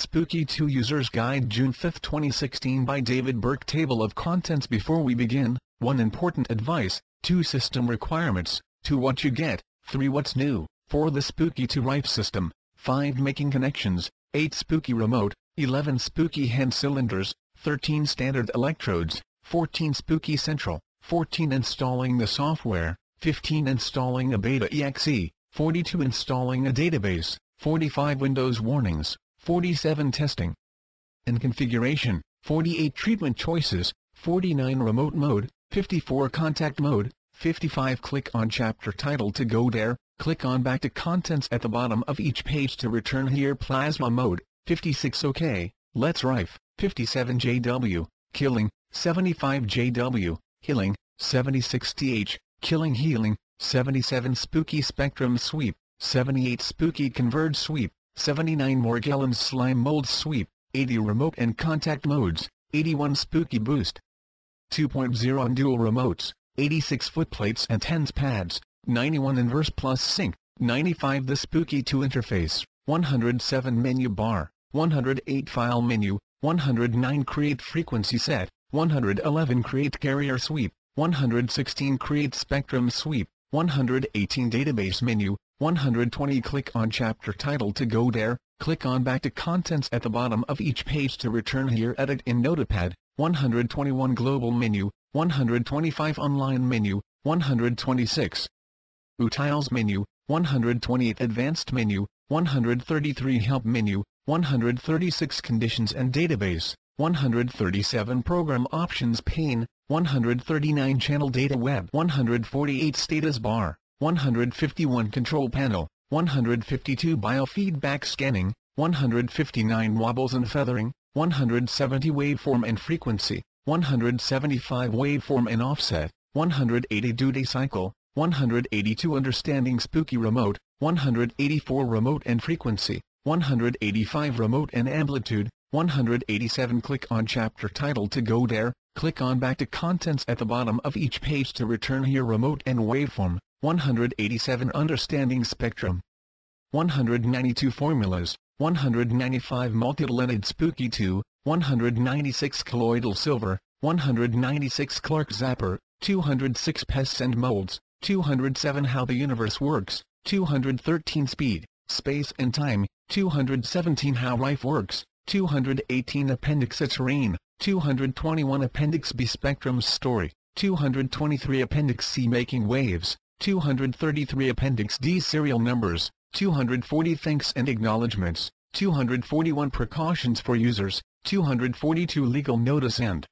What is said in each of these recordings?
Spooky 2 User's Guide June 5, 2016 by David Burke. Table of Contents Before we begin, 1 Important advice, 2 System requirements, 2 What you get, 3 What's new, 4 The Spooky 2 Rife System, 5 Making connections, 8 Spooky Remote, 11 Spooky Hand Cylinders, 13 Standard Electrodes, 14 Spooky Central, 14 Installing the software, 15 Installing a Beta EXE, 42 Installing a database, 45 Windows warnings, 47 testing and configuration, 48 treatment choices, 49 remote mode, 54 contact mode, 55 click on chapter title to go there, click on back to contents at the bottom of each page to return here plasma mode, 56 OK, let's rife, 57 JW, killing, 75 JW, healing, 76 TH, killing healing, 77 spooky spectrum sweep, 78 spooky converge sweep, 79 Morgellons Slime Mold Sweep, 80 Remote and Contact Modes, 81 Spooky Boost, 2.0 on Dual Remotes, 86 Footplates and TENS Pads, 91 Inverse Plus Sync, 95 The Spooky 2 Interface, 107 Menu Bar, 108 File Menu, 109 Create Frequency Set, 111 Create Carrier Sweep, 116 Create Spectrum Sweep, 118 Database Menu, 120 Click on chapter title to go there, click on back to contents at the bottom of each page to return here edit in Notepad, 121 Global Menu, 125 Online Menu, 126 Utils Menu, 128 Advanced Menu, 133 Help Menu, 136 Conditions and Database, 137 Program Options pane, 139 Channel Data Web 148 Status Bar 151 Control Panel, 152 Biofeedback Scanning, 159 Wobbles and Feathering, 170 Waveform and Frequency, 175 Waveform and Offset, 180 Duty Cycle, 182 Understanding Spooky Remote, 184 Remote and Frequency, 185 Remote and Amplitude, 187 Click on Chapter Title to go there, click on Back to Contents at the bottom of each page to return here Remote and Waveform, 187 Understanding Spectrum 192 Formulas, 195 Multilented Spooky 2, 196 Colloidal Silver, 196 Clark Zapper, 206 Pests and Molds, 207 How the Universe Works, 213 Speed, Space and Time, 217 How Life Works, 218 Appendix A Terrain, 221 Appendix B Spectrum Story, 223 Appendix C Making Waves, 233 Appendix D Serial Numbers, 240 Thanks and Acknowledgements, 241 Precautions for Users, 242 Legal Notice and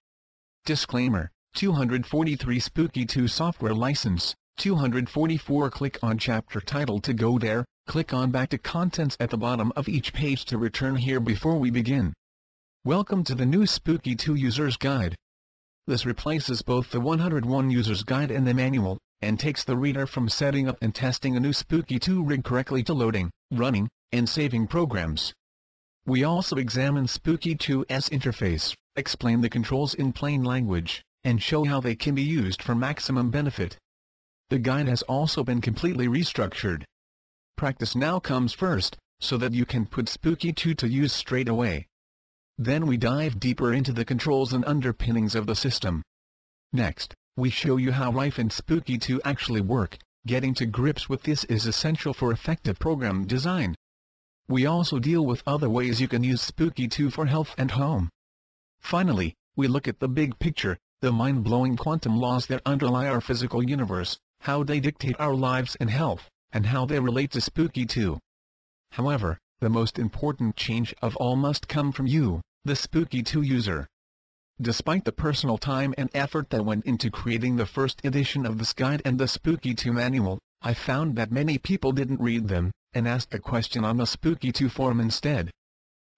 Disclaimer, 243 Spooky 2 Software License, 244 Click on Chapter Title to go there, click on Back to Contents at the bottom of each page to return here before we begin. Welcome to the new Spooky 2 User's Guide. This replaces both the 101 User's Guide and the manual, and takes the reader from setting up and testing a new Spooky 2 rig correctly to loading, running, and saving programs. We also examine Spooky 2's interface, explain the controls in plain language, and show how they can be used for maximum benefit. The guide has also been completely restructured. Practice now comes first, so that you can put Spooky 2 to use straight away. Then we dive deeper into the controls and underpinnings of the system. Next, we show you how Rife and Spooky 2 actually work, getting to grips with this is essential for effective program design. We also deal with other ways you can use Spooky 2 for health and home. Finally, we look at the big picture, the mind-blowing quantum laws that underlie our physical universe, how they dictate our lives and health, and how they relate to Spooky 2. However, the most important change of all must come from you, the Spooky 2 user. Despite the personal time and effort that went into creating the first edition of this guide and the Spooky 2 manual, I found that many people didn't read them, and asked a question on the Spooky 2 forum instead.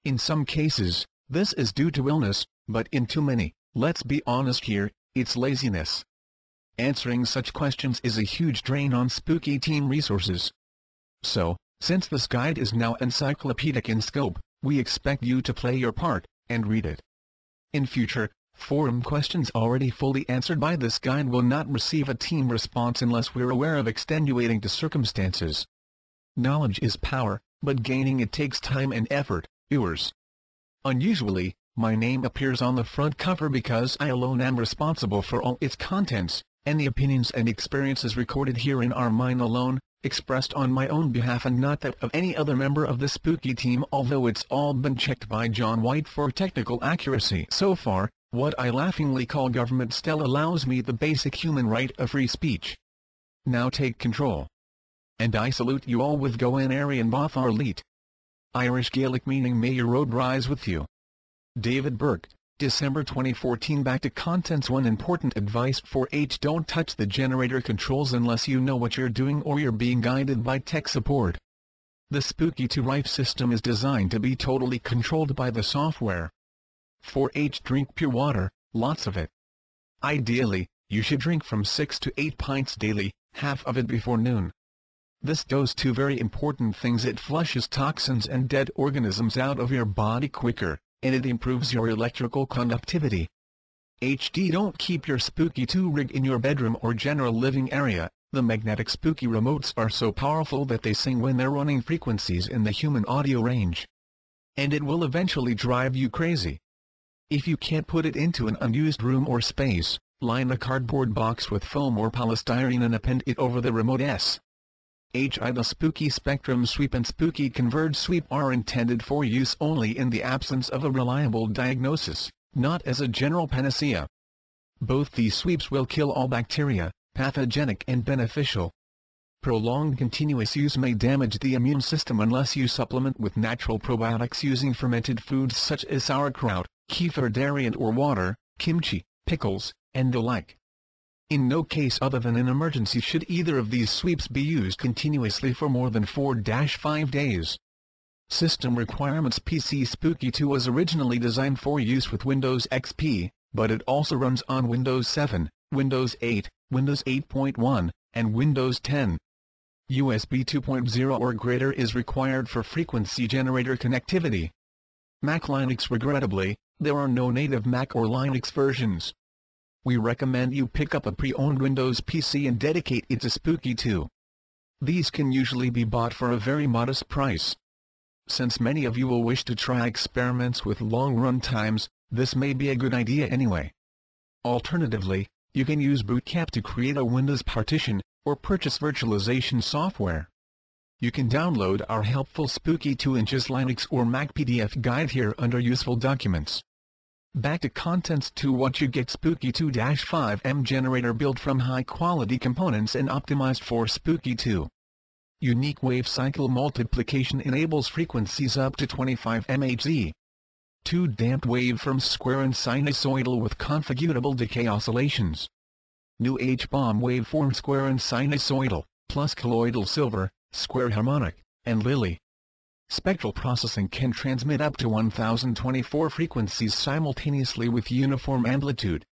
In some cases, this is due to illness, but in too many, let's be honest here, it's laziness. Answering such questions is a huge drain on Spooky team resources. So, since this guide is now encyclopedic in scope, we expect you to play your part, and read it. In future, forum questions already fully answered by this guide will not receive a team response unless we're aware of extenuating the circumstances. Knowledge is power, but gaining it takes time and effort, viewers. Unusually, my name appears on the front cover because I alone am responsible for all its contents, and the opinions and experiences recorded herein are mine alone, expressed on my own behalf and not that of any other member of the spooky team although it's all been checked by John White for technical accuracy so far, what I laughingly call government still allows me the basic human right of free speech. Now take control. And I salute you all with Goan Arian Both Arleet. Irish Gaelic meaning may your road rise with you. David Burke, December 2014 Back to Contents One important advice for H Don't touch the generator controls unless you know what you're doing or you're being guided by tech support. The Spooky 2 Rife system is designed to be totally controlled by the software. 4H Drink pure water, lots of it. Ideally, you should drink from 6 to 8 pints daily, half of it before noon. This does two very important things it flushes toxins and dead organisms out of your body quicker, and it improves your electrical conductivity. HD Don't keep your Spooky 2 rig in your bedroom or general living area, the magnetic Spooky remotes are so powerful that they sing when they're running frequencies in the human audio range. And it will eventually drive you crazy. If you can't put it into an unused room or space, line a cardboard box with foam or polystyrene and append it over the remote S. HI The Spooky Spectrum Sweep and Spooky Converge Sweep are intended for use only in the absence of a reliable diagnosis, not as a general panacea. Both these sweeps will kill all bacteria, pathogenic and beneficial. Prolonged continuous use may damage the immune system unless you supplement with natural probiotics using fermented foods such as sauerkraut, kefir dairy and or water, kimchi, pickles, and the like. In no case other than an emergency should either of these sweeps be used continuously for more than 4-5 days. System requirements PC Spooky 2 was originally designed for use with Windows XP, but it also runs on Windows 7, Windows 8, Windows 8.1, and Windows 10. USB 2.0 or greater is required for frequency generator connectivity. Mac Linux Regrettably, there are no native Mac or Linux versions we recommend you pick up a pre-owned Windows PC and dedicate it to Spooky 2. These can usually be bought for a very modest price. Since many of you will wish to try experiments with long run times, this may be a good idea anyway. Alternatively, you can use Bootcamp to create a Windows partition, or purchase virtualization software. You can download our helpful Spooky 2 inches Linux or Mac PDF guide here under Useful Documents. Back to contents to what you get Spooky 2-5M generator built from high-quality components and optimized for Spooky 2. Unique wave cycle multiplication enables frequencies up to 25 MHz. Two damped waveforms square and sinusoidal with configurable decay oscillations. New H-bomb waveform square and sinusoidal, plus colloidal silver, square harmonic, and Lilly. Spectral processing can transmit up to 1024 frequencies simultaneously with uniform amplitude.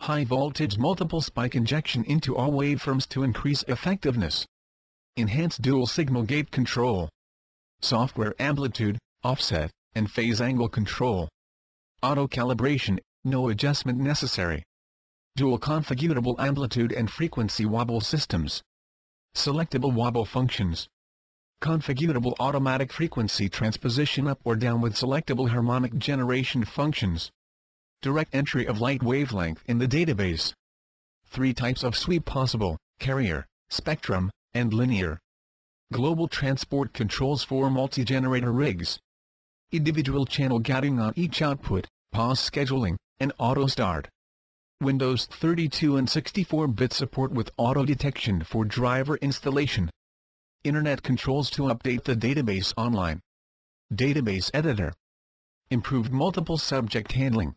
High voltage multiple spike injection into all waveforms to increase effectiveness. Enhanced dual signal gate control. Software amplitude, offset, and phase angle control. Auto calibration, no adjustment necessary. Dual configurable amplitude and frequency wobble systems. Selectable wobble functions configurable automatic frequency transposition up or down with selectable harmonic generation functions. Direct entry of light wavelength in the database. Three types of sweep possible, carrier, spectrum, and linear. Global transport controls for multi-generator rigs. Individual channel gating on each output, pause scheduling, and auto start. Windows 32 and 64-bit support with auto detection for driver installation. Internet controls to update the database online. Database Editor. Improved multiple subject handling.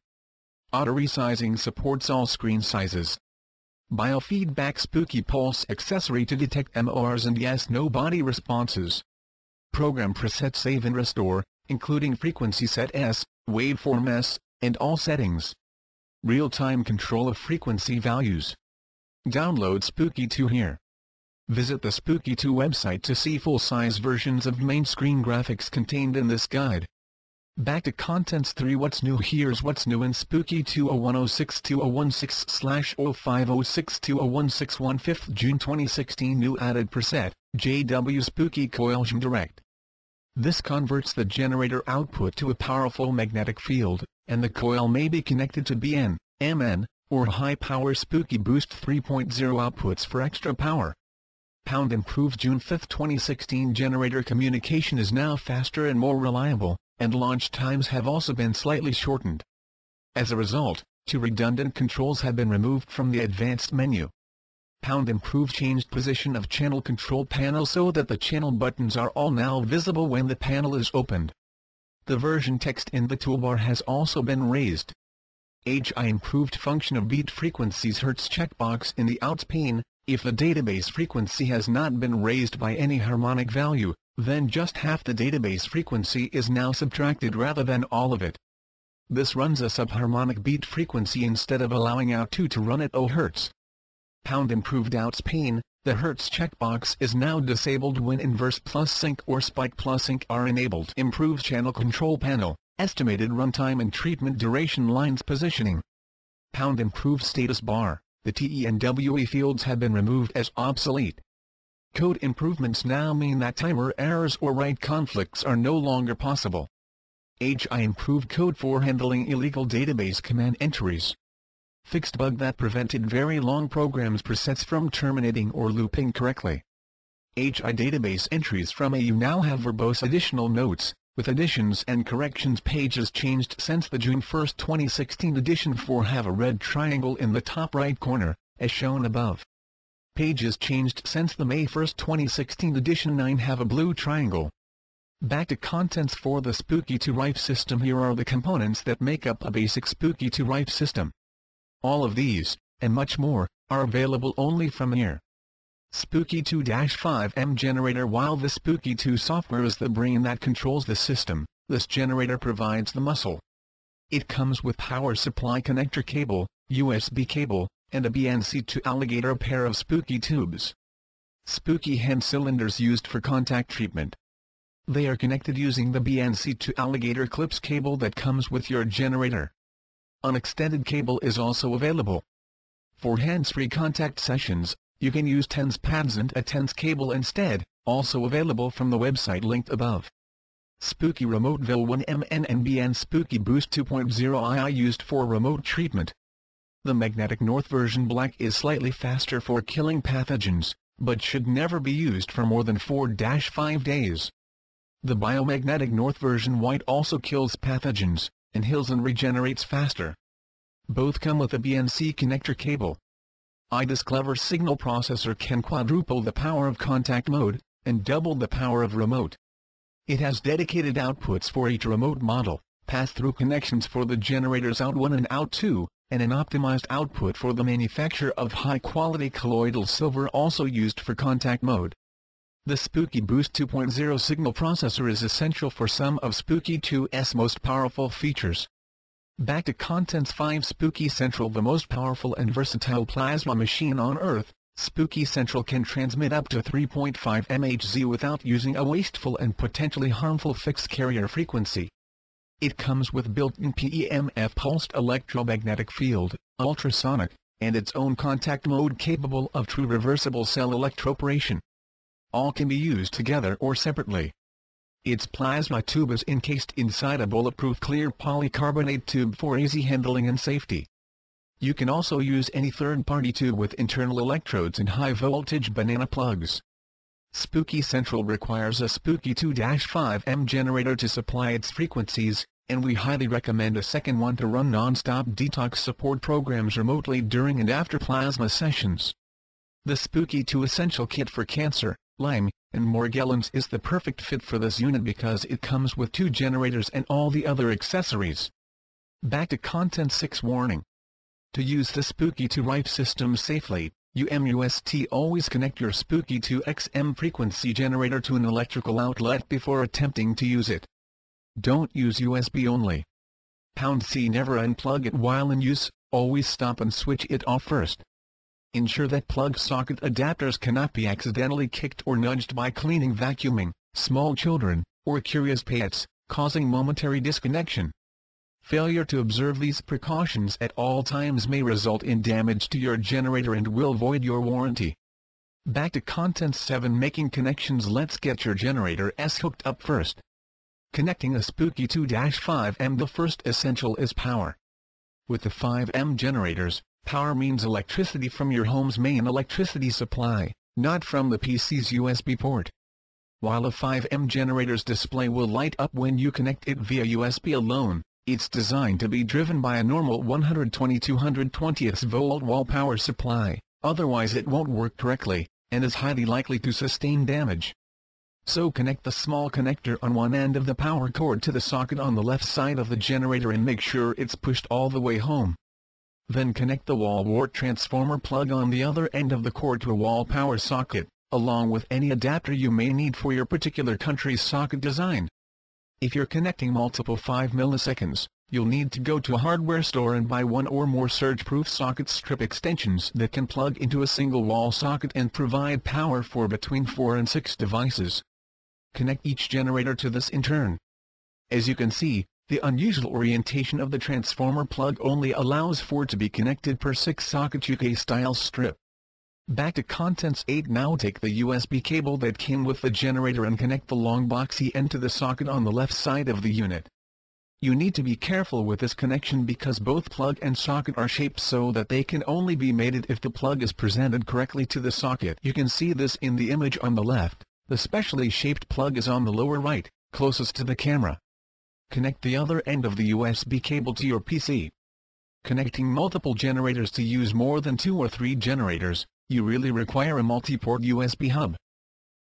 Auto-resizing supports all screen sizes. Biofeedback Spooky Pulse accessory to detect MORs and yes-no body responses. Program preset save and restore, including frequency set S, waveform S, and all settings. Real-time control of frequency values. Download Spooky 2 here. Visit the Spooky 2 website to see full-size versions of main screen graphics contained in this guide. Back to Contents 3 What's new Here's what's new in Spooky 20106-2016-0506-2016 5th June 2016 New added preset, JW Spooky Coil Direct This converts the generator output to a powerful magnetic field, and the coil may be connected to BN, MN, or high-power Spooky Boost 3.0 outputs for extra power. Pound improved June 5, 2016 generator communication is now faster and more reliable, and launch times have also been slightly shortened. As a result, two redundant controls have been removed from the advanced menu. Pound improved changed position of channel control panel so that the channel buttons are all now visible when the panel is opened. The version text in the toolbar has also been raised. HI improved function of beat frequencies Hertz checkbox in the outs pane, if the database frequency has not been raised by any harmonic value, then just half the database frequency is now subtracted rather than all of it. This runs a subharmonic beat frequency instead of allowing out2 to run at 0 Hz. Pound improved outs pane, the Hertz checkbox is now disabled when inverse plus sync or spike plus sync are enabled. Improved channel control panel, estimated runtime and treatment duration lines positioning. Pound improved status bar, the TE and WE fields have been removed as obsolete. Code improvements now mean that timer errors or write conflicts are no longer possible. HI improved code for handling illegal database command entries. Fixed bug that prevented very long programs presets from terminating or looping correctly. HI database entries from AU now have verbose additional notes, with additions and corrections pages changed since the June 1, 2016 edition 4 have a red triangle in the top right corner, as shown above. Pages changed since the May 1, 2016 edition 9 have a blue triangle. Back to contents for the Spooky 2 Rife system Here are the components that make up a basic Spooky 2 Rife system. All of these, and much more, are available only from here. Spooky 2-5M generator While the Spooky 2 software is the brain that controls the system, this generator provides the muscle. It comes with power supply connector cable, USB cable, and a BNC to alligator pair of Spooky tubes. Spooky hand cylinders used for contact treatment. They are connected using the BNC to alligator clips cable that comes with your generator. An extended cable is also available. For hands-free contact sessions, you can use TENS pads and a TENS cable instead, also available from the website linked above. Spooky Remoteville 1MN and Spooky Boost 2.0 II used for remote treatment. The Magnetic North version Black is slightly faster for killing pathogens, but should never be used for more than 4-5 days. The biomagnetic North version white also kills pathogens, and heals and regenerates faster. Both come with a BNC connector cable. IDA's clever signal processor can quadruple the power of contact mode, and double the power of remote. It has dedicated outputs for each remote model, pass-through connections for the generators out1 and out2, and an optimized output for the manufacture of high-quality colloidal silver also used for contact mode. The Spooky Boost 2.0 signal processor is essential for some of Spooky 2's most powerful features. Back to Contents 5 Spooky Central The most powerful and versatile plasma machine on Earth, Spooky Central can transmit up to 3.5 MHz without using a wasteful and potentially harmful fixed carrier frequency. It comes with built-in PEMF pulsed electromagnetic field, ultrasonic, and its own contact mode capable of true reversible cell electroporation all can be used together or separately. Its plasma tube is encased inside a bulletproof clear polycarbonate tube for easy handling and safety. You can also use any third-party tube with internal electrodes and high-voltage banana plugs. Spooky Central requires a Spooky 2-5M generator to supply its frequencies, and we highly recommend a second one to run non-stop detox support programs remotely during and after plasma sessions. The Spooky 2 Essential Kit for Cancer Lyme, and Morgellons is the perfect fit for this unit because it comes with two generators and all the other accessories. Back to Content 6 Warning. To use the Spooky 2 Rife system safely, you must always connect your Spooky 2 XM frequency generator to an electrical outlet before attempting to use it. Don't use USB only. Pound C never unplug it while in use, always stop and switch it off first. Ensure that plug socket adapters cannot be accidentally kicked or nudged by cleaning vacuuming, small children, or curious pets, causing momentary disconnection. Failure to observe these precautions at all times may result in damage to your generator and will void your warranty. Back to Content 7 Making connections Let's get your generator S hooked up first. Connecting a Spooky 2-5M The first essential is power. With the 5M generators, power means electricity from your home's main electricity supply, not from the PC's USB port. While a 5M generator's display will light up when you connect it via USB alone, it's designed to be driven by a normal 120-220 volt wall power supply, otherwise it won't work correctly, and is highly likely to sustain damage. So connect the small connector on one end of the power cord to the socket on the left side of the generator and make sure it's pushed all the way home. Then connect the wall wart transformer plug on the other end of the cord to a wall power socket, along with any adapter you may need for your particular country's socket design. If you're connecting multiple 5 milliseconds, you'll need to go to a hardware store and buy one or more surge-proof socket strip extensions that can plug into a single wall socket and provide power for between 4 and 6 devices connect each generator to this in turn. As you can see, the unusual orientation of the transformer plug only allows 4 to be connected per 6 socket UK-style strip. Back to contents 8 Now take the USB cable that came with the generator and connect the long boxy end to the socket on the left side of the unit. You need to be careful with this connection because both plug and socket are shaped so that they can only be mated if the plug is presented correctly to the socket. You can see this in the image on the left. The specially shaped plug is on the lower right, closest to the camera. Connect the other end of the USB cable to your PC. Connecting multiple generators to use more than two or three generators, you really require a multi-port USB hub.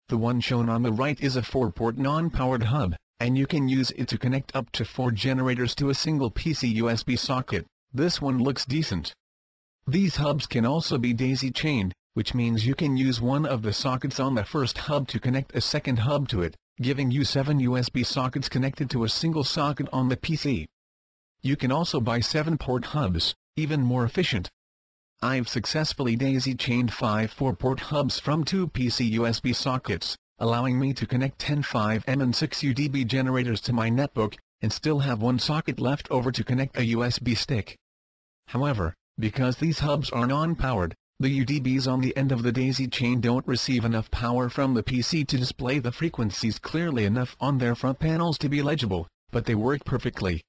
The one shown on the right is a 4-port non-powered hub, and you can use it to connect up to 4 generators to a single PC USB socket. This one looks decent. These hubs can also be daisy-chained, which means you can use one of the sockets on the first hub to connect a second hub to it, giving you seven USB sockets connected to a single socket on the PC. You can also buy 7-port hubs, even more efficient. I've successfully daisy-chained five 4-port hubs from two PC USB sockets, allowing me to connect 10 5M and 6 UDB generators to my netbook, and still have one socket left over to connect a USB stick. However, because these hubs are non-powered, the UDBs on the end of the daisy chain don't receive enough power from the PC to display the frequencies clearly enough on their front panels to be legible, but they work perfectly.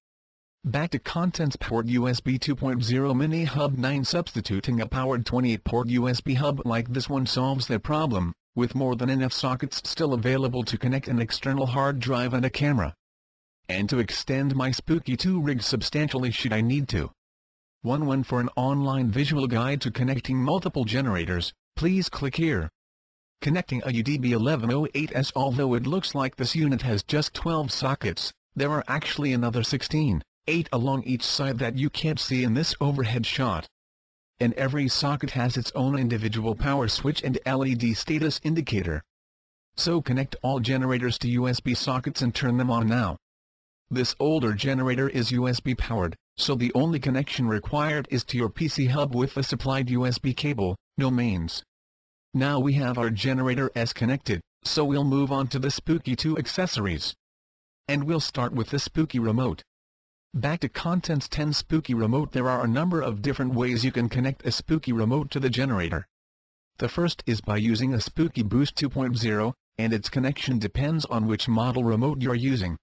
Back to contents port USB 2.0 mini hub 9 substituting a powered 28-port USB hub like this one solves the problem, with more than enough sockets still available to connect an external hard drive and a camera. And to extend my Spooky 2 rig substantially should I need to. 11 for an online visual guide to connecting multiple generators, please click here. Connecting a UDB1108S Although it looks like this unit has just 12 sockets, there are actually another 16, 8 along each side that you can't see in this overhead shot. And every socket has its own individual power switch and LED status indicator. So connect all generators to USB sockets and turn them on now. This older generator is USB powered, so the only connection required is to your PC hub with the supplied USB cable, no mains. Now we have our generator S connected, so we'll move on to the Spooky 2 accessories. And we'll start with the Spooky Remote. Back to Contents 10 Spooky Remote There are a number of different ways you can connect a Spooky Remote to the generator. The first is by using a Spooky Boost 2.0, and its connection depends on which model remote you're using.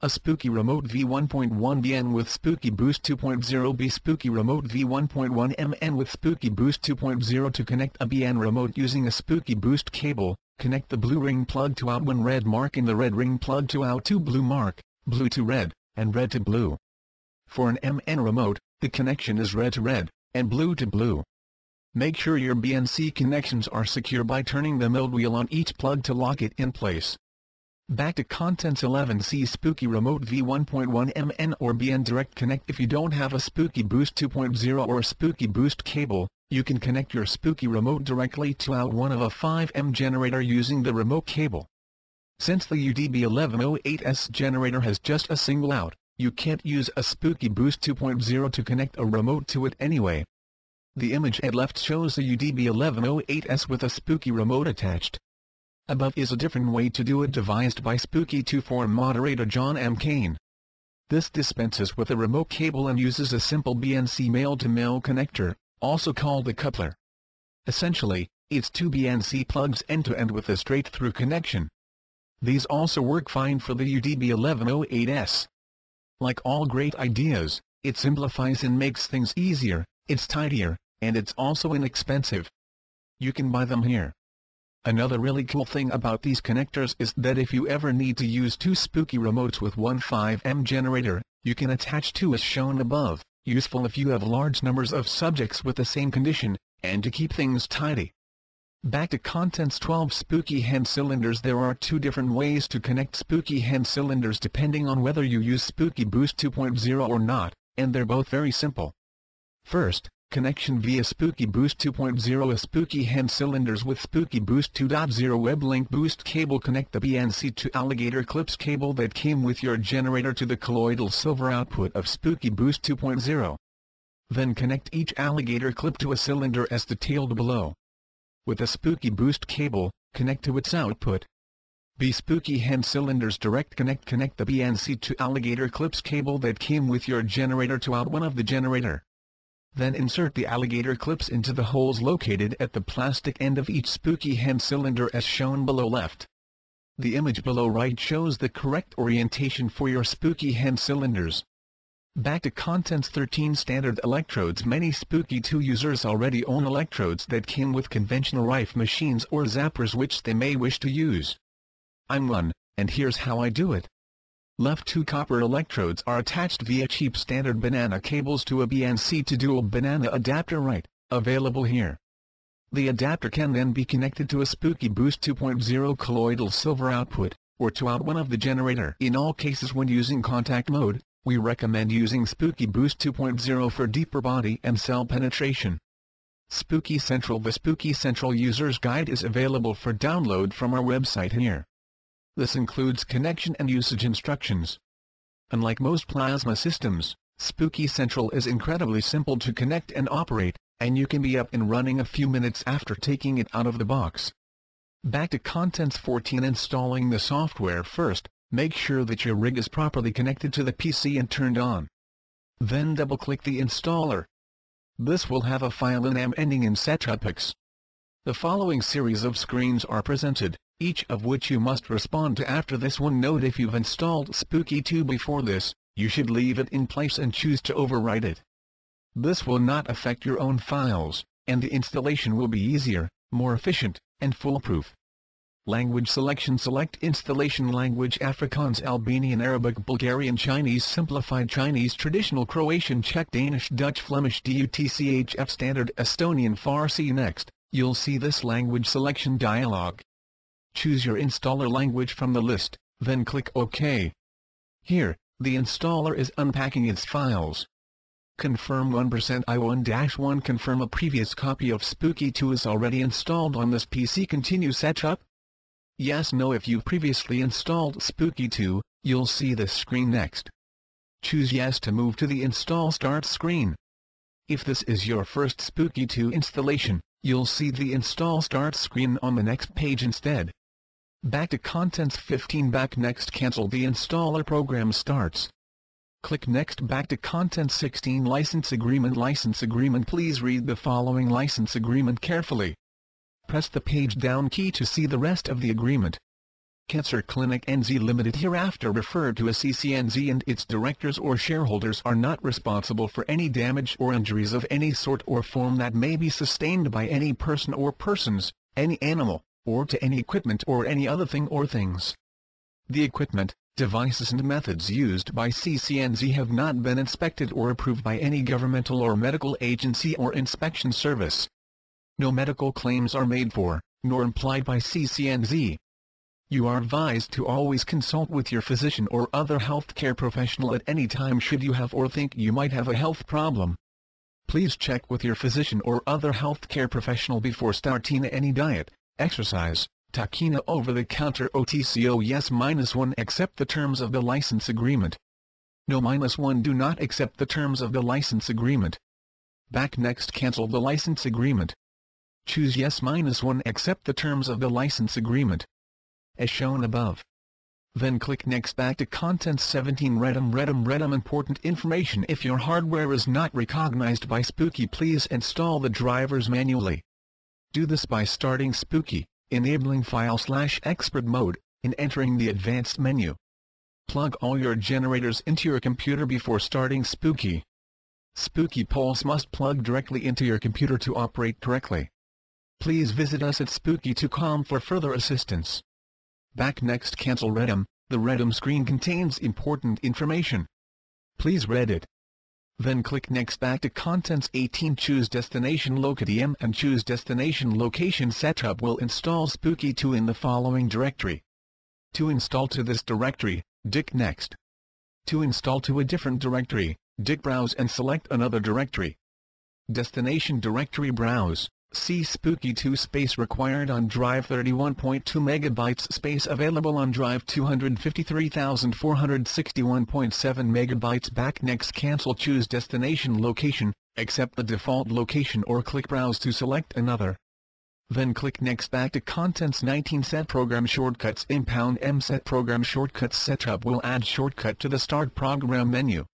A Spooky Remote V1.1 BN with Spooky Boost 2.0 B Spooky Remote V1.1 MN with Spooky Boost 2.0 to connect a BN remote using a Spooky Boost cable, connect the blue ring plug to out 1 red mark and the red ring plug to out 2 blue mark, blue to red, and red to blue. For an MN remote, the connection is red to red, and blue to blue. Make sure your BNC connections are secure by turning the mode wheel on each plug to lock it in place. Back to Contents 11 See Spooky Remote V1.1 MN or BN Direct Connect If you don't have a Spooky Boost 2.0 or a Spooky Boost cable, you can connect your Spooky Remote directly to out one of a 5M generator using the remote cable. Since the UDB1108S generator has just a single out, you can't use a Spooky Boost 2.0 to connect a remote to it anyway. The image at left shows the UDB1108S with a Spooky remote attached. Above is a different way to do it devised by Spooky 2 forum moderator John M. Kane. This dispenses with a remote cable and uses a simple BNC male-to-male connector, also called a coupler. Essentially, it's two BNC plugs end-to-end -end with a straight-through connection. These also work fine for the UDB1108S. Like all great ideas, it simplifies and makes things easier, it's tidier, and it's also inexpensive. You can buy them here. Another really cool thing about these connectors is that if you ever need to use two spooky remotes with one 5M generator, you can attach two as shown above, useful if you have large numbers of subjects with the same condition, and to keep things tidy. Back to contents 12 Spooky hand cylinders There are two different ways to connect spooky hand cylinders depending on whether you use Spooky Boost 2.0 or not, and they're both very simple. First, connection via Spooky Boost 2.0 A Spooky hand cylinders with Spooky Boost 2.0 Web Link Boost cable Connect the BNC to alligator clips cable that came with your generator to the colloidal silver output of Spooky Boost 2.0. Then connect each alligator clip to a cylinder as detailed below. With a Spooky Boost cable, connect to its output. B Spooky hand cylinders direct connect connect the BNC to alligator clips cable that came with your generator to out one of the generator. Then insert the alligator clips into the holes located at the plastic end of each spooky hand cylinder as shown below left. The image below right shows the correct orientation for your spooky hand cylinders. Back to Contents 13 Standard Electrodes Many Spooky 2 users already own electrodes that came with conventional Rife machines or zappers which they may wish to use. I'm one, and here's how I do it. Left two copper electrodes are attached via cheap standard banana cables to a BNC to dual banana adapter right, available here. The adapter can then be connected to a Spooky Boost 2.0 colloidal silver output, or to out one of the generator. In all cases when using contact mode, we recommend using Spooky Boost 2.0 for deeper body and cell penetration. Spooky Central The Spooky Central User's Guide is available for download from our website here. This includes connection and usage instructions. Unlike most plasma systems, Spooky Central is incredibly simple to connect and operate, and you can be up and running a few minutes after taking it out of the box. Back to Contents 14 Installing the software first, Make sure that your rig is properly connected to the PC and turned on. Then double-click the installer. This will have a file name ending in setupx. The following series of screens are presented, each of which you must respond to after this one note if you've installed Spooky 2 before this, you should leave it in place and choose to overwrite it. This will not affect your own files, and the installation will be easier, more efficient, and foolproof. Language selection Select installation language Afrikaans Albanian Arabic Bulgarian Chinese Simplified Chinese Traditional Croatian Czech Danish Dutch Flemish DUTCHF Standard Estonian Farsi Next, you'll see this language selection dialog. Choose your installer language from the list, then click OK. Here, the installer is unpacking its files. Confirm 1% i1-1 Confirm a previous copy of Spooky 2 is already installed on this PC Continue setup Yes No If you've previously installed Spooky 2, you'll see this screen next. Choose Yes to move to the Install Start screen. If this is your first Spooky 2 installation, you'll see the Install Start screen on the next page instead. Back to Contents 15 Back Next Cancel The installer program starts. Click Next Back to Contents 16 License Agreement License Agreement Please read the following license agreement carefully press the page down key to see the rest of the agreement. Cancer Clinic NZ Limited hereafter referred to as CCNZ and its directors or shareholders are not responsible for any damage or injuries of any sort or form that may be sustained by any person or persons, any animal, or to any equipment or any other thing or things. The equipment, devices and methods used by CCNZ have not been inspected or approved by any governmental or medical agency or inspection service. No medical claims are made for, nor implied by CCNZ. You are advised to always consult with your physician or other healthcare professional at any time should you have or think you might have a health problem. Please check with your physician or other healthcare professional before starting any diet, exercise, Takina over-the-counter OTCO yes-1 accept the terms of the license agreement. No-1 do not accept the terms of the license agreement. Back next cancel the license agreement choose Yes-1 accept the terms of the license agreement. As shown above. Then click Next back to Contents 17 Redum Redum Redum Important information If your hardware is not recognized by Spooky please install the drivers manually. Do this by starting Spooky, enabling file slash expert mode, and entering the advanced menu, plug all your generators into your computer before starting Spooky. Spooky Pulse must plug directly into your computer to operate correctly. Please visit us at spooky2com for further assistance. Back next cancel Redum. The Redum screen contains important information. Please read it. Then click Next back to Contents 18 choose Destination Location and choose Destination Location Setup will install Spooky 2 in the following directory. To install to this directory, Dick Next. To install to a different directory, Dick Browse and select another directory. Destination Directory Browse See Spooky 2 space required on drive 31.2 MB space available on drive 253,461.7 MB back next cancel choose destination location, accept the default location or click browse to select another. Then click next back to contents 19 set program shortcuts impound m set program shortcuts setup will add shortcut to the start program menu.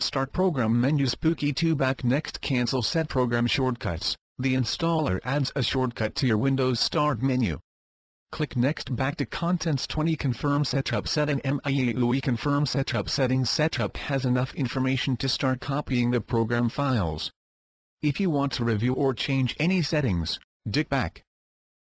Start program menu Spooky 2 back next cancel set program shortcuts the installer adds a shortcut to your Windows Start menu. Click Next back to Contents 20 Confirm Setup Setting MIUI Confirm Setup Settings Setup has enough information to start copying the program files. If you want to review or change any settings, dig back.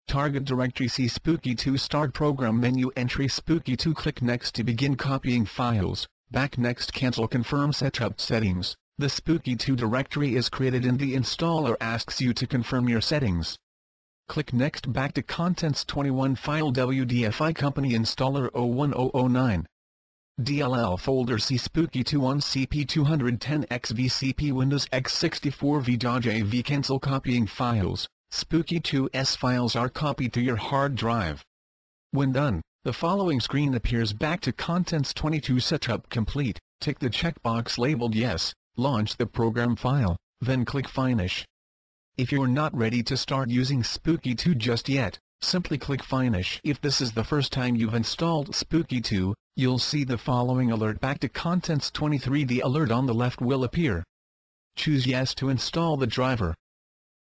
Target directory See Spooky 2 Start Program Menu Entry Spooky 2 Click Next to begin copying files, back next Cancel Confirm Setup Settings. The Spooky 2 directory is created and the installer asks you to confirm your settings. Click Next back to Contents 21 File WDFI Company Installer 01009. DLL folder C Spooky 2 on CP210 XVCP Windows x64 V.AV cancel copying files. Spooky 2's files are copied to your hard drive. When done, the following screen appears back to Contents 22 Setup complete. Tick the checkbox labeled Yes launch the program file, then click Finish. If you're not ready to start using Spooky 2 just yet, simply click Finish. If this is the first time you've installed Spooky 2, you'll see the following alert back to Contents 23 The alert on the left will appear. Choose Yes to install the driver.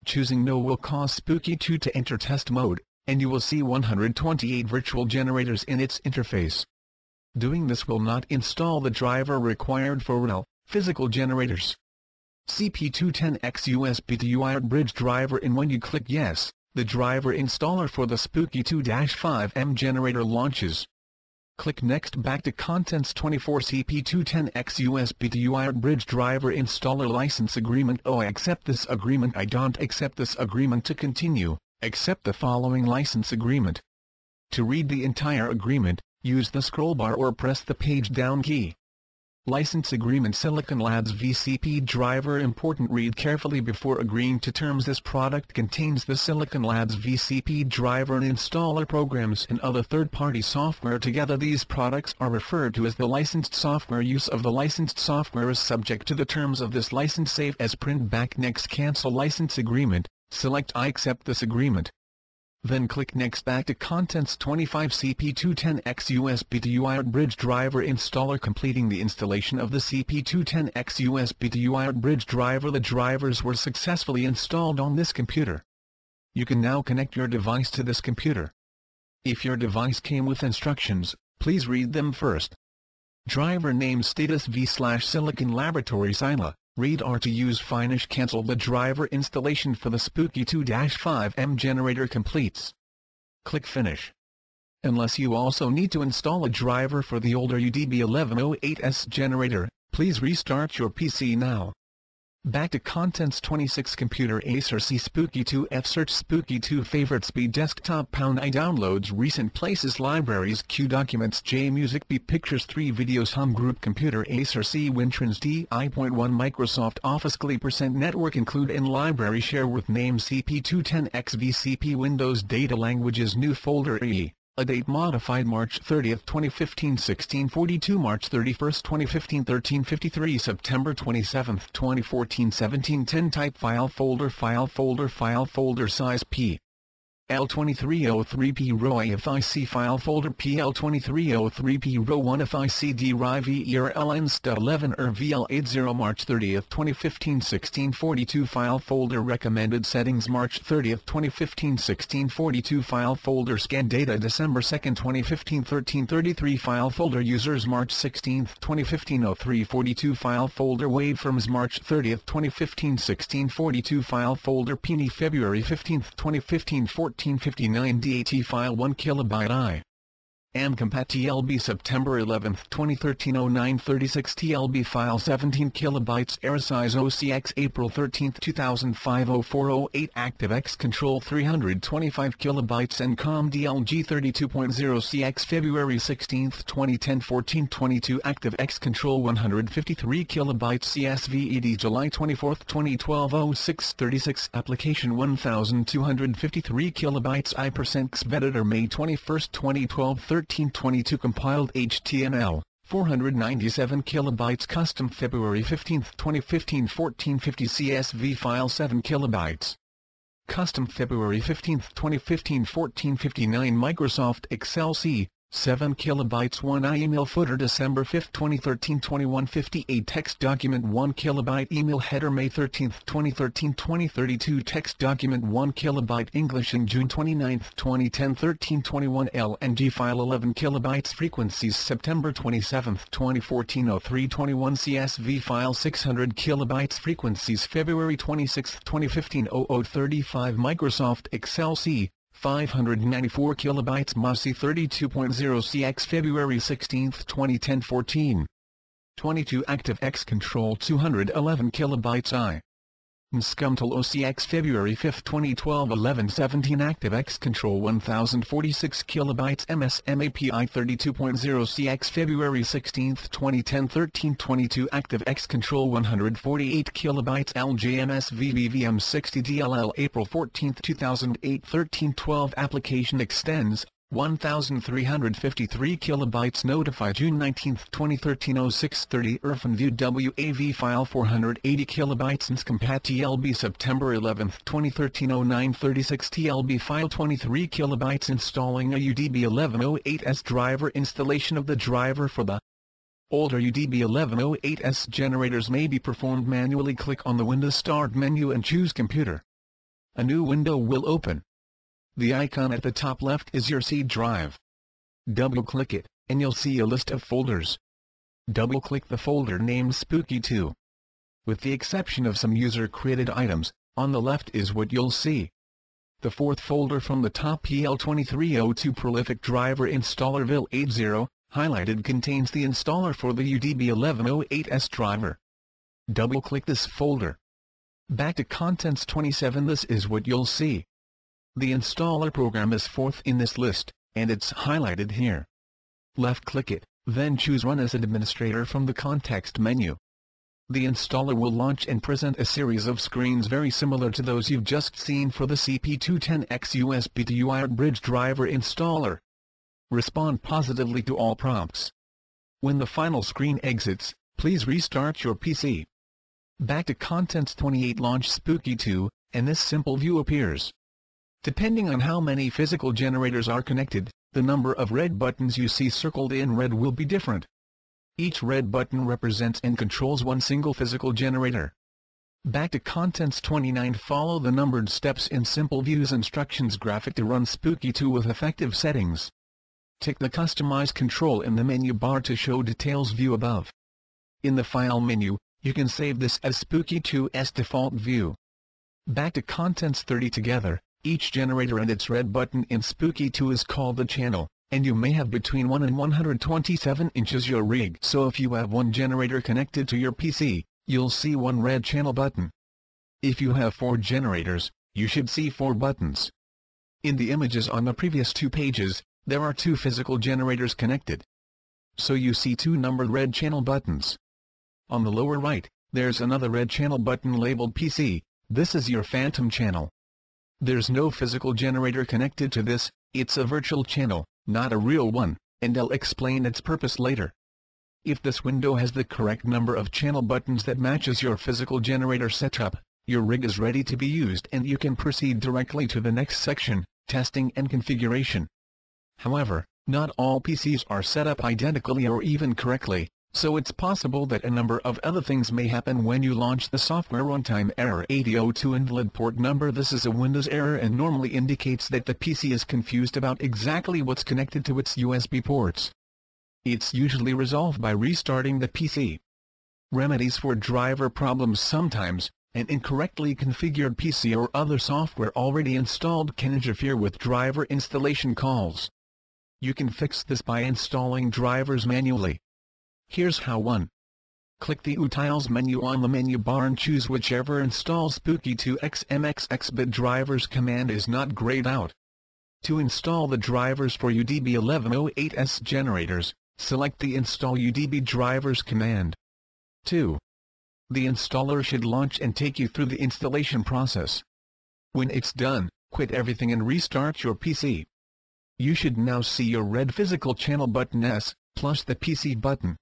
Choosing No will cause Spooky 2 to enter test mode, and you will see 128 virtual generators in its interface. Doing this will not install the driver required for real, Physical generators. CP210X USB to UART bridge driver and when you click Yes, the driver installer for the Spooky 2-5M generator launches. Click Next back to Contents 24 CP210X USB to UART bridge driver installer license agreement Oh I accept this agreement I don't accept this agreement to continue, accept the following license agreement. To read the entire agreement, use the scroll bar or press the page down key. License Agreement Silicon Labs VCP driver Important read carefully before agreeing to terms. This product contains the Silicon Labs VCP driver and installer programs and other third-party software. Together These products are referred to as the licensed software. Use of the licensed software is subject to the terms of this license. Save as print back. Next Cancel License Agreement, select I accept this agreement then click Next back to Contents 25 CP210X USB to UART Bridge Driver Installer Completing the installation of the CP210X USB to UART Bridge Driver The drivers were successfully installed on this computer. You can now connect your device to this computer. If your device came with instructions, please read them first. Driver name status V slash Silicon Laboratory Sila. Read R to use Finish cancel the driver installation for the Spooky 2-5M generator completes. Click Finish. Unless you also need to install a driver for the older UDB1108S generator, please restart your PC now. Back to Contents 26 Computer Acer C Spooky 2 F Search Spooky 2 Favorites B Desktop Pound I Downloads Recent Places Libraries Q Documents J Music B Pictures 3 Videos Home Group Computer Acer C Wintrans D I.1 Microsoft Office Glee Percent Network Include in Library Share with Name CP210X VCP Windows Data Languages New Folder E a date modified March 30, 2015 1642 March 31, 2015 1353 September 27, 2014 1710 Type file folder file folder file folder size P L2303P ROI FIC file folder PL2303P row 1 FIC drive ER LNSTA 11 ER VL80 March 30, 2015 1642 file folder recommended settings March 30, 2015 1642 file folder scan data December 2, 2015 1333 file folder users March 16, 2015 0342 file folder waveforms March 30, 2015 1642 file folder Pini February 15, 2015 14 1459 DAT file 1 kilobyte I. AMCompat TLB September 11, 2013 0936 TLB file 17 kilobytes AirSize OCX April 13, 2005 0408 ActiveX Control 325 kilobytes Encom DLG 32.0 CX February 16, 2010 1422 ActiveX Control 153 kilobytes CSVED July 24, 2012 0636 Application 1253 kilobytes iPercentX Editor May 21, 2012 1322 compiled HTML, 497 kilobytes custom February 15, 2015 1450 CSV file 7 kilobytes. Custom February 15, 2015 1459 Microsoft Excel C, 7 kilobytes 1 email footer December 5, 2013 2158 text document 1 kilobyte email header May 13, 2013 2032 text document 1 kilobyte English in June 29, 2010 1321 LNG file 11 kilobytes frequencies September 27, 2014 0321 CSV file 600 kilobytes frequencies February 26, 2015 0035 Microsoft Excel C 594 kilobytes MOSI 32.0 CX February 16, 2010 14. 22 ActiveX Control 211 kilobytes I. Mscumtel OCX February 5, 2012 1117 ActiveX Control 1046 kilobytes MSM API 32.0 CX February 16, 2010 1322 ActiveX Control 148 kilobytes LJMS VVVM 60 DLL April 14, 2008 1312 Application Extends 1353 kilobytes notify June 19, 2013 0630 View WAV file 480 kilobytes Inscompat TLB September 11, 2013 0936 TLB file 23 kilobytes installing a UDB 1108S driver installation of the driver for the Older UDB 1108S generators may be performed manually click on the Windows Start menu and choose Computer. A new window will open. The icon at the top left is your C drive. Double-click it, and you'll see a list of folders. Double-click the folder named Spooky2. With the exception of some user-created items, on the left is what you'll see. The fourth folder from the top PL2302 Prolific Driver Installer VIL80, highlighted contains the installer for the UDB1108S driver. Double-click this folder. Back to Contents 27 This is what you'll see. The installer program is fourth in this list, and it's highlighted here. Left-click it, then choose Run as Administrator from the context menu. The installer will launch and present a series of screens very similar to those you've just seen for the CP210X USB to UART Bridge Driver installer. Respond positively to all prompts. When the final screen exits, please restart your PC. Back to Contents 28 Launch Spooky 2, and this simple view appears. Depending on how many physical generators are connected, the number of red buttons you see circled in red will be different. Each red button represents and controls one single physical generator. Back to Contents 29 Follow the numbered steps in Simple Views instructions graphic to run Spooky 2 with effective settings. Tick the Customize control in the menu bar to show details view above. In the File menu, you can save this as Spooky 2's default view. Back to Contents 30 Together, each generator and its red button in Spooky 2 is called the channel, and you may have between 1 and 127 inches your rig. So if you have one generator connected to your PC, you'll see one red channel button. If you have four generators, you should see four buttons. In the images on the previous two pages, there are two physical generators connected. So you see two numbered red channel buttons. On the lower right, there's another red channel button labeled PC, this is your phantom channel. There's no physical generator connected to this, it's a virtual channel, not a real one, and I'll explain its purpose later. If this window has the correct number of channel buttons that matches your physical generator setup, your rig is ready to be used and you can proceed directly to the next section, testing and configuration. However, not all PCs are set up identically or even correctly, so it's possible that a number of other things may happen when you launch the software runtime error 8002 invalid port number This is a Windows error and normally indicates that the PC is confused about exactly what's connected to its USB ports. It's usually resolved by restarting the PC. Remedies for driver problems Sometimes, an incorrectly configured PC or other software already installed can interfere with driver installation calls. You can fix this by installing drivers manually. Here's how 1. Click the Utils menu on the menu bar and choose whichever install Spooky 2x MXX-bit drivers command is not grayed out. To install the drivers for UDB1108S generators, select the Install UDB drivers command. 2. The installer should launch and take you through the installation process. When it's done, quit everything and restart your PC. You should now see your red physical channel button S, plus the PC button.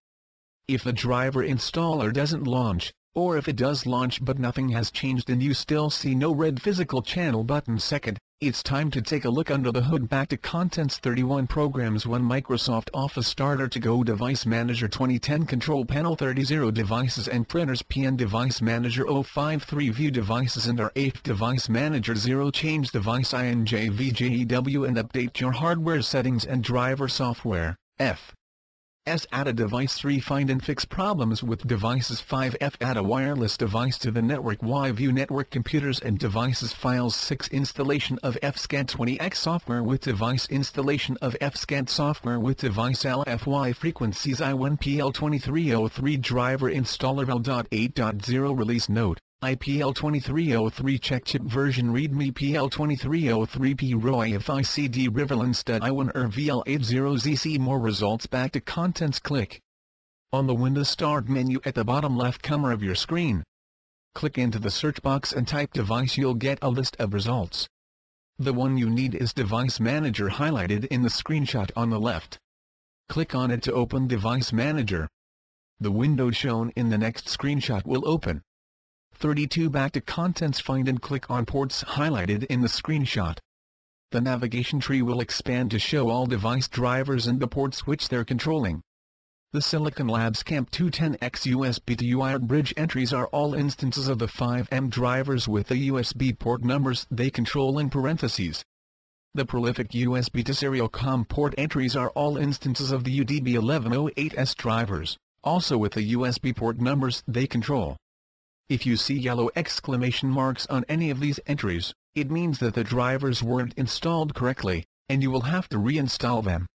If the driver installer doesn't launch, or if it does launch but nothing has changed and you still see no red physical channel button second, it's time to take a look under the hood back to Contents 31 Programs 1 Microsoft Office Starter to Go Device Manager 2010 Control Panel 30 Devices and Printers PN Device Manager 053 View Devices and R8 Device Manager 0 Change Device INJVJEW and update your hardware settings and driver software, F. S. Add a device 3 Find and fix problems with devices 5 F. Add a wireless device to the network Y. View network computers and devices files 6 Installation of FSCAT20X software with device Installation of FSCAT software with device LFY frequencies I1 PL2303 driver installer L.8.0 release note IPL2303 check chip version readme PL2303P ROI FICD Riverland stud I1 er VL80Z more results back to contents click. On the Windows Start menu at the bottom left corner of your screen. Click into the search box and type device you'll get a list of results. The one you need is Device Manager highlighted in the screenshot on the left. Click on it to open Device Manager. The window shown in the next screenshot will open. 32 back to Contents Find and click on ports highlighted in the screenshot. The navigation tree will expand to show all device drivers and the ports which they're controlling. The Silicon Labs CAMP 210X USB to UART bridge entries are all instances of the 5M drivers with the USB port numbers they control in parentheses. The prolific USB to serial COM port entries are all instances of the UDB1108S drivers, also with the USB port numbers they control. If you see yellow exclamation marks on any of these entries, it means that the drivers weren't installed correctly, and you will have to reinstall them.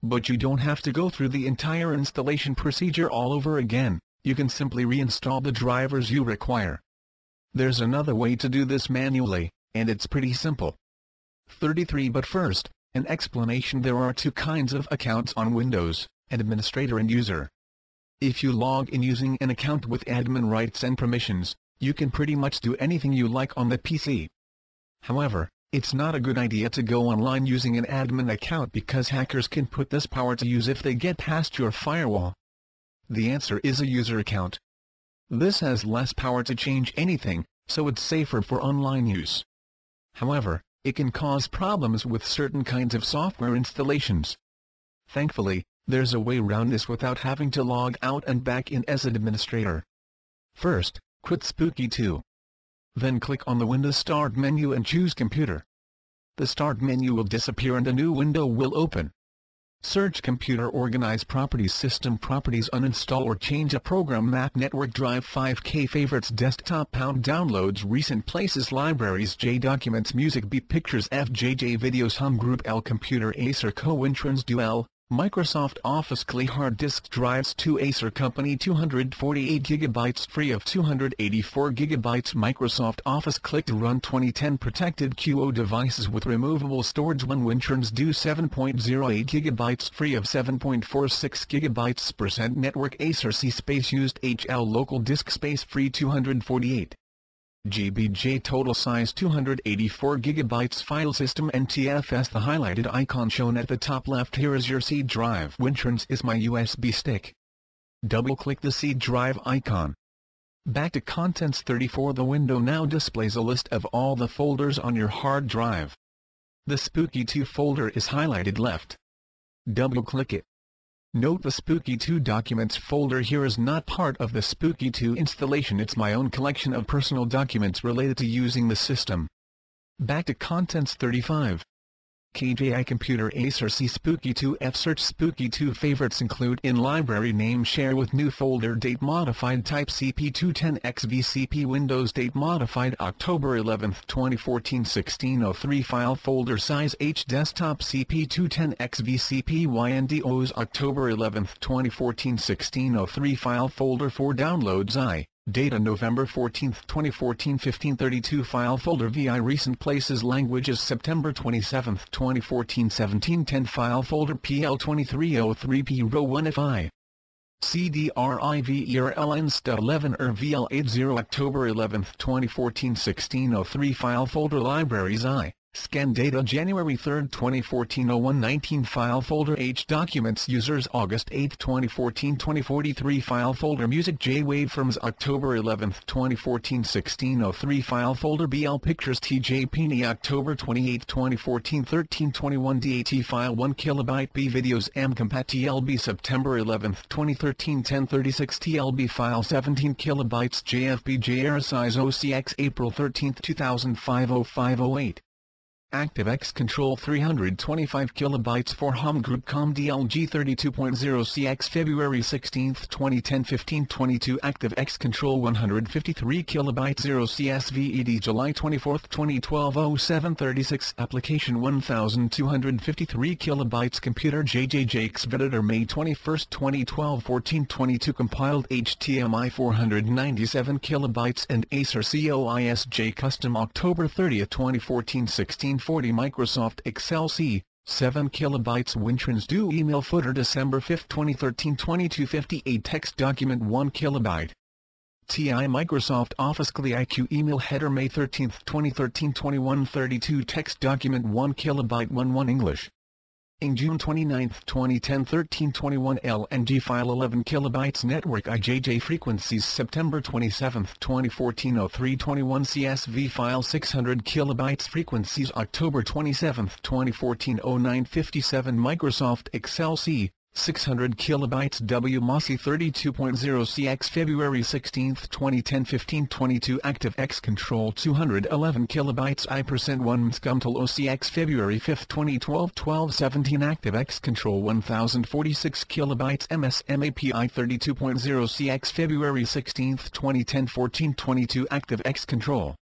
But you don't have to go through the entire installation procedure all over again, you can simply reinstall the drivers you require. There's another way to do this manually, and it's pretty simple. 33 But first, an explanation There are two kinds of accounts on Windows, administrator and user. If you log in using an account with admin rights and permissions, you can pretty much do anything you like on the PC. However, it's not a good idea to go online using an admin account because hackers can put this power to use if they get past your firewall. The answer is a user account. This has less power to change anything, so it's safer for online use. However, it can cause problems with certain kinds of software installations. Thankfully, there's a way around this without having to log out and back in as administrator. First, quit Spooky 2. Then click on the Windows Start menu and choose Computer. The Start menu will disappear and a new window will open. Search Computer Organize Properties System Properties Uninstall or change a program map Network Drive 5K Favorites Desktop Pound Downloads Recent Places Libraries J Documents Music B Pictures FJJ Videos Home Group L Computer Acer Co-Introns Duel Microsoft Office CLI hard disk drives 2 Acer Company 248 GB free of 284 GB Microsoft Office Click to Run 2010 Protected QO devices with removable storage 1 Wintrons do 7.08 GB free of 7.46 GB percent. Network Acer C space used HL local disk space free 248 GBJ total size 284 GB file system NTFS The highlighted icon shown at the top left here is your C drive Wintrons is my USB stick. Double-click the C drive icon. Back to Contents 34 The window now displays a list of all the folders on your hard drive. The Spooky 2 folder is highlighted left. Double-click it. Note the Spooky 2 Documents folder here is not part of the Spooky 2 installation it's my own collection of personal documents related to using the system. Back to Contents 35. KJI Computer Acer C Spooky 2 F Search Spooky 2 Favorites include in library name share with new folder date modified type CP210X VCP Windows date modified October 11, 2014 1603 file folder size H desktop CP210X VCP YNDOs October 11, 2014 1603 file folder for downloads I Data November 14, 2014 1532 File folder VI Recent Places Languages September 27, 2014 1710 File folder PL2303P Row 1 FI CDRIV ER LNSTA 11 ER VL80 October 11, 2014 1603 File folder Libraries I Scan data January 3, 2014 0119 File folder H Documents Users August 8, 2014 2043 File folder Music J Waveforms October 11, 2014 1603 File folder BL Pictures TJ Peony October 28, 2014 1321 DAT File 1 kilobyte B Videos MCompat TLB September 11, 2013 1036 TLB File 17 KB JFB JR Size OCX April 13, 2005 0508 ActiveX Control 325 kilobytes for Hum Group Com DLG 32.0 CX February 16, 2010 1522 ActiveX Control 153 kilobytes 0 CSVED July 24, 2012 0736 Application 1253 kilobytes. Computer JJJ Expeditor May 21, 2012 1422 Compiled HTMI 497 kilobytes and Acer COISJ Custom October 30, 2014 16 40 Microsoft Excel C, 7 kilobytes Wintrans Do email footer December 5, 2013 2258 text document 1 kilobyte. TI Microsoft Office CliIQ email header May 13, 2013 2132 text document 1 kilobyte 11 English in June 29, 2010 1321 LNG file 11 kilobytes network IJJ frequencies September 27, 2014 0321 CSV file 600 kilobytes frequencies October 27, 2014 0957 Microsoft Excel C 600 kilobytes W Mossy 32.0 CX February 16, 2010 1522 ActiveX Control 211 kilobytes I percent 1 Scumtel OCX February 5, 2012 1217 ActiveX Control 1046 kilobytes MS MAPI 32.0 CX February 16, 2010 1422 ActiveX Control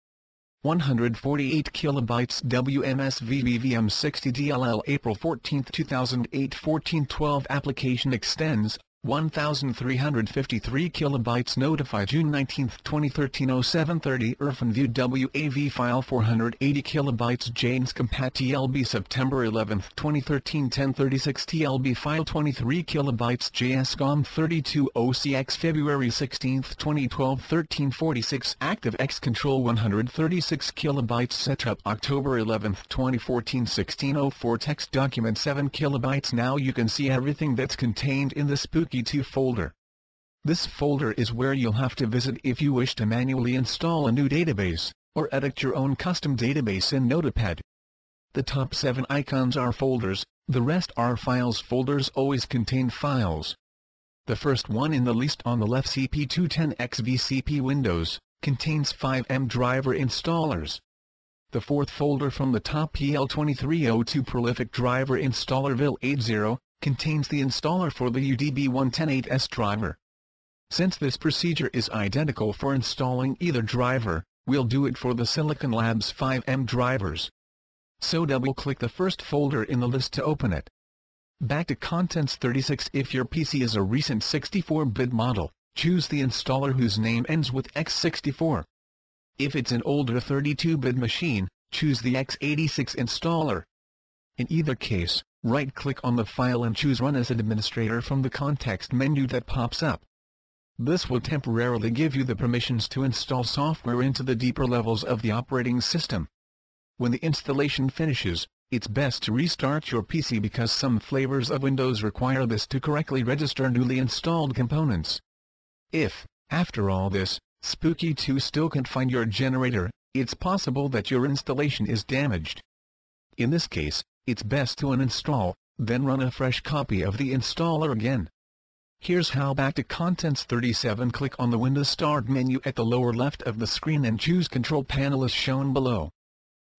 148 kilobytes WMS VBVM 60 DLL April 14, 2008 1412 application extends 1353 kilobytes notify June 19, 2013 0730 IrfanView WAV file 480 kilobytes Janes Compat TLB September 11, 2013 1036 TLB file 23 kilobytes JSCOM 32 OCX February 16, 2012 1346 ActiveX Control 136 kilobytes setup October 11, 2014 1604 text document 7 kilobytes. Now you can see everything that's contained in the spook Spooky 2 folder. This folder is where you'll have to visit if you wish to manually install a new database, or edit your own custom database in Notepad. The top 7 icons are folders, the rest are files folders always contain files. The first one in the list on the left CP210X VCP Windows, contains 5M driver installers. The fourth folder from the top PL2302 Prolific Driver Installer VIL80, contains the installer for the UDB-110.8s driver. Since this procedure is identical for installing either driver, we'll do it for the Silicon Labs 5M drivers. So double-click the first folder in the list to open it. Back to Contents 36 If your PC is a recent 64-bit model, choose the installer whose name ends with x64. If it's an older 32-bit machine, choose the x86 installer. In either case, Right-click on the file and choose Run as Administrator from the context menu that pops up. This will temporarily give you the permissions to install software into the deeper levels of the operating system. When the installation finishes, it's best to restart your PC because some flavors of Windows require this to correctly register newly installed components. If, after all this, Spooky 2 still can't find your generator, it's possible that your installation is damaged. In this case, it's best to uninstall, then run a fresh copy of the installer again. Here's how back to Contents 37 click on the Windows Start menu at the lower left of the screen and choose Control Panel as shown below.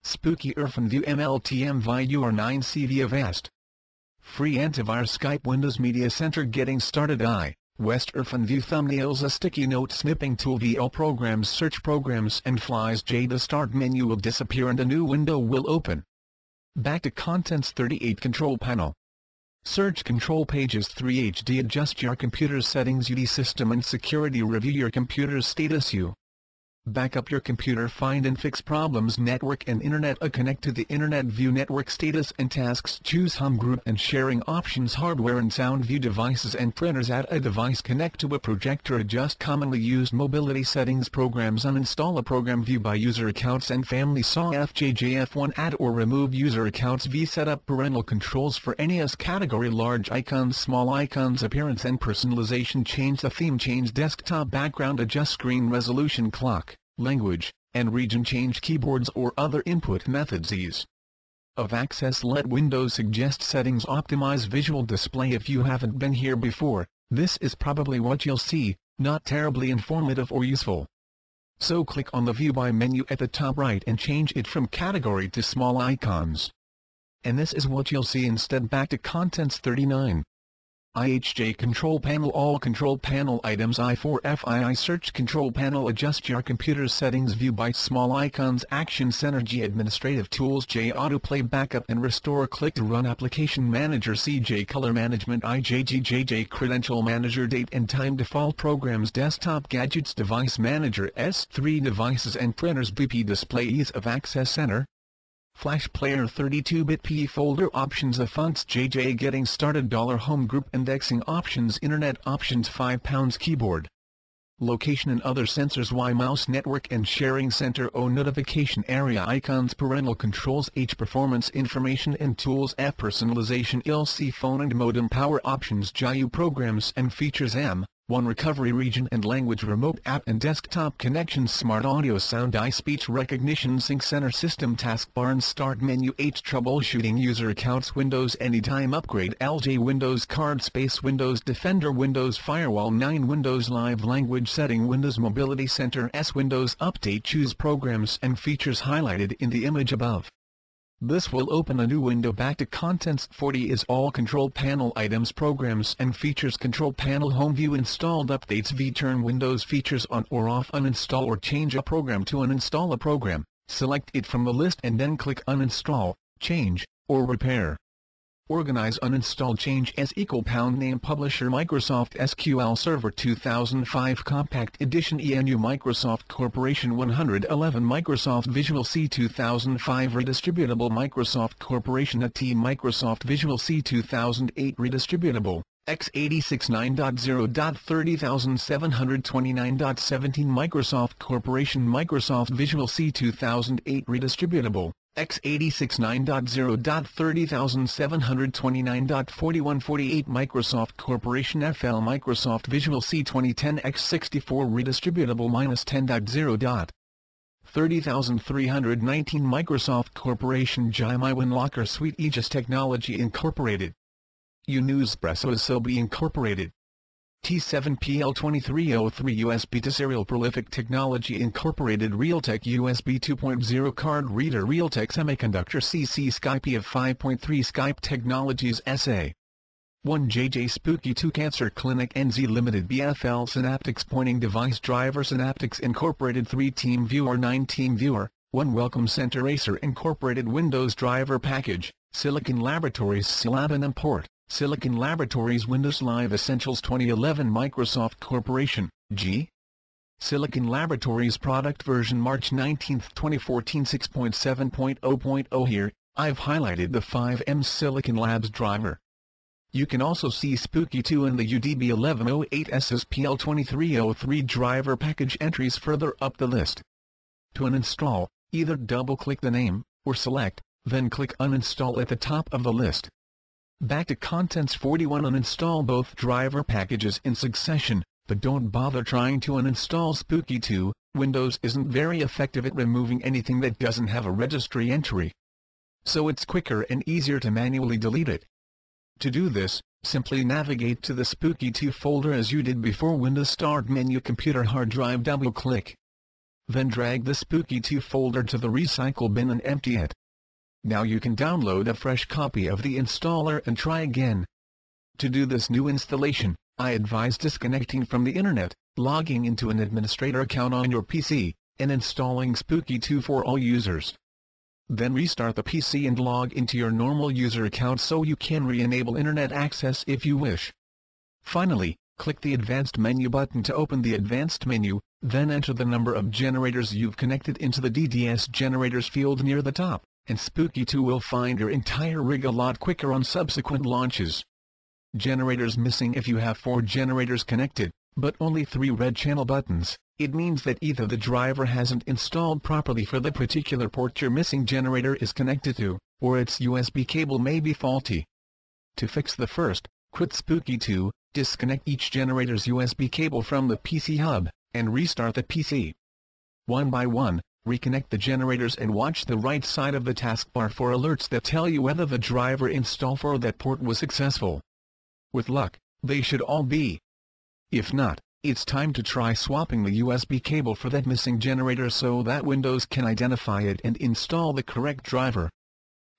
Spooky View MLTM VIUR9 CV Avast. Free antivirus Skype Windows Media Center Getting Started I, West View Thumbnails A sticky note snipping tool VL programs Search programs and flies J The start menu will disappear and a new window will open. Back to Contents 38 Control Panel. Search Control Pages 3 HD Adjust your computer's settings UD System and Security Review your computer's status U Backup your computer find and fix problems network and internet a connect to the internet view network status and tasks choose home group and sharing options hardware and sound view devices and printers add a device connect to a projector adjust commonly used mobility settings programs uninstall a program view by user accounts and family saw FJJF1 add or remove user accounts v set up parental controls for NES category large icons small icons appearance and personalization change the theme change desktop background adjust screen resolution clock language, and region change keyboards or other input methods ease of access let Windows suggest settings optimize visual display if you haven't been here before, this is probably what you'll see, not terribly informative or useful. So click on the View By menu at the top right and change it from category to small icons. And this is what you'll see instead back to Contents 39. IHJ Control Panel All Control Panel Items I4FII Search Control Panel Adjust your Computer settings View by Small Icons Action Center G Administrative Tools J Autoplay Backup and Restore Click to Run Application Manager CJ Color Management IJGJJ Credential Manager Date and Time Default Programs Desktop Gadgets Device Manager S3 Devices and Printers BP Display Ease of Access Center Flash Player 32-bit P folder options of fonts JJ Getting Started Dollar Home Group Indexing Options Internet Options 5 pounds Keyboard. Location and other sensors Y Mouse Network and Sharing Center O Notification Area Icons Parental Controls H Performance Information and Tools F Personalization LC Phone and Modem Power Options JIU Programs and Features M one recovery region and language remote app and desktop connections smart audio sound I speech recognition sync center system taskbar and start menu H troubleshooting user accounts Windows anytime upgrade LJ Windows card space Windows Defender Windows Firewall 9 Windows Live language setting Windows Mobility Center S Windows Update choose programs and features highlighted in the image above. This will open a new window back to Contents. 40 is all Control Panel items programs and features. Control Panel Home View installed. Updates. V turn Windows. Features on or off uninstall or change a program to uninstall a program, select it from the list and then click uninstall, change, or repair. Organize uninstall change as equal pound name publisher Microsoft SQL Server 2005 Compact Edition ENU Microsoft Corporation 111 Microsoft Visual C 2005 Redistributable Microsoft Corporation AT Microsoft Visual C 2008 Redistributable x86 9.0.30729.17 Microsoft Corporation Microsoft Visual C 2008 Redistributable x86 9.0.30729.4148 Microsoft Corporation FL Microsoft Visual C 2010 x64 redistributable minus 10.0. 30319 Microsoft Corporation Jimmy Locker Suite Aegis Technology Incorporated Unewspresso Sobi Incorporated T7PL2303 USB to Serial Prolific Technology Incorporated Realtek USB 2.0 Card Reader Realtek Semiconductor CC Skype of 5.3 Skype Technologies SA 1 JJ Spooky 2 Cancer Clinic NZ Limited BFL Synaptics Pointing Device Driver Synaptics Incorporated 3 Team Viewer 9 Team Viewer. 1 Welcome Center Acer Incorporated Windows Driver Package Silicon Laboratories Slab and Import Silicon Laboratories Windows Live Essentials 2011 Microsoft Corporation, G. Silicon Laboratories Product Version March 19, 2014 6.7.0.0 Here, I've highlighted the 5M Silicon Labs driver. You can also see Spooky 2 and the UDB 1108 SSPL 2303 driver package entries further up the list. To uninstall, either double-click the name, or select, then click Uninstall at the top of the list. Back to Contents 41 Uninstall both driver packages in succession, but don't bother trying to uninstall Spooky 2, Windows isn't very effective at removing anything that doesn't have a registry entry. so it's quicker and easier to manually delete it. To do this, simply navigate to the Spooky 2 folder as you did before Windows Start menu computer hard drive double-click. Then drag the Spooky 2 folder to the recycle bin and empty it. Now you can download a fresh copy of the installer and try again. To do this new installation, I advise disconnecting from the Internet, logging into an administrator account on your PC, and installing Spooky 2 for all users. Then restart the PC and log into your normal user account so you can re-enable Internet access if you wish. Finally, click the Advanced menu button to open the Advanced menu, then enter the number of generators you've connected into the DDS generators field near the top, and Spooky 2 will find your entire rig a lot quicker on subsequent launches. Generators missing If you have four generators connected, but only three red channel buttons, it means that either the driver hasn't installed properly for the particular port your missing generator is connected to, or its USB cable may be faulty. To fix the first, quit Spooky 2, disconnect each generator's USB cable from the PC hub, and restart the PC. One by one, reconnect the generators and watch the right side of the taskbar for alerts that tell you whether the driver install for that port was successful. With luck, they should all be. If not, it's time to try swapping the USB cable for that missing generator so that Windows can identify it and install the correct driver.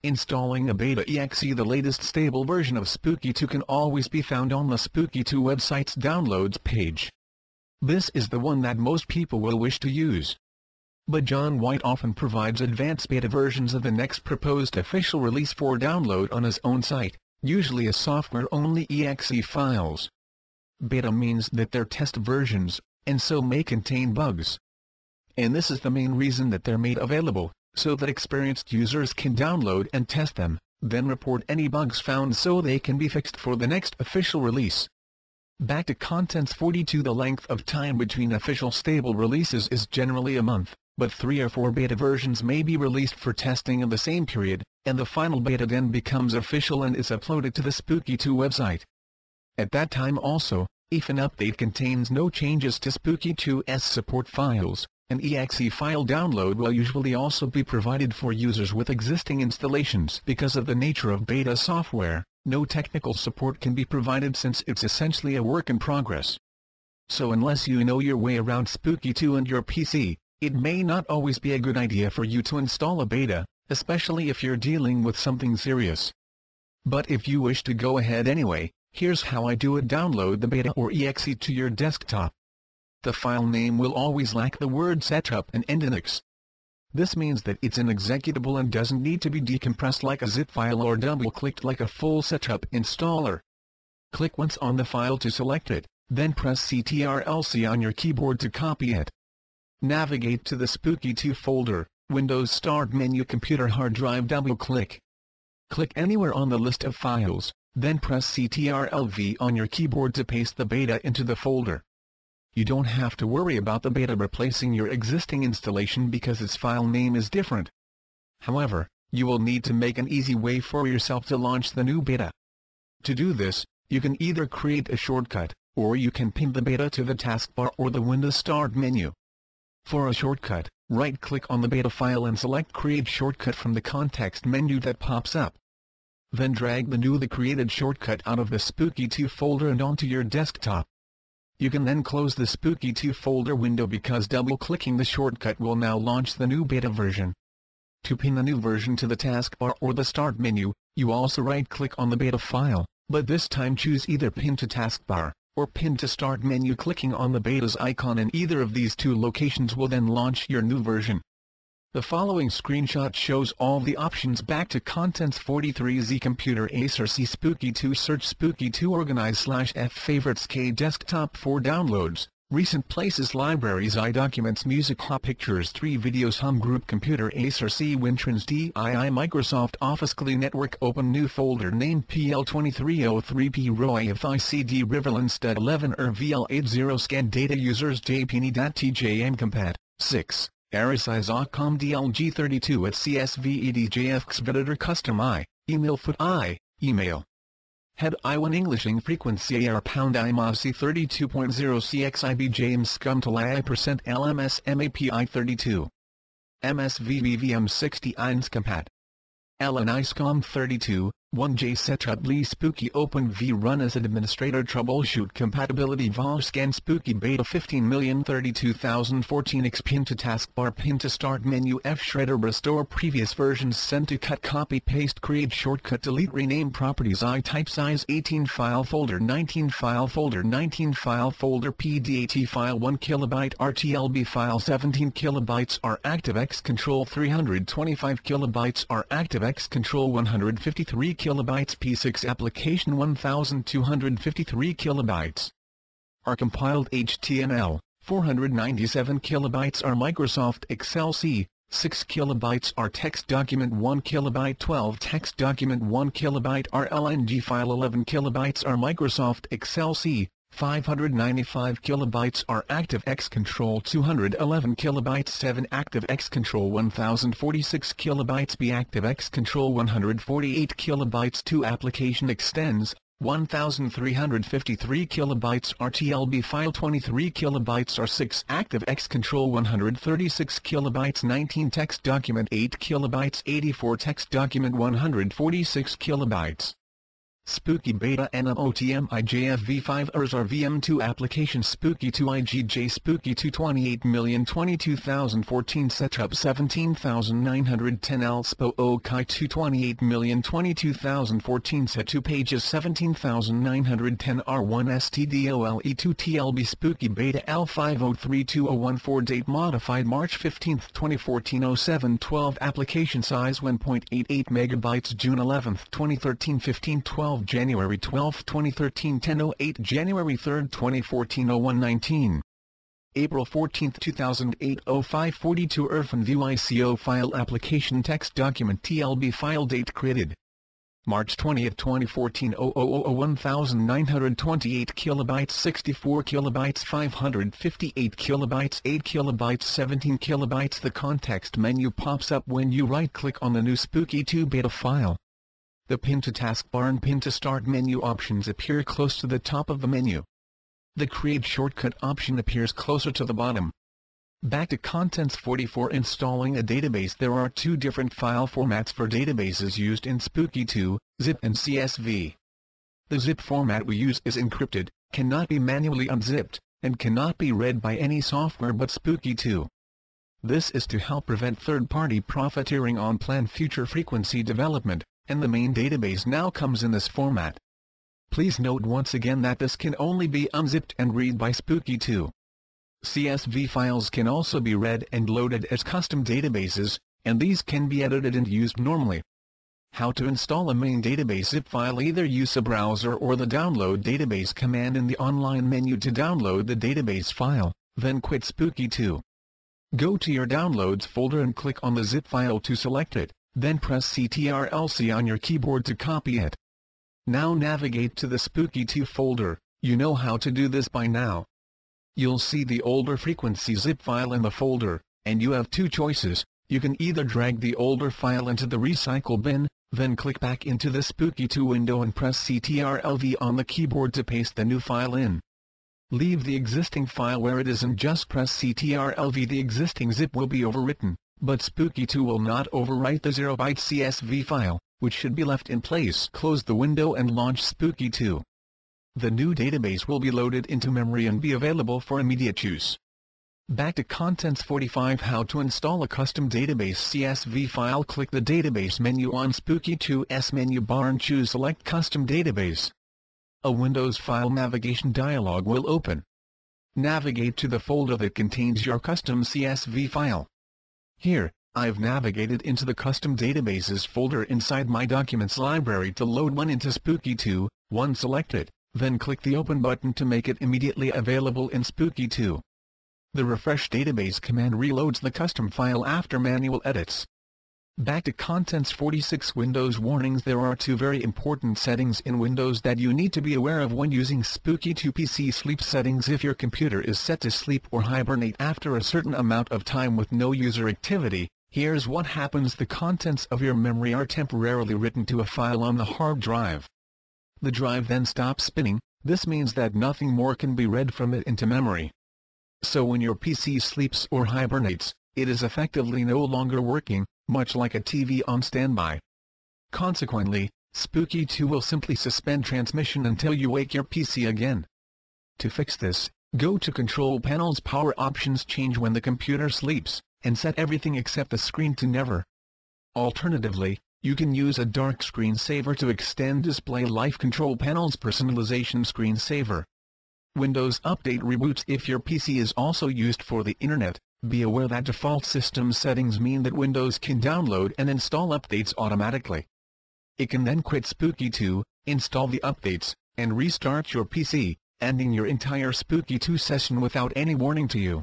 Installing a Beta EXE The latest stable version of Spooky 2 can always be found on the Spooky 2 website's downloads page. This is the one that most people will wish to use. But John White often provides advanced beta versions of the next proposed official release for download on his own site, usually as software-only exe files. Beta means that they're test versions, and so may contain bugs. And this is the main reason that they're made available, so that experienced users can download and test them, then report any bugs found so they can be fixed for the next official release. Back to Contents 42 The length of time between official stable releases is generally a month, but three or four beta versions may be released for testing in the same period, and the final beta then becomes official and is uploaded to the Spooky 2 website. At that time also, if an update contains no changes to Spooky 2's support files, an exe file download will usually also be provided for users with existing installations. Because of the nature of beta software, no technical support can be provided since it's essentially a work in progress. So unless you know your way around Spooky 2 and your PC, it may not always be a good idea for you to install a beta, especially if you're dealing with something serious. But if you wish to go ahead anyway, Here's how I do it download the beta or exe to your desktop. The file name will always lack the word setup and end in X. This means that it's an executable and doesn't need to be decompressed like a zip file or double-clicked like a full setup installer. Click once on the file to select it, then press Ctrl-C on your keyboard to copy it. Navigate to the Spooky 2 folder, Windows Start menu Computer Hard Drive double-click. Click anywhere on the list of files, then press Ctrl-V on your keyboard to paste the beta into the folder. You don't have to worry about the beta replacing your existing installation because its file name is different. However, you will need to make an easy way for yourself to launch the new beta. To do this, you can either create a shortcut, or you can pin the beta to the taskbar or the Windows Start menu. For a shortcut, right-click on the beta file and select Create Shortcut from the context menu that pops up. Then drag the newly created shortcut out of the Spooky 2 folder and onto your desktop. You can then close the Spooky 2 folder window because double-clicking the shortcut will now launch the new beta version. To pin the new version to the taskbar or the Start menu, you also right-click on the beta file, but this time choose either Pin to Taskbar, or Pin to Start menu clicking on the beta's icon in either of these two locations will then launch your new version. The following screenshot shows all the options back to Contents 43Z Computer Acer C Spooky 2 Search Spooky 2 Organize slash F Favorites K Desktop 4 Downloads Recent Places Libraries iDocuments Music Hot Pictures 3 Videos Home Group Computer Acer C Wintrans DII Microsoft Office CLI Network Open New Folder Name PL2303P Roy if ICD Riverland Stud 11 er VL80 Scan Data Users JPNI.TJM Compat. 6 Arisize.com DLG32 at CSVEDJFX Editor Custom I, Email Foot I, Email. Head I1 Englishing Frequency AR Pound IMOSI 32.0 CXIB James Scumtala I percent LMS MAPI 32. MSVVVM 60 Einscompat. LNISCOM 32, 1J Setup Lee Spooky Open V Run as Administrator Troubleshoot Compatibility Vol Scan Spooky Beta 15032014 X Pin to Taskbar Pin to Start Menu F Shredder Restore Previous versions Send to Cut Copy Paste Create Shortcut Delete Rename Properties I Type Size 18 File Folder 19 File Folder 19 File Folder PDAT File 1 kilobyte RTLB File 17 kilobytes R ActiveX Control 325 kilobytes R ActiveX Control 153 kilobytes P6 application 1253 kilobytes. Are compiled HTML 497 kilobytes are Microsoft Excel C 6 kilobytes are text document 1 kilobyte 12 text document 1 kilobyte are LNG file 11 kilobytes are Microsoft Excel C 595 kilobytes are ActiveX Control 211 kilobytes 7 ActiveX Control 1046 kilobytes B ActiveX Control 148 kilobytes 2 Application Extends 1353 kilobytes RTLB file 23 kilobytes R6 ActiveX Control 136 kilobytes 19 text document 8 kilobytes 84 text document 146 kilobytes Spooky Beta NMOTM IJFV5 ERSR VM2 Application Spooky 2 IGJ Spooky 2 28022014 Setup 17910 Alspo OKI 2 28022014 Set 2 Pages 17910 R1 STDOLE 2 TLB Spooky Beta L503201 Date Modified March 15, 2014 07 12 Application Size 1.88 MB June 11, 2013 15 12 January 12, 2013 10.08 January 3, 2014 0119 April 14, 2008 0542 IrfanView ICO file application text document TLB file date created. March 20, 2014 1928 kilobytes 64 kilobytes 558 kilobytes 8 kilobytes 17 kilobytes. The context menu pops up when you right-click on the new Spooky 2 beta file. The Pin to Taskbar and Pin to Start menu options appear close to the top of the menu. The Create Shortcut option appears closer to the bottom. Back to Contents 44 Installing a database There are two different file formats for databases used in Spooky 2, ZIP and CSV. The ZIP format we use is encrypted, cannot be manually unzipped, and cannot be read by any software but Spooky 2. This is to help prevent third-party profiteering on planned future frequency development, and the main database now comes in this format. Please note once again that this can only be unzipped and read by Spooky 2. CSV files can also be read and loaded as custom databases, and these can be edited and used normally. How to install a main database zip file Either use a browser or the download database command in the online menu to download the database file, then quit Spooky 2. Go to your Downloads folder and click on the zip file to select it, then press CTRL-C on your keyboard to copy it. Now navigate to the Spooky 2 folder, you know how to do this by now. You'll see the older frequency zip file in the folder, and you have two choices, you can either drag the older file into the recycle bin, then click back into the Spooky 2 window and press CTRL-V on the keyboard to paste the new file in. Leave the existing file where it is and just press CTRL-V the existing zip will be overwritten, but Spooky 2 will not overwrite the 0-byte CSV file which should be left in place. Close the window and launch Spooky 2. The new database will be loaded into memory and be available for immediate use. Back to Contents 45 How to install a custom database CSV file Click the Database menu on Spooky 2's menu bar and choose Select Custom Database. A Windows File Navigation dialog will open. Navigate to the folder that contains your custom CSV file. Here, I've navigated into the Custom Databases folder inside my Documents library to load one into Spooky 2, one select it, then click the Open button to make it immediately available in Spooky 2. The Refresh Database command reloads the custom file after manual edits. Back to Contents 46 Windows Warnings. There are two very important settings in Windows that you need to be aware of when using Spooky 2 PC Sleep Settings. If your computer is set to sleep or hibernate after a certain amount of time with no user activity, Here's what happens. The contents of your memory are temporarily written to a file on the hard drive. The drive then stops spinning, this means that nothing more can be read from it into memory. So when your PC sleeps or hibernates, it is effectively no longer working, much like a TV on standby. Consequently, Spooky 2 will simply suspend transmission until you wake your PC again. To fix this, go to Control Panel's Power Options Change when the computer sleeps, and set everything except the screen to never. Alternatively, you can use a dark screensaver to extend display life control panel's personalization screensaver. Windows Update reboots if your PC is also used for the Internet. Be aware that default system settings mean that Windows can download and install updates automatically. It can then quit Spooky 2, install the updates, and restart your PC, ending your entire Spooky 2 session without any warning to you.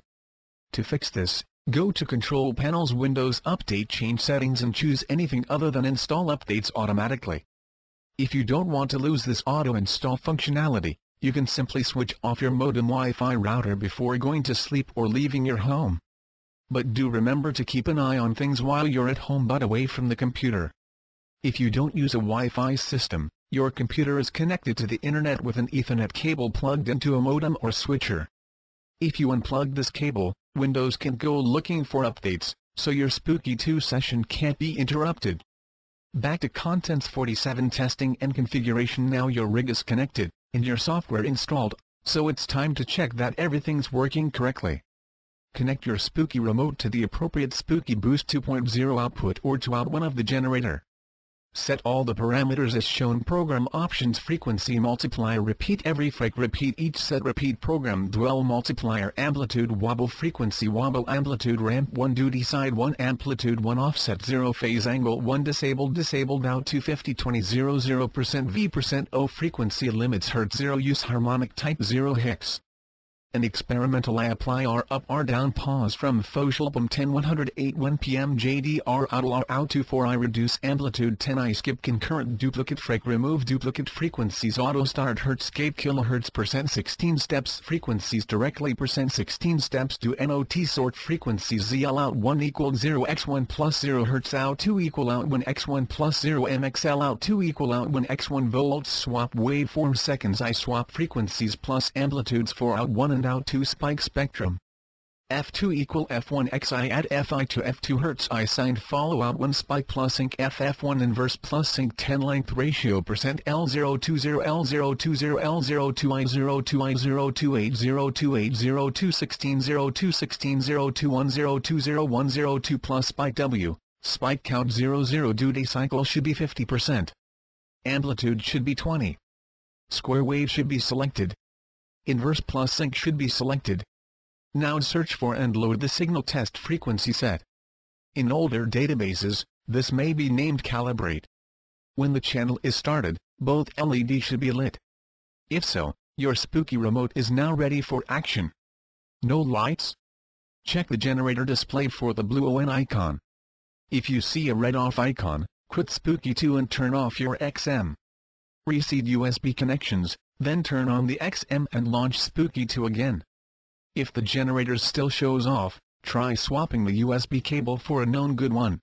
To fix this, Go to Control Panel's Windows Update Change Settings and choose anything other than Install Updates automatically. If you don't want to lose this auto-install functionality, you can simply switch off your modem Wi-Fi router before going to sleep or leaving your home. But do remember to keep an eye on things while you're at home but away from the computer. If you don't use a Wi-Fi system, your computer is connected to the internet with an Ethernet cable plugged into a modem or switcher. If you unplug this cable, Windows can go looking for updates, so your Spooky 2 session can't be interrupted. Back to Contents 47 testing and configuration Now your rig is connected, and your software installed, so it's time to check that everything's working correctly. Connect your Spooky remote to the appropriate Spooky Boost 2.0 output or to out one of the generator. Set all the parameters as shown. Program options. Frequency multiplier. Repeat every frec repeat each set. Repeat program. Dwell multiplier. Amplitude. Wobble. Frequency. Wobble. Amplitude. Ramp. 1 duty side. 1 amplitude. 1 offset. 0 phase angle. 1 disabled. Disabled out. 250 20 0 0% V percent. O. Frequency limits. Hertz. 0 use harmonic type. 0 hex an experimental I apply R up R down pause from Fochalpum 10 108 1 p.m. JDR out R out 2 4 I reduce amplitude 10 I skip concurrent duplicate frec remove duplicate frequencies auto start hertz scape kilohertz percent 16 steps frequencies directly percent 16 steps do NOT sort frequencies ZL out 1 equal 0 x1 plus 0 hertz out 2 equal out 1 x1 plus 0 MXL out 2 equal out 1 x1 volts swap waveform seconds I swap frequencies plus amplitudes for out 1 out 2 spike spectrum. F2 equal F1 X I add Fi to F2 Hz I signed follow out 1 spike plus sync FF1 inverse plus sync 10 length ratio percent L020 L020 L02 I02 I028 028 0216 0216 0210 102 plus spike W, spike count 00 duty cycle should be 50%. Amplitude should be 20. Square wave should be selected, Inverse plus sync should be selected. Now search for and load the signal test frequency set. In older databases, this may be named calibrate. When the channel is started, both LED should be lit. If so, your spooky remote is now ready for action. No lights? Check the generator display for the blue ON icon. If you see a red off icon, quit Spooky 2 and turn off your XM. Reseed USB connections, then turn on the XM and launch Spooky 2 again. If the generator still shows off, try swapping the USB cable for a known good one.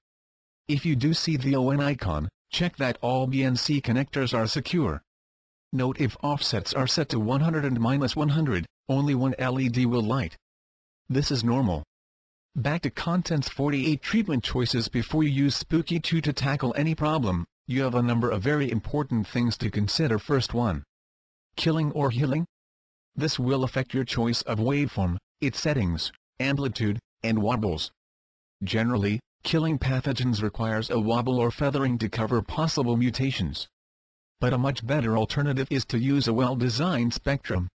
If you do see the ON icon, check that all BNC connectors are secure. Note if offsets are set to 100 and minus 100, only one LED will light. This is normal. Back to Contents 48 treatment choices before you use Spooky 2 to tackle any problem, you have a number of very important things to consider first one killing or healing? This will affect your choice of waveform, its settings, amplitude, and wobbles. Generally, killing pathogens requires a wobble or feathering to cover possible mutations. But a much better alternative is to use a well-designed spectrum.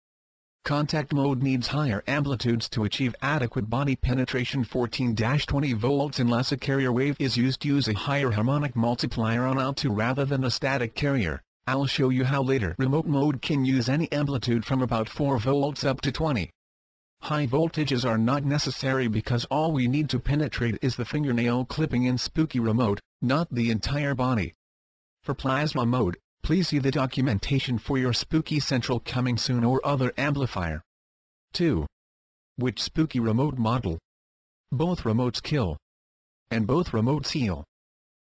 Contact mode needs higher amplitudes to achieve adequate body penetration 14-20 volts unless a carrier wave is used use a higher harmonic multiplier on out 2 rather than a static carrier. I'll show you how later. Remote mode can use any amplitude from about 4 volts up to 20. High voltages are not necessary because all we need to penetrate is the fingernail clipping in Spooky Remote, not the entire body. For plasma mode, please see the documentation for your Spooky Central coming soon or other amplifier. 2. Which Spooky Remote model? Both remotes kill. And both remotes heal.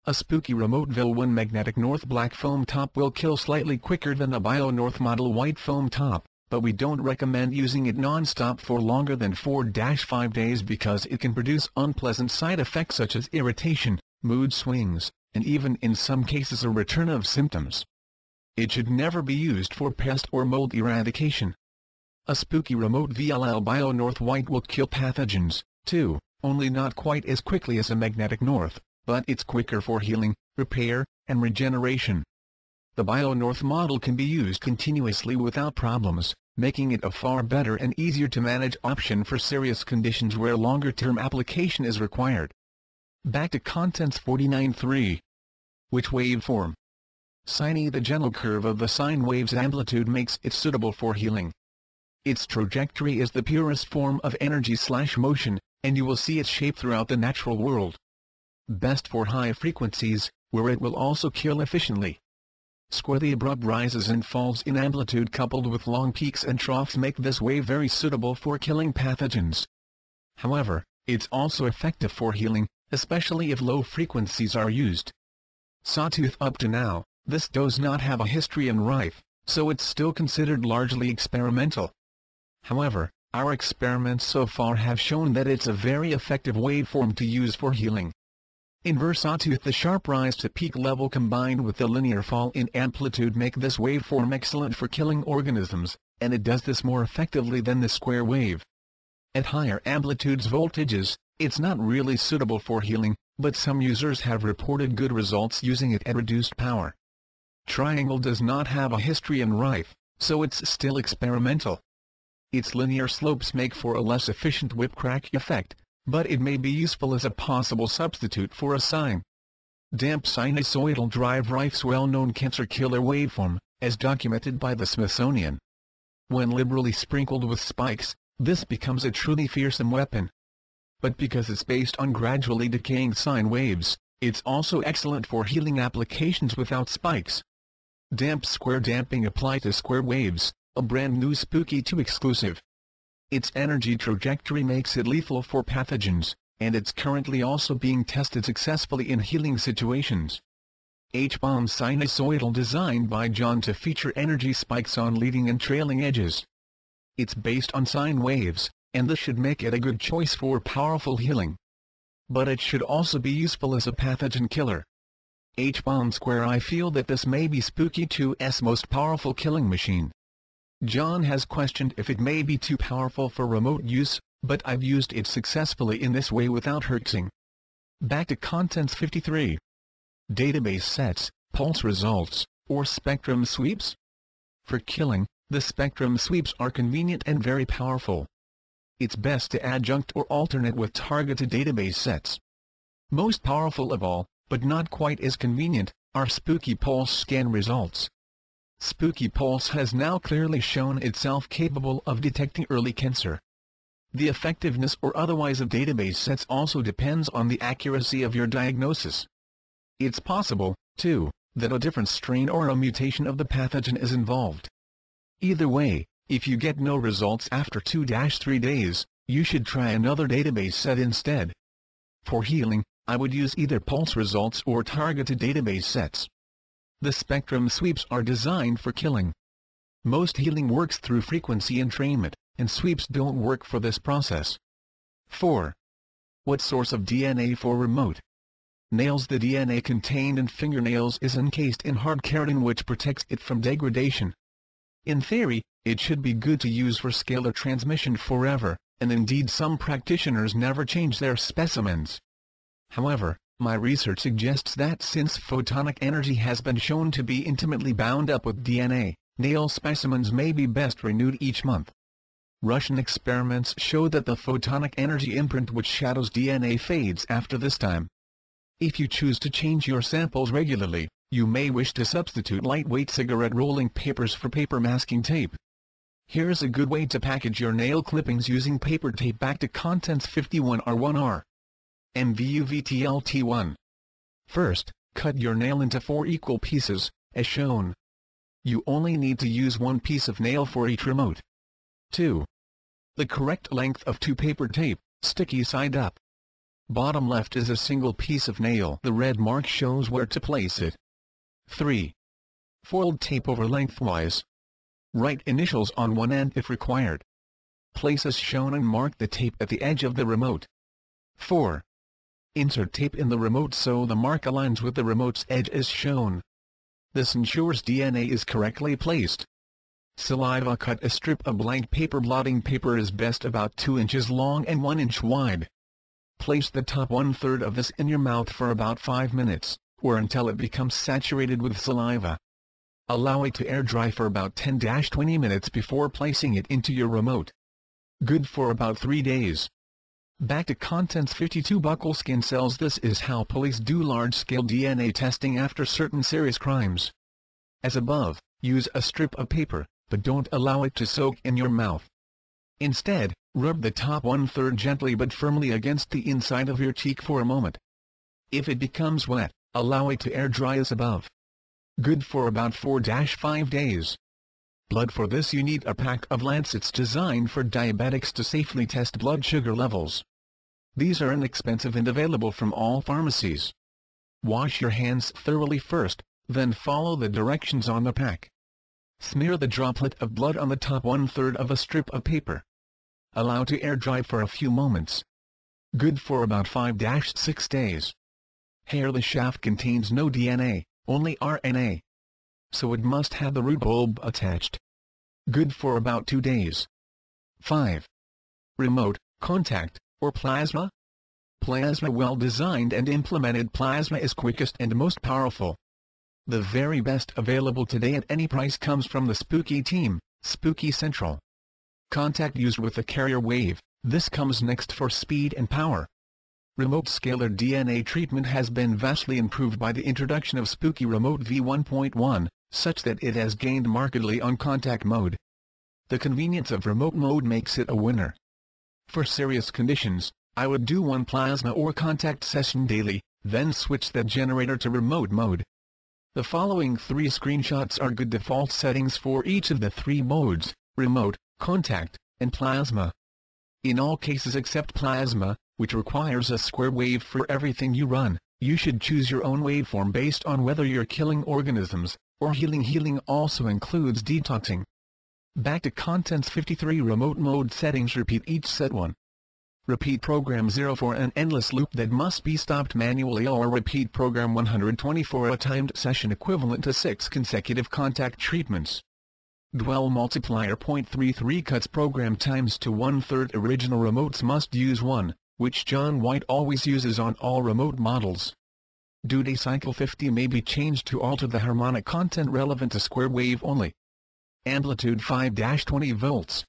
A spooky Remoteville 1 magnetic north black foam top will kill slightly quicker than a Bio North model white foam top, but we don't recommend using it non-stop for longer than 4-5 days because it can produce unpleasant side effects such as irritation, mood swings, and even in some cases a return of symptoms. It should never be used for pest or mold eradication. A spooky remote VLL Bio North White will kill pathogens, too, only not quite as quickly as a magnetic north, but it's quicker for healing, repair, and regeneration. The BioNorth model can be used continuously without problems, making it a far better and easier to manage option for serious conditions where longer-term application is required. Back to Contents 49.3. Which waveform? Sine The gentle curve of the sine wave's amplitude makes it suitable for healing. Its trajectory is the purest form of energy slash motion, and you will see its shape throughout the natural world. Best for high frequencies, where it will also kill efficiently. Square the abrupt rises and falls in amplitude coupled with long peaks and troughs make this wave very suitable for killing pathogens. However, it's also effective for healing, especially if low frequencies are used. Sawtooth up to now, this does not have a history in Rife, so it's still considered largely experimental. However, our experiments so far have shown that it's a very effective waveform to use for healing. Inverse Sawtooth the sharp rise to peak level combined with the linear fall in amplitude make this waveform excellent for killing organisms, and it does this more effectively than the square wave. At higher amplitudes voltages, it's not really suitable for healing, but some users have reported good results using it at reduced power. Triangle does not have a history in Rife, so it's still experimental. Its linear slopes make for a less efficient whip crack effect, but it may be useful as a possible substitute for a sine. Damp sinusoidal drive Rife's well-known cancer killer waveform, as documented by the Smithsonian. When liberally sprinkled with spikes, this becomes a truly fearsome weapon. But because it's based on gradually decaying sine waves, it's also excellent for healing applications without spikes. Damp square damping apply to square waves, a brand new Spooky 2 exclusive. Its energy trajectory makes it lethal for pathogens, and it's currently also being tested successfully in healing situations. H-bomb sinusoidal designed by John to feature energy spikes on leading and trailing edges. It's based on sine waves, and this should make it a good choice for powerful healing. But it should also be useful as a pathogen killer. H-bomb square I feel that this may be Spooky 2's most powerful killing machine. John has questioned if it may be too powerful for remote use, but I've used it successfully in this way without hurting. Back to Contents 53. Database sets, pulse results, or spectrum sweeps? For killing, the spectrum sweeps are convenient and very powerful. It's best to adjunct or alternate with targeted database sets. Most powerful of all, but not quite as convenient, are spooky pulse scan results. Spooky Pulse has now clearly shown itself capable of detecting early cancer. The effectiveness or otherwise of database sets also depends on the accuracy of your diagnosis. It's possible, too, that a different strain or a mutation of the pathogen is involved. Either way, if you get no results after 2-3 days, you should try another database set instead. For healing, I would use either pulse results or targeted database sets. The spectrum sweeps are designed for killing. Most healing works through frequency entrainment, and sweeps don't work for this process. 4. What source of DNA for remote? Nails The DNA contained in fingernails is encased in hard keratin which protects it from degradation. In theory, it should be good to use for scalar transmission forever, and indeed some practitioners never change their specimens. However, my research suggests that since photonic energy has been shown to be intimately bound up with DNA, nail specimens may be best renewed each month. Russian experiments show that the photonic energy imprint which shadows DNA fades after this time. If you choose to change your samples regularly, you may wish to substitute lightweight cigarette rolling papers for paper masking tape. Here's a good way to package your nail clippings using paper tape back to contents 51R1R. MVUVTLT1. First, cut your nail into four equal pieces, as shown. You only need to use one piece of nail for each remote. 2. The correct length of two paper tape, sticky side up. Bottom left is a single piece of nail. The red mark shows where to place it. 3. Fold tape over lengthwise. Write initials on one end if required. Place as shown and mark the tape at the edge of the remote. 4. Insert tape in the remote so the mark aligns with the remote's edge as shown. This ensures DNA is correctly placed. Saliva Cut a strip of blank paper blotting paper is best about 2 inches long and 1 inch wide. Place the top one-third of this in your mouth for about 5 minutes, or until it becomes saturated with saliva. Allow it to air dry for about 10-20 minutes before placing it into your remote. Good for about 3 days. Back to Contents 52 Buccal Skin Cells This is how police do large-scale DNA testing after certain serious crimes. As above, use a strip of paper, but don't allow it to soak in your mouth. Instead, rub the top one-third gently but firmly against the inside of your cheek for a moment. If it becomes wet, allow it to air dry as above. Good for about 4-5 days. Blood For this you need a pack of lancets designed for diabetics to safely test blood sugar levels. These are inexpensive and available from all pharmacies. Wash your hands thoroughly first, then follow the directions on the pack. Smear the droplet of blood on the top one-third of a strip of paper. Allow to air dry for a few moments. Good for about 5-6 days. Hair The shaft contains no DNA, only RNA. So it must have the root bulb attached. Good for about 2 days. 5. Remote, contact, or plasma? Plasma well designed and implemented plasma is quickest and most powerful. The very best available today at any price comes from the Spooky team, Spooky Central. Contact used with the carrier wave, this comes next for speed and power. Remote scalar DNA treatment has been vastly improved by the introduction of Spooky Remote V1.1, such that it has gained markedly on contact mode. The convenience of remote mode makes it a winner. For serious conditions, I would do one plasma or contact session daily, then switch that generator to remote mode. The following three screenshots are good default settings for each of the three modes, remote, contact, and plasma. In all cases except plasma, which requires a square wave for everything you run, you should choose your own waveform based on whether you're killing organisms, or healing. Healing also includes detoxing, Back to Contents 53 Remote Mode Settings Repeat each set 1. Repeat Program 0 for an endless loop that must be stopped manually or repeat Program 124 a timed session equivalent to 6 consecutive contact treatments. Dwell Multiplier .33 cuts program times to one-third original remotes must use 1, which John White always uses on all remote models. Duty cycle 50 may be changed to alter the harmonic content relevant to square wave only amplitude 5-20 volts.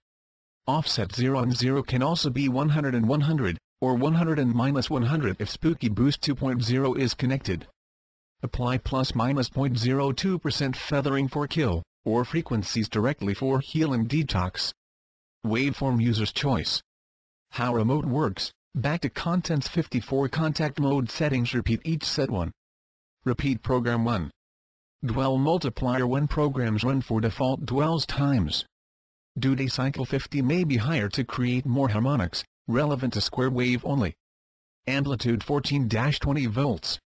Offset 0 and 0 can also be 100 and 100, or 100 and minus 100 if Spooky Boost 2.0 is connected. Apply plus minus 0.02% feathering for kill, or frequencies directly for heal and detox. Waveform user's choice. How remote works, back to contents 54 contact mode settings repeat each set 1. Repeat program 1. Dwell multiplier when programs run for default dwells times. Duty cycle 50 may be higher to create more harmonics, relevant to square wave only. Amplitude 14-20 volts.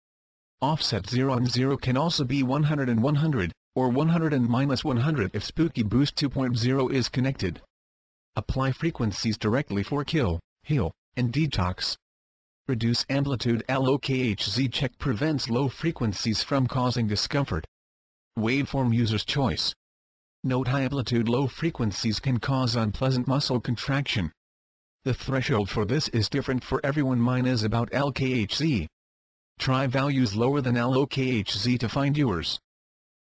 Offset 0 and 0 can also be 100 and 100, or 100 and minus 100 if Spooky Boost 2.0 is connected. Apply frequencies directly for kill, heal, and detox. Reduce amplitude LOKHZ check prevents low frequencies from causing discomfort. Waveform user's choice. Note high amplitude low frequencies can cause unpleasant muscle contraction. The threshold for this is different for everyone mine is about LKHZ. Try values lower than LOKHZ to find yours.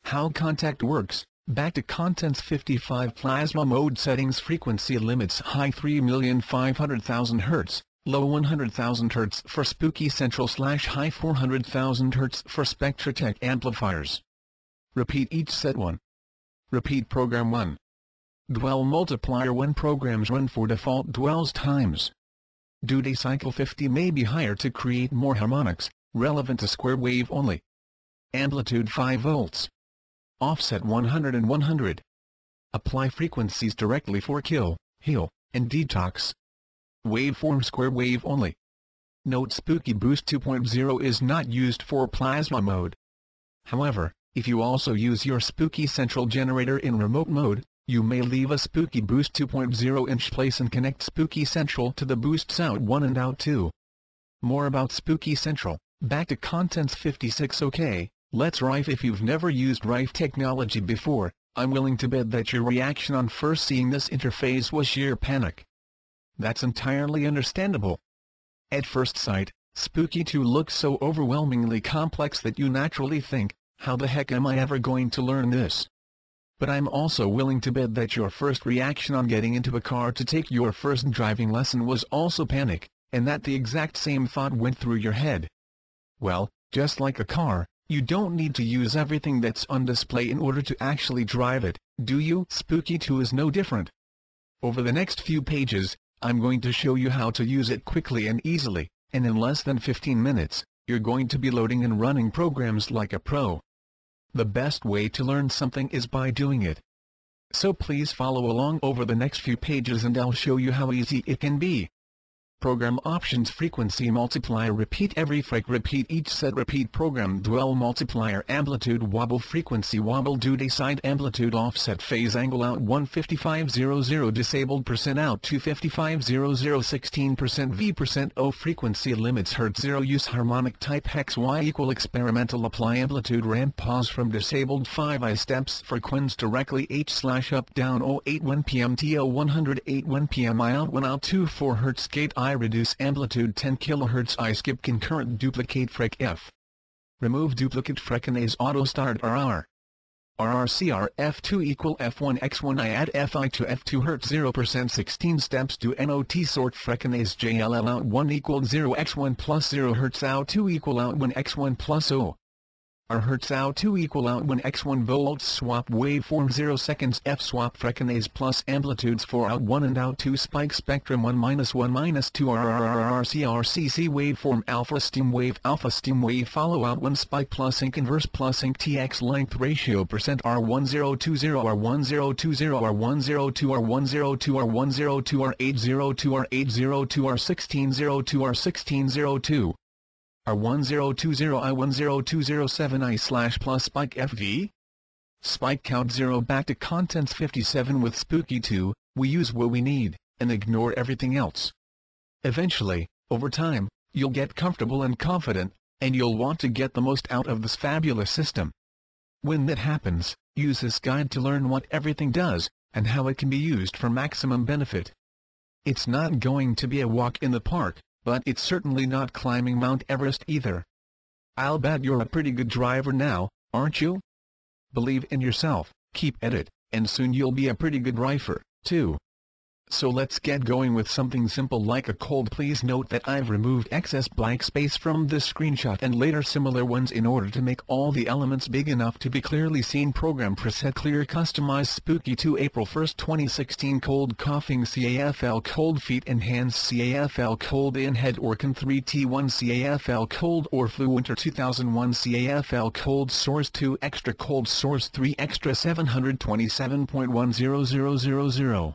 How contact works, back to contents 55 plasma mode settings frequency limits high 3,500,000 Hz, low 100,000 Hz for spooky central slash high 400,000 Hz for Spectratech amplifiers. Repeat each set 1. Repeat program 1. Dwell multiplier when programs run for default dwells times. Duty cycle 50 may be higher to create more harmonics, relevant to square wave only. Amplitude 5 volts. Offset 100 and 100. Apply frequencies directly for kill, heal, and detox. Waveform square wave only. Note Spooky Boost 2.0 is not used for plasma mode. However, if you also use your Spooky Central generator in remote mode, you may leave a Spooky Boost 2.0 inch place and connect Spooky Central to the boosts out 1 and out 2. more about Spooky Central, back to Contents 56 OK, let's rife if you've never used rife technology before, I'm willing to bet that your reaction on first seeing this interface was sheer panic. That's entirely understandable. At first sight, Spooky 2 looks so overwhelmingly complex that you naturally think, how the heck am I ever going to learn this? But I'm also willing to bet that your first reaction on getting into a car to take your first driving lesson was also panic, and that the exact same thought went through your head. Well, just like a car, you don't need to use everything that's on display in order to actually drive it, do you? Spooky 2 is no different. Over the next few pages, I'm going to show you how to use it quickly and easily, and in less than 15 minutes, you're going to be loading and running programs like a pro. The best way to learn something is by doing it. So please follow along over the next few pages and I'll show you how easy it can be. Program options frequency multiplier repeat every frec repeat each set repeat program dwell multiplier amplitude wobble frequency wobble duty side amplitude offset phase angle out 15500 disabled percent out 25500 16% V percent O frequency limits hertz 0 use harmonic type hex Y equal experimental apply amplitude ramp pause from disabled 5 I steps frequency directly H slash up down 081 PM TO 108 1 PM I out 1 out 2 4 hertz gate I reduce amplitude 10 kHz I skip concurrent duplicate frec F. Remove duplicate frequencies auto start RR. RRCR F2 equal F1 X1 I add FI to F2 Hz 0% 16 steps to NOT sort frequencies JLL out 1 equal 0 X1 plus 0 Hz out 2 equal out 1 X1 plus O. R Hertz out 2 equal out when x1 volts swap waveform 0 seconds f swap frequencies plus amplitudes 4 out 1 and out 2 spike spectrum 1 minus 1 minus 2 RRRRCRCC waveform alpha stem wave alpha stem wave follow out 1 spike plus inverse plus tx length ratio percent R1020 R1020 R102 R102 R102 R802 R802 R1602 R1602 R1020I10207I slash plus spike FV? Spike count 0 back to contents 57 with Spooky 2, we use what we need, and ignore everything else. Eventually, over time, you'll get comfortable and confident, and you'll want to get the most out of this fabulous system. When that happens, use this guide to learn what everything does, and how it can be used for maximum benefit. It's not going to be a walk in the park, but it's certainly not climbing Mount Everest either. I'll bet you're a pretty good driver now, aren't you? Believe in yourself, keep at it, and soon you'll be a pretty good rifer, too. So let's get going with something simple like a cold. Please note that I've removed excess blank space from this screenshot and later similar ones in order to make all the elements big enough to be clearly seen. Program preset clear customized spooky 2 April 1, 2016 cold coughing CAFL cold feet enhanced CAFL cold in head orcan 3T1 CAFL cold or flu. Winter 2001 CAFL cold source 2 extra cold source 3 extra 727.10000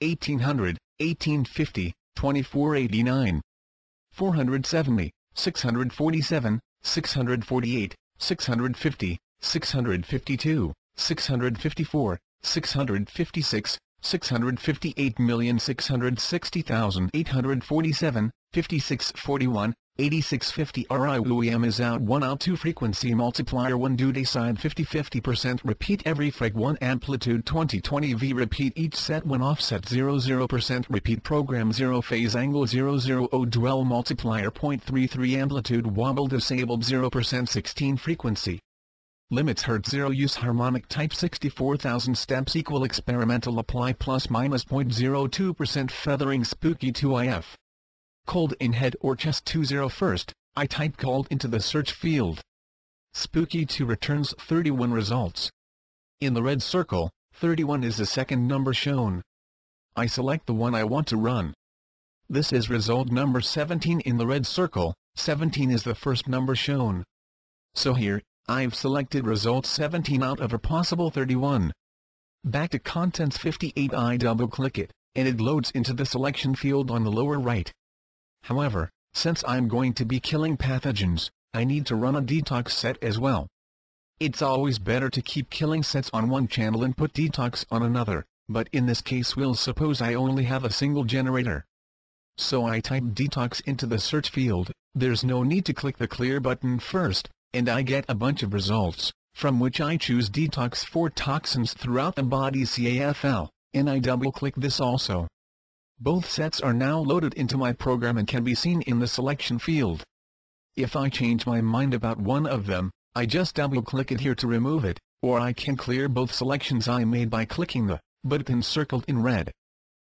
1800, 1850, 2489, 470, 647, 648, 650, 652, 654, 656, 658,660,847, 5641, 8650 RIWM is out. 1 out 2 frequency multiplier 1 duty side 50 50% repeat every frag 1 amplitude 20 20 V repeat each set 1 offset 0 0% repeat program 0 phase angle 0 0 O dwell multiplier 0.33 amplitude wobble disabled 0% 16 frequency. Limits hertz 0 use harmonic type 64,000 steps equal experimental apply plus minus 0.02% feathering spooky 2IF cold in head or chest 20 first, I type cold into the search field. Spooky 2 returns 31 results. In the red circle, 31 is the second number shown. I select the one I want to run. This is result number 17 in the red circle, 17 is the first number shown. So here, I've selected results 17 out of a possible 31. Back to Contents 58 I double-click it, and it loads into the selection field on the lower right. However, since I'm going to be killing pathogens, I need to run a detox set as well. It's always better to keep killing sets on one channel and put detox on another, but in this case we'll suppose I only have a single generator. So I type detox into the search field, there's no need to click the clear button first, and I get a bunch of results, from which I choose detox for toxins throughout the body CAFL, and I double-click this also. Both sets are now loaded into my program and can be seen in the selection field. If I change my mind about one of them, I just double-click it here to remove it, or I can clear both selections I made by clicking the button circled in red.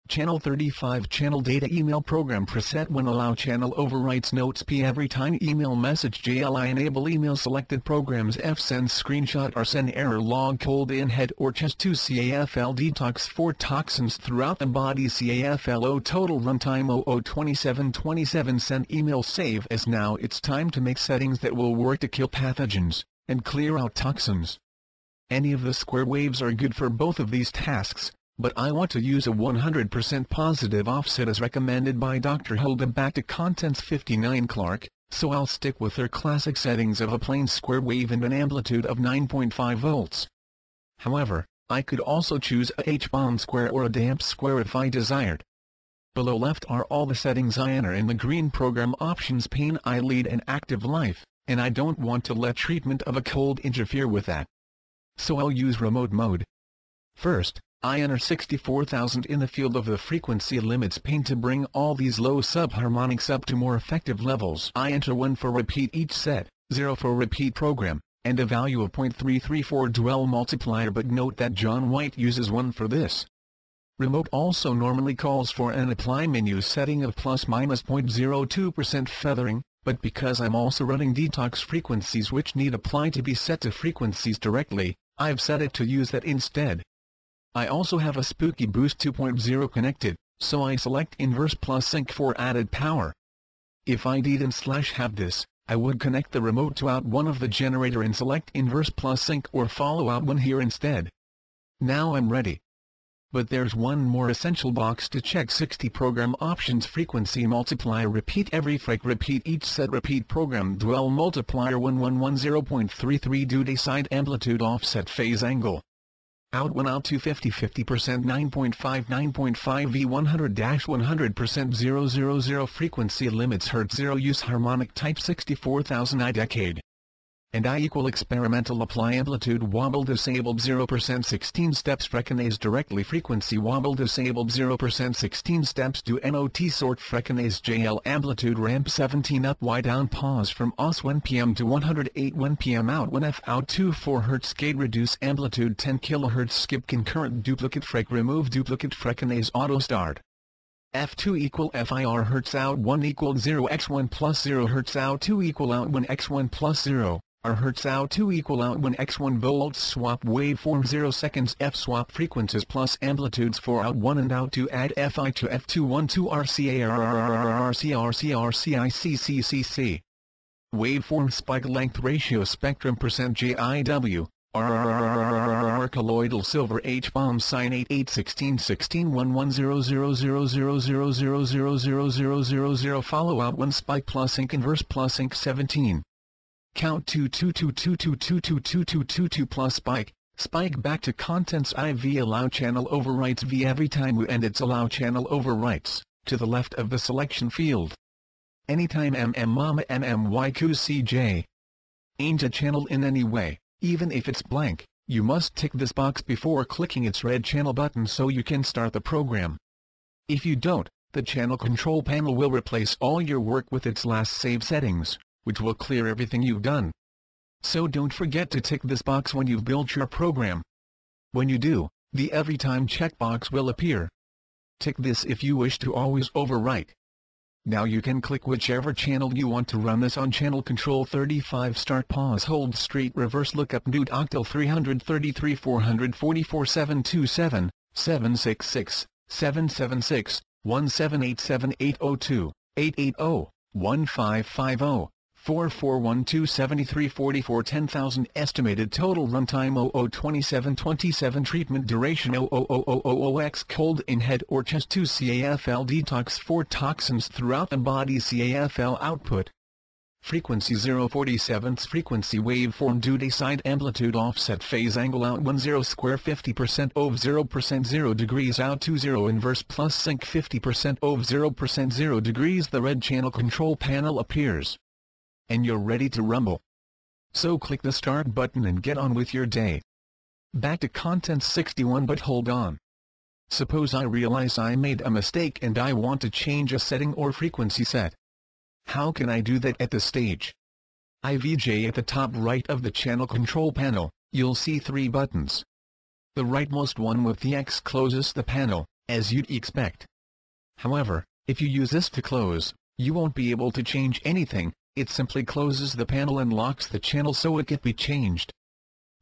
Channel 35 Channel Data Email Program Preset When Allow Channel Overwrites Notes P Every time email message JLI Enable email selected programs F Send Screenshot or Send Error Log Cold in Head or Chest 2 CAFL Detox 4 Toxins throughout the body CAFL O Total Runtime 002727 Send Email Save as now it's time to make settings that will work to kill pathogens and clear out toxins. Any of the square waves are good for both of these tasks, but I want to use a 100% positive offset as recommended by Dr. Hulda back to Contents 59 Clark, so I'll stick with her classic settings of a plain square wave and an amplitude of 9.5 volts. However, I could also choose a H-bomb square or a damp square if I desired. Below left are all the settings I enter in the green program options pane I lead an active life, and I don't want to let treatment of a cold interfere with that. So I'll use remote mode. First, I enter 64,000 in the field of the frequency limits pane to bring all these low subharmonics up to more effective levels. I enter 1 for repeat each set, 0 for repeat program, and a value of 0.334 dwell multiplier but note that John White uses 1 for this. Remote also normally calls for an apply menu setting of plus minus 0.02% feathering, but because I'm also running detox frequencies which need apply to be set to frequencies directly, I've set it to use that instead. I also have a Spooky Boost 2.0 connected, so I select Inverse plus Sync for added power. If I didn't slash have this, I would connect the remote to out one of the generator and select Inverse plus Sync or follow out one here instead. Now I'm ready. But there's one more essential box to check 60 program options frequency multiply repeat every frec repeat each set repeat program dwell multiplier 1110.33 due side, amplitude offset phase angle out 1 out 250 50% 9.5 9.5 V 100 100% 000 frequency limits Hertz 0 use harmonic type 64000 I decade and I equal experimental apply amplitude wobble disabled 0% 16 steps recognize directly frequency wobble disabled 0% 16 steps do MOT sort recognize JL amplitude ramp 17 up Y down pause from OS 1 PM to 108 1 PM out 1 F out 2 4 Hz gate reduce amplitude 10 kHz skip concurrent duplicate frec remove duplicate recognize auto start. F2 equal FIR Hz out 1 equal 0 x1 plus 0 Hz out 2 equal out 1 x1 plus 0 R Hertz out 2 equal out when x1 volts swap waveform 0 seconds f swap frequencies plus amplitudes for out 1 and out 2 add fi to f2 1 2 rcarrcarrcarcrcicccc waveform spike length ratio spectrum percent JIW R colloidal silver H bomb sine 8 8 16 16 1 1 0 0 0 0 0 0 0 0 0 0 follow out 1 spike plus ink inverse plus ink 17 count 22222222222 plus spike, spike back to contents IV allow channel overwrites V every time we end its allow channel overwrites, to the left of the selection field. Anytime MM Mama MMYQ CJ. Change a channel in any way, even if it's blank, you must tick this box before clicking its red channel button so you can start the program. If you don't, the channel control panel will replace all your work with its last save settings which will clear everything you've done. So don't forget to tick this box when you've built your program. When you do, the Every Time checkbox will appear. Tick this if you wish to always overwrite. Now you can click whichever channel you want to run this on channel control 35 start pause hold straight reverse lookup nude octal 333 444 727 766 776 1787802 880 1550 44127344 10000 estimated total runtime 002727 treatment duration 00000x cold in head or chest 2 CAFL detox 4 toxins throughout the body CAFL output frequency 047 frequency waveform duty side amplitude offset phase angle out 10 square 50% of 0% 0 degrees out 20 inverse plus sync 50% of 0% 0 degrees the red channel control panel appears and you're ready to rumble. So click the start button and get on with your day. Back to Content 61 but hold on. Suppose I realize I made a mistake and I want to change a setting or frequency set. How can I do that at this stage? IVJ at the top right of the channel control panel, you'll see three buttons. The rightmost one with the X closes the panel, as you'd expect. However, if you use this to close, you won't be able to change anything, it simply closes the panel and locks the channel so it can be changed.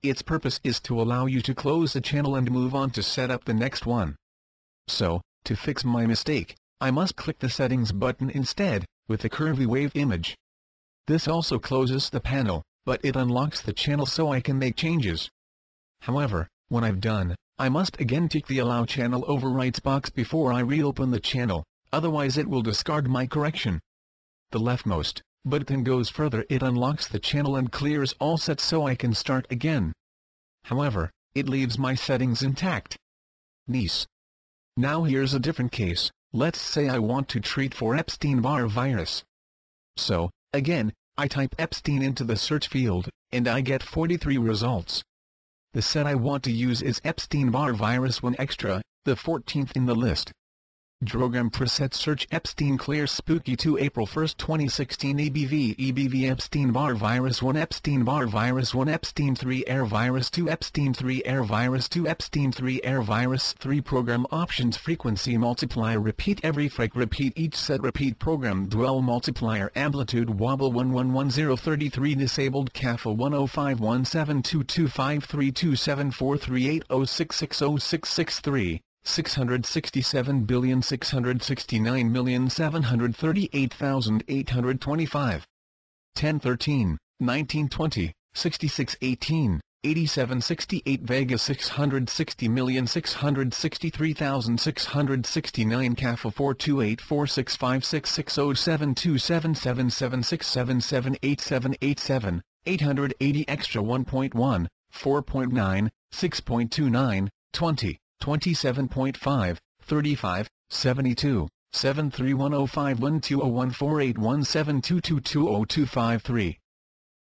Its purpose is to allow you to close the channel and move on to set up the next one. So, to fix my mistake, I must click the settings button instead, with the curvy wave image. This also closes the panel, but it unlocks the channel so I can make changes. However, when I've done, I must again tick the Allow Channel Overwrites box before I reopen the channel, otherwise it will discard my correction. The leftmost, but then goes further it unlocks the channel and clears all sets so I can start again. However, it leaves my settings intact. Nice. Now here's a different case, let's say I want to treat for Epstein-Barr virus. So, again, I type Epstein into the search field, and I get 43 results. The set I want to use is Epstein-Barr virus 1 extra, the 14th in the list. Drogram preset search Epstein Clear Spooky 2 April 1, 2016 EBV EBV Epstein-Barr virus 1 Epstein-Barr virus 1 Epstein 3 Air virus 2 Epstein 3 Air virus 2 Epstein 3 Air virus 3 Program options frequency multiplier repeat every frag repeat each set repeat program dwell multiplier amplitude wobble 111033 disabled CAFL 105172253274380660663 667,669,738,825. 1013, 1920, 6618, 8768 Vega 660,663,669 CAFA 428465607277767878787 880 extra 1.1, 4.9, 6.29, 20. 27.5, 35, 72, 7310512014817222023.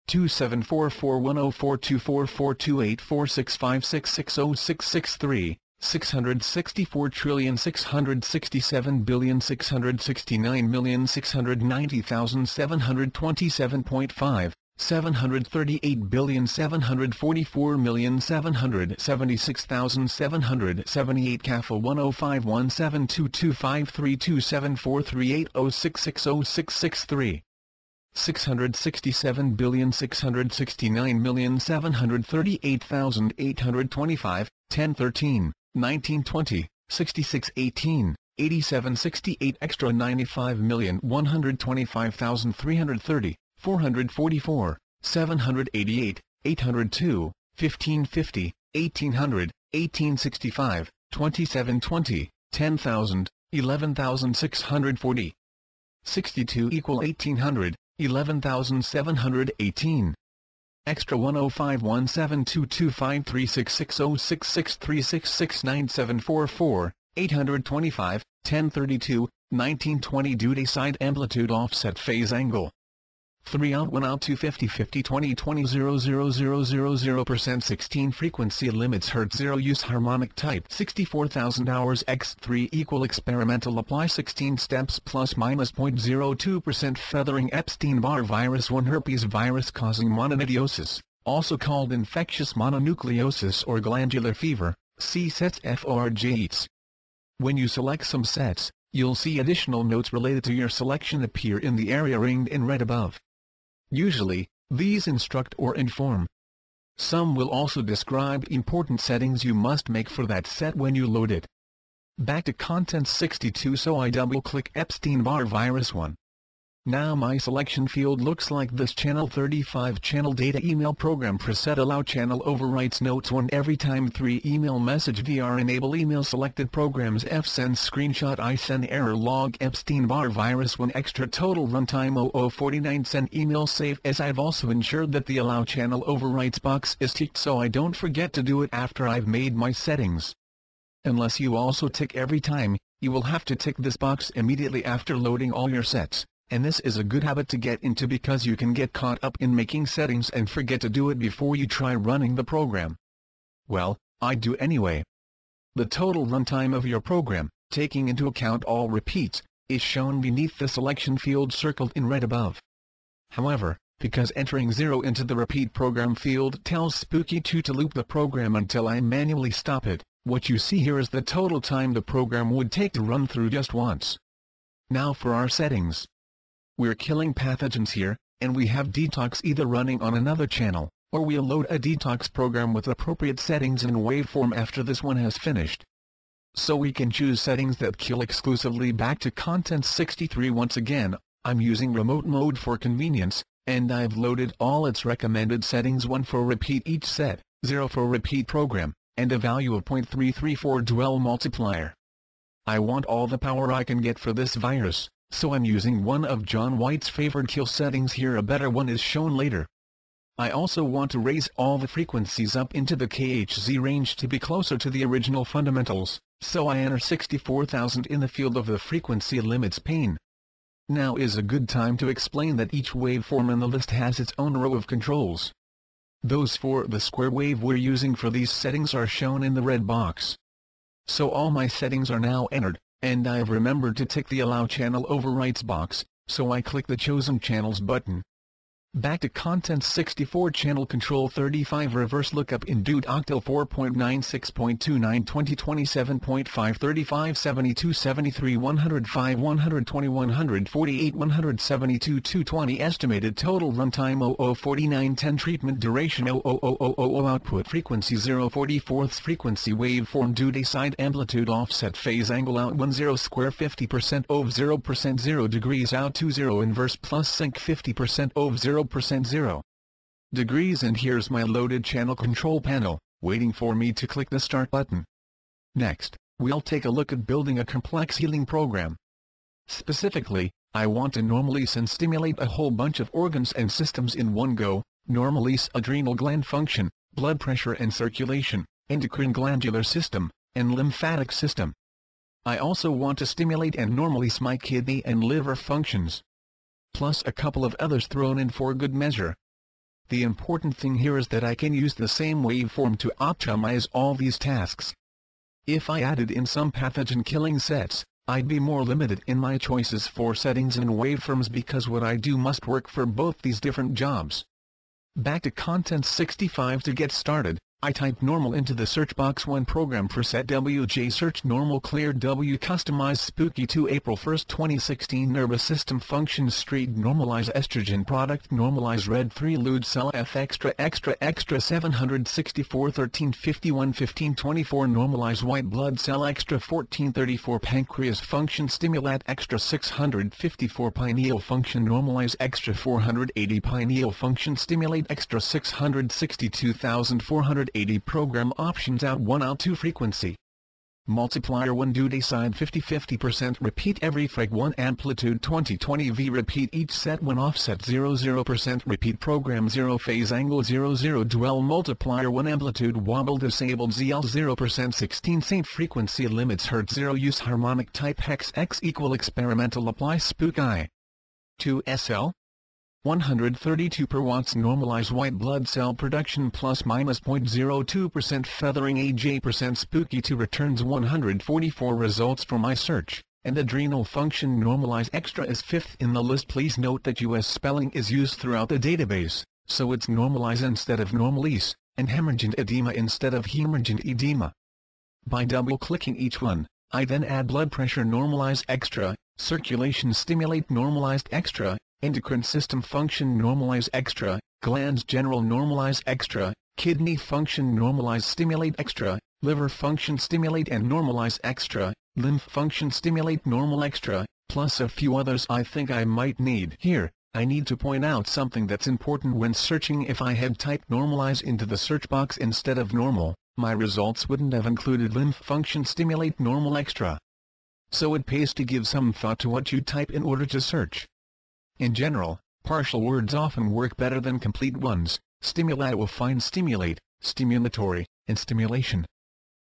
274410424428465660663, 664 trillion 667 billion 669 million 690,727.5 738 billion 744 million 776,778 CAFA 105172253274380660663 667 billion 669 million 738,825 1013 1920 6618 8768 extra 95 million 125,330 444, 788, 802, 1550, 1800, 1865, 2720, 10,000, 11,640. 62 equal 1800, 11,718. Extra 105172253660663669744, 825, 1032, 1920 duty side amplitude offset phase angle. 3 out 1 out 250 50 20 20 0 0 0 0 0 percent. 16 frequency limits Hertz 0 use harmonic type. 64,000 hours. X 3 equal experimental. Apply 16 steps plus minus 0.02 percent. Feathering. Epstein-Barr virus. 1 herpes virus causing mononucleosis, also called infectious mononucleosis or glandular fever, C sets. FORGEATS. When you select some sets, you'll see additional notes related to your selection appear in the area ringed in red above. Usually, these instruct or inform. Some will also describe important settings you must make for that set when you load it. Back to Content 62 so I double-click Epstein-Barr virus 1. Now my selection field looks like this channel 35 channel data email program preset allow channel overwrites notes 1 every time 3 email message VR enable email selected programs F send screenshot I send error log Epstein-Barr virus 1 extra total runtime 0049 send email save as I've also ensured that the allow channel overwrites box is ticked so I don't forget to do it after I've made my settings. Unless you also tick every time, you will have to tick this box immediately after loading all your sets and this is a good habit to get into because you can get caught up in making settings and forget to do it before you try running the program. Well, I do anyway. The total runtime of your program, taking into account all repeats, is shown beneath the selection field circled in red above. However, because entering 0 into the repeat program field tells Spooky 2 to loop the program until I manually stop it, what you see here is the total time the program would take to run through just once. Now for our settings. We're killing pathogens here, and we have detox either running on another channel, or we'll load a detox program with appropriate settings in waveform after this one has finished. So we can choose settings that kill exclusively back to content 63 once again, I'm using remote mode for convenience, and I've loaded all its recommended settings 1 for repeat each set, 0 for repeat program, and a value of 0.334 dwell multiplier. I want all the power I can get for this virus, so I'm using one of John White's favored kill settings here a better one is shown later. I also want to raise all the frequencies up into the KHZ range to be closer to the original fundamentals, so I enter 64,000 in the field of the frequency limits pane. Now is a good time to explain that each waveform in the list has its own row of controls. Those for the square wave we're using for these settings are shown in the red box. So all my settings are now entered, and I've remembered to tick the Allow Channel Overwrites box, so I click the Chosen Channels button. Back to Content 64 Channel Control 35 Reverse Lookup in Dude Octal 4.96.29 2027.5 35 72 73 105 120 148 172 220 Estimated total runtime 0049 10 Treatment duration 00000 Output frequency 044 frequency waveform Dude side amplitude offset phase angle out 10 square 50% of 0% 0 degrees out 20 inverse plus sync 50% of 0 0% 0 degrees and here's my loaded channel control panel, waiting for me to click the start button. Next, we'll take a look at building a complex healing program. Specifically, I want to normalize and stimulate a whole bunch of organs and systems in one go, normalize adrenal gland function, blood pressure and circulation, endocrine glandular system, and lymphatic system. I also want to stimulate and normalize my kidney and liver functions plus a couple of others thrown in for good measure. The important thing here is that I can use the same waveform to optimize all these tasks. If I added in some pathogen-killing sets, I'd be more limited in my choices for settings and waveforms because what I do must work for both these different jobs. Back to Content 65 to get started, I typed normal into the search box when program preset WJ search normal clear W customize spooky 2 April 1, 2016 nervous system function street normalize estrogen product normalize red 3 lude cell F extra extra extra 764 13 51 15 24 normalize white blood cell extra 1434 pancreas function stimulat extra 654 pineal function normalize extra 480 pineal function stimulate extra 662,400 80 program options out 1 out 2 frequency. Multiplier 1 duty side 50-50% repeat every frag 1 amplitude 20-20 V repeat each set 1 offset 00% repeat program 0 phase angle 00 dwell multiplier 1 amplitude wobble disabled ZL 0% 16 Saint frequency limits Hertz 0 use harmonic type hex X equal experimental apply spook I 2 SL 132 per watts normalize white blood cell production plus minus 0.02% feathering AJ percent spooky 2 returns 144 results for my search, and adrenal function normalize extra is fifth in the list. Please note that US spelling is used throughout the database, so it's normalize instead of normalise, and hemorrhagic edema instead of hemorrhagic edema. By double-clicking each one, I then add blood pressure normalize extra, circulation stimulate normalized extra, endocrine system function normalize extra, glands general normalize extra, kidney function normalize stimulate extra, liver function stimulate and normalize extra, lymph function stimulate normal extra, plus a few others I think I might need. Here, I need to point out something that's important when searching if I had typed normalize into the search box instead of normal, my results wouldn't have included lymph function stimulate normal extra. So it pays to give some thought to what you type in order to search. In general, partial words often work better than complete ones, stimulate will find stimulate, stimulatory, and stimulation.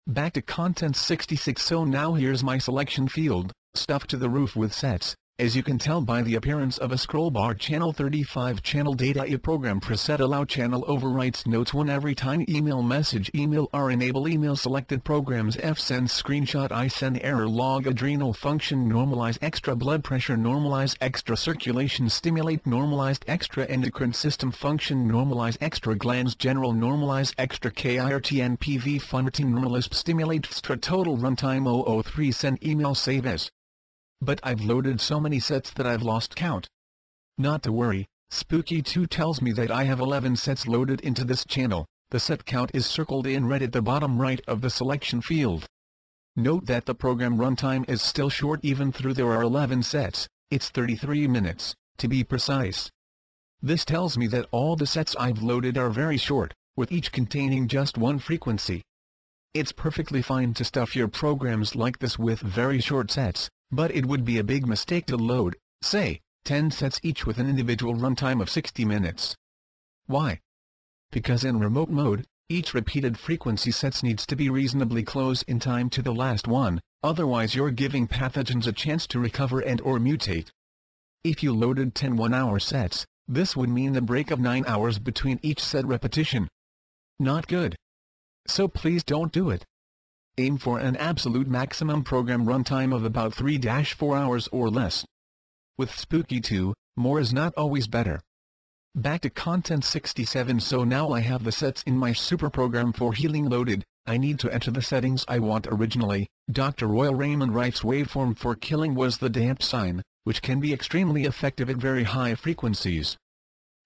Back to content 66 so now here's my selection field, stuffed to the roof with sets. As you can tell by the appearance of a scroll bar channel 35 channel data a program preset allow channel overwrites notes one every time email message email r enable email selected programs f send screenshot i send error log adrenal function normalize extra blood pressure normalize extra circulation stimulate normalized extra endocrine system function normalize extra glands general normalize extra KIRTNPV funroutine normalize stimulate extra total runtime 003 send email save as but I've loaded so many sets that I've lost count. Not to worry, Spooky2 tells me that I have 11 sets loaded into this channel, the set count is circled in red at the bottom right of the selection field. Note that the program runtime is still short even though there are 11 sets, it's 33 minutes, to be precise. This tells me that all the sets I've loaded are very short, with each containing just one frequency. It's perfectly fine to stuff your programs like this with very short sets, but it would be a big mistake to load, say, 10 sets each with an individual runtime of 60 minutes. Why? Because in remote mode, each repeated frequency sets needs to be reasonably close in time to the last one, otherwise you're giving pathogens a chance to recover and or mutate. If you loaded 10 one-hour sets, this would mean a break of 9 hours between each set repetition. Not good. So please don't do it. Aim for an absolute maximum program runtime of about 3-4 hours or less. With Spooky 2, more is not always better. Back to Content 67 so now I have the sets in my super program for healing loaded, I need to enter the settings I want originally. Dr. Royal Raymond Rife's waveform for killing was the damp sine, which can be extremely effective at very high frequencies.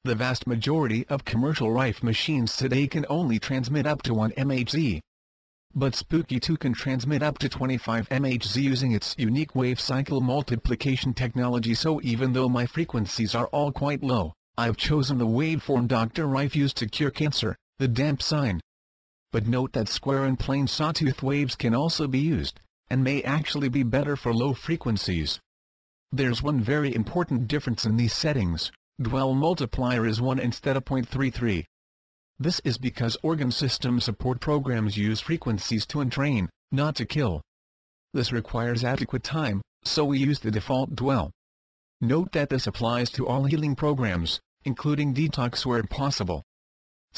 The vast majority of commercial Rife machines today can only transmit up to 1 MHz, but Spooky 2 can transmit up to 25 MHz using its unique wave cycle multiplication technology so even though my frequencies are all quite low, I've chosen the waveform Dr. Rife used to cure cancer, the damp sine. But note that square and plain sawtooth waves can also be used, and may actually be better for low frequencies. There's one very important difference in these settings, dwell multiplier is 1 instead of 0.33. This is because organ system support programs use frequencies to entrain, not to kill. This requires adequate time, so we use the default dwell. Note that this applies to all healing programs, including detox where possible.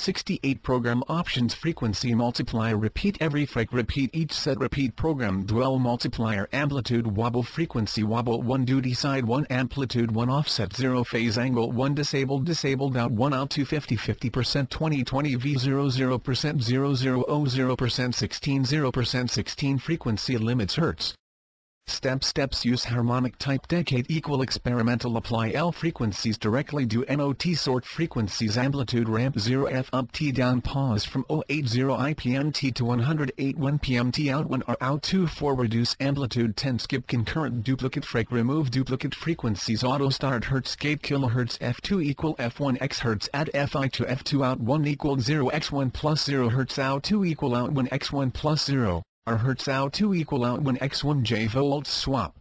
68 program options frequency multiplier repeat every frec repeat each set repeat program dwell multiplier amplitude wobble frequency wobble 1 duty side 1 amplitude 1 offset 0 phase angle 1 disabled disabled out 1 out 250 50% 20 20 V 0 0% 0 0 0% 16 0% 16 frequency limits hertz Step steps use harmonic type decade equal experimental apply L frequencies directly do NOT sort frequencies amplitude ramp 0 F up T down pause from 080 IPMT to 108 1 PMT out 1 R out 2 4 reduce amplitude 10 skip concurrent duplicate frec remove duplicate frequencies auto start hertz gate kilohertz F2 equal F1 x hertz add FI to F2 out 1 equal 0 x1 plus 0 hertz out 2 equal out 1 x1 plus 0 Hertz out 2 equal out when X1 J volts swap.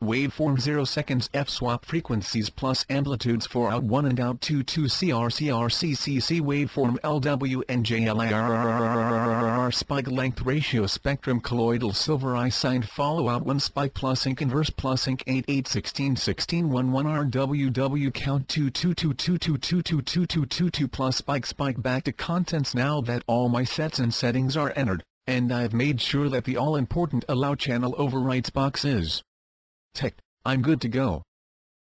Waveform 0 seconds F swap frequencies plus amplitudes for out 1 and out 2 2 CR CR CCC waveform LW and JLIR spike length ratio spectrum colloidal silver I signed follow out 1 spike plus ink inverse plus ink 8 8 16 16 1 1 RWW count 2 2 2 2 2 2 2 2 2 2 2 plus spike spike back to contents now that all my sets and settings are entered and I've made sure that the all-important Allow Channel Overwrites box is ticked. I'm good to go.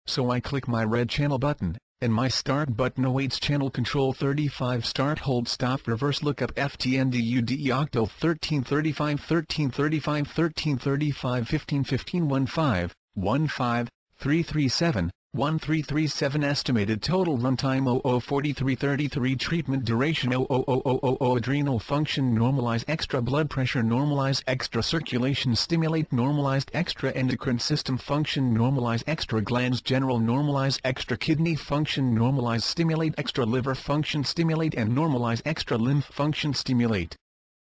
So I click my red channel button, and my start button awaits channel control 35 start hold stop reverse lookup FTNDUDE octo 1335 1335 1335 15 15 15 15 337 1337 Estimated total runtime 004333 Treatment duration 00000 Adrenal function Normalize extra blood pressure Normalize extra circulation Stimulate Normalized extra endocrine system function Normalize extra glands General Normalize extra kidney function Normalize Stimulate extra liver function Stimulate and normalize extra lymph function Stimulate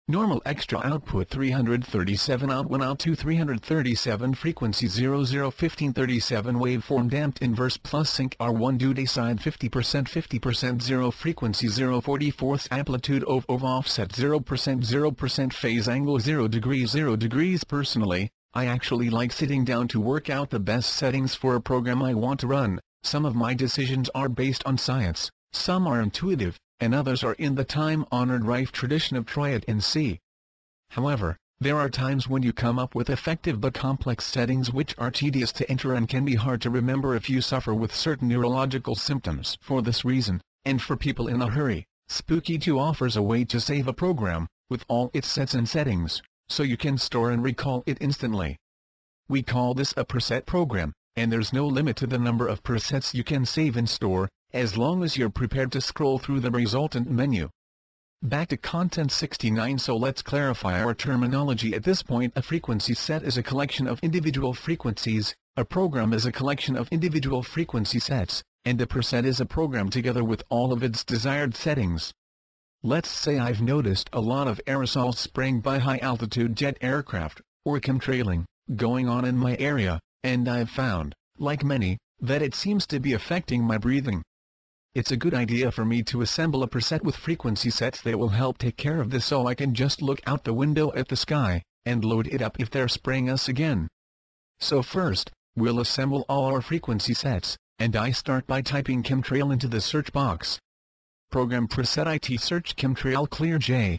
Normal extra output 337 out 1 out 2 337 frequency 00 001537 waveform damped inverse plus sync R1 duty side 50% 50% 0 frequency 044 amplitude of, of offset 0% 0% phase angle 0 degrees 0 degrees personally. I actually like sitting down to work out the best settings for a program I want to run. Some of my decisions are based on science some are intuitive and others are in the time-honored Rife tradition of try it and see. However, there are times when you come up with effective but complex settings which are tedious to enter and can be hard to remember if you suffer with certain neurological symptoms. For this reason, and for people in a hurry, Spooky 2 offers a way to save a program, with all its sets and settings, so you can store and recall it instantly. We call this a preset program, and there's no limit to the number of presets you can save and store, as long as you're prepared to scroll through the resultant menu. Back to Content 69 so let's clarify our terminology at this point a frequency set is a collection of individual frequencies, a program is a collection of individual frequency sets, and a preset is a program together with all of its desired settings. Let's say I've noticed a lot of aerosol spraying by high-altitude jet aircraft, or chemtrailing, going on in my area, and I've found, like many, that it seems to be affecting my breathing. It's a good idea for me to assemble a preset with frequency sets that will help take care of this so I can just look out the window at the sky, and load it up if they're spraying us again. So first, we'll assemble all our frequency sets, and I start by typing chemtrail into the search box. Program preset IT search chemtrail clear J,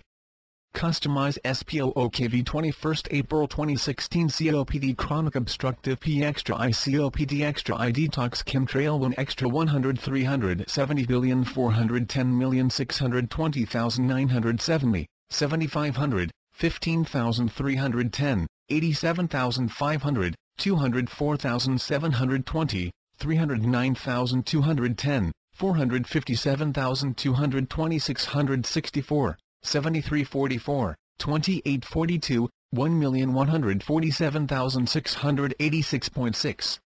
Customize SPOOKV 21st April 2016 COPD Chronic Obstructive P Extra I COPD Extra I Detox Chemtrail 1 Extra 100 370 billion 410 million 620,970 7500 15,310 87,500 204,720 309,210 457,220 664 7344, 2842, 1,147,686.6.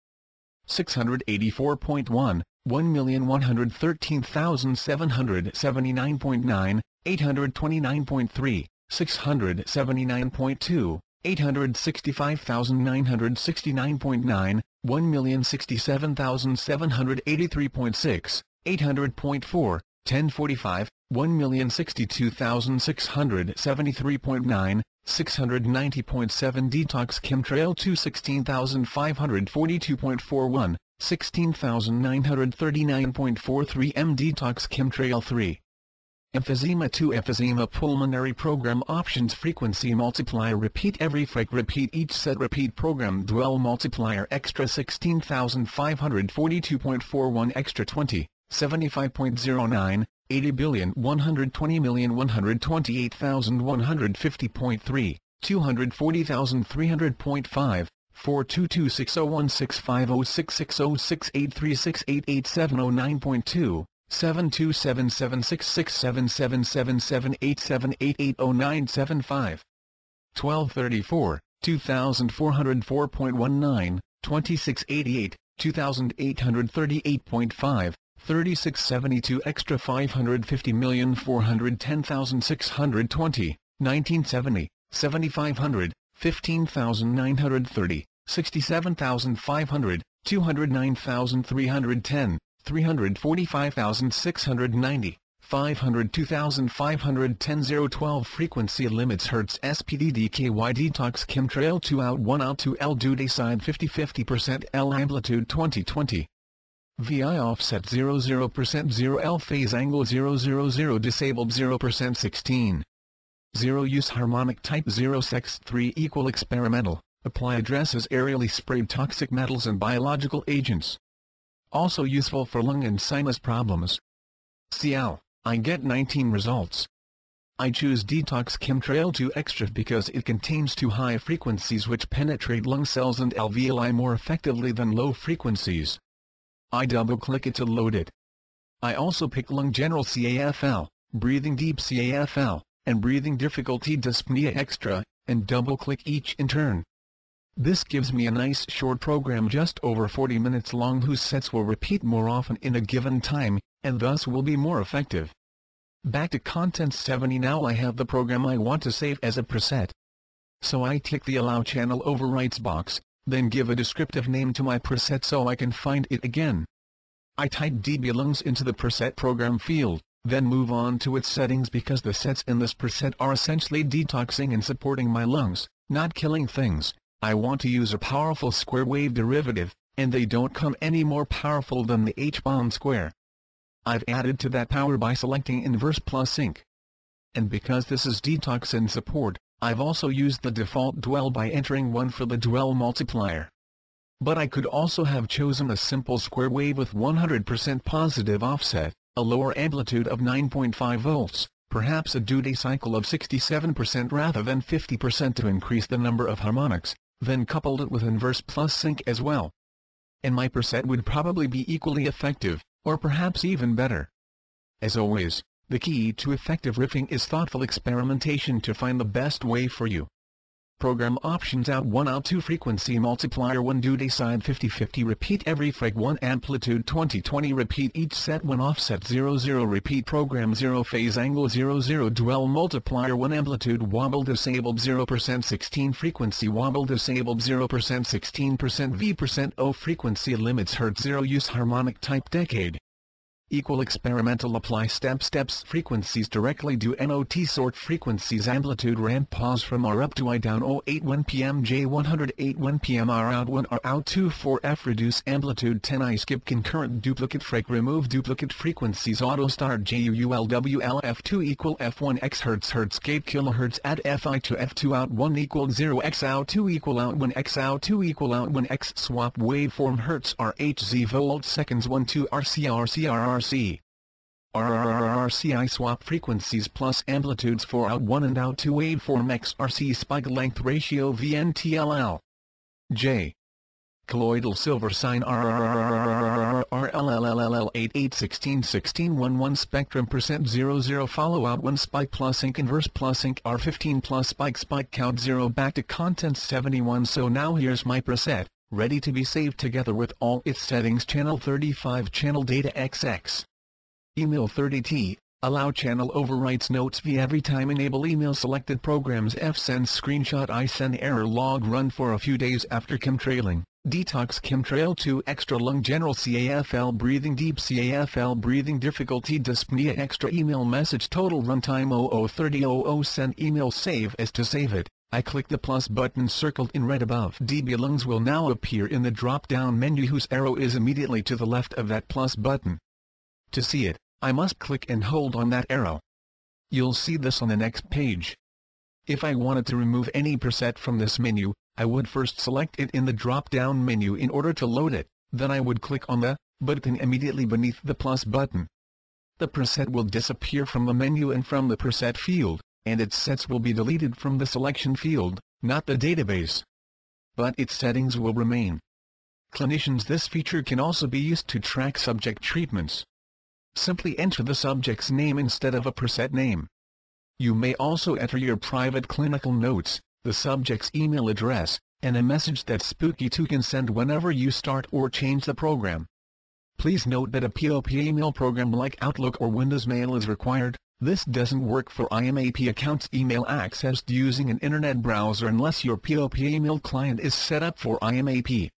684.1, 1,113,779.9, 829.3, 679.2, 865,969.9, 1,067,783.6, 800.4, 1045, 1,062,673.9, 690.7 Detox Chemtrail 2 16,542.41, 16,939.43 M Detox Chemtrail 3. Emphysema 2 Emphysema Pulmonary Program Options Frequency Multiplier Repeat Every frec Repeat Each set Repeat Program Dwell Multiplier Extra 16,542.41 Extra 20, 75.09, 80 billion 120 million 128,150.3, 240,300.5, 422601650660683688709.2, 72776677778780975. 1234, 2404.19, 2688, 2838.5, 3672 extra 550,410,620, 1970, 7500, 15,930, 67,500, 209,310, 345,690, 502,510 012 frequency limits Hertz. SPD DKY detox chemtrail 2 out 1 out 2 L. Duty side 50 50% L. Amplitude 2020 VI offset 00% 0 L phase angle 000 disabled 0% 16. 0 use harmonic type 0 sex 3 equal experimental, apply addresses aerially sprayed toxic metals and biological agents. Also useful for lung and sinus problems. CL, I get 19 results. I choose Detox Chemtrail 2 Extra because it contains two high frequencies which penetrate lung cells and alveoli more effectively than low frequencies. I double-click it to load it. I also pick Lung General CAFL, Breathing Deep CAFL, and Breathing Difficulty Dyspnea Extra, and double-click each in turn. This gives me a nice short program just over 40 minutes long whose sets will repeat more often in a given time, and thus will be more effective. Back to Content 70 now I have the program I want to save as a preset. So I tick the Allow Channel Overwrites box, then give a descriptive name to my preset so I can find it again. I type dB lungs into the preset program field, then move on to its settings because the sets in this preset are essentially detoxing and supporting my lungs, not killing things. I want to use a powerful square wave derivative, and they don't come any more powerful than the H-bomb square. I've added to that power by selecting inverse plus sync. And because this is detox and support, I've also used the default dwell by entering 1 for the dwell multiplier. But I could also have chosen a simple square wave with 100% positive offset, a lower amplitude of 9.5 volts, perhaps a duty cycle of 67% rather than 50% to increase the number of harmonics, then coupled it with inverse plus sync as well. And my preset would probably be equally effective, or perhaps even better. As always, the key to effective riffing is thoughtful experimentation to find the best way for you. Program options out 1 out 2 frequency multiplier 1 duty side 50-50 repeat every frag 1 amplitude 20-20 repeat each set 1 offset 0-0 repeat program 0 phase angle 00 dwell multiplier 1 amplitude wobble disabled 0% 16 frequency wobble disabled 0% 16% V% O frequency limits Hertz 0 use harmonic type decade equal experimental apply step steps frequencies directly do NOT sort frequencies amplitude ramp pause from R up to I down 08 1 PM J 108 1 PM R out 1 R out 2 4 F reduce amplitude 10 I skip concurrent duplicate frag remove duplicate frequencies auto start JUULWL F2 equal F1 X Hertz Hertz gate kilohertz add FI to F2 out 1 equal 0 X out 2 equal out 1 X out 2 equal out 1 X swap waveform Hertz RHZ volt seconds 1 2 RC RC RR RC. RRRCI swap frequencies plus amplitudes for out 1 and out 2 waveform XRC spike length ratio VNTLL. J. Colloidal silver sign RRRRRRRLLLL 88 16 16 11 spectrum percent 00 follow out 1 spike plus sync inverse plus sync R15 plus spike spike count 0 back to content 71 so now here's my preset ready to be saved together with all its settings channel 35 channel data XX. Email 30T, allow channel overwrites notes via every time enable email selected programs F send screenshot I send error log run for a few days after chemtrailing, detox chemtrail 2 extra lung general CAFL breathing deep CAFL breathing difficulty dyspnea extra email message total runtime 003000 send email save as to save it. I click the plus button circled in red above. dB lungs will now appear in the drop-down menu whose arrow is immediately to the left of that plus button. To see it, I must click and hold on that arrow. You'll see this on the next page. If I wanted to remove any preset from this menu, I would first select it in the drop-down menu in order to load it, then I would click on the button immediately beneath the plus button. The preset will disappear from the menu and from the preset field and its sets will be deleted from the selection field, not the database. But its settings will remain. Clinicians This feature can also be used to track subject treatments. Simply enter the subject's name instead of a preset name. You may also enter your private clinical notes, the subject's email address, and a message that Spooky 2 can send whenever you start or change the program. Please note that a POP email program like Outlook or Windows Mail is required, this doesn't work for IMAP accounts. Email accessed using an internet browser unless your POP email client is set up for IMAP.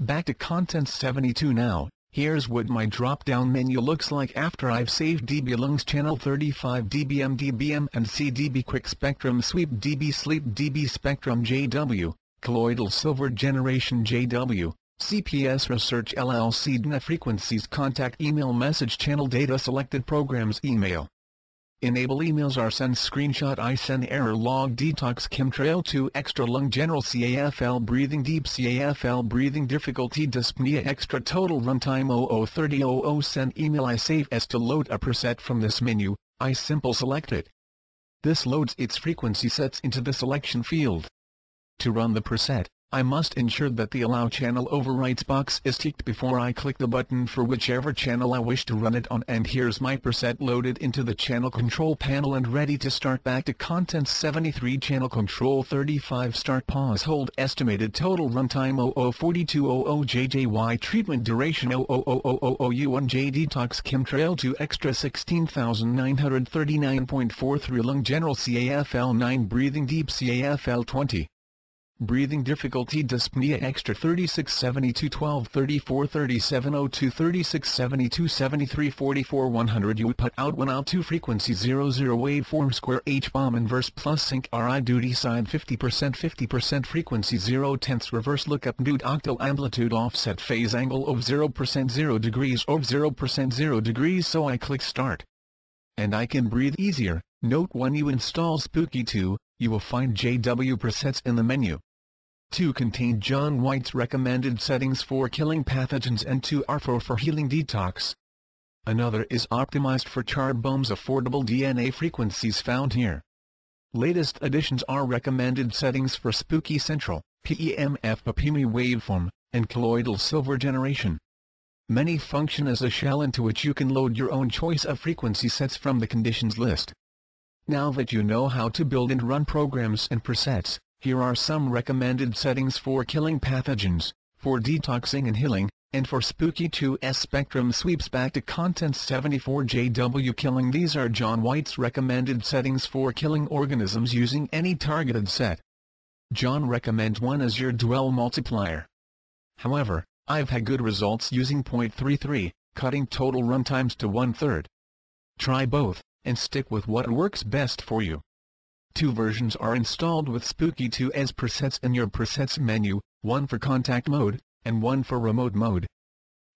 Back to Content 72 now, here's what my drop-down menu looks like after I've saved dB Lungs Channel 35 dBm dBm and CDB Quick Spectrum Sweep dB Sleep dB Spectrum JW, Colloidal Silver Generation JW, CPS Research LLC DNA Frequencies Contact Email Message Channel Data Selected Programs Email Enable emails are send screenshot I send error log detox chemtrail 2 extra lung general CAFL breathing deep CAFL breathing difficulty dyspnea extra total runtime 003000 send email I save as to load a preset from this menu, I simple select it. This loads its frequency sets into the selection field. To run the preset, I must ensure that the Allow Channel Overwrites box is ticked before I click the button for whichever channel I wish to run it on and here's my preset loaded into the channel control panel and ready to start back to contents 73 channel control 35 start pause hold estimated total runtime 004200 JJY treatment duration 00000U1J detox chemtrail 2 extra 16939.43 lung general CAFL 9 breathing deep CAFL 20 Breathing difficulty dyspnea extra 36 72 12 34 37 02 36 72 73 44 100 U put out 1 out 2 frequency 00 waveform square H bomb inverse plus sync RI duty side 50% 50% frequency 0 tenths reverse lookup nude octal amplitude offset phase angle of 0% 0 degrees of 0% 0 degrees so I click start. And I can breathe easier. Note when you install Spooky 2, you will find JW presets in the menu. 2 contain John White's recommended settings for killing pathogens and 2 are for, for healing detox. Another is optimized for Charbome's affordable DNA frequencies found here. Latest additions are recommended settings for Spooky Central, PEMF Papimi waveform, and colloidal silver generation. Many function as a shell into which you can load your own choice of frequency sets from the conditions list. Now that you know how to build and run programs and presets, here are some recommended settings for killing pathogens, for detoxing and healing, and for Spooky 2S Spectrum sweeps back to Content 74 JW Killing These are John White's recommended settings for killing organisms using any targeted set. John recommends one as your dwell multiplier. However, I've had good results using .33, cutting total runtimes to one-third. Try both and stick with what works best for you. Two versions are installed with Spooky 2 as presets in your presets menu, one for contact mode, and one for remote mode.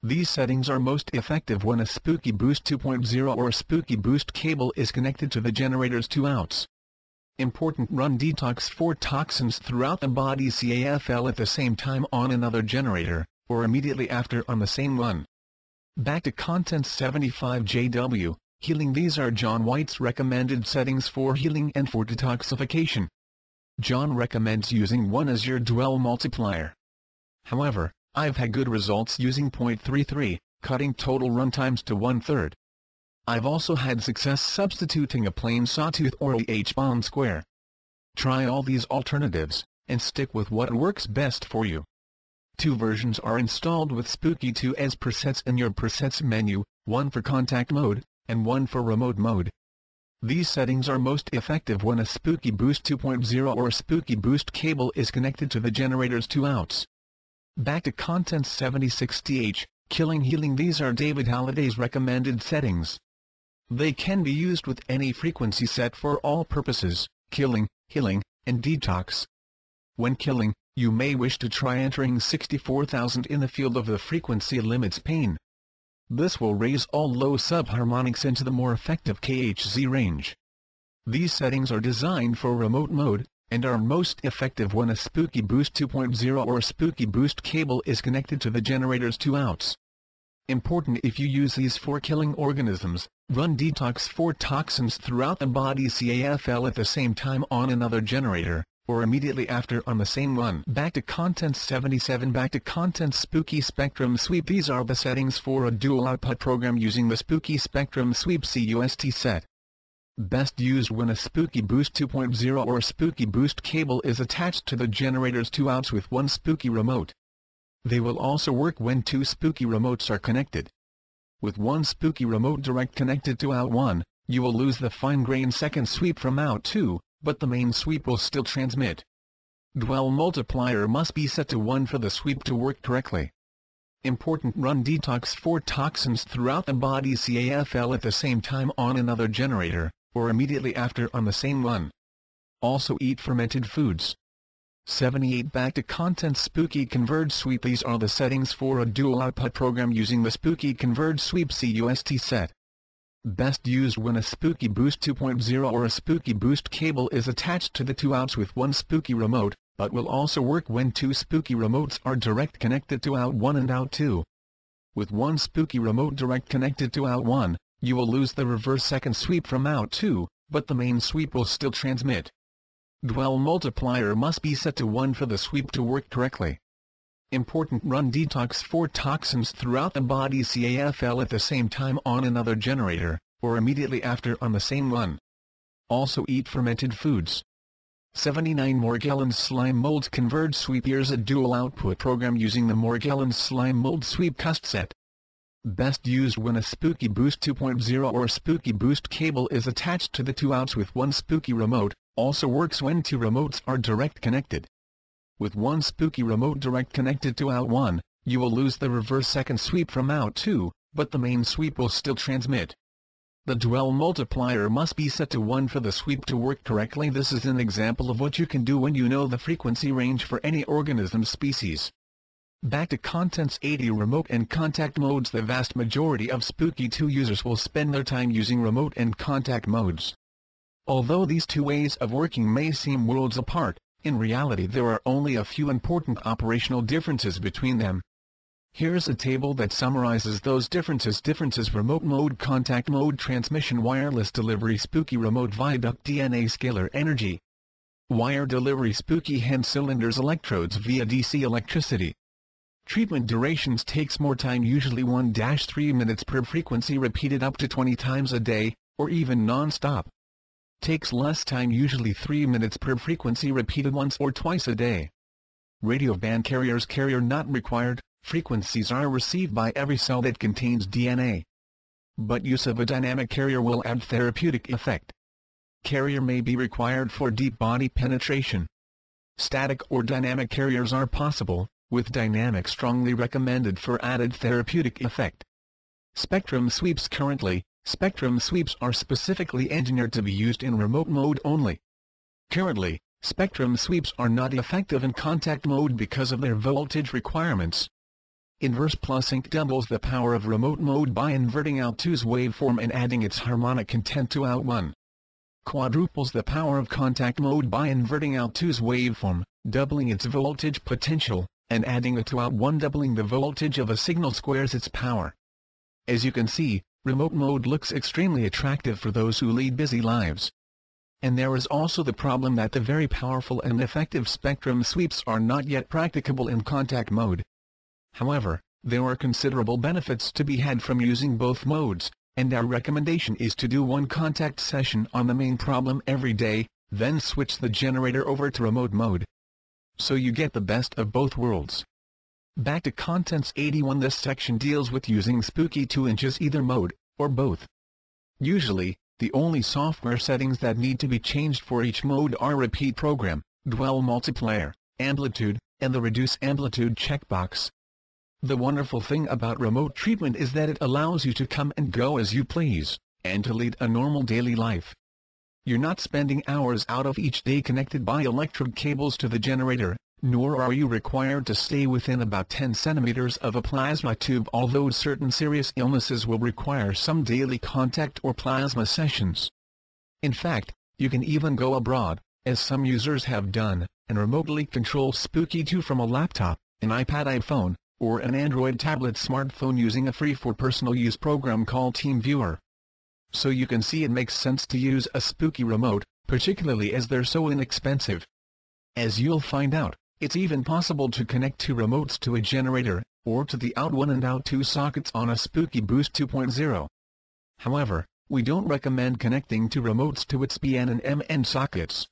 These settings are most effective when a Spooky Boost 2.0 or Spooky Boost cable is connected to the generator's two outs. Important run detox for toxins throughout the body CAFL at the same time on another generator, or immediately after on the same run. Back to Content 75 JW, Healing These are John White's recommended settings for healing and for detoxification. John recommends using one as your dwell multiplier. However, I've had good results using .33, cutting total runtimes to one-third. I've also had success substituting a plain sawtooth or a H-bomb square. Try all these alternatives, and stick with what works best for you. Two versions are installed with Spooky 2 as presets in your presets menu, one for contact mode, and one for remote mode. These settings are most effective when a Spooky Boost 2.0 or Spooky Boost cable is connected to the generator's two outs. Back to Content 7060H, Killing Healing These are David Halliday's recommended settings. They can be used with any frequency set for all purposes, killing, healing, and detox. When killing, you may wish to try entering 64,000 in the field of the frequency limits pane. This will raise all low subharmonics into the more effective KHZ range. These settings are designed for remote mode, and are most effective when a Spooky Boost 2.0 or Spooky Boost cable is connected to the generator's two outs. Important if you use these for killing organisms, run detox for toxins throughout the body CAFL at the same time on another generator, or immediately after on the same run. Back to Content 77 Back to Content Spooky Spectrum Sweep These are the settings for a dual output program using the Spooky Spectrum Sweep CUST set. Best used when a Spooky Boost 2.0 or Spooky Boost cable is attached to the generator's two outs with one Spooky remote. They will also work when two Spooky remotes are connected. With one Spooky remote direct connected to out 1, you will lose the fine-grained second sweep from out 2, but the main sweep will still transmit. Dwell multiplier must be set to 1 for the sweep to work correctly. Important run detox for toxins throughout the body CAFL at the same time on another generator, or immediately after on the same one. Also eat fermented foods. 78 Back to Content Spooky Converge Sweep These are the settings for a dual output program using the Spooky Converge Sweep CUST set. Best used when a Spooky Boost 2.0 or a Spooky Boost cable is attached to the two outs with one Spooky remote, but will also work when two Spooky remotes are direct connected to out 1 and out 2. With one Spooky remote direct connected to out 1, you will lose the reverse second sweep from out 2, but the main sweep will still transmit. Dwell multiplier must be set to 1 for the sweep to work correctly. Important run detox for toxins throughout the body CAFL at the same time on another generator, or immediately after on the same run. Also eat fermented foods. 79 Morgellons slime molds converge sweep Here's a dual output program using the Morgellons slime mold sweep cust set. Best used when a Spooky Boost 2.0 or Spooky Boost cable is attached to the two outs with one Spooky remote, also works when two remotes are direct connected. With one Spooky remote direct connected to out 1, you will lose the reverse second sweep from out 2, but the main sweep will still transmit. The dwell multiplier must be set to 1 for the sweep to work correctly. This is an example of what you can do when you know the frequency range for any organism species. Back to Contents 80 Remote and Contact Modes The vast majority of Spooky 2 users will spend their time using remote and contact modes. Although these two ways of working may seem worlds apart, in reality there are only a few important operational differences between them. Here's a table that summarizes those differences. Differences remote mode contact mode transmission wireless delivery spooky remote viaduct DNA scalar energy. Wire delivery spooky hand cylinders electrodes via DC electricity. Treatment durations takes more time usually 1-3 minutes per frequency repeated up to 20 times a day or even non-stop takes less time usually 3 minutes per frequency repeated once or twice a day radio band carriers carrier not required frequencies are received by every cell that contains DNA. But use of a dynamic carrier will add therapeutic effect. Carrier may be required for deep body penetration. Static or dynamic carriers are possible, with dynamic strongly recommended for added therapeutic effect. Spectrum sweeps Currently, spectrum sweeps are specifically engineered to be used in remote mode only. Currently, spectrum sweeps are not effective in contact mode because of their voltage requirements. Inverse plus sync doubles the power of remote mode by inverting out 2's waveform and adding its harmonic content to out 1. Quadruples the power of contact mode by inverting out 2's waveform, doubling its voltage potential, and adding a to out 1 doubling the voltage of a signal squares its power. As you can see, remote mode looks extremely attractive for those who lead busy lives. And there is also the problem that the very powerful and effective spectrum sweeps are not yet practicable in contact mode, However, there are considerable benefits to be had from using both modes, and our recommendation is to do one contact session on the main problem every day, then switch the generator over to remote mode. So you get the best of both worlds. Back to Contents 81 This section deals with using Spooky 2 inches either mode, or both. Usually, the only software settings that need to be changed for each mode are Repeat Program, Dwell Multiplier, Amplitude, and the Reduce Amplitude checkbox. The wonderful thing about remote treatment is that it allows you to come and go as you please, and to lead a normal daily life. You're not spending hours out of each day connected by electric cables to the generator, nor are you required to stay within about 10 centimeters of a plasma tube although certain serious illnesses will require some daily contact or plasma sessions. In fact, you can even go abroad, as some users have done, and remotely control Spooky 2 from a laptop, an iPad iPhone, or an Android tablet smartphone using a free for personal use program called TeamViewer. So you can see it makes sense to use a spooky remote, particularly as they're so inexpensive. As you'll find out, it's even possible to connect two remotes to a generator, or to the out 1 and out 2 sockets on a Spooky Boost 2.0. However, we don't recommend connecting two remotes to its BN and MN sockets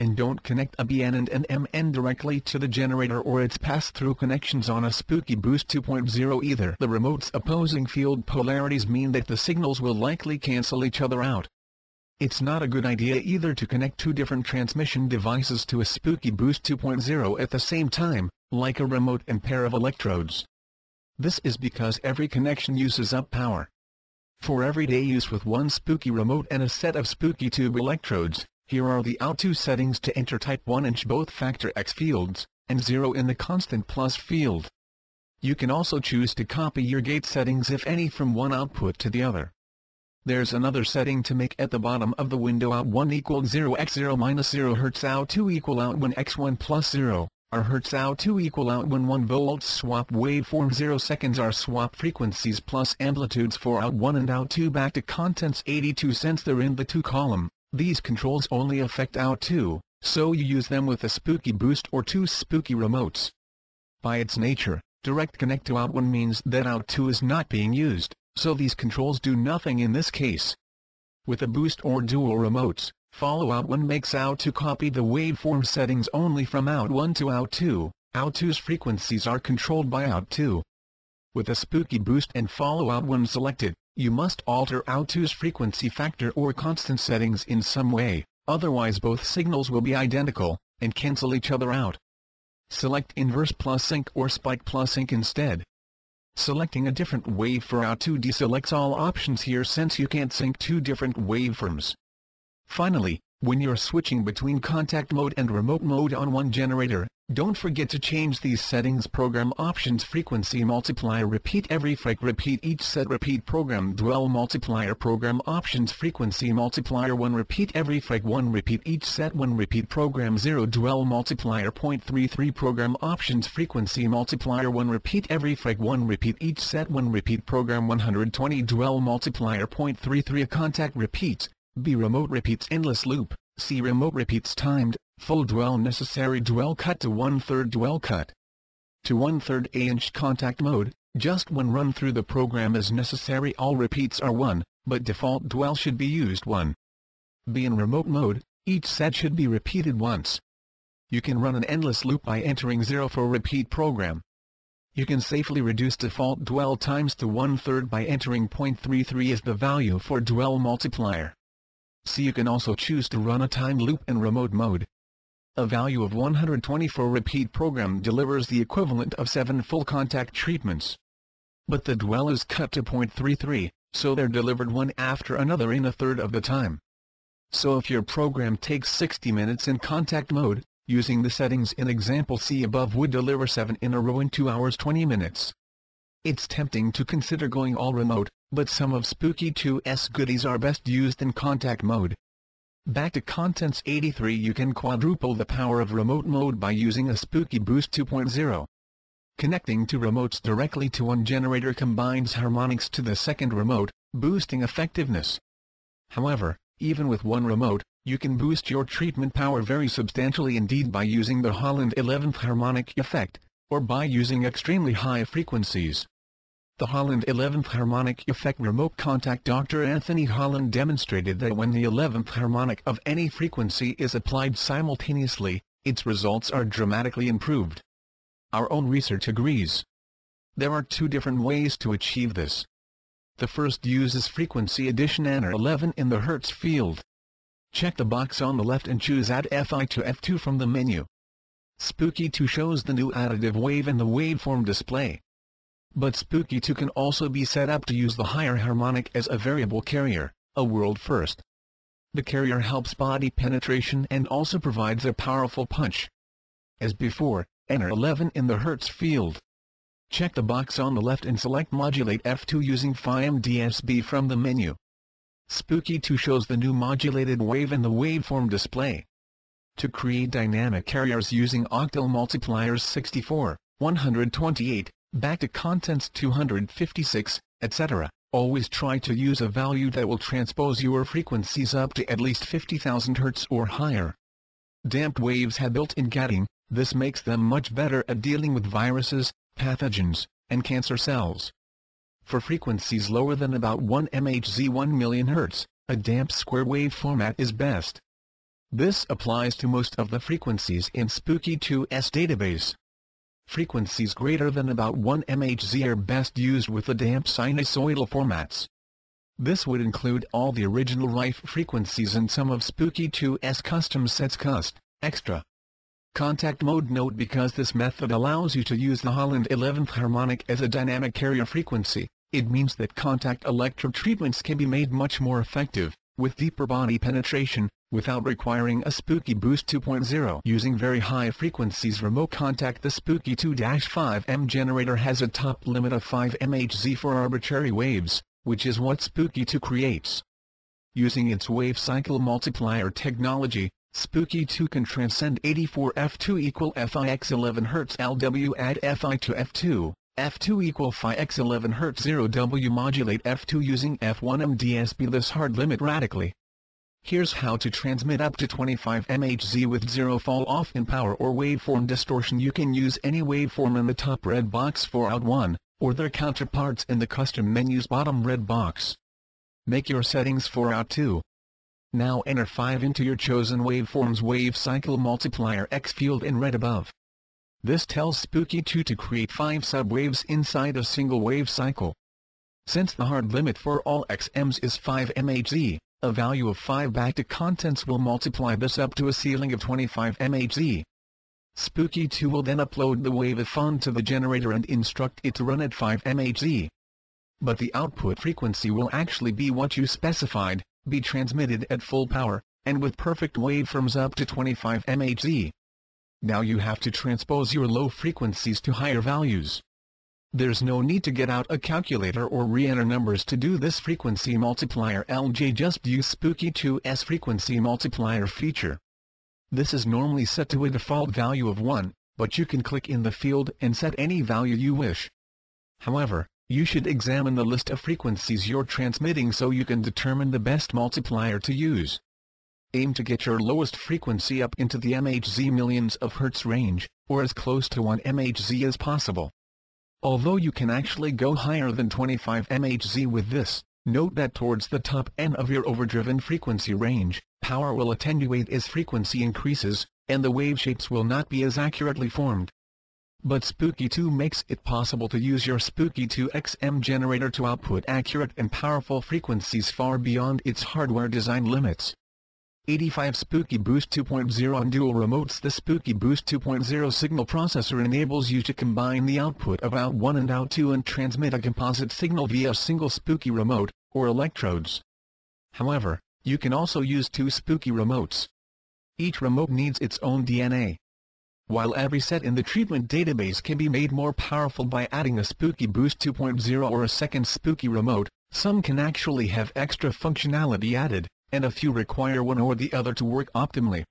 and don't connect a BN and an MN directly to the generator or its pass-through connections on a Spooky Boost 2.0 either. The remote's opposing field polarities mean that the signals will likely cancel each other out. It's not a good idea either to connect two different transmission devices to a Spooky Boost 2.0 at the same time, like a remote and pair of electrodes. This is because every connection uses up power. For everyday use with one Spooky remote and a set of Spooky tube electrodes, here are the out2 settings to enter type 1 inch both factor X fields, and 0 in the constant plus field. You can also choose to copy your gate settings if any from one output to the other. There's another setting to make at the bottom of the window out 1 equal 0 x 0 minus 0 Hz out 2 equal out 1 x 1 plus 0, or Hz out 2 equal out 1 1 volts swap waveform 0 seconds are swap frequencies plus amplitudes for out 1 and out 2 back to contents 82 since they're in the 2 column. These controls only affect out 2, so you use them with a spooky boost or two spooky remotes. By its nature, direct connect to out 1 means that out 2 is not being used, so these controls do nothing in this case. With a boost or dual remotes, follow out 1 makes out 2 copy the waveform settings only from out 1 to out 2, out 2's frequencies are controlled by out 2. With a spooky boost and follow out 1 selected, you must alter out 2's frequency factor or constant settings in some way, otherwise both signals will be identical, and cancel each other out. Select Inverse plus Sync or Spike plus Sync instead. Selecting a different wave for out2 deselects all options here since you can't sync two different waveforms. Finally, when you're switching between contact mode and remote mode on one generator, don't forget to change these settings program options frequency multiplier repeat every frec repeat each set repeat program dwell multiplier program options frequency multiplier 1 repeat every frec 1 repeat each set 1 repeat program 0 dwell multiplier 0.33 program options frequency multiplier 1 repeat every frec 1 repeat each set 1 repeat program 120 dwell multiplier 0.33 contact repeats B. Remote repeats endless loop. C. Remote repeats timed, full dwell necessary dwell cut to one-third dwell cut. To one-third A-inch contact mode, just one run through the program is necessary all repeats are 1, but default dwell should be used 1. Be In remote mode, each set should be repeated once. You can run an endless loop by entering 0 for repeat program. You can safely reduce default dwell times to one-third by entering 0.33 as the value for dwell multiplier. See you can also choose to run a time loop in remote mode. A value of 124 repeat program delivers the equivalent of 7 full contact treatments. But the dwell is cut to 0.33, so they're delivered one after another in a third of the time. So if your program takes 60 minutes in contact mode, using the settings in example C above would deliver 7 in a row in 2 hours 20 minutes. It's tempting to consider going all remote, but some of Spooky 2's goodies are best used in contact mode. Back to Contents 83 You can quadruple the power of remote mode by using a Spooky Boost 2.0. Connecting two remotes directly to one generator combines harmonics to the second remote, boosting effectiveness. However, even with one remote, you can boost your treatment power very substantially indeed by using the Holland 11th harmonic effect, or by using extremely high frequencies. The Holland 11th harmonic effect remote contact Dr. Anthony Holland demonstrated that when the 11th harmonic of any frequency is applied simultaneously, its results are dramatically improved. Our own research agrees. There are two different ways to achieve this. The first uses frequency addition ANR 11 in the Hertz field. Check the box on the left and choose Add FI to F2 from the menu. Spooky 2 shows the new additive wave in the waveform display but Spooky 2 can also be set up to use the higher harmonic as a variable carrier, a world first. The carrier helps body penetration and also provides a powerful punch. As before, enter 11 in the Hertz field. Check the box on the left and select Modulate F2 using FIM-DSB from the menu. Spooky 2 shows the new modulated wave in the waveform display. To create dynamic carriers using octal multipliers 64, 128, back to contents 256, etc. Always try to use a value that will transpose your frequencies up to at least 50,000 Hz or higher. Damped waves have built-in gating, this makes them much better at dealing with viruses, pathogens, and cancer cells. For frequencies lower than about 1 MHz 1 million Hz, a damped square wave format is best. This applies to most of the frequencies in Spooky 2's database. Frequencies greater than about 1 MHz are best used with the damp sinusoidal formats. This would include all the original Rife frequencies and some of Spooky 2's custom sets cust, extra. Contact mode note because this method allows you to use the Holland 11th harmonic as a dynamic carrier frequency, it means that contact electrode treatments can be made much more effective, with deeper body penetration, without requiring a Spooky Boost 2.0 using very high frequencies remote contact the Spooky 2-5M generator has a top limit of 5 MHz for arbitrary waves, which is what Spooky 2 creates. Using its wave cycle multiplier technology, Spooky 2 can transcend 84 F2 equal FIX 11 Hz LW add FI to F2, F2 equal FIX 11 Hz 0 W modulate F2 using F1 MDSB this hard limit radically. Here's how to transmit up to 25 MHz with zero fall off in power or waveform distortion. You can use any waveform in the top red box for out 1, or their counterparts in the custom menu's bottom red box. Make your settings for out 2. Now enter 5 into your chosen waveform's wave cycle multiplier X field in red above. This tells Spooky 2 to create 5 subwaves inside a single wave cycle. Since the hard limit for all XMs is 5 MHz, a value of 5 back to contents will multiply this up to a ceiling of 25 MHz. Spooky 2 will then upload the wave to the generator and instruct it to run at 5 MHz. But the output frequency will actually be what you specified, be transmitted at full power, and with perfect waveforms up to 25 MHz. Now you have to transpose your low frequencies to higher values. There's no need to get out a calculator or re-enter numbers to do this frequency multiplier LJ just use Spooky 2's frequency multiplier feature. This is normally set to a default value of 1, but you can click in the field and set any value you wish. However, you should examine the list of frequencies you're transmitting so you can determine the best multiplier to use. Aim to get your lowest frequency up into the MHz millions of hertz range, or as close to 1 MHz as possible. Although you can actually go higher than 25 MHz with this, note that towards the top end of your overdriven frequency range, power will attenuate as frequency increases, and the wave shapes will not be as accurately formed. But Spooky 2 makes it possible to use your Spooky 2 XM generator to output accurate and powerful frequencies far beyond its hardware design limits. 85 Spooky Boost 2.0 on dual remotes The Spooky Boost 2.0 signal processor enables you to combine the output of out1 and out2 and transmit a composite signal via a single Spooky remote, or electrodes. However, you can also use two Spooky remotes. Each remote needs its own DNA. While every set in the treatment database can be made more powerful by adding a Spooky Boost 2.0 or a second Spooky remote, some can actually have extra functionality added and a few require one or the other to work optimally.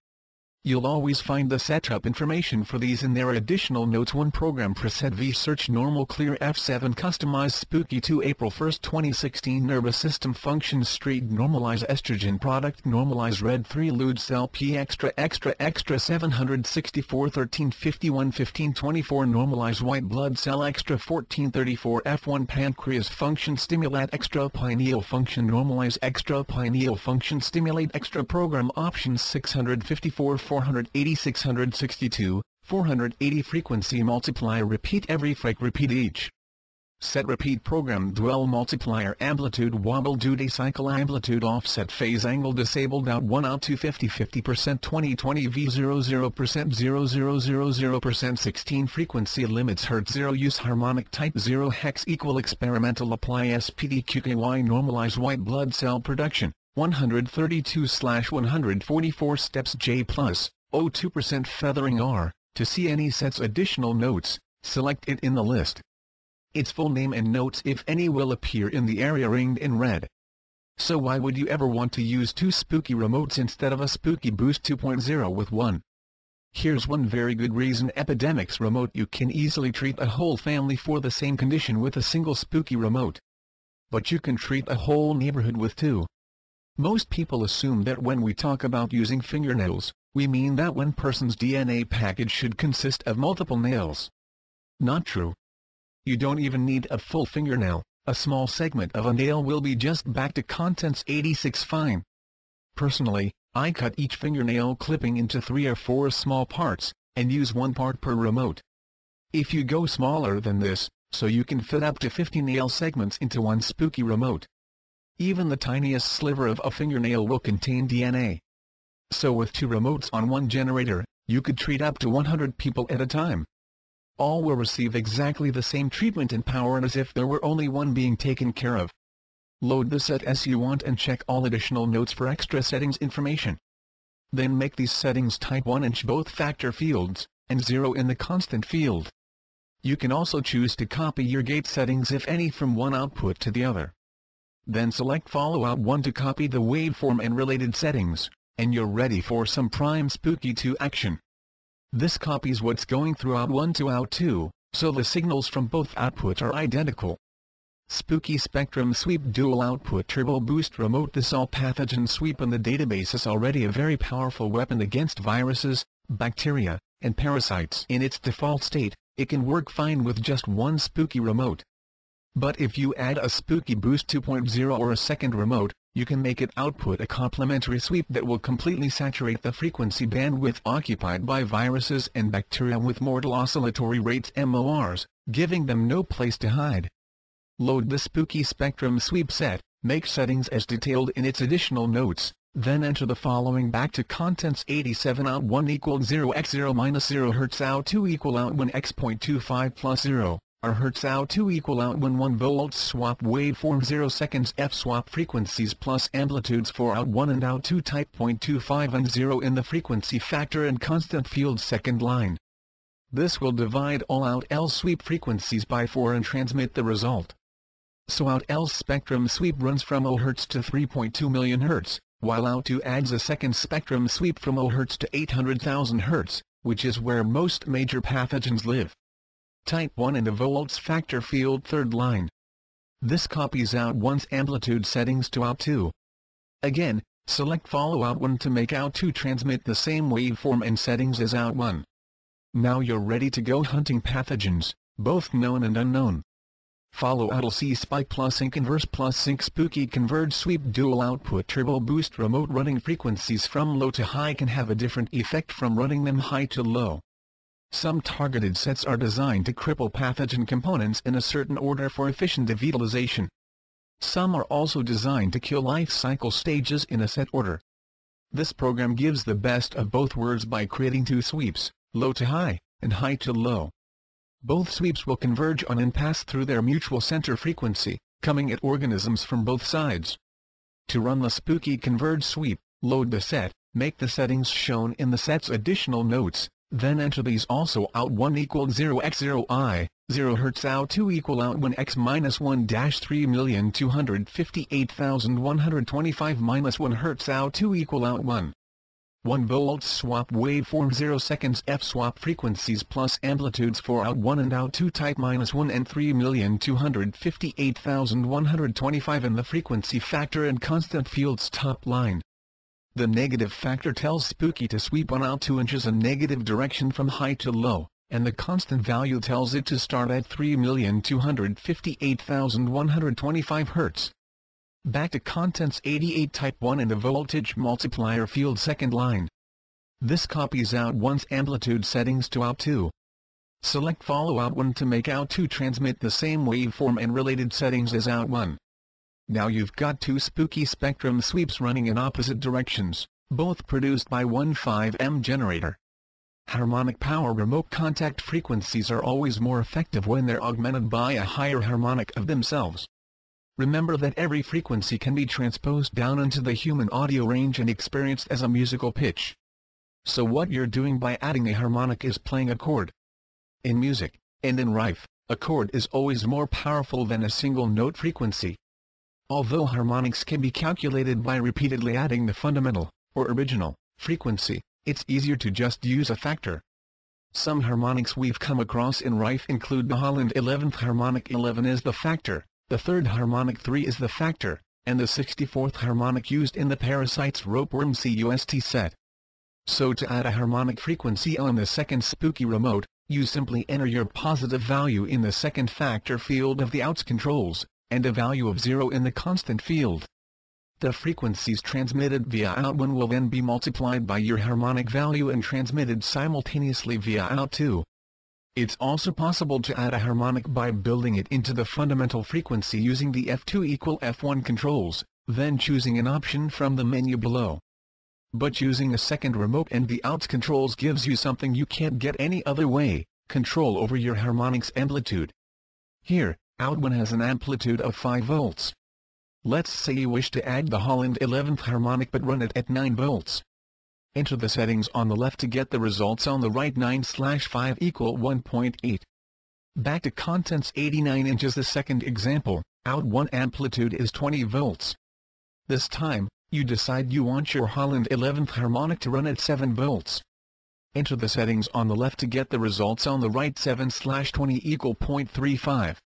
You'll always find the setup information for these in their additional notes 1 program preset v search normal clear F7 customize spooky 2 April 1, 2016 nervous system function street normalize estrogen product normalize red 3 lude cell P extra extra extra 764 13 51 15 24 normalize white blood cell extra 1434 F1 pancreas function stimulate extra pineal function normalize extra pineal function stimulate extra program options 654 480 662, 480 frequency multiply repeat every frec repeat each. Set repeat program dwell multiplier amplitude wobble duty cycle amplitude offset phase angle disabled out 1 out 2 50 50% 20 20 V 0 0% 0 0 0 0% 16 frequency limits hertz 0 use harmonic type 0 hex equal experimental apply SPDQKY normalize white blood cell production 132-144 steps J plus, 02% feathering R. To see any set's additional notes, select it in the list. Its full name and notes if any will appear in the area ringed in red. So why would you ever want to use two spooky remotes instead of a spooky boost 2.0 with one? Here's one very good reason Epidemics remote you can easily treat a whole family for the same condition with a single spooky remote. But you can treat a whole neighborhood with two. Most people assume that when we talk about using fingernails, we mean that one person's DNA package should consist of multiple nails. Not true. You don't even need a full fingernail, a small segment of a nail will be just back to contents 86 fine. Personally, I cut each fingernail clipping into three or four small parts, and use one part per remote. If you go smaller than this, so you can fit up to 50 nail segments into one spooky remote, even the tiniest sliver of a fingernail will contain DNA. So with two remotes on one generator, you could treat up to 100 people at a time. All will receive exactly the same treatment and power as if there were only one being taken care of. Load the set as you want and check all additional notes for extra settings information. Then make these settings type 1 inch both factor fields, and 0 in the constant field. You can also choose to copy your gate settings if any from one output to the other. Then select Follow Out 1 to copy the waveform and related settings, and you're ready for some prime spooky 2 action. This copies what's going through out 1 to out 2, so the signals from both outputs are identical. Spooky Spectrum Sweep Dual Output Turbo Boost Remote This all pathogen sweep in the database is already a very powerful weapon against viruses, bacteria, and parasites. In its default state, it can work fine with just one spooky remote. But if you add a Spooky Boost 2.0 or a second remote, you can make it output a complementary sweep that will completely saturate the frequency bandwidth occupied by viruses and bacteria with mortal oscillatory rates MORs, giving them no place to hide. Load the Spooky Spectrum sweep set, make settings as detailed in its additional notes, then enter the following back to contents 87 out 1 equal 0 x 0 minus 0 Hz out 2 equal out 1 x.25 plus 0 R Hertz out 2 equal out when 1 volts swap waveform 0 seconds F swap frequencies plus amplitudes for out 1 and out 2 type 0.25 and 0 in the frequency factor and constant field second line. This will divide all out L sweep frequencies by 4 and transmit the result. So out L spectrum sweep runs from 0 Hz to 3.2 million Hz, while out 2 adds a second spectrum sweep from 0 Hz to 800,000 Hz, which is where most major pathogens live type 1 and the volts factor field third line. This copies out one's amplitude settings to out 2. Again, select follow out 1 to make out 2 transmit the same waveform and settings as out 1. Now you're ready to go hunting pathogens, both known and unknown. Follow out will C Spike plus Sync Inverse plus Sync Spooky Converge Sweep Dual Output Turbo Boost Remote running frequencies from low to high can have a different effect from running them high to low. Some targeted sets are designed to cripple pathogen components in a certain order for efficient devitalization. Some are also designed to kill life cycle stages in a set order. This program gives the best of both worlds by creating two sweeps, low to high, and high to low. Both sweeps will converge on and pass through their mutual center frequency, coming at organisms from both sides. To run the spooky converge sweep, load the set, make the settings shown in the set's additional notes, then enter these also out 1 equal 0 x 0 i, 0 hertz out 2 equal out 1 x minus 1 dash 3258125 minus 1 hertz out 2 equal out 1. 1 volts swap waveform 0 seconds f swap frequencies plus amplitudes for out 1 and out 2 type minus 1 and 3258125 and the frequency factor and constant fields top line. The negative factor tells Spooky to sweep on out 2 inches in negative direction from high to low, and the constant value tells it to start at 3,258,125 Hz. Back to contents 88 type 1 in the voltage multiplier field second line. This copies out one's amplitude settings to out 2. Select follow out 1 to make out 2 transmit the same waveform and related settings as out 1. Now you've got two spooky spectrum sweeps running in opposite directions, both produced by one 5M generator. Harmonic power remote contact frequencies are always more effective when they're augmented by a higher harmonic of themselves. Remember that every frequency can be transposed down into the human audio range and experienced as a musical pitch. So what you're doing by adding a harmonic is playing a chord. In music, and in rife, a chord is always more powerful than a single note frequency. Although harmonics can be calculated by repeatedly adding the fundamental, or original, frequency, it's easier to just use a factor. Some harmonics we've come across in Rife include the Holland 11th harmonic 11 is the factor, the third harmonic 3 is the factor, and the 64th harmonic used in the Parasites Ropeworm CUST set. So to add a harmonic frequency on the second spooky remote, you simply enter your positive value in the second factor field of the outs controls, and a value of 0 in the constant field. The frequencies transmitted via out1 will then be multiplied by your harmonic value and transmitted simultaneously via out2. It's also possible to add a harmonic by building it into the fundamental frequency using the F2 equal F1 controls, then choosing an option from the menu below. But using a second remote and the outs controls gives you something you can't get any other way, control over your harmonic's amplitude. Here, out1 has an amplitude of 5 volts. Let's say you wish to add the Holland 11th harmonic but run it at 9 volts. Enter the settings on the left to get the results on the right 9 slash 5 equal 1.8. Back to contents 89 inches the second example, out 1 amplitude is 20 volts. This time, you decide you want your Holland 11th harmonic to run at 7 volts. Enter the settings on the left to get the results on the right 7 slash 20 equal 0.35.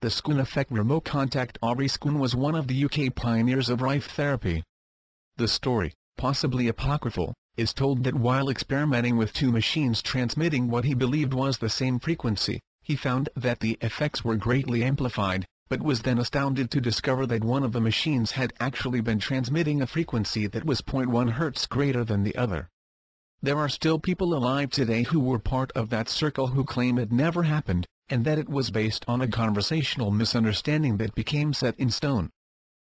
the Scoon effect remote contact Aubrey Scoon was one of the UK pioneers of Rife therapy. The story, possibly apocryphal, is told that while experimenting with two machines transmitting what he believed was the same frequency, he found that the effects were greatly amplified, but was then astounded to discover that one of the machines had actually been transmitting a frequency that was 0.1 Hz greater than the other. There are still people alive today who were part of that circle who claim it never happened, and that it was based on a conversational misunderstanding that became set in stone.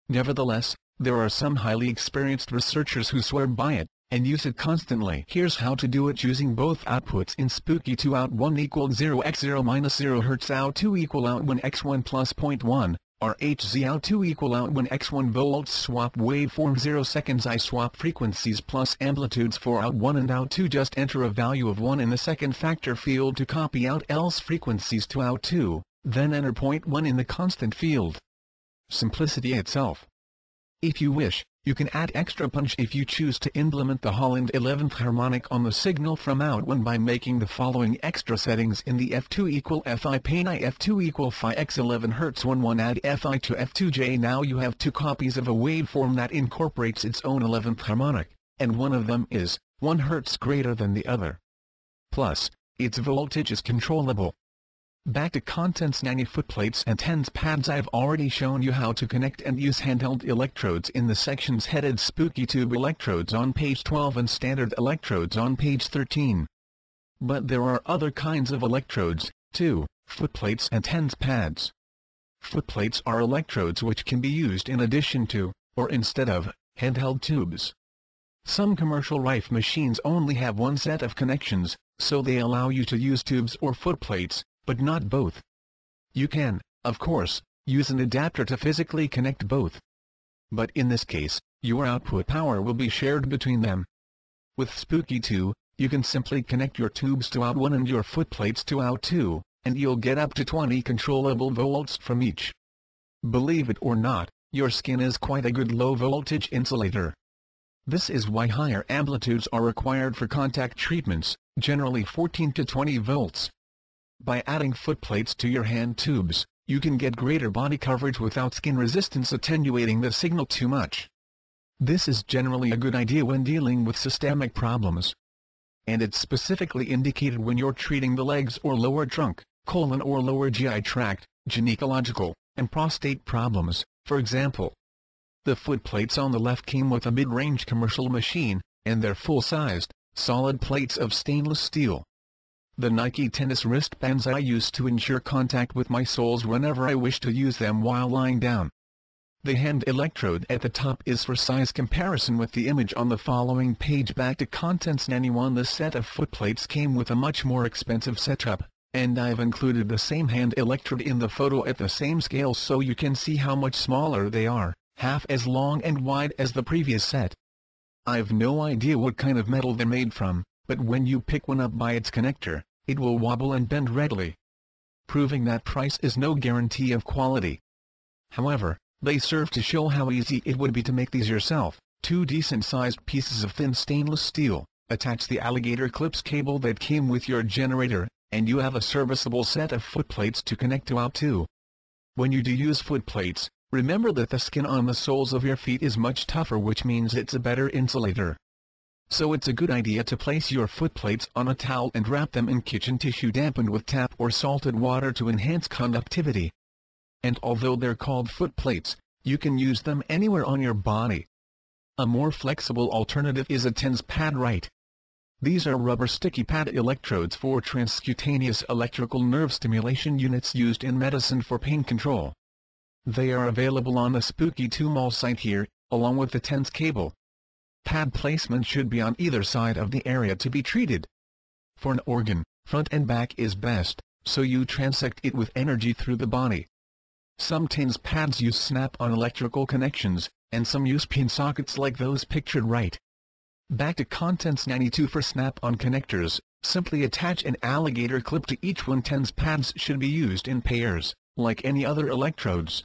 Nevertheless, there are some highly experienced researchers who swear by it, and use it constantly. Here's how to do it using both outputs in Spooky 2 out 1 equal 0 x 0 minus 0 hertz out 2 equal out 1 x 1 plus 0.1, or HZ out 2 equal out when x 1 volts swap waveform 0 seconds I swap frequencies plus amplitudes for out 1 and out 2 just enter a value of 1 in the second factor field to copy out else frequencies to out 2, then enter 1 in the constant field. Simplicity itself. If you wish, you can add extra punch if you choose to implement the Holland 11th harmonic on the signal from out 1 by making the following extra settings in the F2 equal Fi Pain I F2 equal Phi x 11 Hz 1 1 add Fi to F2J now you have two copies of a waveform that incorporates its own 11th harmonic, and one of them is 1 Hz greater than the other. Plus, its voltage is controllable, Back to contents nanny footplates and TENS pads I've already shown you how to connect and use handheld electrodes in the sections headed Spooky Tube electrodes on page 12 and standard electrodes on page 13. But there are other kinds of electrodes, too, footplates and TENS pads. Footplates are electrodes which can be used in addition to, or instead of, handheld tubes. Some commercial Rife machines only have one set of connections, so they allow you to use tubes or footplates, but not both. You can, of course, use an adapter to physically connect both. But in this case, your output power will be shared between them. With Spooky 2, you can simply connect your tubes to out 1 and your footplates to out 2, and you'll get up to 20 controllable volts from each. Believe it or not, your skin is quite a good low-voltage insulator. This is why higher amplitudes are required for contact treatments, generally 14 to 20 volts. By adding footplates to your hand tubes, you can get greater body coverage without skin resistance attenuating the signal too much. This is generally a good idea when dealing with systemic problems. And it's specifically indicated when you're treating the legs or lower trunk, colon or lower GI tract, gynecological, and prostate problems, for example. The footplates on the left came with a mid-range commercial machine, and they're full-sized, solid plates of stainless steel. The Nike tennis wristbands I use to ensure contact with my soles whenever I wish to use them while lying down. The hand electrode at the top is for size comparison with the image on the following page back to contents 91 The set of footplates came with a much more expensive setup, and I've included the same hand electrode in the photo at the same scale so you can see how much smaller they are, half as long and wide as the previous set. I've no idea what kind of metal they're made from, but when you pick one up by its connector, it will wobble and bend readily. Proving that price is no guarantee of quality. However, they serve to show how easy it would be to make these yourself. Two decent-sized pieces of thin stainless steel, attach the alligator clips cable that came with your generator, and you have a serviceable set of footplates to connect to out to. When you do use footplates, remember that the skin on the soles of your feet is much tougher which means it's a better insulator so it's a good idea to place your footplates on a towel and wrap them in kitchen tissue dampened with tap or salted water to enhance conductivity. And although they're called footplates, you can use them anywhere on your body. A more flexible alternative is a TENS pad right. These are rubber sticky pad electrodes for transcutaneous electrical nerve stimulation units used in medicine for pain control. They are available on the Spooky 2 Mall site here, along with the TENS cable. Pad placement should be on either side of the area to be treated. For an organ, front and back is best, so you transect it with energy through the body. Some TENS pads use snap-on electrical connections, and some use pin sockets like those pictured right. Back to Contents 92 for snap-on connectors, simply attach an alligator clip to each one TENS pads should be used in pairs, like any other electrodes.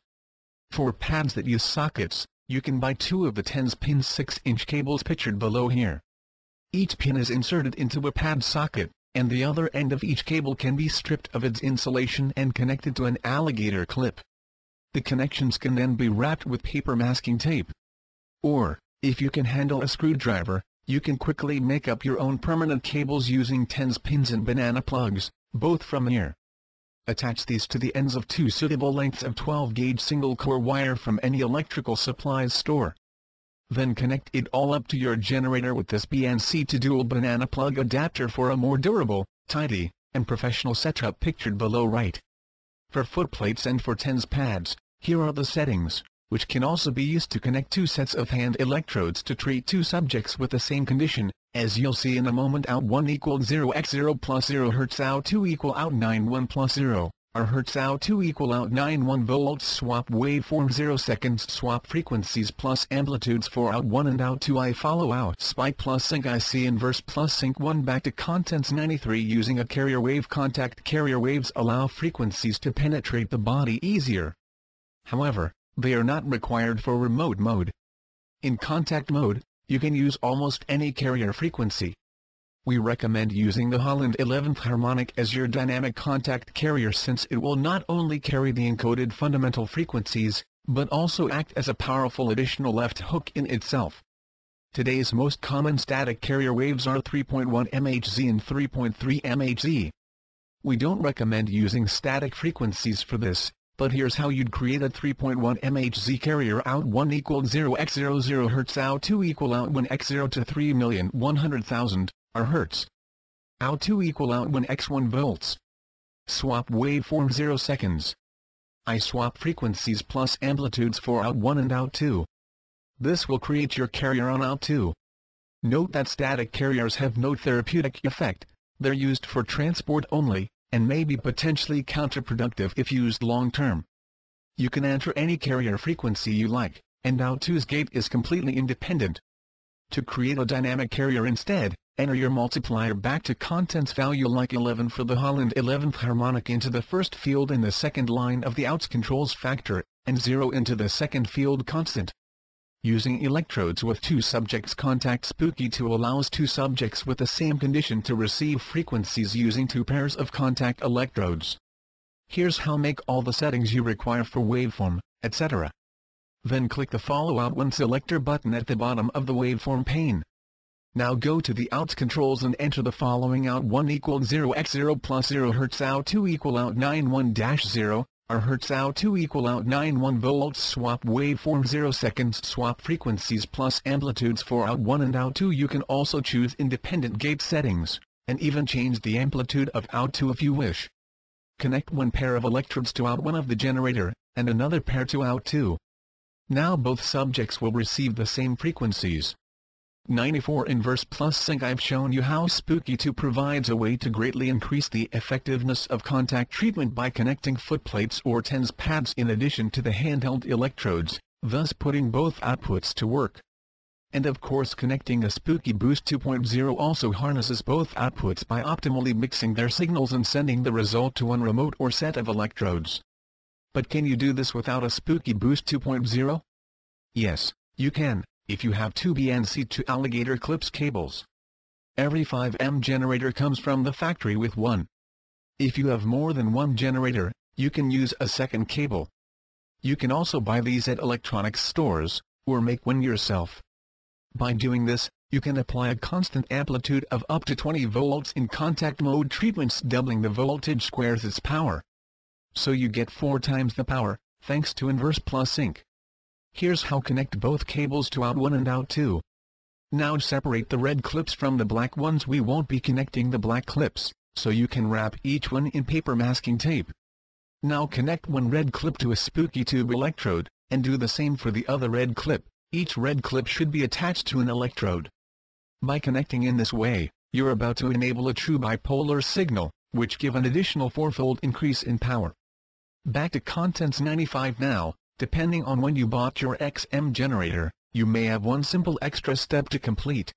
For pads that use sockets, you can buy two of the TENS pin 6-inch cables pictured below here. Each pin is inserted into a pad socket, and the other end of each cable can be stripped of its insulation and connected to an alligator clip. The connections can then be wrapped with paper masking tape. Or, if you can handle a screwdriver, you can quickly make up your own permanent cables using TENS pins and banana plugs, both from here. Attach these to the ends of two suitable lengths of 12-gauge single-core wire from any electrical supplies store. Then connect it all up to your generator with this BNC to dual banana plug adapter for a more durable, tidy, and professional setup pictured below right. For footplates and for TENS pads, here are the settings, which can also be used to connect two sets of hand electrodes to treat two subjects with the same condition, as you'll see in a moment out 1 equals 0 x 0 plus 0 Hz out 2 equal out 9 1 plus 0 or Hertz out 2 equal out 9 1 volts swap waveform 0 seconds swap frequencies plus amplitudes for out 1 and out 2 I follow out spike plus sync IC inverse plus sync 1 back to contents 93 using a carrier wave contact carrier waves allow frequencies to penetrate the body easier. However, they are not required for remote mode. In contact mode, you can use almost any carrier frequency, we recommend using the Holland 11th harmonic as your dynamic contact carrier since it will not only carry the encoded fundamental frequencies, but also act as a powerful additional left hook in itself. Today's most common static carrier waves are 3.1 MHz and 3.3 MHz. We don't recommend using static frequencies for this, but here's how you'd create a 3.1 MHz carrier out 1 equal 0 x 00 Hz out 2 equal out 1 x 0 to 3,100,000 are hertz. Out2 equal out 1 x1 volts. Swap waveform 0 seconds. I swap frequencies plus amplitudes for out1 and out2. This will create your carrier on out2. Note that static carriers have no therapeutic effect, they're used for transport only, and may be potentially counterproductive if used long-term. You can enter any carrier frequency you like, and out2's gate is completely independent. To create a dynamic carrier instead, enter your multiplier back to contents value like 11 for the Holland 11th harmonic into the first field in the second line of the outs controls factor, and 0 into the second field constant. Using electrodes with two subjects contact Spooky 2 allows two subjects with the same condition to receive frequencies using two pairs of contact electrodes. Here's how make all the settings you require for waveform, etc. Then click the Follow Out One selector button at the bottom of the waveform pane. Now go to the outs controls and enter the following out 1 equal 0 x 0 plus 0 Hz out 2 equal out 9 1 dash 0, or Hz out 2 equal out 9 1 volts swap waveform 0 seconds swap frequencies plus amplitudes for out 1 and out 2 you can also choose independent gate settings, and even change the amplitude of out 2 if you wish. Connect one pair of electrodes to out 1 of the generator, and another pair to out 2. Now both subjects will receive the same frequencies. 94 Inverse Plus Sync I've shown you how Spooky 2 provides a way to greatly increase the effectiveness of contact treatment by connecting footplates or TENS pads in addition to the handheld electrodes, thus putting both outputs to work. And of course connecting a Spooky Boost 2.0 also harnesses both outputs by optimally mixing their signals and sending the result to one remote or set of electrodes. But can you do this without a Spooky Boost 2.0? Yes, you can if you have two BNC to alligator clips cables. Every 5M generator comes from the factory with one. If you have more than one generator, you can use a second cable. You can also buy these at electronics stores, or make one yourself. By doing this, you can apply a constant amplitude of up to 20 volts in contact mode treatments doubling the voltage squares its power. So you get four times the power, thanks to inverse plus sync. Here's how connect both cables to out 1 and out 2. Now separate the red clips from the black ones we won't be connecting the black clips, so you can wrap each one in paper masking tape. Now connect one red clip to a spooky tube electrode, and do the same for the other red clip, each red clip should be attached to an electrode. By connecting in this way, you're about to enable a true bipolar signal, which give an additional fourfold increase in power. Back to Contents 95 now, Depending on when you bought your XM generator, you may have one simple extra step to complete.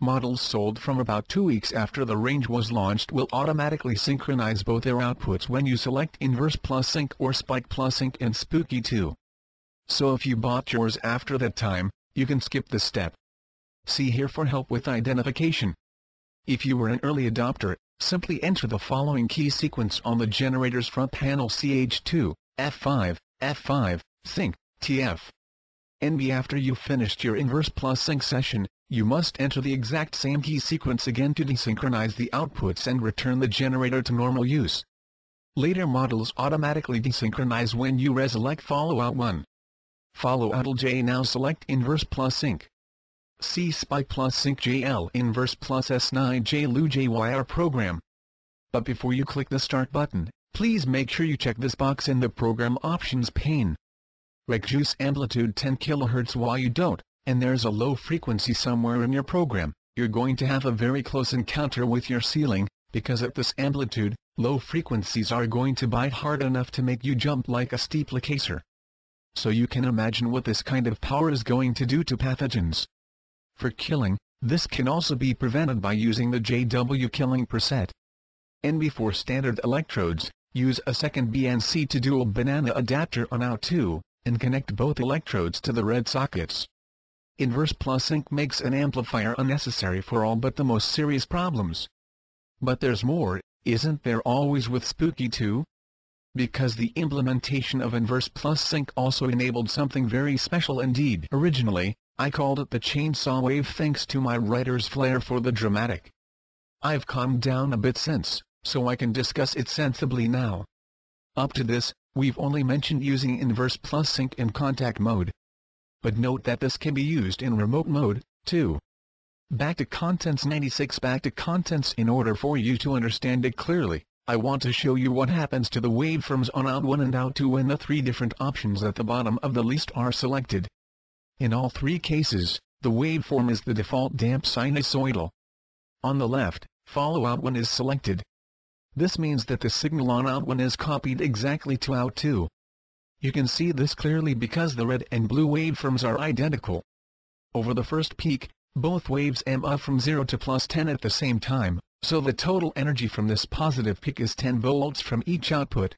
Models sold from about two weeks after the range was launched will automatically synchronize both their outputs when you select Inverse Plus Sync or Spike Plus Sync and Spooky 2. So if you bought yours after that time, you can skip this step. See here for help with identification. If you were an early adopter, simply enter the following key sequence on the generator's front panel CH2, F5, F5, sync, TF. NB after you've finished your inverse plus sync session, you must enter the exact same key sequence again to desynchronize the outputs and return the generator to normal use. Later models automatically desynchronize when you reselect follow out 1. Follow out J now select inverse plus sync. C spike plus sync JL inverse plus S9 J Lu JYR program. But before you click the start button, please make sure you check this box in the program options pane. Reduce amplitude 10 kHz while you don't and there's a low frequency somewhere in your program, you're going to have a very close encounter with your ceiling, because at this amplitude, low frequencies are going to bite hard enough to make you jump like a steeplechaser. So you can imagine what this kind of power is going to do to pathogens. For killing, this can also be prevented by using the JW killing preset. And before standard electrodes, use a second BNC to dual banana adapter on out 2, and connect both electrodes to the red sockets. Inverse plus sync makes an amplifier unnecessary for all but the most serious problems. But there's more, isn't there always with Spooky 2? Because the implementation of inverse plus sync also enabled something very special indeed. Originally, I called it the chainsaw wave thanks to my writer's flair for the dramatic. I've calmed down a bit since, so I can discuss it sensibly now. Up to this, we've only mentioned using inverse plus sync in contact mode, but note that this can be used in remote mode, too. Back to Contents 96 Back to Contents In order for you to understand it clearly, I want to show you what happens to the waveforms on out 1 and out 2 when the three different options at the bottom of the list are selected. In all three cases, the waveform is the default damp sinusoidal. On the left, follow out 1 is selected. This means that the signal on out 1 is copied exactly to out 2. You can see this clearly because the red and blue waveforms are identical. Over the first peak, both waves am up from 0 to plus 10 at the same time, so the total energy from this positive peak is 10 volts from each output.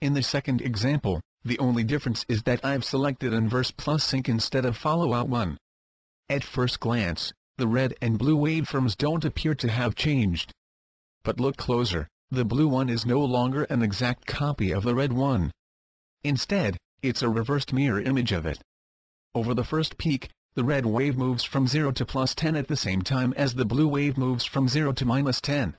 In the second example, the only difference is that I've selected inverse plus sync instead of follow out 1. At first glance, the red and blue waveforms don't appear to have changed. But look closer, the blue one is no longer an exact copy of the red one. Instead, it's a reversed mirror image of it. Over the first peak, the red wave moves from 0 to plus 10 at the same time as the blue wave moves from 0 to minus 10.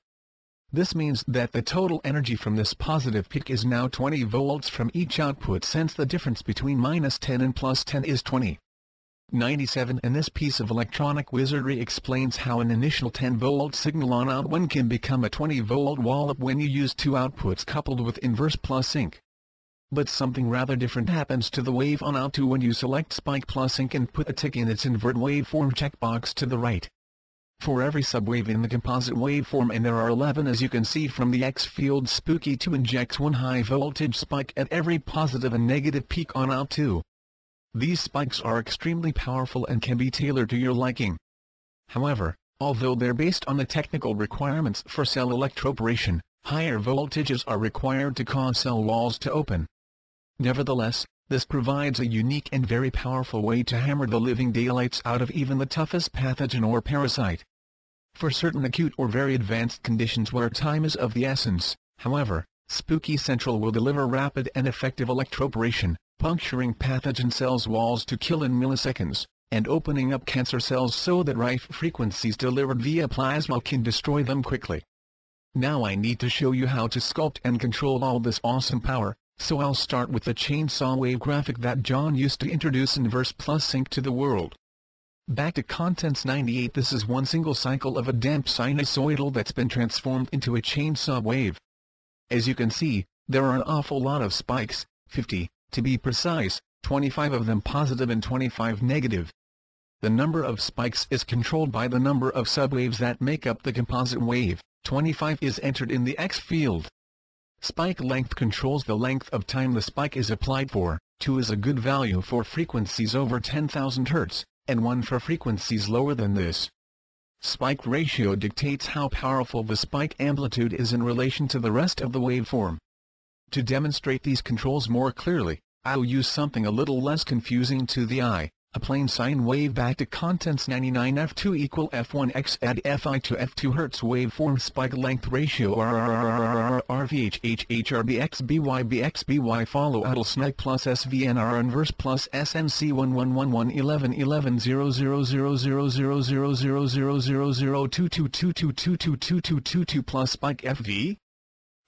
This means that the total energy from this positive peak is now 20 volts from each output since the difference between minus 10 and plus 10 is 20. 97 and this piece of electronic wizardry explains how an initial 10 volt signal on out 1 can become a 20 volt wallop when you use two outputs coupled with inverse plus sync but something rather different happens to the wave on out 2 when you select Spike Plus Sync and put a tick in its invert waveform checkbox to the right. For every subwave in the composite waveform and there are 11 as you can see from the X field Spooky 2 injects one high voltage spike at every positive and negative peak on out 2. These spikes are extremely powerful and can be tailored to your liking. However, although they're based on the technical requirements for cell electroporation, higher voltages are required to cause cell walls to open. Nevertheless, this provides a unique and very powerful way to hammer the living daylights out of even the toughest pathogen or parasite. For certain acute or very advanced conditions where time is of the essence, however, Spooky Central will deliver rapid and effective electroporation, puncturing pathogen cells' walls to kill in milliseconds, and opening up cancer cells so that rife frequencies delivered via plasma can destroy them quickly. Now I need to show you how to sculpt and control all this awesome power, so I'll start with the chainsaw wave graphic that John used to introduce Inverse Plus Sync to the world. Back to Contents 98 This is one single cycle of a damp sinusoidal that's been transformed into a chainsaw wave. As you can see, there are an awful lot of spikes, 50, to be precise, 25 of them positive and 25 negative. The number of spikes is controlled by the number of subwaves that make up the composite wave, 25 is entered in the X field. Spike length controls the length of time the spike is applied for, 2 is a good value for frequencies over 10,000 Hz, and 1 for frequencies lower than this. Spike ratio dictates how powerful the spike amplitude is in relation to the rest of the waveform. To demonstrate these controls more clearly, I'll use something a little less confusing to the eye, a plain sine wave back to contents 99 f2 equal f1x add fi to f2 hertz waveform spike length ratio rvhhhrBxBybxby follow adl snag plus svnr inverse plus snc 1111 11 11 0 0 0 0 0 0 0 0 0 0 2 2 2 2 2 2 2 2 2 2 plus spike fv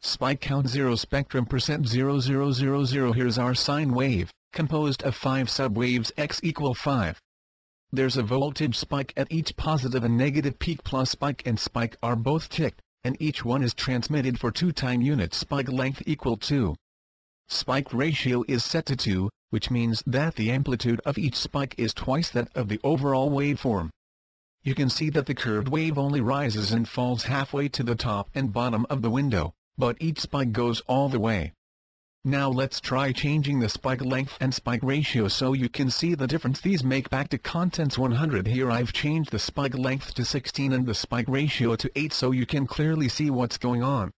spike count 0 spectrum percent 0 0 0 0 here's our sine wave composed of 5 subwaves x equal 5. There's a voltage spike at each positive and negative peak plus spike and spike are both ticked, and each one is transmitted for 2 time units spike length equal 2. Spike ratio is set to 2, which means that the amplitude of each spike is twice that of the overall waveform. You can see that the curved wave only rises and falls halfway to the top and bottom of the window, but each spike goes all the way. Now let's try changing the spike length and spike ratio so you can see the difference these make back to contents 100 here I've changed the spike length to 16 and the spike ratio to 8 so you can clearly see what's going on.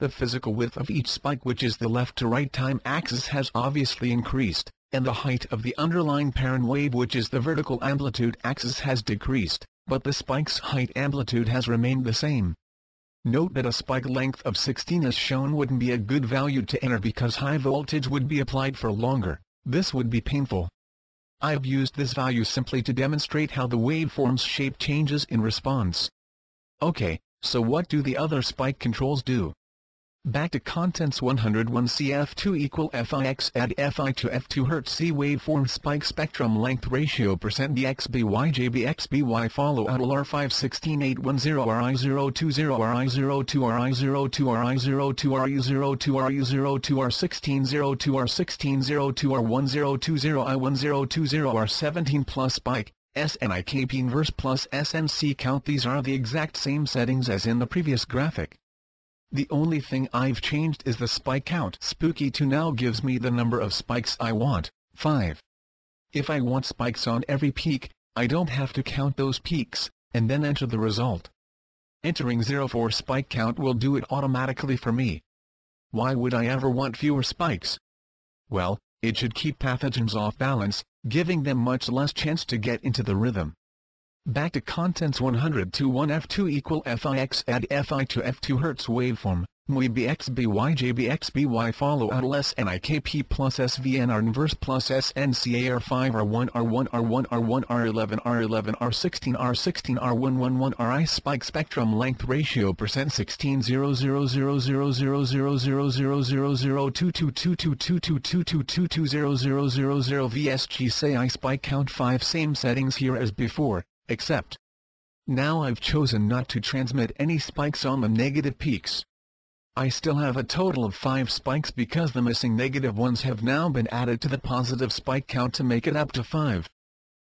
The physical width of each spike which is the left to right time axis has obviously increased, and the height of the underlying parent wave which is the vertical amplitude axis has decreased, but the spike's height amplitude has remained the same. Note that a spike length of 16 as shown wouldn't be a good value to enter because high voltage would be applied for longer, this would be painful. I've used this value simply to demonstrate how the waveform's shape changes in response. Okay, so what do the other spike controls do? Back to contents 101 CF2 equal FIX add FI to F2 Hz C waveform spike spectrum length ratio percent DXBY JBXBY follow out R5 16810 RI020 RI02 RI02 RI02 RU02 RU02 R1602 R1602 R1020 I1020 R17 plus spike SNIKP inverse plus SNC count these are the exact same settings as in the previous graphic. The only thing I've changed is the spike count. Spooky 2 now gives me the number of spikes I want, 5. If I want spikes on every peak, I don't have to count those peaks, and then enter the result. Entering 0 for spike count will do it automatically for me. Why would I ever want fewer spikes? Well, it should keep pathogens off balance, giving them much less chance to get into the rhythm. Back to contents 100 to 1 F2 equal FIX add FI to F2 Hz waveform, MUI follow out less NIKP plus SVNR inverse plus SNCAR5 R1 R1 R1 R1 R11 R11 R16 R16 R111 RI spike spectrum length ratio percent 16 0 0 0 0 0 0 0 0 0 0 2 2 2 2 2 2 2 2 2 2 0 0 0 0 VSG say I spike count 5 same settings here as before except. Now I've chosen not to transmit any spikes on the negative peaks. I still have a total of 5 spikes because the missing negative ones have now been added to the positive spike count to make it up to 5.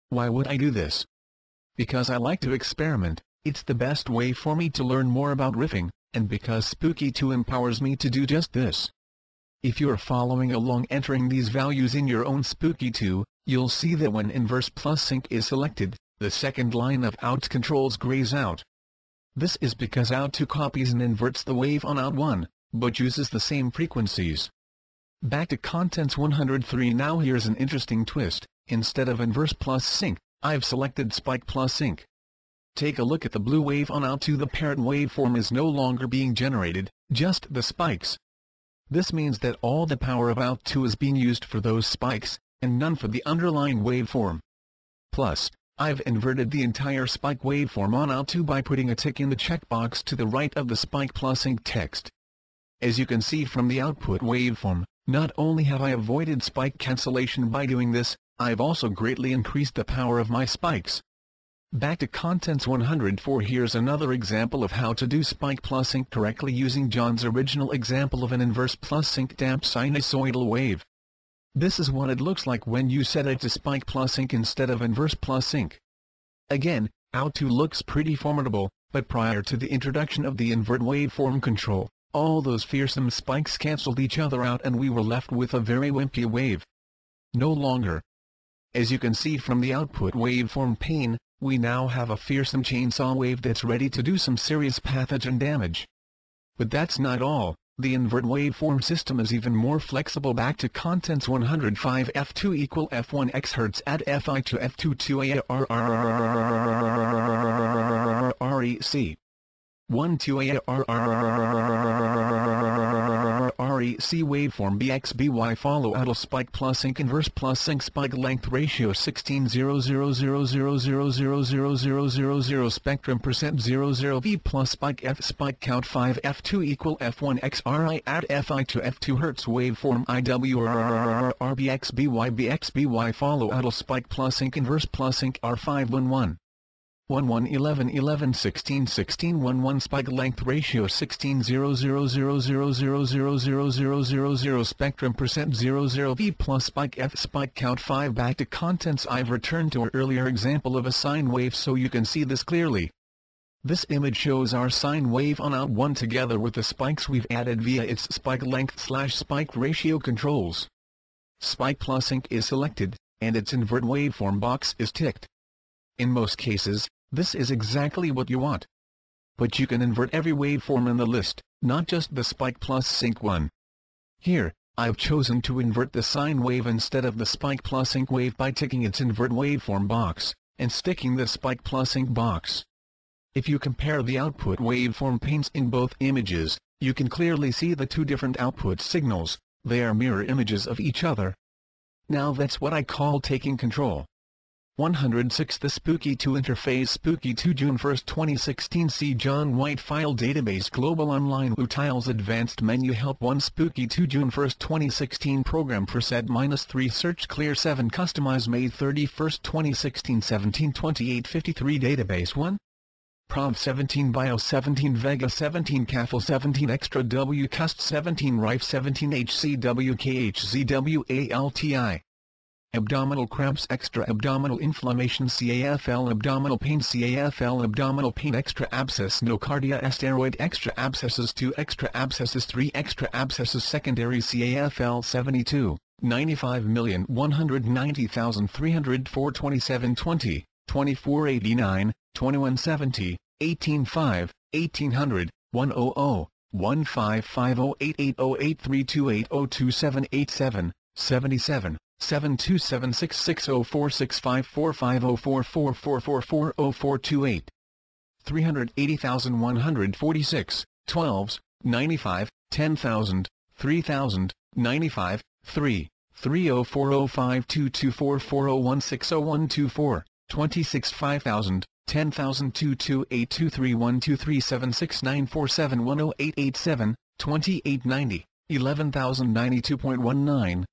Why would I do this? Because I like to experiment, it's the best way for me to learn more about riffing, and because Spooky 2 empowers me to do just this. If you're following along entering these values in your own Spooky 2, you'll see that when inverse plus sync is selected, the second line of out controls grays out. This is because out2 copies and inverts the wave on out1, but uses the same frequencies. Back to contents 103 now here's an interesting twist, instead of inverse plus sync, I've selected spike plus sync. Take a look at the blue wave on out2 the parent waveform is no longer being generated, just the spikes. This means that all the power of out2 is being used for those spikes, and none for the underlying waveform. Plus, I've inverted the entire spike waveform on out2 by putting a tick in the checkbox to the right of the spike plus sync text. As you can see from the output waveform, not only have I avoided spike cancellation by doing this, I've also greatly increased the power of my spikes. Back to Contents 104 Here's another example of how to do spike plus sync correctly using John's original example of an inverse plus sync damp sinusoidal wave. This is what it looks like when you set it to spike plus sync instead of inverse plus sync. Again, out2 looks pretty formidable, but prior to the introduction of the invert waveform control, all those fearsome spikes cancelled each other out and we were left with a very wimpy wave. No longer. As you can see from the output waveform pane, we now have a fearsome chainsaw wave that's ready to do some serious pathogen damage. But that's not all. The invert waveform system is even more flexible back to contents 105 f2 equal f1 x hertz at fi to f2 2 rec 1 2 REC waveform BXBY follow auto spike plus sync inverse plus sync spike length ratio 16 spectrum percent 00 V plus spike F spike count 5 F2 equal F1 XRI at FI to F2 Hertz waveform IWR BXBY BXBY follow auto spike plus sync inverse plus sync R511 1 1 11 11 16 16 1 1 spike length ratio 16 0 0 0 0 0 0 0 0 0 0 spectrum percent 0 0 V plus spike F spike count 5 back to contents I've returned to our earlier example of a sine wave so you can see this clearly. This image shows our sine wave on out 1 together with the spikes we've added via its spike length slash spike ratio controls. Spike plus sync is selected, and its invert waveform box is ticked. In most cases, this is exactly what you want. But you can invert every waveform in the list, not just the spike plus sync one. Here, I've chosen to invert the sine wave instead of the spike plus sync wave by ticking its invert waveform box, and sticking the spike plus sync box. If you compare the output waveform paints in both images, you can clearly see the two different output signals, they are mirror images of each other. Now that's what I call taking control. 106 The Spooky 2 Interface Spooky 2 June 1, 2016 See John White File Database Global Online Utils Advanced Menu Help 1 Spooky 2 June 1, 2016 Program Preset-3 Search Clear 7 Customize May 31, 2016 17 28 53 Database 1 Prov 17 Bio 17 Vega 17 CAFL 17 Extra W Cust 17 Rife 17 HCWKHZWALTI abdominal cramps extra abdominal inflammation CAFL abdominal pain CAFL abdominal pain extra abscess nocardia steroid extra abscesses 2 extra abscesses 3 extra abscesses secondary CAFL 72 95,190,304 2720 2489 2170 185 1800 100 15508808328027877 77 727660465450444440428. 380,146, 12s, 95, 10,000, 3,000, 95, 3, 30405224401601224, 26 2890, 11,092.19,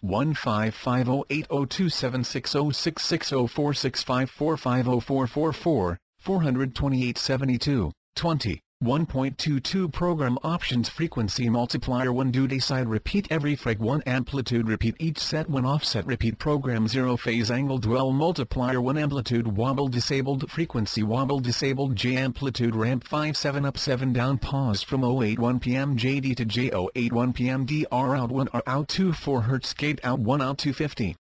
One five five zero eight zero two seven six zero six six zero four six five four five zero four four four four hundred twenty eight seventy two twenty. 20. 1.22 Program Options Frequency Multiplier 1 Duty Side Repeat Every frag 1 Amplitude Repeat Each set 1 Offset Repeat Program 0 Phase Angle Dwell Multiplier 1 Amplitude Wobble Disabled Frequency Wobble Disabled J Amplitude Ramp 5 7 Up 7 Down Pause from 081 PM JD to J081 PM DR Out 1 R Out 2 4 Hz Gate Out 1 Out 250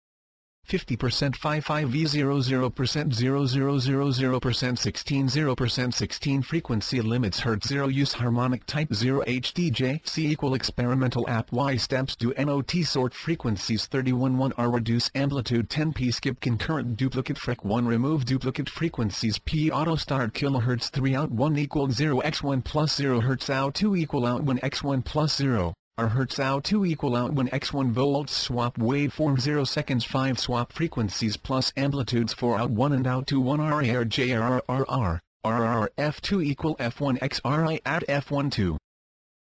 50% 55V00% 0000% 16 0% 16 frequency limits Hertz 0 use harmonic type 0 HDJ C equal experimental app Y steps do NOT sort frequencies 31 1 R reduce amplitude 10 P skip concurrent duplicate frec 1 remove duplicate frequencies P auto start kilohertz 3 out 1 equal 0 x1 plus 0 Hertz out 2 equal out 1 x1 plus 0 R Hertz out 2 equal out when x1 volts swap waveform 0 seconds 5 swap frequencies plus amplitudes for out 1 and out 2 1 R R J R R R R R F2 equal F1 X R I at F1 2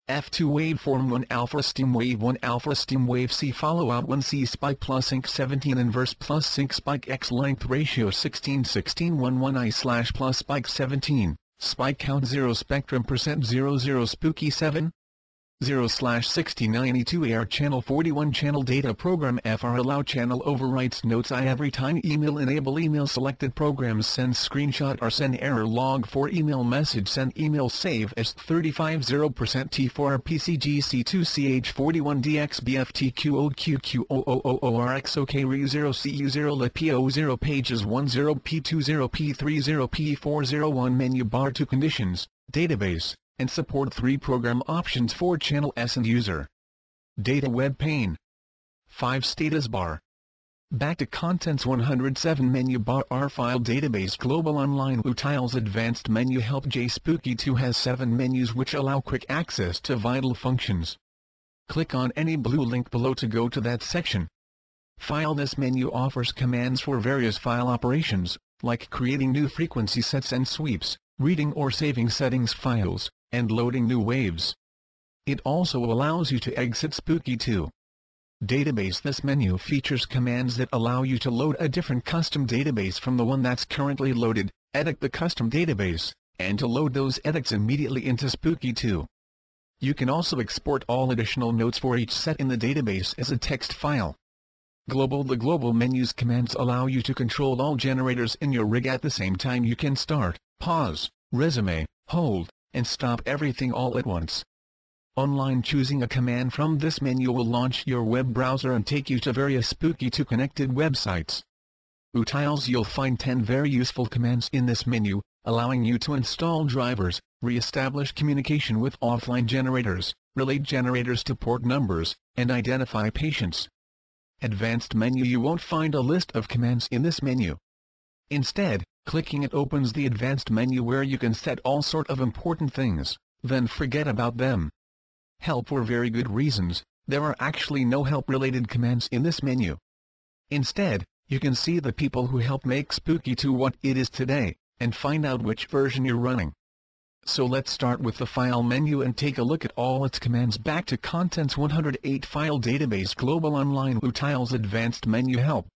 F2 waveform 1 alpha steam wave 1 alpha steam wave C follow out 1 C spike plus sync 17 inverse plus sync spike X length ratio 16 16 1 1 I slash plus spike 17 spike count 0 spectrum percent 0 0 spooky 7 0 slash 6092 AR channel 41 channel data program FR allow channel overwrites notes. I every time email enable email selected programs send screenshot or send error log for email message send email save as 35 0% T4 PCGC2 CH41 DXBFTQOQQ000RXOK RE0 CU0 LPO0 pages 10 P20 P30 P401 menu bar to conditions. Database and support three program options for channel S and user. Data web pane. 5 status bar. Back to contents 107 menu bar R file database global online utils advanced menu help JSpooky 2 has 7 menus which allow quick access to vital functions. Click on any blue link below to go to that section. File This menu offers commands for various file operations, like creating new frequency sets and sweeps, reading or saving settings files, and loading new waves. It also allows you to exit Spooky 2. Database This menu features commands that allow you to load a different custom database from the one that's currently loaded, edit the custom database, and to load those edits immediately into Spooky 2. You can also export all additional notes for each set in the database as a text file. Global The global menus commands allow you to control all generators in your rig at the same time you can start, pause, resume, hold, and stop everything all at once. Online choosing a command from this menu will launch your web browser and take you to various Spooky 2 connected websites. Utils you'll find 10 very useful commands in this menu, allowing you to install drivers, re-establish communication with offline generators, relate generators to port numbers, and identify patients. Advanced menu You won't find a list of commands in this menu. Instead, Clicking it opens the advanced menu where you can set all sort of important things, then forget about them. Help for very good reasons, there are actually no help-related commands in this menu. Instead, you can see the people who helped make Spooky 2 what it is today, and find out which version you're running. So let's start with the File menu and take a look at all its commands back to Contents 108 File Database Global Online Utils Advanced Menu Help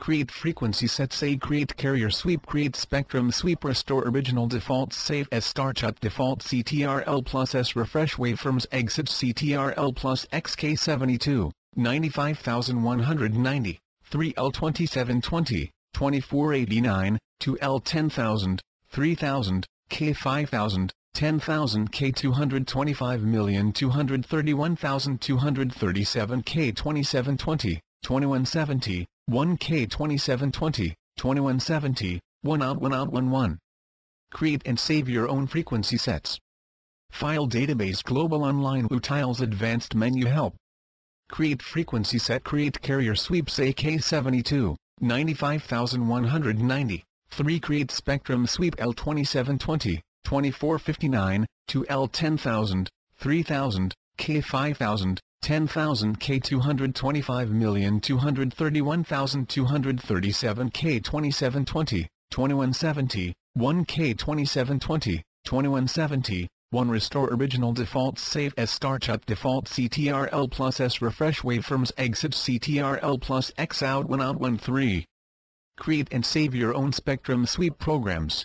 create frequency set say create carrier sweep create spectrum sweep restore original defaults save as start up default CTRL plus S refresh waveforms exit CTRL plus XK72 95190 3L2720 2489 2L10000 3000 K5000 10,000 K225 million 231,237 K2720 2170 1K 2720, 2170, 1 out 1 out 1 1. Create and save your own frequency sets. File Database Global Online Utils Advanced Menu Help. Create frequency set Create carrier sweeps AK72, 95190. 3 Create Spectrum Sweep L2720, 2459, 2 L10000, 3000, K5000, 10,000 K 225 million 231,237 K 2720, 2170, 1 K 2720, 2170, 1 Restore original defaults save as startup default CTRL plus S refresh waveforms exit CTRL plus X out 1 out 1 3. Create and save your own Spectrum Sweep programs.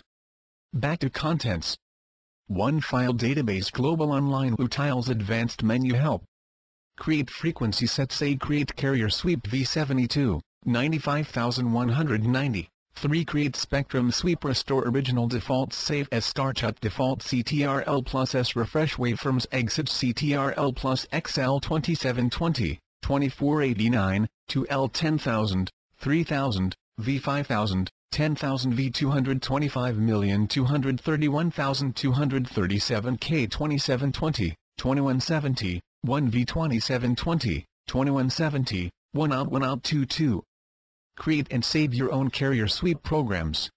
Back to contents. 1 File Database Global Online Utils Advanced Menu Help Create frequency set say create carrier sweep V72, 95190. 3. Create spectrum sweep restore original defaults save as startup default CTRL plus S refresh waveforms exit CTRL plus XL 2720, 2489, 2L 10000, 3000, V5000, 10,000 V 225 million 231,237 K 2720, 2170, 1 V 2720, 2170, 1 out 1 out 22. Create and save your own carrier sweep programs.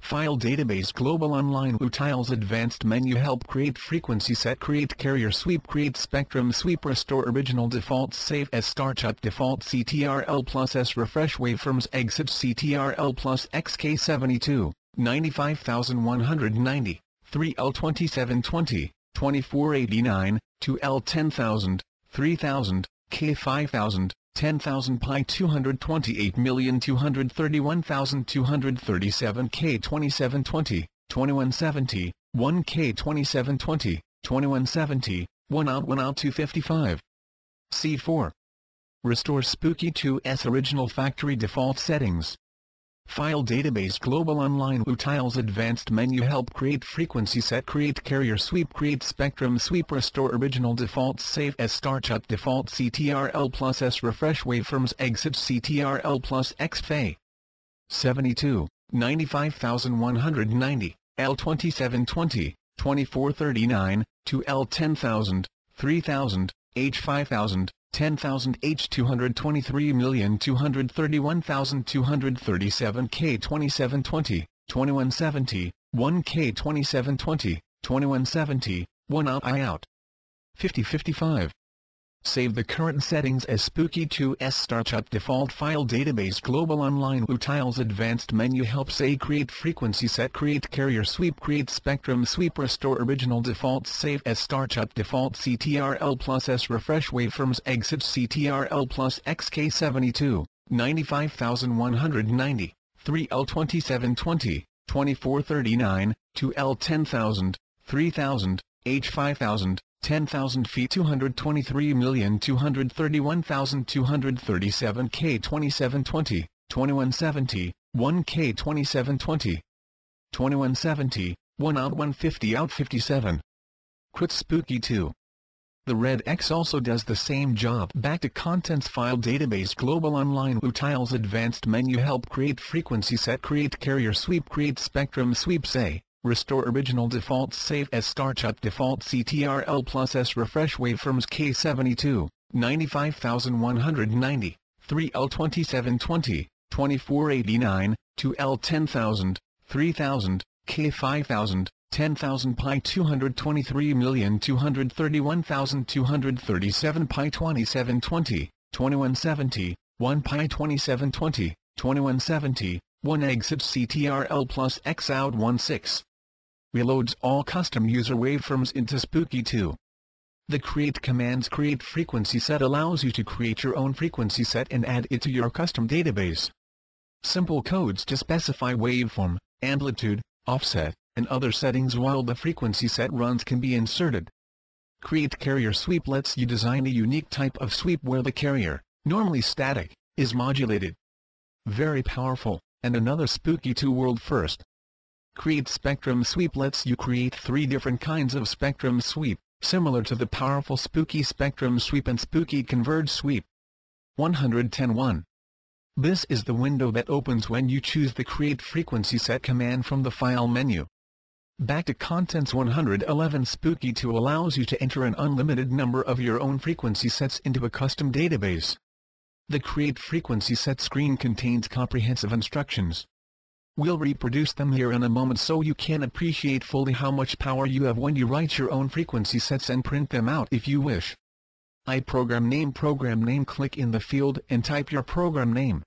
File Database Global Online Utils Advanced Menu. Help Create Frequency Set. Create Carrier Sweep. Create Spectrum Sweep. Restore Original Defaults Save as Startup Default. CTRL plus S. Refresh Waveforms. Exit CTRL plus XK72 95190 3L2720 2489 to L10000, 3000, K5000, 10,000 pi 228,231,237 K 2720, 2170, 1 K 2720, 2170, 1 out 1 out 255. C4. Restore Spooky 2's original factory default settings. File Database Global Online Utils Advanced Menu Help Create Frequency Set Create Carrier Sweep Create Spectrum Sweep Restore Original Defaults Save as Startup Default CTRL plus S Refresh Waveforms Exit CTRL plus X Fay 72, 95190, L2720, 2439, to L10000, 3000, H5000, 10,000 H 223,231,237 K 2720, 2170, 1 K 2720, 2170, 1 out I out. 5055. Save the current settings as Spooky 2's Startup Default File Database Global Online Utils Advanced Menu helps A Create Frequency Set Create Carrier Sweep Create Spectrum Sweep Restore Original Defaults Save as Startup Default CTRL plus S Refresh Waveforms Exit CTRL plus XK72, 95190, 3L2720, 2439, 2L10000, 3000, H5000, 10,000 feet 223,231,237 K 2720, 2170, 1 K 2720, 2170, 1 out 150 out 57. Quit Spooky 2. The Red X also does the same job. Back to Contents File Database Global Online Utils Advanced Menu Help Create Frequency Set Create Carrier Sweep Create Spectrum Sweep Say Restore original defaults save as startup default CTRL plus S refresh waveforms K72, 95190, 3L2720, 2489, 2L10000, 3000, K5000, 10,000 pi 223,231,237 pi 2720, 2170, 1 pi 2720, 2170, 1 exit CTRL plus X out 16 reloads all custom user waveforms into Spooky 2. The create command's create frequency set allows you to create your own frequency set and add it to your custom database. Simple codes to specify waveform, amplitude, offset, and other settings while the frequency set runs can be inserted. Create Carrier Sweep lets you design a unique type of sweep where the carrier, normally static, is modulated. Very powerful, and another spooky 2 world first. Create Spectrum Sweep lets you create three different kinds of Spectrum Sweep, similar to the powerful Spooky Spectrum Sweep and Spooky Converge Sweep. 110.1. This is the window that opens when you choose the Create Frequency Set command from the File menu. Back to Contents 111 Spooky 2 allows you to enter an unlimited number of your own frequency sets into a custom database. The Create Frequency Set screen contains comprehensive instructions, We'll reproduce them here in a moment so you can appreciate fully how much power you have when you write your own frequency sets and print them out if you wish. I program name program name click in the field and type your program name.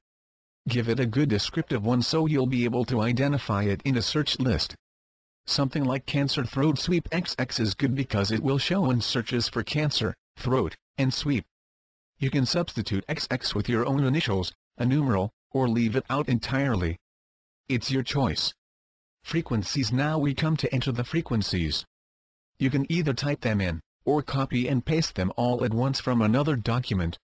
Give it a good descriptive one so you'll be able to identify it in a search list. Something like cancer throat sweep XX is good because it will show in searches for cancer, throat, and sweep. You can substitute XX with your own initials, a numeral, or leave it out entirely. It's your choice. Frequencies Now we come to enter the frequencies. You can either type them in, or copy and paste them all at once from another document.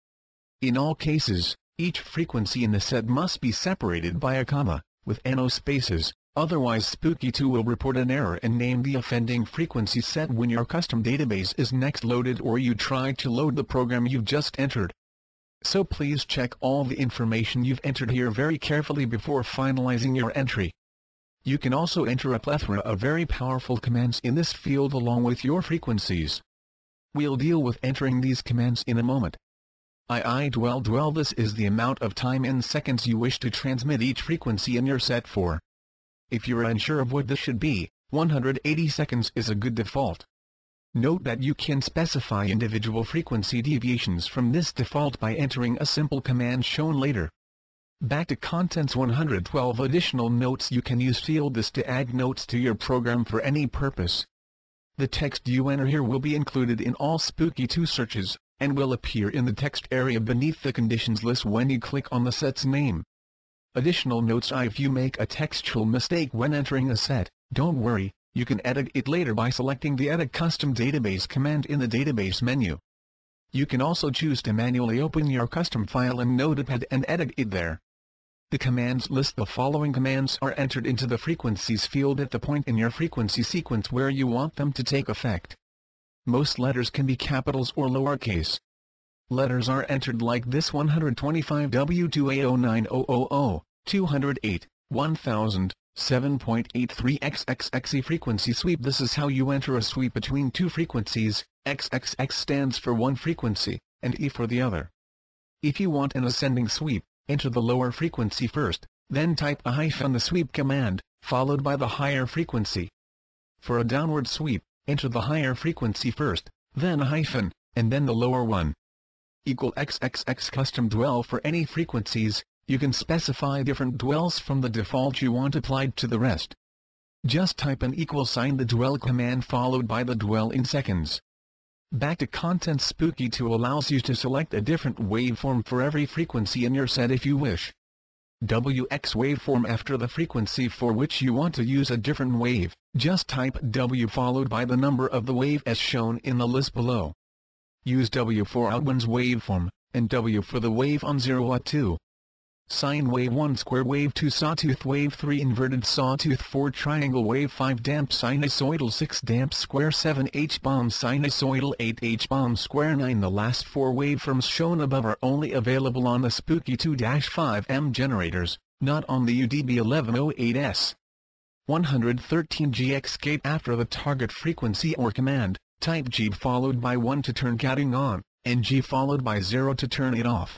In all cases, each frequency in the set must be separated by a comma, with no spaces, otherwise Spooky 2 will report an error and name the offending frequency set when your custom database is next loaded or you try to load the program you've just entered. So please check all the information you've entered here very carefully before finalizing your entry. You can also enter a plethora of very powerful commands in this field along with your frequencies. We'll deal with entering these commands in a moment. I I dwell dwell this is the amount of time in seconds you wish to transmit each frequency in your set for. If you're unsure of what this should be, 180 seconds is a good default. Note that you can specify individual frequency deviations from this default by entering a simple command shown later. Back to Contents 112 Additional notes You can use field this to add notes to your program for any purpose. The text you enter here will be included in all Spooky 2 searches, and will appear in the text area beneath the conditions list when you click on the set's name. Additional notes If you make a textual mistake when entering a set, don't worry, you can edit it later by selecting the Edit Custom Database command in the Database menu. You can also choose to manually open your custom file in Notepad and edit it there. The commands list the following commands are entered into the frequencies field at the point in your frequency sequence where you want them to take effect. Most letters can be capitals or lowercase. Letters are entered like this 125 W2A09000, 208, 1000, 7.83xxxe frequency sweep This is how you enter a sweep between two frequencies, XXX stands for one frequency, and E for the other. If you want an ascending sweep, enter the lower frequency first, then type a hyphen the sweep command, followed by the higher frequency. For a downward sweep, enter the higher frequency first, then a hyphen, and then the lower one. Equal XXX custom dwell for any frequencies, you can specify different dwells from the default you want applied to the rest. Just type an equal sign the dwell command followed by the dwell in seconds. Back to Content Spooky 2 allows you to select a different waveform for every frequency in your set if you wish. WX waveform after the frequency for which you want to use a different wave, just type W followed by the number of the wave as shown in the list below. Use W for out one's waveform, and W for the wave on 0 at 2 sine wave 1 square wave 2 sawtooth wave 3 inverted sawtooth 4 triangle wave 5 damp sinusoidal 6 damp square 7 H-bomb sinusoidal 8 H-bomb square 9 The last four waveforms shown above are only available on the Spooky 2-5M generators, not on the UDB1108S. 113 GX gate after the target frequency or command, type G followed by 1 to turn gating on, and G followed by 0 to turn it off.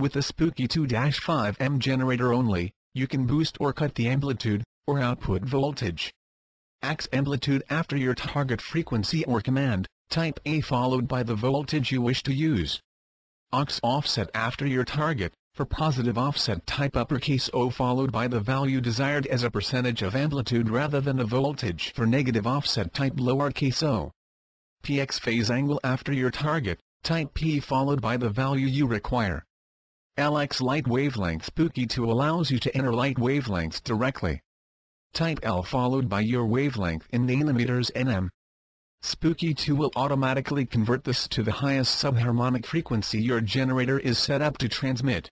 With the Spooky 2-5M generator only, you can boost or cut the amplitude, or output voltage. Ax amplitude after your target frequency or command, type A followed by the voltage you wish to use. Aux offset after your target, for positive offset type uppercase O followed by the value desired as a percentage of amplitude rather than a voltage for negative offset type lowercase o. PX phase angle after your target, type P followed by the value you require. LX light wavelength Spooky 2 allows you to enter light wavelengths directly. Type L followed by your wavelength in nanometers nm. Spooky 2 will automatically convert this to the highest subharmonic frequency your generator is set up to transmit.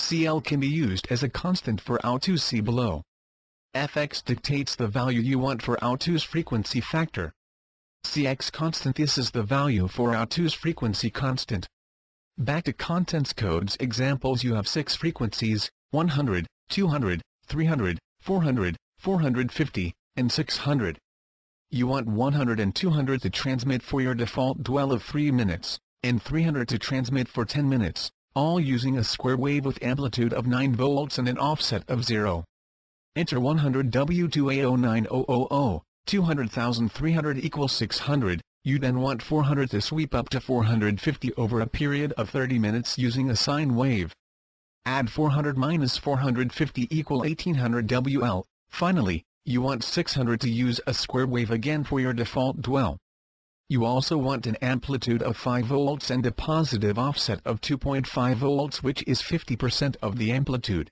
CL can be used as a constant for O2 see below. FX dictates the value you want for O2's frequency factor. CX constant This is the value for O2's frequency constant. Back to contents codes examples you have 6 frequencies, 100, 200, 300, 400, 450, and 600. You want 100 and 200 to transmit for your default dwell of 3 minutes, and 300 to transmit for 10 minutes, all using a square wave with amplitude of 9 volts and an offset of 0. Enter 100 W2A09000, 200,300 equals 600, you then want 400 to sweep up to 450 over a period of 30 minutes using a sine wave. Add 400 minus 450 equal 1800 WL. Finally, you want 600 to use a square wave again for your default dwell. You also want an amplitude of 5 volts and a positive offset of 2.5 volts which is 50% of the amplitude.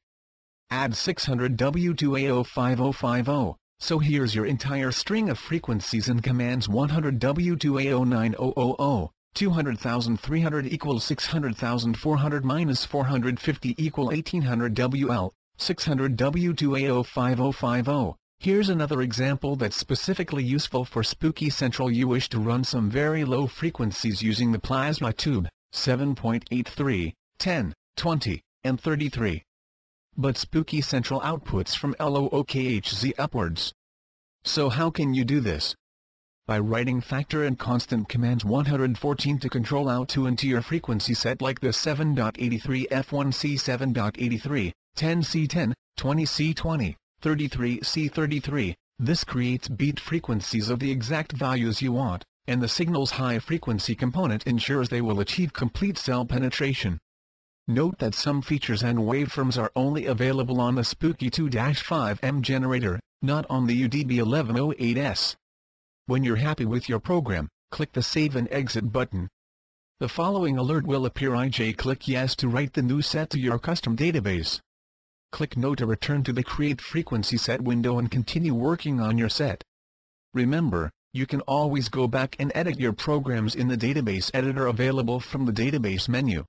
Add 600 W2A05050. So here's your entire string of frequencies and commands. 100 W2A09000, 200,300 equals 600,400 minus 450 equal 1800 WL, 600 W2A05050. Here's another example that's specifically useful for Spooky Central. You wish to run some very low frequencies using the plasma tube, 7.83, 10, 20, and 33 but Spooky Central outputs from LOOKHZ upwards. So how can you do this? By writing factor and constant commands 114 to control out2 into your frequency set like the 7.83 F1C 7.83, 10C10, 20C20, 33C33, this creates beat frequencies of the exact values you want, and the signal's high frequency component ensures they will achieve complete cell penetration. Note that some features and waveforms are only available on the Spooky 2-5M generator, not on the UDB1108S. When you're happy with your program, click the Save and Exit button. The following alert will appear IJ click Yes to write the new set to your custom database. Click No to return to the Create Frequency Set window and continue working on your set. Remember, you can always go back and edit your programs in the database editor available from the database menu.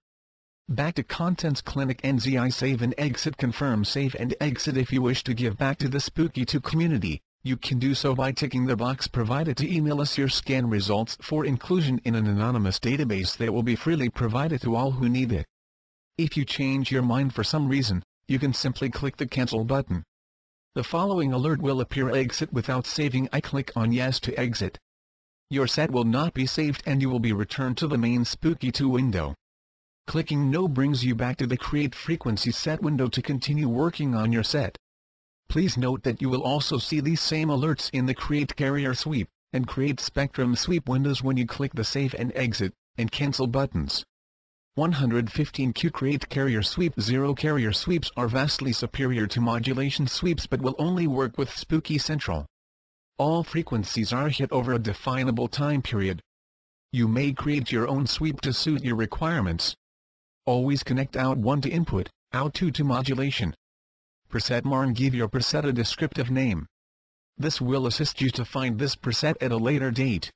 Back to Contents Clinic NZI Save and Exit Confirm Save and Exit If you wish to give back to the Spooky 2 community, you can do so by ticking the box provided to email us your scan results for inclusion in an anonymous database that will be freely provided to all who need it. If you change your mind for some reason, you can simply click the Cancel button. The following alert will appear Exit without saving I click on Yes to exit. Your set will not be saved and you will be returned to the main Spooky 2 window. Clicking No brings you back to the Create Frequency Set window to continue working on your set. Please note that you will also see these same alerts in the Create Carrier Sweep, and Create Spectrum Sweep windows when you click the Save and Exit, and Cancel buttons. 115Q Create Carrier Sweep Zero Carrier Sweeps are vastly superior to modulation sweeps but will only work with Spooky Central. All frequencies are hit over a definable time period. You may create your own sweep to suit your requirements. Always connect out 1 to input, out 2 to modulation, preset marn give your preset a descriptive name. This will assist you to find this preset at a later date.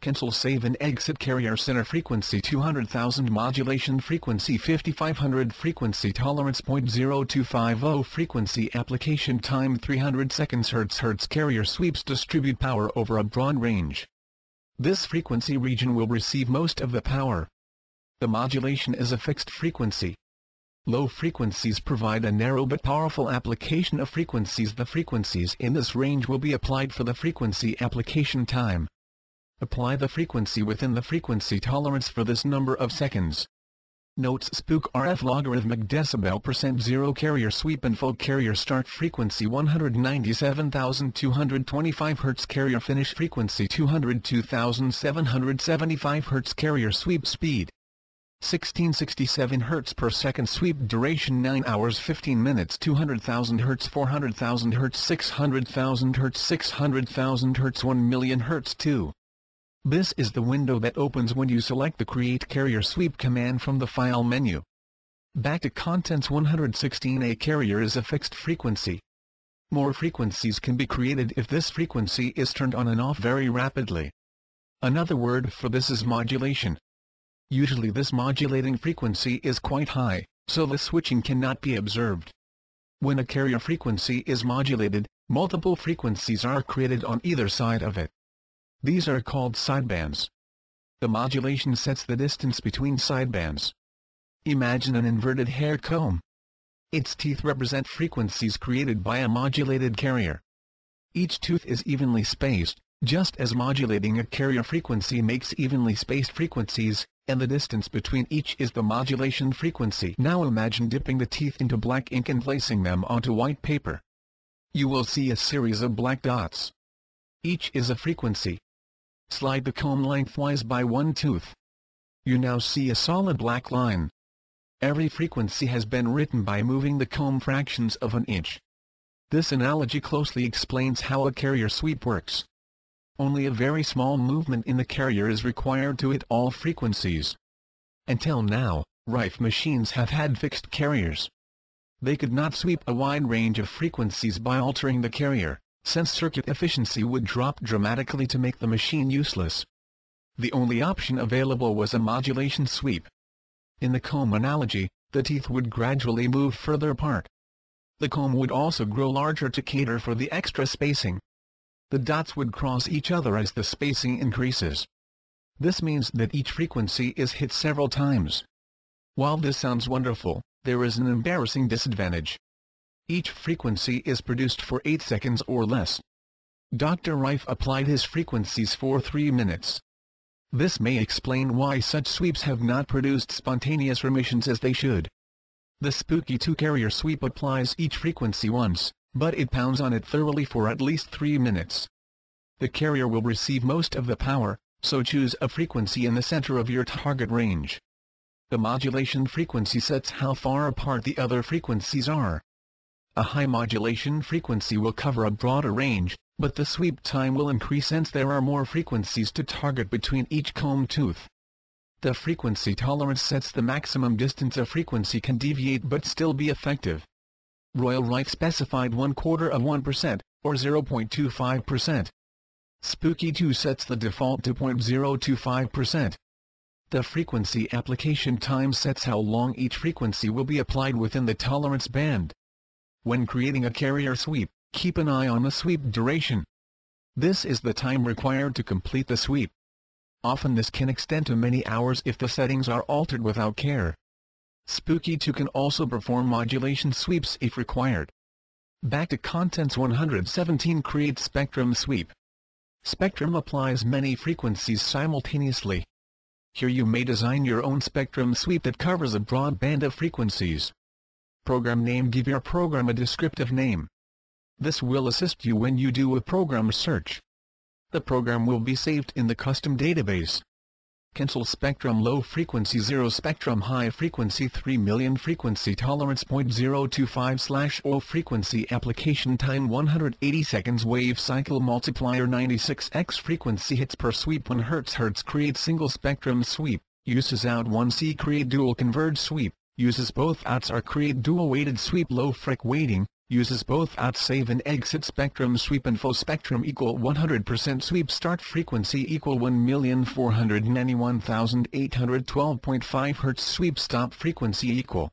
Cancel save and exit carrier center frequency 200,000 modulation frequency 5500 frequency tolerance .0250 frequency application time 300 seconds Hertz Hertz carrier sweeps distribute power over a broad range. This frequency region will receive most of the power. The modulation is a fixed frequency, Low frequencies provide a narrow but powerful application of frequencies. The frequencies in this range will be applied for the frequency application time. Apply the frequency within the frequency tolerance for this number of seconds. Notes Spook RF logarithmic decibel percent zero carrier sweep and full carrier start frequency 197,225 Hz carrier finish frequency 202,775 Hz carrier sweep speed 1667 Hz per second sweep duration 9 hours 15 minutes 200,000 Hz 400,000 Hz 600,000 Hz 600,000 Hz 1 million Hz 2. This is the window that opens when you select the Create Carrier Sweep command from the File menu. Back to Contents 116A Carrier is a fixed frequency. More frequencies can be created if this frequency is turned on and off very rapidly. Another word for this is modulation. Usually this modulating frequency is quite high, so the switching cannot be observed. When a carrier frequency is modulated, multiple frequencies are created on either side of it. These are called sidebands. The modulation sets the distance between sidebands. Imagine an inverted hair comb. Its teeth represent frequencies created by a modulated carrier. Each tooth is evenly spaced, just as modulating a carrier frequency makes evenly spaced frequencies, and the distance between each is the modulation frequency. Now imagine dipping the teeth into black ink and placing them onto white paper. You will see a series of black dots. Each is a frequency. Slide the comb lengthwise by one tooth. You now see a solid black line. Every frequency has been written by moving the comb fractions of an inch. This analogy closely explains how a carrier sweep works. Only a very small movement in the carrier is required to hit all frequencies. Until now, Rife machines have had fixed carriers. They could not sweep a wide range of frequencies by altering the carrier, since circuit efficiency would drop dramatically to make the machine useless. The only option available was a modulation sweep. In the comb analogy, the teeth would gradually move further apart. The comb would also grow larger to cater for the extra spacing, the dots would cross each other as the spacing increases. This means that each frequency is hit several times. While this sounds wonderful, there is an embarrassing disadvantage. Each frequency is produced for 8 seconds or less. Dr. Rife applied his frequencies for 3 minutes. This may explain why such sweeps have not produced spontaneous remissions as they should. The Spooky 2 carrier sweep applies each frequency once, but it pounds on it thoroughly for at least 3 minutes. The carrier will receive most of the power, so choose a frequency in the center of your target range. The modulation frequency sets how far apart the other frequencies are. A high modulation frequency will cover a broader range, but the sweep time will increase since there are more frequencies to target between each comb tooth. The frequency tolerance sets the maximum distance a frequency can deviate but still be effective. Royal Rife specified one quarter of 1%, or 0.25%. Spooky 2 sets the default to 0.025%. The frequency application time sets how long each frequency will be applied within the tolerance band. When creating a carrier sweep, keep an eye on the sweep duration. This is the time required to complete the sweep. Often this can extend to many hours if the settings are altered without care. Spooky 2 can also perform modulation sweeps if required. Back to Contents 117 Create Spectrum Sweep. Spectrum applies many frequencies simultaneously. Here you may design your own spectrum sweep that covers a broad band of frequencies. Program name Give your program a descriptive name. This will assist you when you do a program search. The program will be saved in the custom database. Cancel spectrum low frequency 0 spectrum high frequency 3 million frequency tolerance .025 slash O frequency application time 180 seconds wave cycle multiplier 96x frequency hits per sweep 1 Hz Hertz create single spectrum sweep, uses out 1C create dual converge sweep, uses both outs are create dual weighted sweep low freq weighting, uses both out save and exit spectrum sweep info spectrum equal 100% sweep. Start frequency equal 1,491,812.5 Hz sweep. Stop frequency equal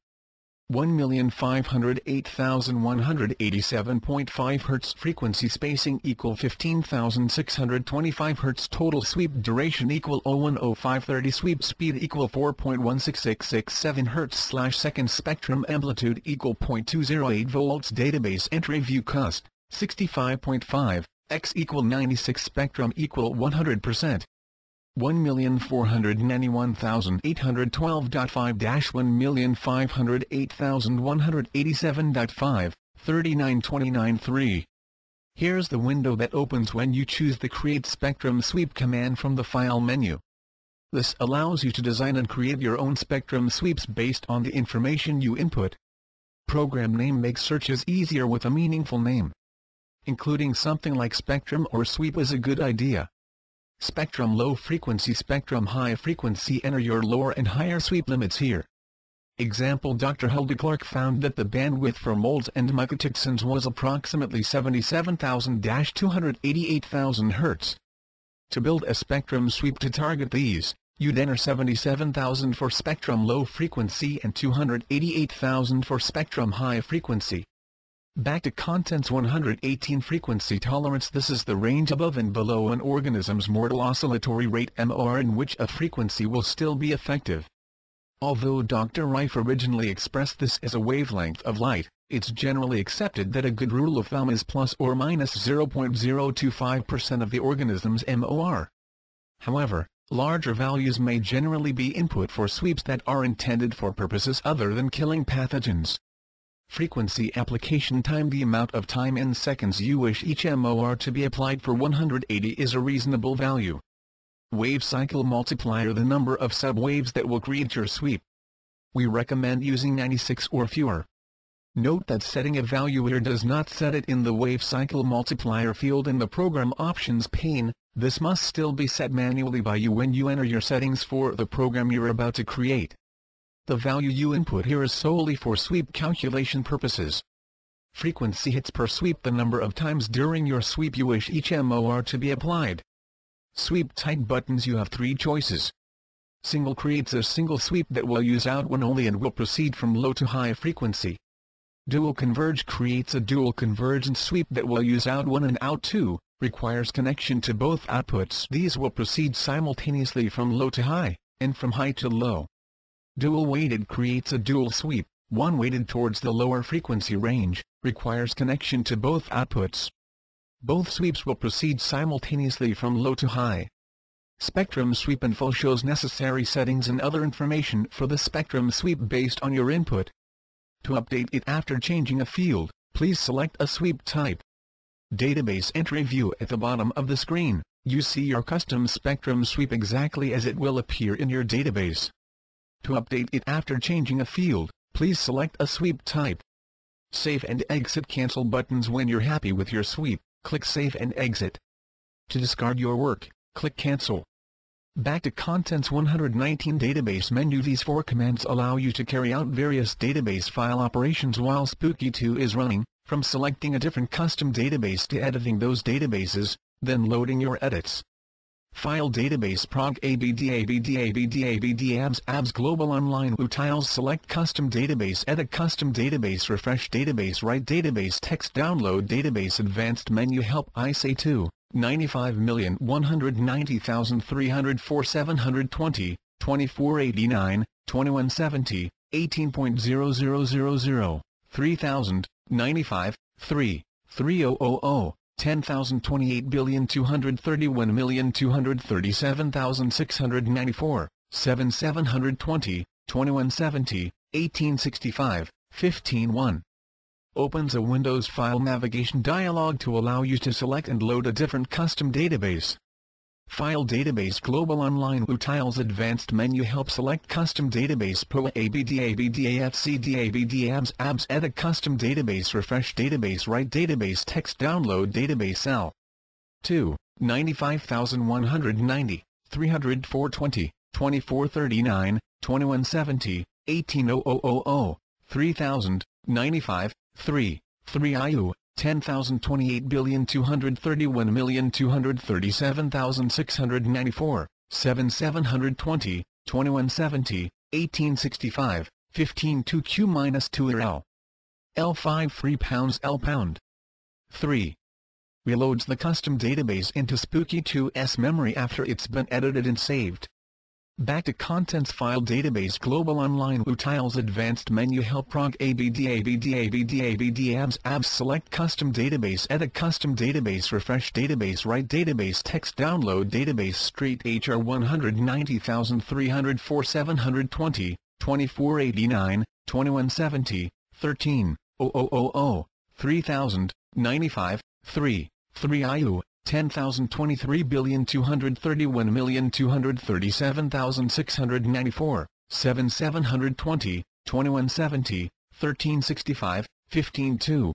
1,508,187.5 Hz frequency spacing equal 15,625 Hz total sweep duration equal 010530 sweep speed equal 4.16667 Hz slash second spectrum amplitude equal 0.208 volts database entry view cost 65.5 x equal 96 spectrum equal 100% 1,491,812.5-1,508,187.5, 3929.3. Here's the window that opens when you choose the Create Spectrum Sweep command from the File menu. This allows you to design and create your own spectrum sweeps based on the information you input. Program name makes searches easier with a meaningful name. Including something like spectrum or sweep is a good idea. Spectrum low frequency Spectrum high frequency Enter your lower and higher sweep limits here. Example Dr. Hulda Clark found that the bandwidth for molds and mycotoxins was approximately 77,000-288,000 Hz. To build a spectrum sweep to target these, you'd enter 77,000 for spectrum low frequency and 288,000 for spectrum high frequency. Back to Contents 118 Frequency Tolerance This is the range above and below an organism's mortal oscillatory rate MOR in which a frequency will still be effective. Although Dr. Rife originally expressed this as a wavelength of light, it's generally accepted that a good rule of thumb is plus or minus 0.025% of the organism's MOR. However, larger values may generally be input for sweeps that are intended for purposes other than killing pathogens. Frequency application time The amount of time in seconds you wish each MOR to be applied for 180 is a reasonable value. Wave cycle multiplier The number of sub-waves that will create your sweep. We recommend using 96 or fewer. Note that setting a value here does not set it in the wave cycle multiplier field in the program options pane, this must still be set manually by you when you enter your settings for the program you're about to create. The value you input here is solely for sweep calculation purposes. Frequency hits per sweep the number of times during your sweep you wish each MOR to be applied. Sweep type buttons You have three choices. Single creates a single sweep that will use out one only and will proceed from low to high frequency. Dual converge creates a dual convergent sweep that will use out one and out two, requires connection to both outputs. These will proceed simultaneously from low to high, and from high to low. Dual weighted creates a dual sweep, one weighted towards the lower frequency range, requires connection to both outputs. Both sweeps will proceed simultaneously from low to high. Spectrum Sweep Info shows necessary settings and other information for the spectrum sweep based on your input. To update it after changing a field, please select a sweep type. Database entry view at the bottom of the screen, you see your custom spectrum sweep exactly as it will appear in your database. To update it after changing a field, please select a sweep type. Save and exit cancel buttons when you're happy with your sweep. click Save and Exit. To discard your work, click Cancel. Back to Contents 119 Database menu These four commands allow you to carry out various database file operations while Spooky 2 is running, from selecting a different custom database to editing those databases, then loading your edits. File database prog abd abd abd abd abs abs global online utils select custom database edit custom database refresh database write database text download database advanced menu help ISA2 95,190,304 720, 2489, 2170, 18.0000, 3000, 95, 3, 3000, 10,231,237,694, 7 720, 2170, 1865, 15 opens a Windows File Navigation dialog to allow you to select and load a different custom database. File Database Global Online Utils Advanced Menu Help Select Custom Database POA ABDABDAFC ABS Edit Custom Database Refresh Database Write Database Text Download Database L. 2, 95190, 30420, 2439, 2170, 18000, 3000, 95, 3, 3IU, 10,028,231,237,694, 7,720, 2170, 1865, 15 2 Q minus 2 RL. L5 three pounds L pound. 3. Reloads the custom database into Spooky 2's memory after it's been edited and saved. Back to Contents File Database Global Online Utils Advanced Menu Help Prog ABD ABD ABD ABD ABS ABS Select Custom Database Edit Custom Database Refresh Database Write Database Text Download Database Street HR 190,304 720, 2489, 2170, 13, 0000, 3000, 95, 3, 3 IU, 10,231,237,694, 7 720, 2170, 1365, 152.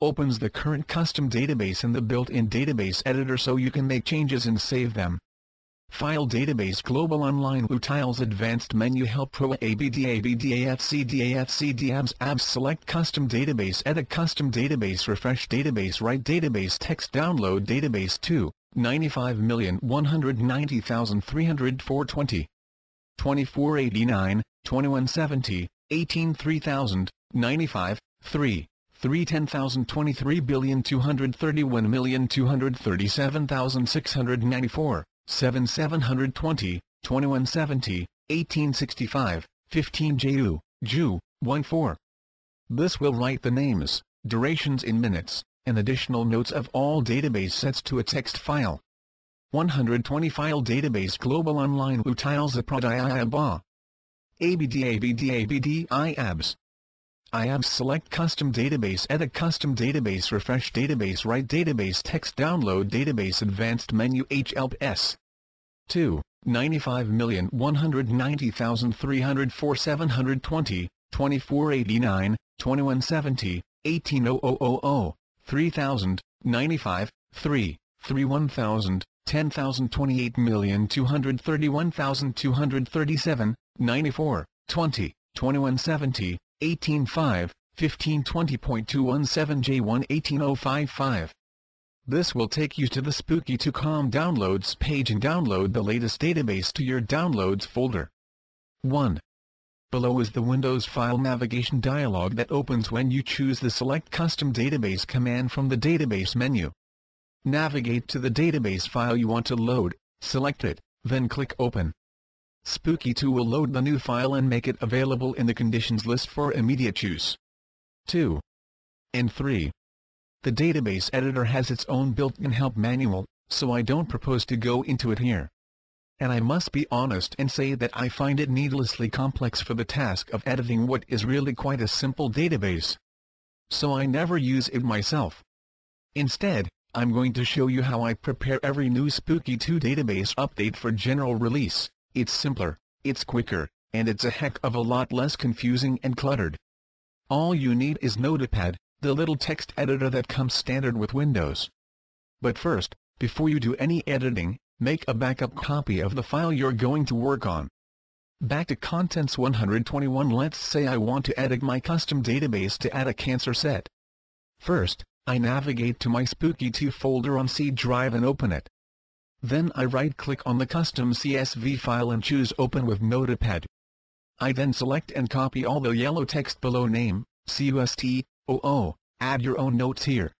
Opens the current custom database in the built-in database editor so you can make changes and save them. File Database Global Online Utils Advanced Menu Help Pro ABD ABD AFCD AFCD ABS Select Custom Database Edit Custom Database Refresh Database Write Database Text Download Database 2 95,190,304 2489 2170 18 3000 95 3 3 10,231,237,694 7 720, 2170, 1865, 15 Ju, Ju, 14. This will write the names, durations in minutes, and additional notes of all database sets to a text file. 120 File Database Global Online Utils ABD ABD ABD IABS IABS Select Custom Database Edit Custom Database Refresh Database Write Database Text Download Database Advanced Menu HLP S 2, 95,190,304 720, 2489, 2170, 18000, 3000, 95, 3, 31,000, 10,028,231,237, 94, 20, 2170, 185, 1520.217 J1 18055. This will take you to the Spooky2com Downloads page and download the latest database to your Downloads folder. 1. Below is the Windows File Navigation dialog that opens when you choose the Select Custom Database command from the Database menu. Navigate to the database file you want to load, select it, then click Open. Spooky2 will load the new file and make it available in the conditions list for immediate use. 2. And 3. The database editor has its own built-in help manual, so I don't propose to go into it here. And I must be honest and say that I find it needlessly complex for the task of editing what is really quite a simple database. So I never use it myself. Instead, I'm going to show you how I prepare every new Spooky 2 database update for general release. It's simpler, it's quicker, and it's a heck of a lot less confusing and cluttered. All you need is Notepad, the little text editor that comes standard with Windows. But first, before you do any editing, make a backup copy of the file you're going to work on. Back to Contents 121 Let's say I want to edit my custom database to add a cancer set. First, I navigate to my Spooky2 folder on C drive and open it. Then I right-click on the custom CSV file and choose Open with Notepad. I then select and copy all the yellow text below name, CUST, OO, add your own notes here.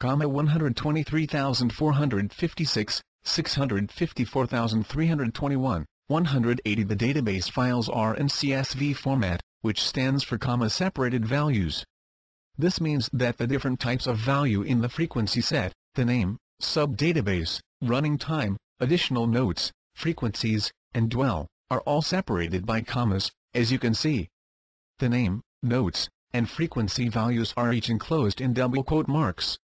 Comma 123,456, 654,321, 180 The database files are in CSV format, which stands for comma-separated values. This means that the different types of value in the frequency set, the name, sub-database, running time, additional notes, frequencies, and dwell, are all separated by commas, as you can see. The name, notes, and frequency values are each enclosed in double quote marks.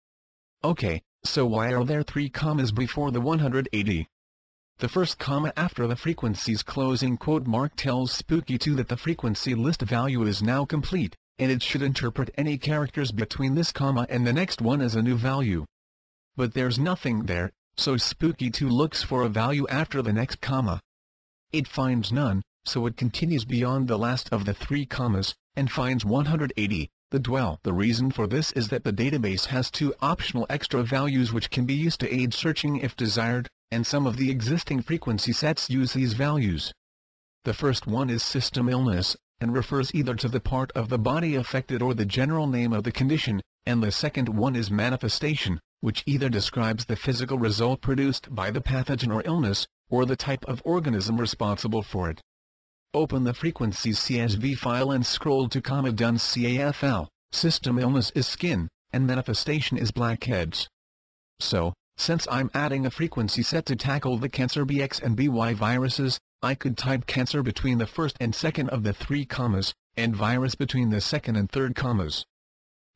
Okay, so why are there three commas before the 180? The first comma after the frequency's closing quote mark tells Spooky2 that the frequency list value is now complete, and it should interpret any characters between this comma and the next one as a new value. But there's nothing there, so Spooky2 looks for a value after the next comma. It finds none, so it continues beyond the last of the three commas, and finds 180, the dwell. The reason for this is that the database has two optional extra values which can be used to aid searching if desired, and some of the existing frequency sets use these values. The first one is system illness, and refers either to the part of the body affected or the general name of the condition, and the second one is manifestation, which either describes the physical result produced by the pathogen or illness, or the type of organism responsible for it. Open the frequencies CSV file and scroll to comma done CAFL, system illness is skin, and manifestation is blackheads. So, since I'm adding a frequency set to tackle the cancer BX and BY viruses, I could type cancer between the first and second of the three commas, and virus between the second and third commas.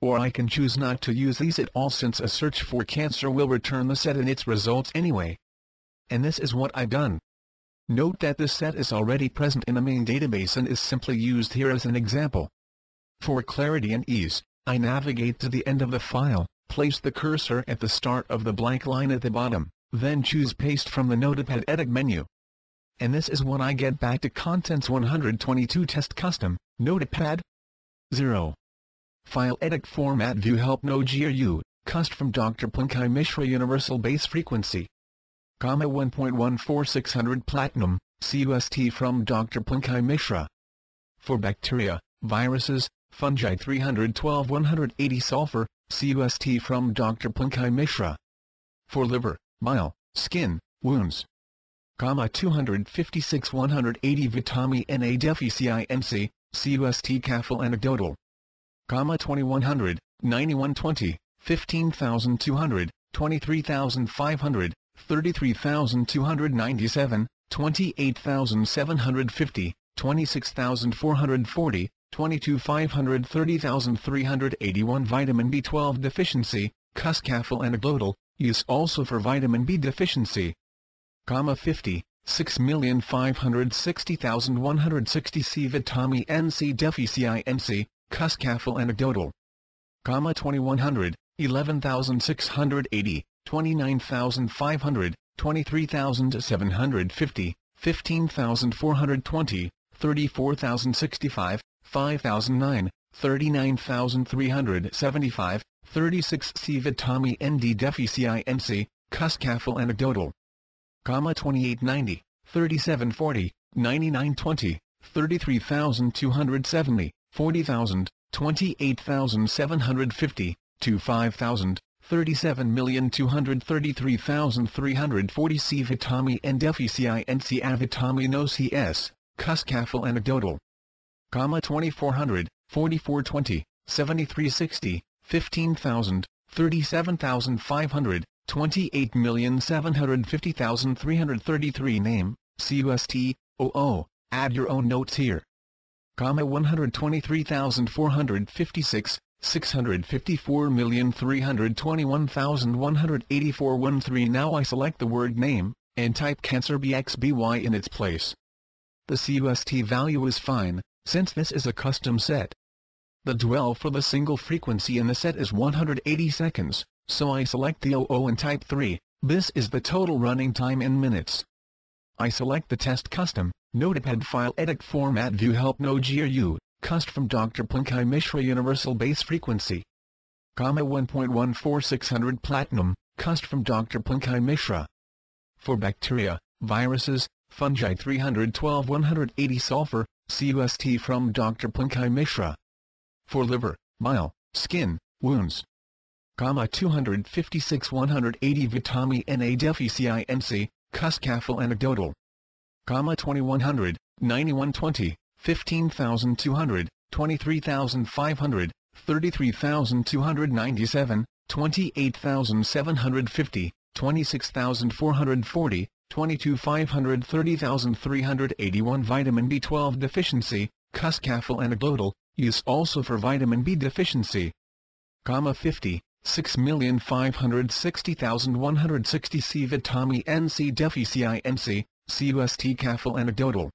Or I can choose not to use these at all since a search for cancer will return the set and its results anyway. And this is what I've done. Note that this set is already present in the main database and is simply used here as an example. For clarity and ease, I navigate to the end of the file, place the cursor at the start of the blank line at the bottom, then choose Paste from the Notepad Edit menu. And this is when I get back to Contents 122 Test Custom, Notepad 0. File Edit Format View Help No GRU, Cust from Dr. Pankaj Mishra Universal Base Frequency. Comma 1.14600 Platinum, CUST from Dr. Pankaj Mishra. For bacteria, viruses, fungi 312 180 sulfur, CUST from Dr. Pankaj Mishra. For liver, bile, skin, wounds. Comma 256 180 Vitami Na Deficit NC, CUST CAFL Anecdotal. Comma 2100, 9120, 15200, 23500, 33,297, 28,750, 26,440, 22,500 30,381 Vitamin B12 deficiency, Cuscafel anecdotal, use also for vitamin B deficiency. Comma 50, 6,560,160 C Vitami NC Deficit NC, Cuscafel anecdotal. Comma 2100, 11,680, 29,500, 23,750, 15,420, 34,065, 5,009, 39,375, 36 C Vitami ND Deficit NC, Cuscafel Anecdotal. Comma 2890, 3740, 9920, 33,270, 40,000, 28,750, to 5,000, 37,233,340 C Vitami and Deficit NC Avitami no CS, Cuscafel Anecdotal. Comma 2400, 4420, 7360, 15,000, 37,500, 28,750,333 Name, CUST, OO, add your own notes here. Comma 123,456, 654,321,184 Now I select the word name, and type cancer BXBY in its place. The CUST value is fine, since this is a custom set. The dwell for the single frequency in the set is 180 seconds, so I select the OO and type 3, this is the total running time in minutes. I select the test custom, Notepad file edit format view help no GRU, cust from Dr. Pankaj Mishra universal base frequency. Comma 1.14600 platinum, cust from Dr. Pankaj Mishra. For bacteria, viruses, fungi 312 180 sulfur, CUST from Dr. Pankaj Mishra. For liver, bile, skin, wounds. Comma 256 180 Vitamin NA deficiency Cuscafel anecdotal. Comma 2100, 9120, 15200, 23500, 33297, 28750, 26440, 22,500 30,381 Vitamin B12 deficiency, Cuscafel anecdotal, use also for vitamin B deficiency. Comma 50, 6,560,160 C Vitamin NC deficiency INC, CUST Cafel anecdotal.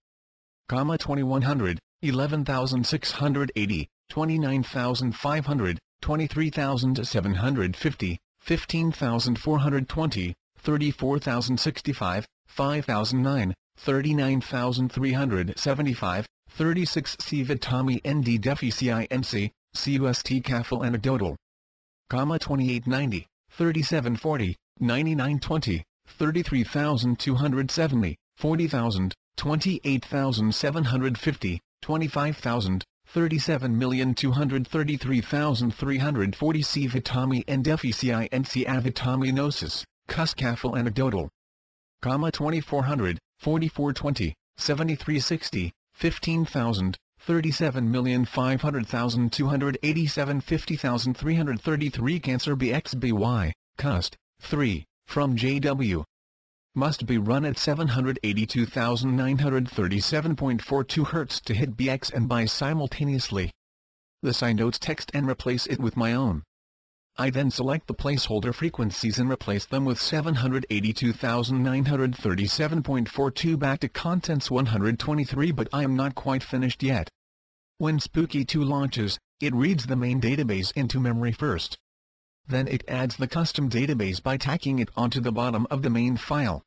Comma 2100, 11,680, 29,500, 23,750, 15,420, 34,065, 5,009, 39,375, 36 C Vitami ND Defi CINC, CUST Cafel Anecdotal. Comma 2890, 3740, 9920, 33,270, 40,000, 28,750, 25,000, 37,233,340 C Vitami and Defi CINC Avitaminosis, Cuscafel Anecdotal. Comma 2400, 4420, 7360, 15,000, 37,500,287 50,333 Cancer BXBY, Cust, 3, from JW. Must be run at 782,937.42 Hz to hit BX and BY simultaneously. I notes text and replace it with my own. I then select the placeholder frequencies and replace them with 782,937.42 back to contents 123 but I am not quite finished yet. When Spooky 2 launches, it reads the main database into memory first. Then it adds the custom database by tacking it onto the bottom of the main file.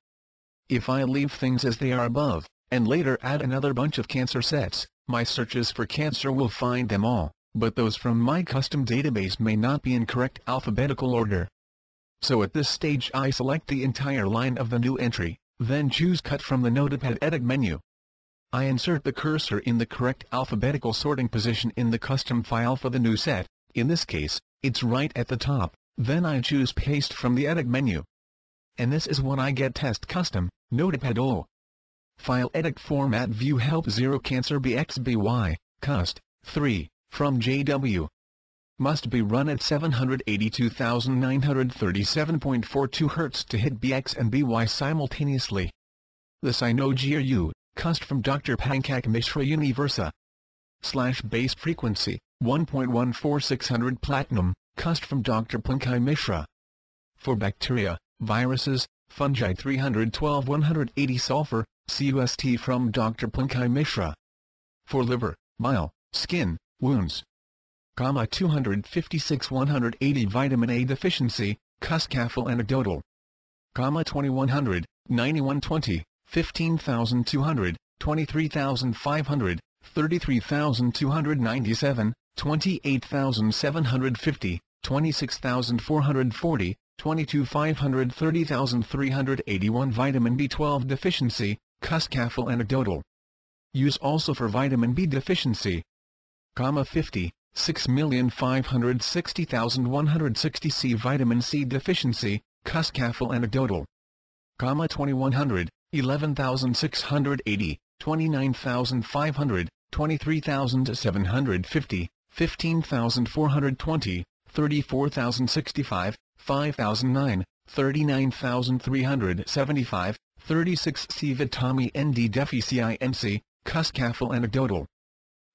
If I leave things as they are above, and later add another bunch of cancer sets, my searches for cancer will find them all but those from my custom database may not be in correct alphabetical order. So at this stage I select the entire line of the new entry, then choose Cut from the Notepad Edit menu. I insert the cursor in the correct alphabetical sorting position in the custom file for the new set, in this case, it's right at the top, then I choose Paste from the Edit menu. And this is what I get Test Custom, Notepad O. File Edit Format View Help 0 Cancer BXBY, Cust, 3 from JW. Must be run at 782,937.42 Hz to hit BX and BY simultaneously. The Sino GRU, cust from Dr. Pankaj Mishra Universa. Slash base frequency, 1.14600 platinum, cust from Dr. Pankaj Mishra. For bacteria, viruses, fungi 312 180 sulfur, CUST from Dr. Pankaj Mishra. For liver, bile, skin, wounds. Comma 256 180 vitamin A deficiency, Cuscafel anecdotal. Comma 2100, 9120, 15200, 23500, 33297, 28750, 26440, 22,500 30,381 vitamin B12 deficiency, Cuscafel anecdotal. Use also for vitamin B deficiency, comma 50, 6,560,160 C vitamin C deficiency, Cuscafel anecdotal, comma 2100, 11,680, 29,500, 23,750, 15,420, 34,065, 5,009, 39,375, 36 C Vitami ND Defi CINC, Cuscafel anecdotal,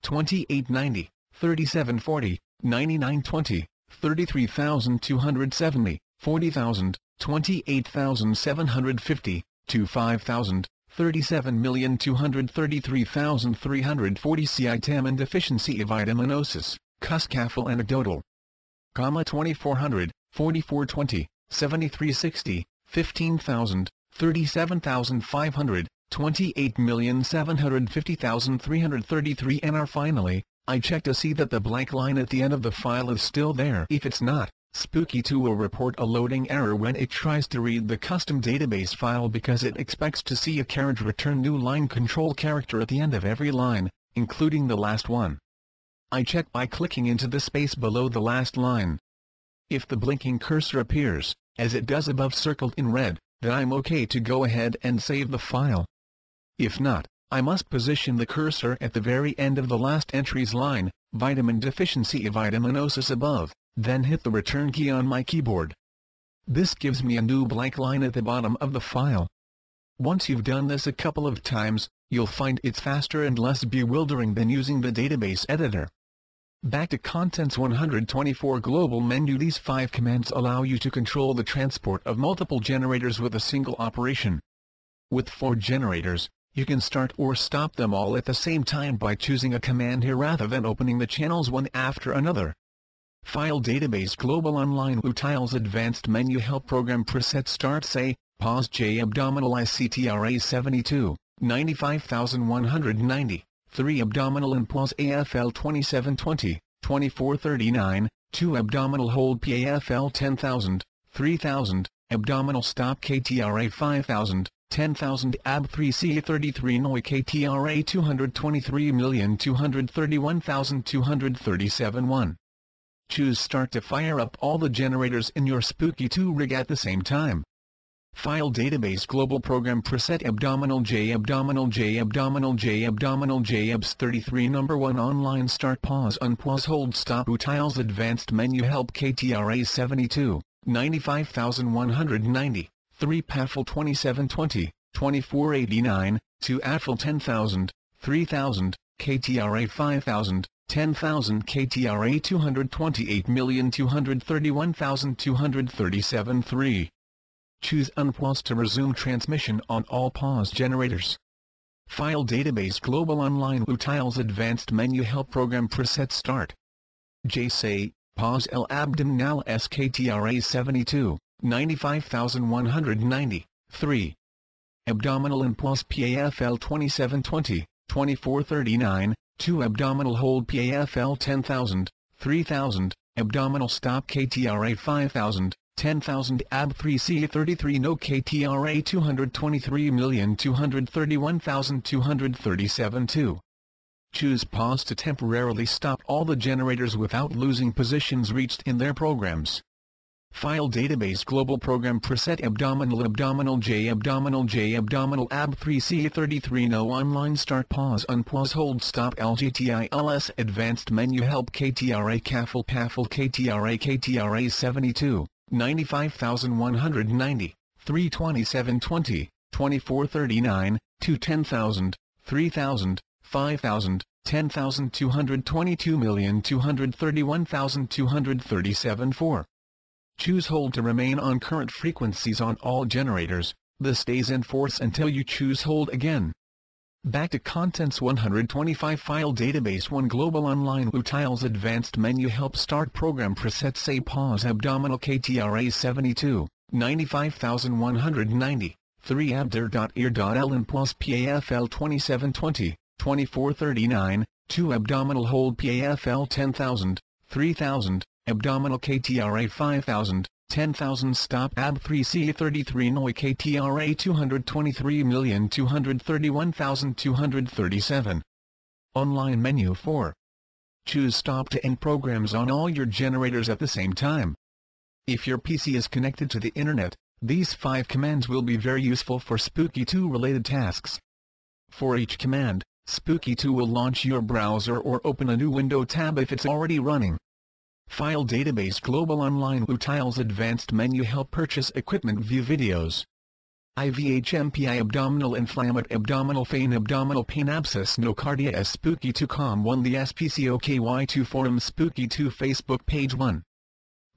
2890, 3740, 9920, 33270, 40000, 28750, 25000, 37,233,340 C-item and deficiency of vitaminosis, Cuscafel anecdotal. Comma 2400, 4420, 7360, 15,000, 37,500, 28,750,333 and finally, I check to see that the blank line at the end of the file is still there. If it's not, Spooky 2 will report a loading error when it tries to read the custom database file because it expects to see a carriage return new line control character at the end of every line, including the last one. I check by clicking into the space below the last line. If the blinking cursor appears, as it does above circled in red, then I'm okay to go ahead and save the file. If not, I must position the cursor at the very end of the last entry's line, vitamin deficiency vitaminosis above, then hit the return key on my keyboard. This gives me a new blank line at the bottom of the file. Once you've done this a couple of times, you'll find it's faster and less bewildering than using the database editor. Back to Contents 124 Global Menu These five commands allow you to control the transport of multiple generators with a single operation. With four generators, you can start or stop them all at the same time by choosing a command here rather than opening the channels one after another. File Database Global Online Utils Advanced Menu Help Program Preset Start Say, Pause J Abdominal ICTRA 72, 95190, 3 Abdominal and Pause AFL 2720, 2439, 2 Abdominal Hold PAFL 10000, 3000, Abdominal Stop KTRA 5000, 10,000 AB 3C33 NOI KTRA 223,231,237 1. Choose Start to fire up all the generators in your Spooky 2 rig at the same time. File Database Global Program Preset Abdominal J Abdominal J Abdominal J Abdominal J ABS 33 Number 1 Online Start Pause Unpause Hold Stop Utils Advanced Menu Help KTRA 72, 95190 3 PAFL 2720, 2489, 2 AFL 10000, 3000, KTRA 5000, 10,000 KTRA 228,231,237 3. Choose Unpause to resume transmission on all pause generators. File Database Global Online Utils Advanced Menu Help Program Preset Start. JSay, Pause L Abdominal SKTRA 72. 95190, 3. Abdominal impulse PAFL 2720, 2439, 2 Abdominal hold PAFL 10000, 3000, Abdominal stop KTRA 5000, 10,000 AB 3C33 No KTRA 223,231,237 2. Choose pause to temporarily stop all the generators without losing positions reached in their programs. File Database Global Program Preset Abdominal Abdominal J Abdominal J Abdominal AB 3C33 No Online Start Pause Unpause Hold Stop LGTILS Advanced Menu Help KTRA CAFL PAFL KTRA KTRA 72, 95190, 32720, 2439, 210,000, 3000, 5000, 10,222,231,237 4. Choose hold to remain on current frequencies on all generators, this stays in force until you choose hold again. Back to Contents 125 File Database 1 Global Online Utils Advanced Menu Help Start Program Preset Say Pause Abdominal KTRA 72, 95190, 3 Abder.ear.ln plus PAFL 2720, 2439, 2 Abdominal Hold PAFL 10000, 3000, Abdominal KTRA 5000, 10,000 Stop AB 3C33 NOI KTRA 223,231,237. Online Menu 4. Choose Stop to end programs on all your generators at the same time. If your PC is connected to the Internet, these five commands will be very useful for Spooky 2 related tasks. For each command, Spooky 2 will launch your browser or open a new window tab if it's already running. File Database Global Online Utils Advanced Menu Help Purchase Equipment View Videos. IVHMPI Abdominal Inflammate Abdominal Pain Abdominal Pain Abscess Nocardia S Spooky 2 Com 1 The SPCOKY2 Forum Spooky 2 Facebook Page 1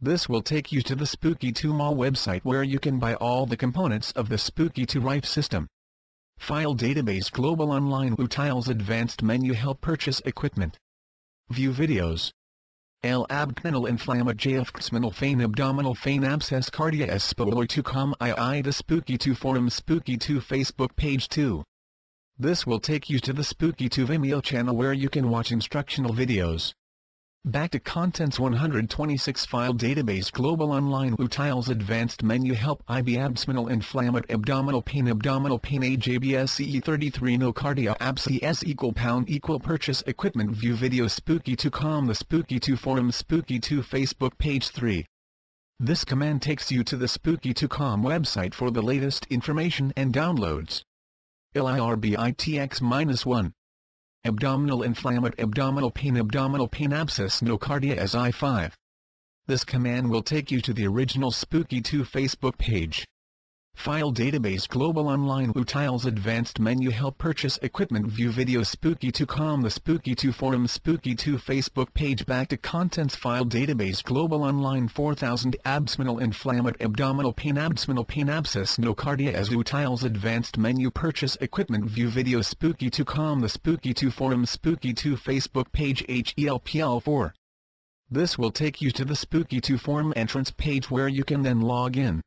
This will take you to the Spooky 2 Mall website where you can buy all the components of the Spooky 2 Rife system. File Database Global Online Utils Advanced Menu Help Purchase Equipment. View Videos L. abdominal inflammate JF Xminal feign abdominal feign abscess cardia S. spoiler 2 com II the Spooky 2 forum Spooky 2 Facebook page 2. This will take you to the Spooky 2 Vimeo channel where you can watch instructional videos. Back to Contents 126 File Database Global Online Utils Advanced Menu Help IB Abdominal Inflammate Abdominal Pain Abdominal Pain AJBS CE33 No Cardia ABS equal pound equal Purchase Equipment View Video Spooky 2 Com The Spooky 2 Forum Spooky 2 Facebook Page 3 This command takes you to the Spooky 2 Com website for the latest information and downloads. LIRBITX-1 abdominal inflammate abdominal pain abdominal pain abscess nocardia as I5. This command will take you to the original Spooky 2 Facebook page. File Database Global Online Utils Advanced Menu Help Purchase Equipment View Video Spooky 2 Com The Spooky 2 Forum Spooky 2 Facebook Page Back to Contents File Database Global Online 4000 Abdominal Inflammate Abdominal Pain Abdominal Pain Abscess Nocardia as Utils Advanced Menu Purchase Equipment View Video Spooky 2 Com The Spooky 2 Forum Spooky 2 Facebook Page HELPL4 This will take you to the Spooky 2 Forum entrance page where you can then log in.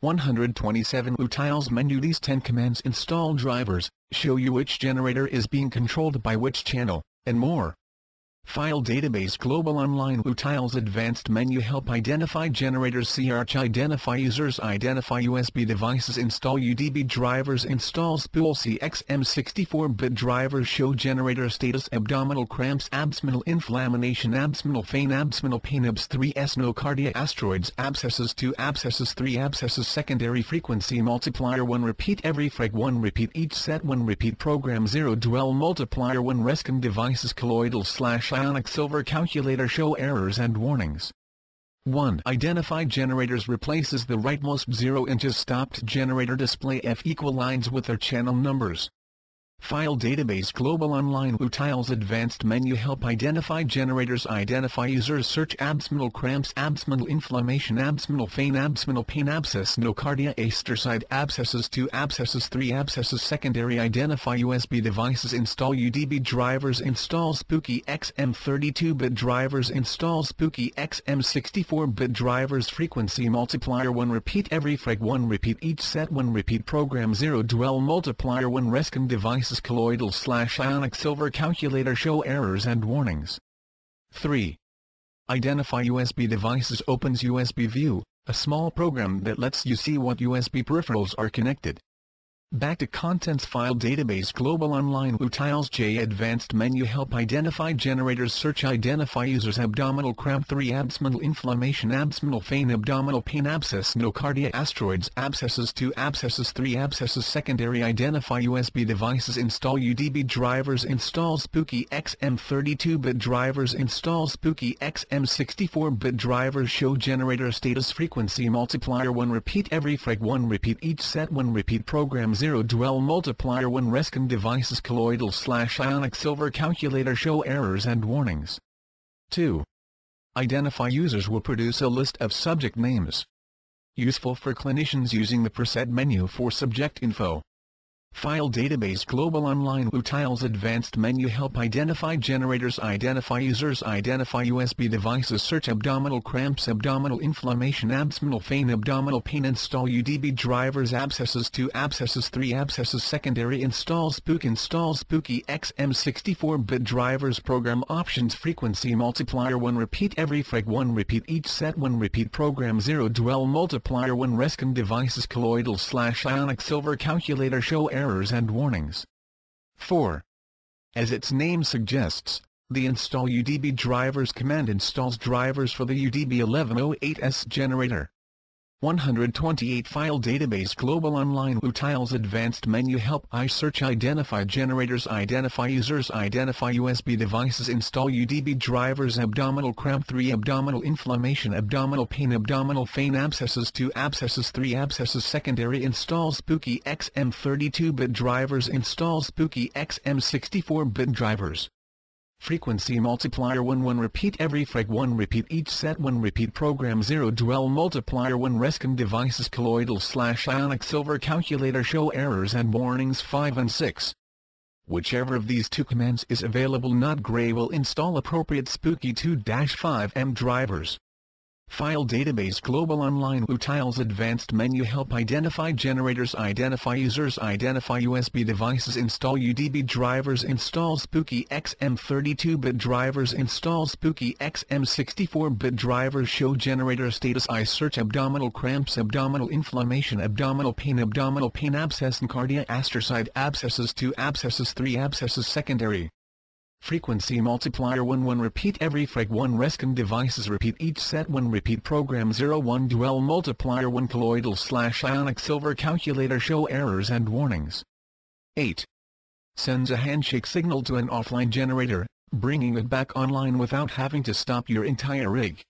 127 Utils menu These 10 commands install drivers, show you which generator is being controlled by which channel, and more. File Database Global Online Utils Advanced Menu Help Identify Generators CRH Identify Users Identify USB Devices Install UDB Drivers Install Spool CXM 64-bit Drivers Show Generator Status Abdominal Cramps Abdominal Inflammation Abdominal Pain Abdominal Pain Abs 3S Nocardia Asteroids Abscesses 2 Abscesses 3 Abscesses Secondary Frequency Multiplier 1 Repeat Every frag 1 Repeat Each set 1 Repeat Program 0 Dwell Multiplier 1 Rescom Devices Colloidal slash Ionic Silver Calculator show errors and warnings. 1. Identify generators replaces the rightmost 0 inches stopped generator display F equal lines with their channel numbers. File Database Global Online Utils Advanced Menu Help Identify Generators Identify Users Search Abdominal Cramps Abdominal Inflammation Abdominal Pain Abdominal Pain Abscess Nocardia Asteroid Abscesses 2 Abscesses 3 Abscesses Secondary Identify USB Devices Install UDB Drivers Install Spooky XM 32-bit Drivers Install Spooky XM 64-bit Drivers Frequency Multiplier 1 Repeat Every frag 1 Repeat Each set 1 Repeat Program 0 Dwell Multiplier 1 Rescom Device colloidal slash ionic silver calculator show errors and warnings. 3. Identify USB devices opens USB View, a small program that lets you see what USB peripherals are connected. Back to Contents File Database Global Online Utils J Advanced Menu Help Identify Generators Search Identify Users Abdominal Cramp 3 Abdominal Inflammation Abdominal Pain Abdominal Pain Abscess Nocardia Asteroids Abscesses 2 Abscesses 3 Abscesses Secondary Identify USB Devices Install UDB Drivers Install Spooky XM 32-bit Drivers Install Spooky XM 64-bit Drivers Show Generator Status Frequency Multiplier 1 Repeat Every frag 1 Repeat Each set 1 Repeat Program 0 Dwell Multiplier 1 Rescom Devices Colloidal slash Ionic Silver Calculator Show Errors and Warnings 2. Identify Users will produce a list of subject names. Useful for clinicians using the preset menu for subject info. File Database Global Online Utils Advanced Menu Help Identify Generators Identify Users Identify USB Devices Search Abdominal Cramps Abdominal Inflammation Abdominal Pain Abdominal Pain Install UDB Drivers Abscesses 2 Abscesses 3 Abscesses Secondary Install Spook Install Spooky XM 64-bit Drivers Program Options Frequency Multiplier 1 Repeat Every frag 1 Repeat Each set 1 Repeat Program 0 Dwell Multiplier 1 Rescom Devices Colloidal slash Ionic Silver Calculator Show errors and warnings. 4. As its name suggests, the install UDB drivers command installs drivers for the UDB 1108S generator. 128 File Database Global Online Utils Advanced Menu Help I Search Identify Generators Identify Users Identify USB Devices Install UDB Drivers Abdominal Cramp 3 Abdominal Inflammation Abdominal Pain Abdominal Pain Abscesses 2 Abscesses 3 Abscesses Secondary Install Spooky XM 32-bit Drivers Install Spooky XM 64-bit Drivers Frequency multiplier 1 1 repeat every frag 1 repeat each set 1 repeat program 0 dwell multiplier 1 rescom devices colloidal slash ionic silver calculator show errors and warnings 5 and 6. Whichever of these two commands is available not gray will install appropriate Spooky 2-5M drivers. File Database Global Online Utils Advanced Menu Help Identify Generators Identify Users Identify USB Devices Install UDB Drivers Install Spooky XM 32-bit Drivers Install Spooky XM 64-bit Drivers Show Generator Status I search Abdominal cramps Abdominal inflammation Abdominal pain Abdominal pain Abscess and cardia Astrocyte Abscesses 2 Abscesses 3 Abscesses Secondary Frequency multiplier 1 1 repeat every frag 1 rescon devices repeat each set 1 repeat program 0 1 dual multiplier 1 colloidal slash ionic silver calculator show errors and warnings. 8. Sends a handshake signal to an offline generator, bringing it back online without having to stop your entire rig.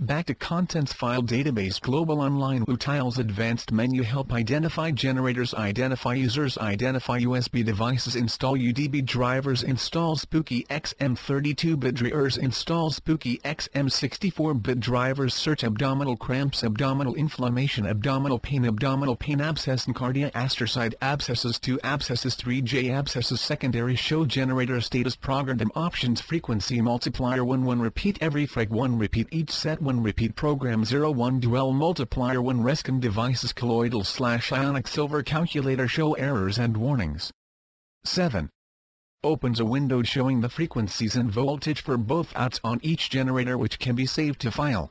Back to Contents File Database Global Online Utils Advanced Menu Help Identify Generators Identify Users Identify USB Devices Install UDB Drivers Install Spooky XM 32-bit drivers Install Spooky XM 64-bit drivers Search Abdominal cramps Abdominal inflammation Abdominal pain Abdominal pain Abscess and cardia Astrocyte Abscesses 2 Abscesses 3 J Abscesses Secondary Show Generator Status Program Options Frequency Multiplier 1 1 Repeat every frag 1 Repeat each set 1 repeat program 01 dual multiplier 1 rescon devices colloidal slash ionic silver calculator show errors and warnings. 7. Opens a window showing the frequencies and voltage for both outs on each generator which can be saved to file.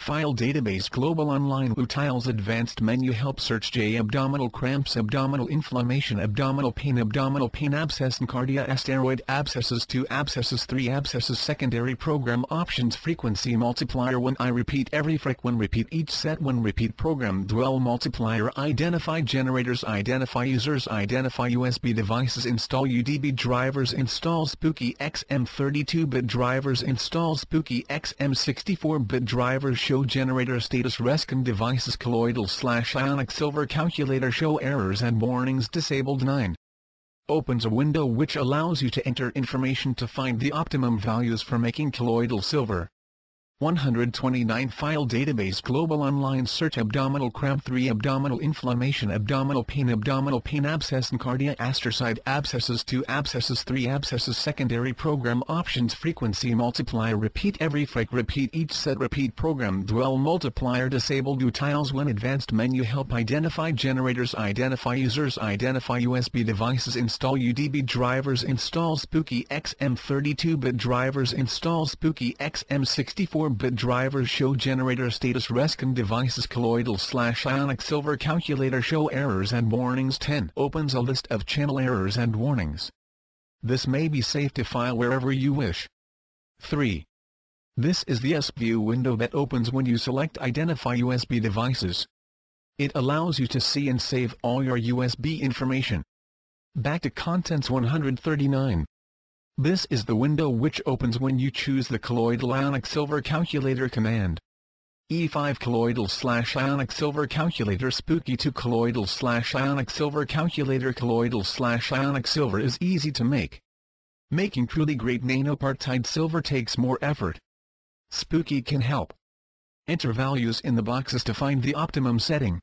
File Database Global Online Utils Advanced Menu Help Search J Abdominal cramps Abdominal inflammation Abdominal pain Abdominal pain Abscess and cardia Asteroid Abscesses 2 Abscesses 3 Abscesses Secondary Program Options Frequency Multiplier 1 I repeat every frec 1 repeat each set 1 repeat program Dual Multiplier Identify Generators Identify Users Identify USB Devices Install UDB Drivers Install Spooky XM 32-bit Drivers Install Spooky XM 64-bit Drivers show generator status rescan devices colloidal slash ionic silver calculator show errors and warnings disabled 9 opens a window which allows you to enter information to find the optimum values for making colloidal silver 129 File Database Global Online Search Abdominal Cramp 3 Abdominal Inflammation Abdominal Pain Abdominal Pain Abscess Nocardia Astrocyte Abscesses 2 Abscesses 3 Abscesses Secondary Program Options Frequency Multiplier Repeat every frag Repeat each set Repeat Program Dual Multiplier Disabled Utils when Advanced Menu Help Identify Generators Identify Users Identify USB Devices Install UDB Drivers Install Spooky XM 32-bit Drivers Install Spooky XM 64 bit drivers show generator status rescan devices colloidal slash ionic silver calculator show errors and warnings 10 opens a list of channel errors and warnings. This may be safe to file wherever you wish. 3. This is the S-View window that opens when you select Identify USB devices. It allows you to see and save all your USB information. Back to Contents 139. This is the window which opens when you choose the colloidal ionic silver calculator command. E5 colloidal slash ionic silver calculator spooky 2 colloidal slash ionic silver calculator colloidal slash ionic silver is easy to make. Making truly great nanoparticle silver takes more effort. Spooky can help. Enter values in the boxes to find the optimum setting.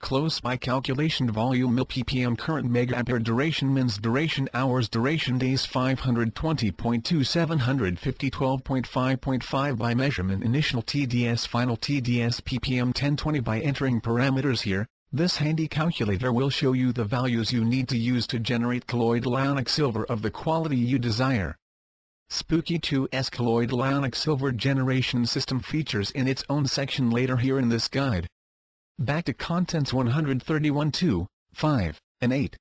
Close by calculation volume mil ppm current megampere duration mins duration hours duration days 520.2 750 12.5.5 by measurement initial TDS final TDS ppm 1020 by entering parameters here. This handy calculator will show you the values you need to use to generate colloidal ionic silver of the quality you desire. Spooky 2's colloidal ionic silver generation system features in its own section later here in this guide. Back to Contents 131 2, 5, and 8.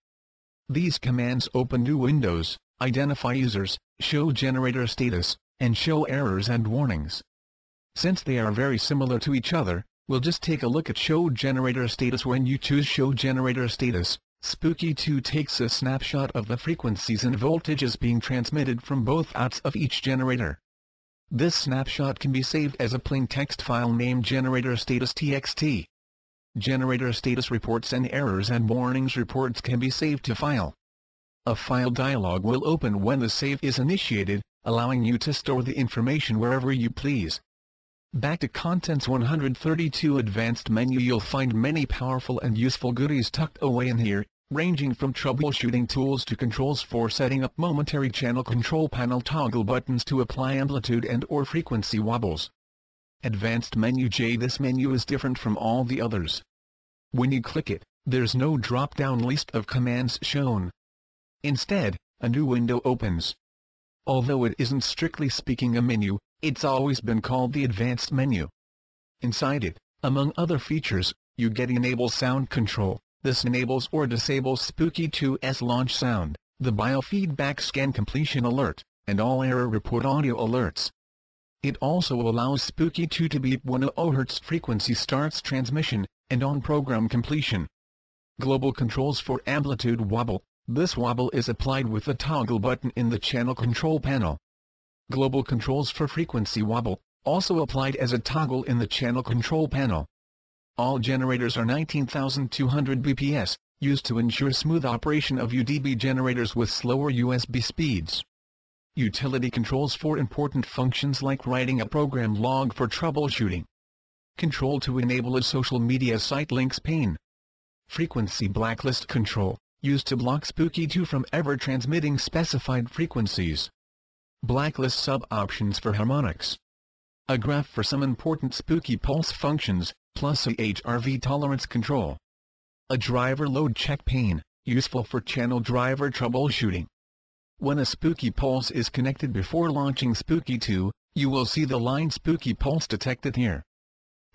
These commands open new windows, identify users, show generator status, and show errors and warnings. Since they are very similar to each other, we'll just take a look at show generator status when you choose show generator status. Spooky 2 takes a snapshot of the frequencies and voltages being transmitted from both outs of each generator. This snapshot can be saved as a plain text file named generator status txt. Generator status reports and errors and warnings reports can be saved to file. A file dialog will open when the save is initiated, allowing you to store the information wherever you please. Back to Contents 132 Advanced Menu You'll find many powerful and useful goodies tucked away in here, ranging from troubleshooting tools to controls for setting up momentary channel control panel toggle buttons to apply amplitude and or frequency wobbles. Advanced Menu J This menu is different from all the others. When you click it, there's no drop-down list of commands shown. Instead, a new window opens. Although it isn't strictly speaking a menu, it's always been called the Advanced menu. Inside it, among other features, you get Enable Sound Control. This enables or disables Spooky 2's launch sound, the biofeedback scan completion alert, and all error report audio alerts. It also allows Spooky 2 to beep when a Hz frequency starts transmission, and on program completion. Global controls for amplitude wobble, this wobble is applied with the toggle button in the channel control panel. Global controls for frequency wobble, also applied as a toggle in the channel control panel. All generators are 19,200 bps, used to ensure smooth operation of UDB generators with slower USB speeds. Utility controls for important functions like writing a program log for troubleshooting. Control to enable a social media site links pane. Frequency blacklist control, used to block Spooky 2 from ever transmitting specified frequencies. Blacklist sub-options for harmonics. A graph for some important Spooky pulse functions, plus a HRV tolerance control. A driver load check pane, useful for channel driver troubleshooting. When a Spooky Pulse is connected before launching Spooky 2, you will see the line Spooky Pulse detected here.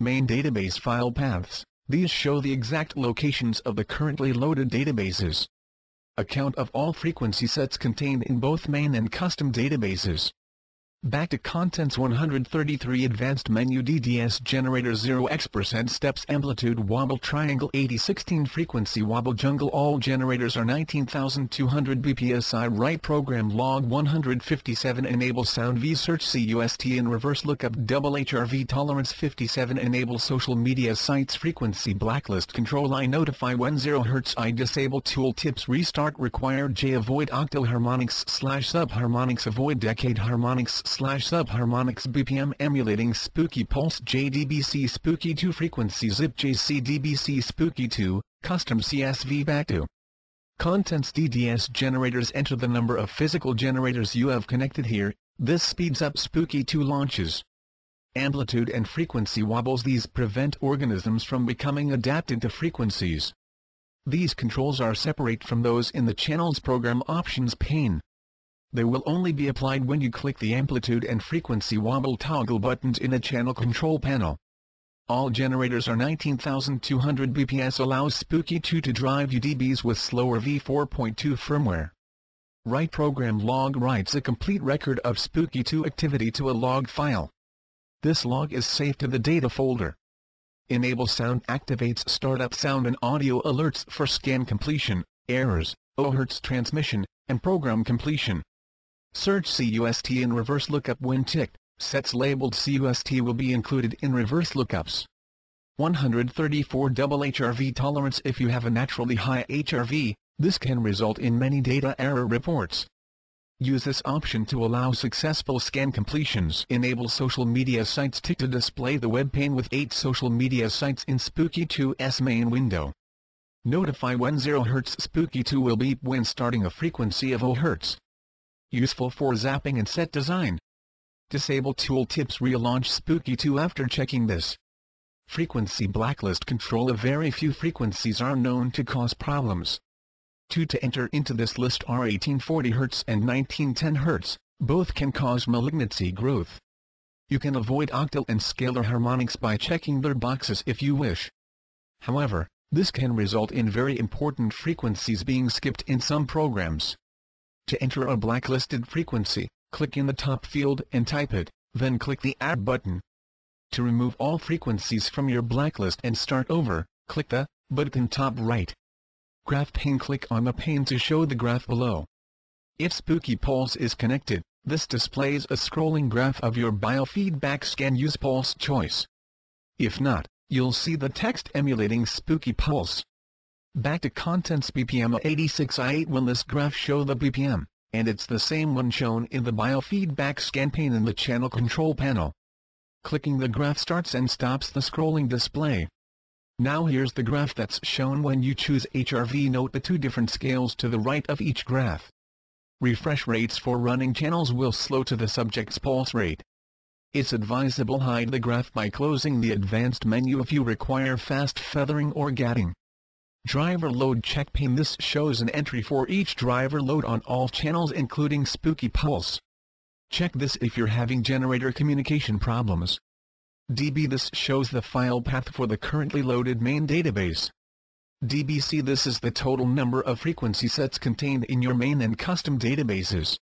Main database file paths, these show the exact locations of the currently loaded databases. Account of all frequency sets contained in both main and custom databases. Back to Contents 133 Advanced Menu DDS Generator 0x% Steps Amplitude Wobble Triangle 8016 Frequency Wobble Jungle All generators are 19,200 bpsi Write Program Log 157 Enable Sound V Search CUST in Reverse Lookup Double HRV Tolerance 57 Enable Social Media Sites Frequency Blacklist Control I Notify when 0 Hz I Disable Tool Tips Restart Required J Avoid Octal Harmonics Slash Subharmonics Avoid Decade Harmonics slash subharmonics BPM emulating Spooky Pulse JDBC Spooky 2 Frequency Zip JCDBC Spooky 2, Custom CSV back to Contents DDS generators enter the number of physical generators you have connected here, this speeds up Spooky 2 launches. Amplitude and frequency wobbles these prevent organisms from becoming adapted to frequencies. These controls are separate from those in the channel's program options pane. They will only be applied when you click the amplitude and frequency wobble toggle buttons in a channel control panel. All generators are 19,200 bps allows Spooky 2 to drive UDBs with slower v4.2 firmware. Write program log writes a complete record of Spooky 2 activity to a log file. This log is saved to the data folder. Enable Sound activates startup sound and audio alerts for scan completion, errors, OHz transmission, and program completion. Search CUST in reverse lookup when ticked. Sets labeled CUST will be included in reverse lookups. 134 double HRV tolerance If you have a naturally high HRV, this can result in many data error reports. Use this option to allow successful scan completions. Enable social media sites tick to display the web pane with 8 social media sites in Spooky 2's main window. Notify when 0 Hz Spooky 2 will beep when starting a frequency of 0 Hz useful for zapping and set design. Disable tooltips relaunch Spooky 2 after checking this. Frequency blacklist control of very few frequencies are known to cause problems. Two to enter into this list are 1840 Hz and 1910 Hz, both can cause malignancy growth. You can avoid octal and scalar harmonics by checking their boxes if you wish. However, this can result in very important frequencies being skipped in some programs. To enter a blacklisted frequency, click in the top field and type it, then click the Add button. To remove all frequencies from your blacklist and start over, click the button top right. Graph pane Click on the pane to show the graph below. If Spooky Pulse is connected, this displays a scrolling graph of your biofeedback scan use pulse choice. If not, you'll see the text emulating Spooky Pulse. Back to contents BPM 86i8 will this graph show the BPM, and it's the same one shown in the biofeedback scan pane in the channel control panel. Clicking the graph starts and stops the scrolling display. Now here's the graph that's shown when you choose HRV note the two different scales to the right of each graph. Refresh rates for running channels will slow to the subject's pulse rate. It's advisable hide the graph by closing the advanced menu if you require fast feathering or gating. Driver load check pane This shows an entry for each driver load on all channels including Spooky Pulse. Check this if you're having generator communication problems. DB This shows the file path for the currently loaded main database. DBC This is the total number of frequency sets contained in your main and custom databases.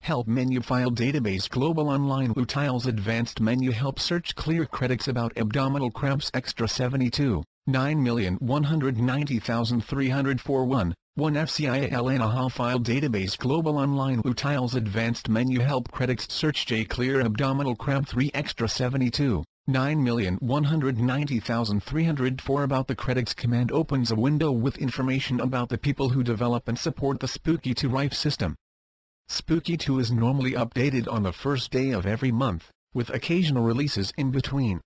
Help menu File Database Global Online Utils Advanced Menu Help Search Clear Credits About Abdominal Cramps Extra 72, 9190304 1 FCIAL AHA File Database Global Online Utils Advanced Menu Help Credits Search J Clear Abdominal Cramp 3 Extra 72, 9,190,304 About the credits command opens a window with information about the people who develop and support the Spooky 2 Rife system. Spooky 2 is normally updated on the first day of every month, with occasional releases in between.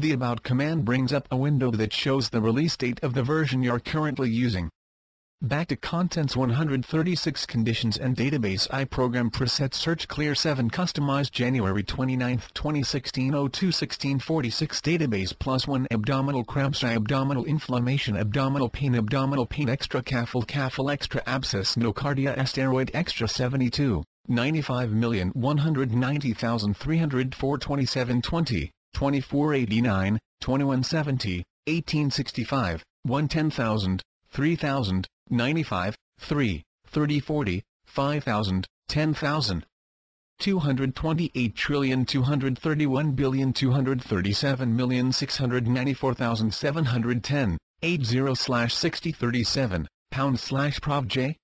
The About command brings up a window that shows the release date of the version you're currently using. Back to Contents 136 Conditions and Database I Program Preset Search Clear 7 Customized January 29, 2016 02 1646 Database Plus 1 Abdominal Cramps I Abdominal Inflammation Abdominal Pain Abdominal Pain Extra Caffel Caffel Extra Abscess Nocardia Asteroid Extra 72 95,190,304 2720 2489 2170 1865 110000 3000 95, 3, 30 40, 5000, 10,000. 228 trillion 231 billion 237 million 694,710, 80 slash 6037, pound slash prov j.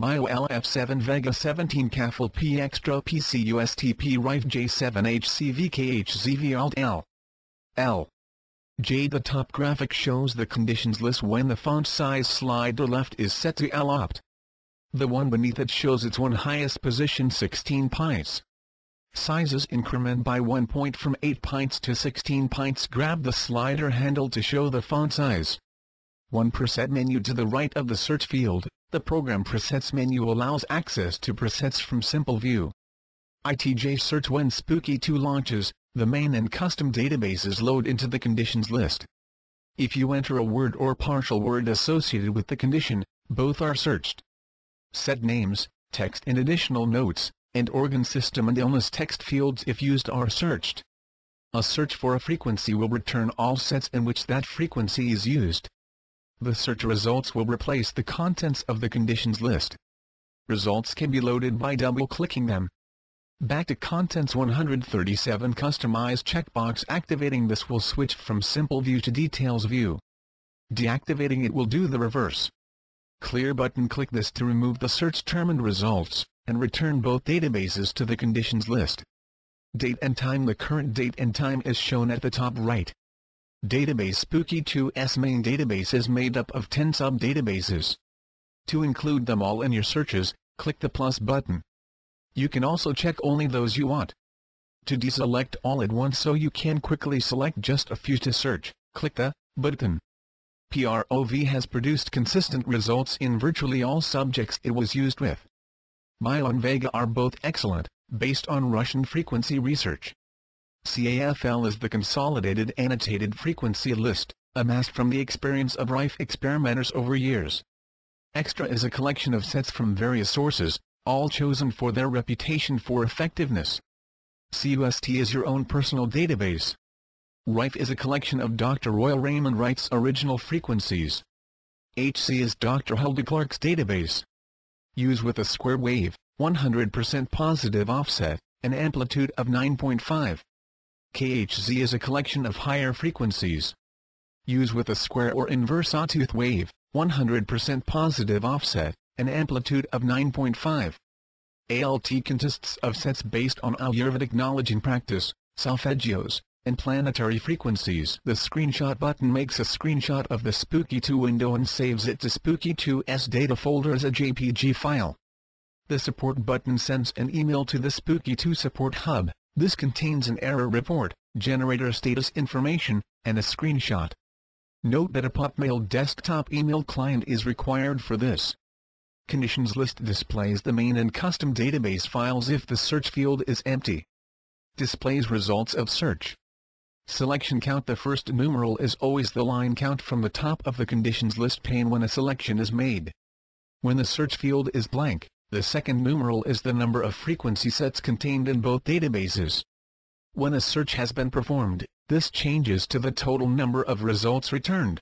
Bio LF7 Vega 17 CAFL P Extra PC USTP Rife J7 HCVKHZV Alt L. L. J. The top graphic shows the conditions list when the font size slider left is set to L opt. The one beneath it shows its one highest position 16 pints. Sizes increment by 1 point from 8 pints to 16 pints grab the slider handle to show the font size. 1 menu to the right of the search field, the program presets menu allows access to presets from simple view. ITJ search when Spooky 2 launches, the main and custom databases load into the conditions list. If you enter a word or partial word associated with the condition, both are searched. Set names, text and additional notes, and organ system and illness text fields if used are searched. A search for a frequency will return all sets in which that frequency is used. The search results will replace the contents of the conditions list. Results can be loaded by double-clicking them. Back to Contents 137 Customize checkbox Activating this will switch from Simple View to Details View. Deactivating it will do the reverse. Clear button click this to remove the search term and results, and return both databases to the conditions list. Date and time The current date and time is shown at the top right. Database Spooky 2's main database is made up of 10 sub-databases. To include them all in your searches, click the plus button. You can also check only those you want. To deselect all at once so you can quickly select just a few to search, click the button. PROV has produced consistent results in virtually all subjects it was used with. Bio and Vega are both excellent, based on Russian frequency research. CAFL is the consolidated annotated frequency list, amassed from the experience of Rife experimenters over years. Extra is a collection of sets from various sources, all chosen for their reputation for effectiveness. CUST is your own personal database. Rife is a collection of Dr. Royal Raymond Rife's original frequencies. HC is Dr. Hulda Clark's database. Use with a square wave, 100% positive offset, an amplitude of 9.5. KHZ is a collection of higher frequencies. Use with a square or inverse sawtooth wave, 100% positive offset, an amplitude of 9.5. ALT consists of sets based on Ayurvedic knowledge and practice, solfeggios, and planetary frequencies. The screenshot button makes a screenshot of the Spooky 2 window and saves it to Spooky 2's data folder as a JPG file. The support button sends an email to the Spooky 2 support hub. This contains an error report, generator status information, and a screenshot. Note that a Popmail desktop email client is required for this. Conditions list displays the main and custom database files if the search field is empty. Displays results of search. Selection count The first numeral is always the line count from the top of the conditions list pane when a selection is made. When the search field is blank, the second numeral is the number of frequency sets contained in both databases. When a search has been performed, this changes to the total number of results returned.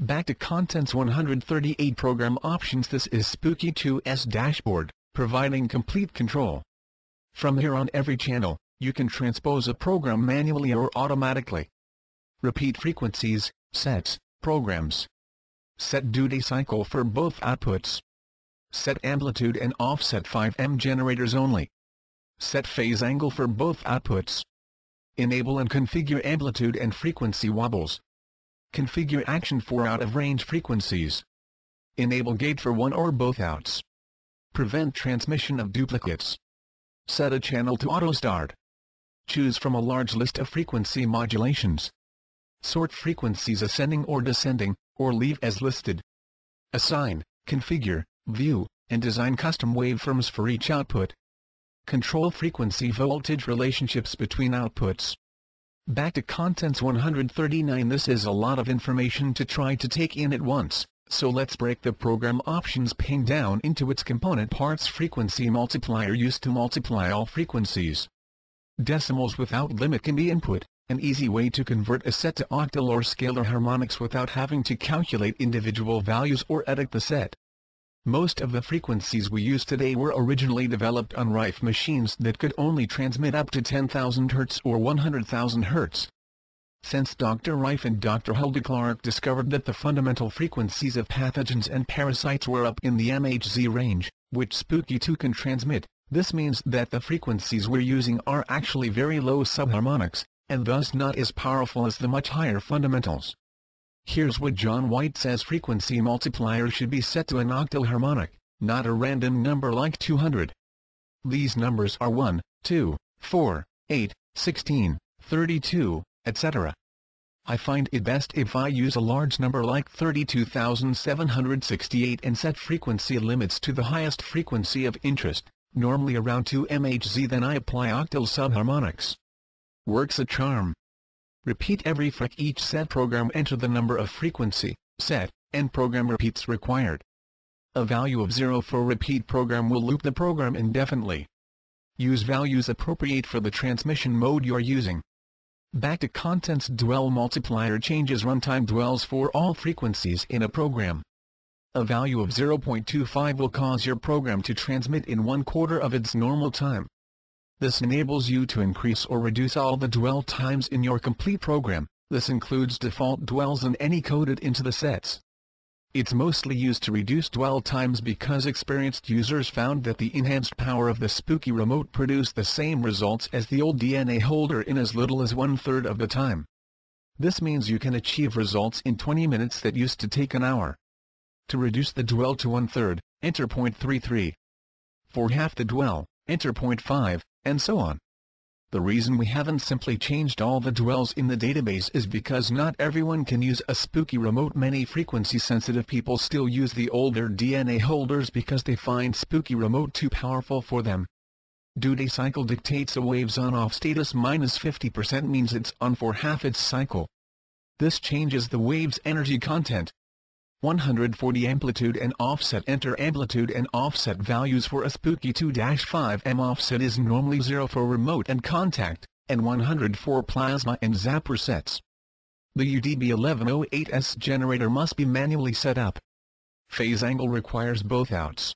Back to Contents 138 Program Options This is Spooky 2's dashboard, providing complete control. From here on every channel, you can transpose a program manually or automatically. Repeat frequencies, sets, programs. Set duty cycle for both outputs. Set amplitude and offset 5M generators only. Set phase angle for both outputs. Enable and configure amplitude and frequency wobbles. Configure action for out-of-range frequencies. Enable gate for one or both outs. Prevent transmission of duplicates. Set a channel to auto-start. Choose from a large list of frequency modulations. Sort frequencies ascending or descending, or leave as listed. Assign, configure, view, and design custom waveforms for each output. Control frequency voltage relationships between outputs. Back to Contents 139 This is a lot of information to try to take in at once, so let's break the program options pane down into its component parts Frequency multiplier used to multiply all frequencies. Decimals without limit can be input, an easy way to convert a set to octal or scalar harmonics without having to calculate individual values or edit the set. Most of the frequencies we use today were originally developed on Rife machines that could only transmit up to 10,000 Hz or 100,000 Hz. Since Dr. Rife and Dr. Hulda Clark discovered that the fundamental frequencies of pathogens and parasites were up in the MHz range, which Spooky 2 can transmit, this means that the frequencies we're using are actually very low subharmonics, and thus not as powerful as the much higher fundamentals. Here's what John White says frequency multiplier should be set to an octal harmonic, not a random number like 200. These numbers are 1, 2, 4, 8, 16, 32, etc. I find it best if I use a large number like 32,768 and set frequency limits to the highest frequency of interest normally around 2 MHz then I apply octal subharmonics. Works a charm. Repeat every frec each set program enter the number of frequency, set, and program repeats required. A value of 0 for repeat program will loop the program indefinitely. Use values appropriate for the transmission mode you're using. Back to contents dwell multiplier changes runtime dwells for all frequencies in a program. A value of 0.25 will cause your program to transmit in one quarter of its normal time. This enables you to increase or reduce all the dwell times in your complete program, this includes default dwells and any coded into the sets. It's mostly used to reduce dwell times because experienced users found that the enhanced power of the Spooky remote produced the same results as the old DNA holder in as little as one-third of the time. This means you can achieve results in 20 minutes that used to take an hour. To reduce the dwell to one-third, enter 0.33. For half the dwell, enter 0.5, and so on. The reason we haven't simply changed all the dwells in the database is because not everyone can use a spooky remote many frequency-sensitive people still use the older DNA holders because they find spooky remote too powerful for them. Duty cycle dictates a wave's on-off status minus 50% means it's on for half its cycle. This changes the wave's energy content, 140 amplitude and offset enter amplitude and offset values for a spooky 2-5M offset is normally 0 for remote and contact, and 104 plasma and zapper sets. The UDB1108S generator must be manually set up. Phase angle requires both outs.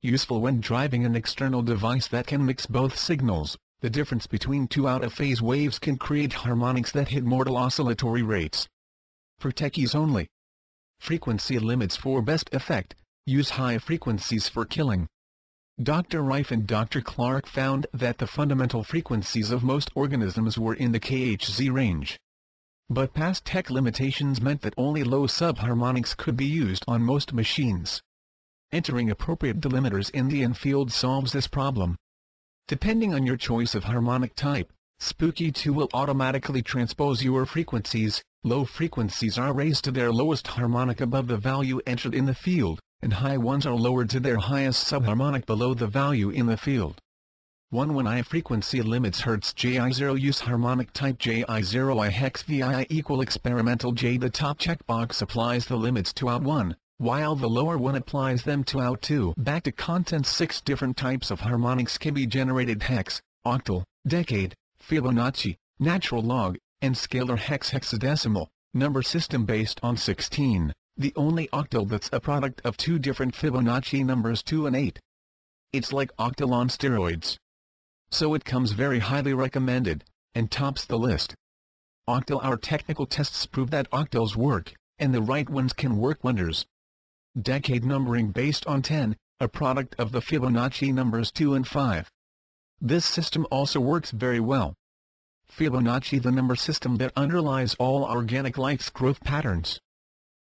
Useful when driving an external device that can mix both signals, the difference between two out-of-phase waves can create harmonics that hit mortal oscillatory rates. For techies only, frequency limits for best effect, use high frequencies for killing. Dr. Rife and Dr. Clark found that the fundamental frequencies of most organisms were in the KHZ range. But past tech limitations meant that only low subharmonics could be used on most machines. Entering appropriate delimiters in the infield solves this problem. Depending on your choice of harmonic type, Spooky 2 will automatically transpose your frequencies, low frequencies are raised to their lowest harmonic above the value entered in the field, and high ones are lowered to their highest subharmonic below the value in the field. 1 when I frequency limits Hertz JI0 use harmonic type JI0 I hex VI equal experimental J the top checkbox applies the limits to out 1, while the lower one applies them to out 2. Back to contents 6 different types of harmonics can be generated hex, octal, decade, Fibonacci, natural log, and scalar hex hexadecimal, number system based on 16, the only octal that's a product of two different Fibonacci numbers 2 and 8. It's like octal on steroids so it comes very highly recommended, and tops the list. Octal Our technical tests prove that octals work, and the right ones can work wonders. Decade numbering based on 10, a product of the Fibonacci numbers 2 and 5. This system also works very well. Fibonacci the number system that underlies all organic life's growth patterns.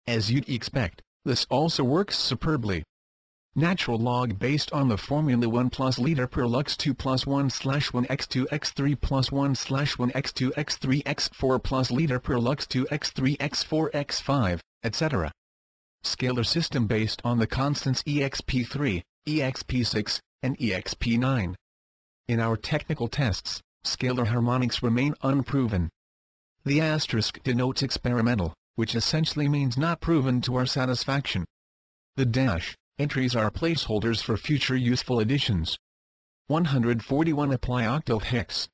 As you'd expect, this also works superbly natural log based on the formula 1 plus liter per lux 2 plus 1 slash 1 x2 x3 plus 1 slash 1 x2 x3 x4 plus liter per lux 2 x3 x4 x5, etc. Scalar system based on the constants exp3, exp6, and exp9. In our technical tests, scalar harmonics remain unproven. The asterisk denotes experimental, which essentially means not proven to our satisfaction. The dash, Entries are placeholders for future useful additions. 141 Apply octal hex.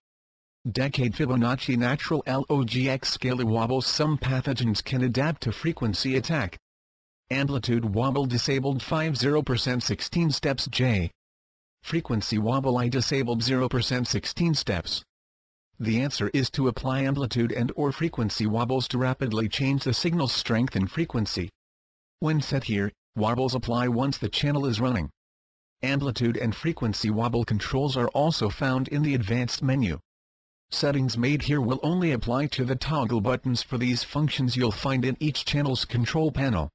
Decade Fibonacci Natural LOGX Scalar Wobbles Some pathogens can adapt to frequency attack. Amplitude Wobble Disabled 50% 16 steps J. Frequency Wobble I Disabled 0% 16 steps. The answer is to apply amplitude and or frequency wobbles to rapidly change the signal's strength and frequency. When set here, Wobbles apply once the channel is running. Amplitude and frequency wobble controls are also found in the advanced menu. Settings made here will only apply to the toggle buttons for these functions you'll find in each channel's control panel.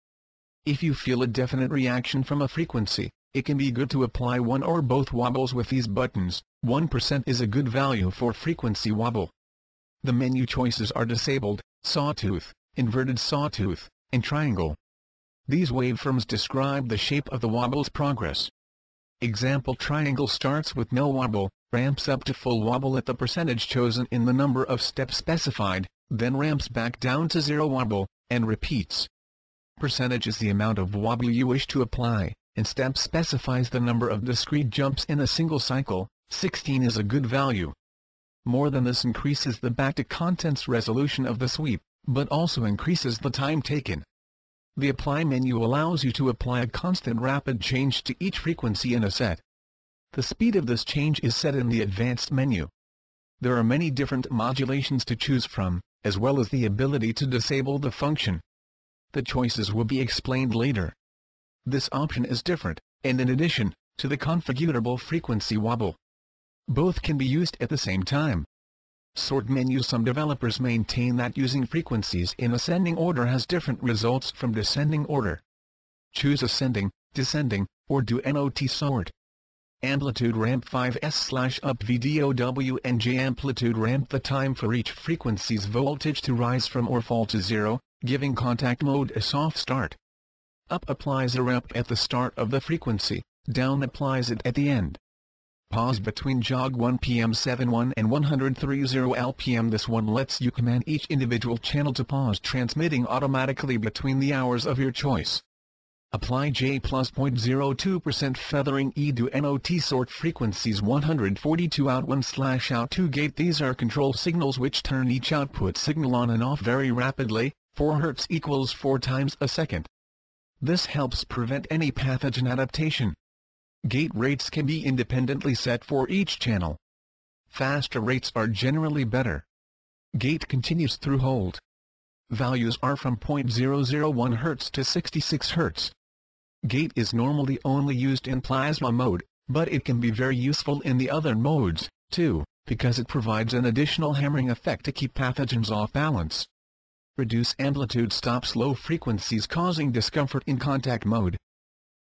If you feel a definite reaction from a frequency, it can be good to apply one or both wobbles with these buttons. 1% is a good value for frequency wobble. The menu choices are disabled, sawtooth, inverted sawtooth, and triangle. These waveforms describe the shape of the wobble's progress. Example triangle starts with no wobble, ramps up to full wobble at the percentage chosen in the number of steps specified, then ramps back down to zero wobble, and repeats. Percentage is the amount of wobble you wish to apply, and step specifies the number of discrete jumps in a single cycle, 16 is a good value. More than this increases the back-to-contents resolution of the sweep, but also increases the time taken. The Apply menu allows you to apply a constant rapid change to each frequency in a set. The speed of this change is set in the Advanced menu. There are many different modulations to choose from, as well as the ability to disable the function. The choices will be explained later. This option is different, and in addition, to the configurable frequency wobble. Both can be used at the same time. Sort menu Some developers maintain that using frequencies in ascending order has different results from descending order. Choose ascending, descending, or do NOT sort. Amplitude ramp 5S slash up VDOWNJ amplitude ramp the time for each frequency's voltage to rise from or fall to zero, giving contact mode a soft start. Up applies a ramp at the start of the frequency, down applies it at the end. Pause between jog 1 PM 71 and 130 LPM This one lets you command each individual channel to pause transmitting automatically between the hours of your choice. Apply J plus 0.02% feathering E to NOT sort frequencies 142 out 1 slash out 2 gate These are control signals which turn each output signal on and off very rapidly, 4 Hz equals 4 times a second. This helps prevent any pathogen adaptation. Gate rates can be independently set for each channel. Faster rates are generally better. Gate continues through hold. Values are from 0.001 Hz to 66 Hz. Gate is normally only used in plasma mode, but it can be very useful in the other modes, too, because it provides an additional hammering effect to keep pathogens off balance. Reduce amplitude stops low frequencies causing discomfort in contact mode.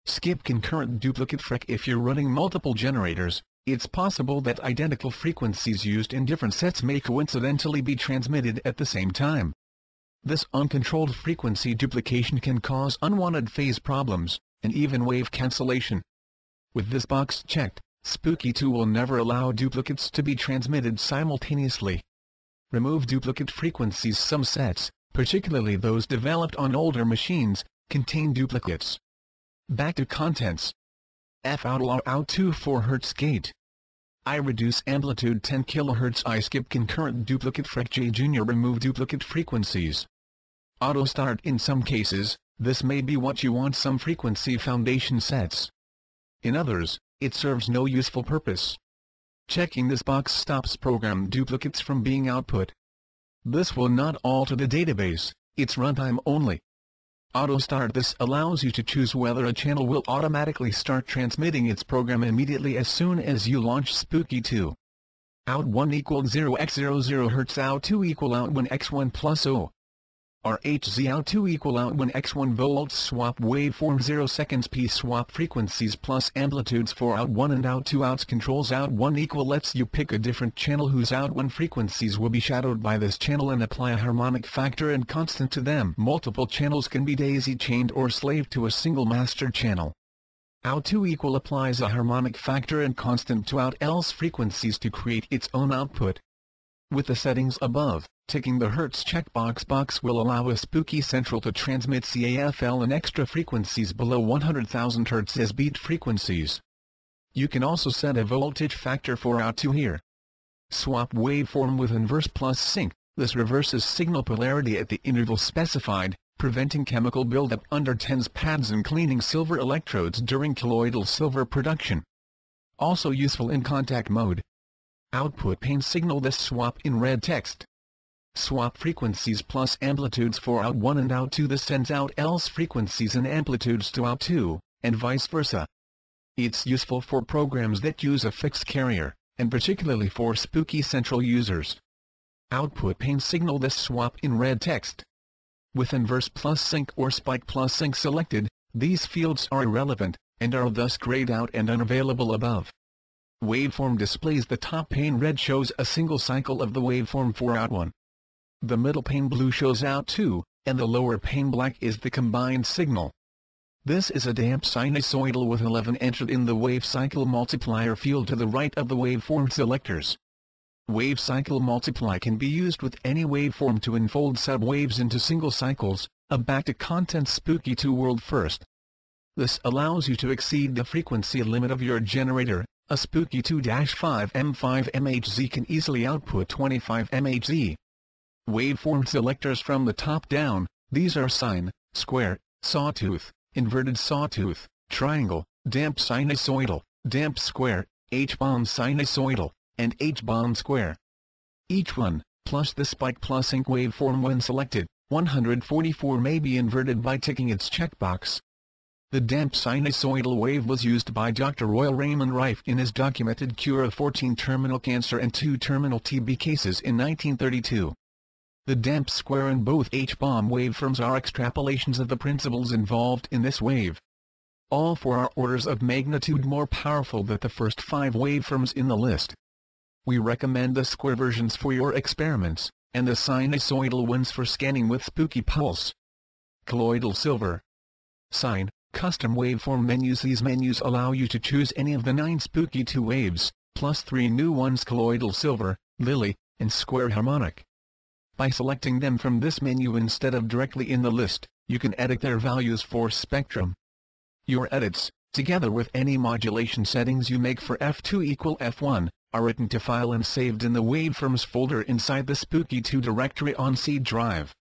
Skip concurrent duplicate FREC if you're running multiple generators, it's possible that identical frequencies used in different sets may coincidentally be transmitted at the same time. This uncontrolled frequency duplication can cause unwanted phase problems, and even wave cancellation. With this box checked, Spooky 2 will never allow duplicates to be transmitted simultaneously. Remove duplicate frequencies Some sets, particularly those developed on older machines, contain duplicates. Back to contents. F out allow out 2 4 Hz gate. I reduce amplitude 10 kHz I skip concurrent duplicate frec J Junior remove duplicate frequencies. Auto start in some cases, this may be what you want some frequency foundation sets. In others, it serves no useful purpose. Checking this box stops program duplicates from being output. This will not alter the database, it's runtime only. Auto Start This allows you to choose whether a channel will automatically start transmitting its program immediately as soon as you launch Spooky 2. Out 1 equals 0 x 00 Hz Out 2 equal Out 1 x1 plus 0. RHZ out 2 equal out when x1 volts swap waveform 0 seconds p swap frequencies plus amplitudes for out 1 and out 2 outs controls out 1 equal lets you pick a different channel whose out 1 frequencies will be shadowed by this channel and apply a harmonic factor and constant to them. Multiple channels can be daisy-chained or slave to a single master channel. Out 2 equal applies a harmonic factor and constant to out else frequencies to create its own output. With the settings above, ticking the Hertz checkbox box will allow a Spooky Central to transmit CAFL and extra frequencies below 100,000 Hz as beat frequencies. You can also set a voltage factor for out to here. Swap waveform with inverse plus sync, this reverses signal polarity at the interval specified, preventing chemical buildup under TENS pads and cleaning silver electrodes during colloidal silver production. Also useful in contact mode, Output pane signal this swap in red text. Swap frequencies plus amplitudes for out 1 and out 2 this sends out else frequencies and amplitudes to out 2, and vice versa. It's useful for programs that use a fixed carrier, and particularly for spooky central users. Output pane signal this swap in red text. With inverse plus sync or spike plus sync selected, these fields are irrelevant, and are thus grayed out and unavailable above. Waveform displays the top pane red shows a single cycle of the waveform for out 1. The middle pane blue shows out too, and the lower pane black is the combined signal. This is a damp sinusoidal with 11 entered in the wave cycle multiplier field to the right of the waveform selectors. Wave cycle multiply can be used with any waveform to unfold subwaves into single cycles, a back-to-content spooky 2 world first. This allows you to exceed the frequency limit of your generator, a Spooky 2-5 M5 MHZ can easily output 25 MHZ. Waveform selectors from the top down, these are sine, square, sawtooth, inverted sawtooth, triangle, damp sinusoidal, damp square, H-bomb sinusoidal, and H-bomb square. Each one, plus the spike plus sync waveform when selected, 144 may be inverted by ticking its checkbox. The damp sinusoidal wave was used by Dr. Royal Raymond Rife in his documented cure of 14 terminal cancer and 2 terminal TB cases in 1932. The damp square and both H-bomb waveforms are extrapolations of the principles involved in this wave. All four are orders of magnitude more powerful than the first five waveforms in the list. We recommend the square versions for your experiments, and the sinusoidal ones for scanning with spooky pulse. Colloidal silver. Sine, Custom waveform menus These menus allow you to choose any of the nine spooky 2 waves, plus three new ones colloidal silver, Lilly, and square harmonic. By selecting them from this menu instead of directly in the list, you can edit their values for spectrum. Your edits, together with any modulation settings you make for F2 equal F1, are written to file and saved in the waveforms folder inside the Spooky 2 directory on C drive.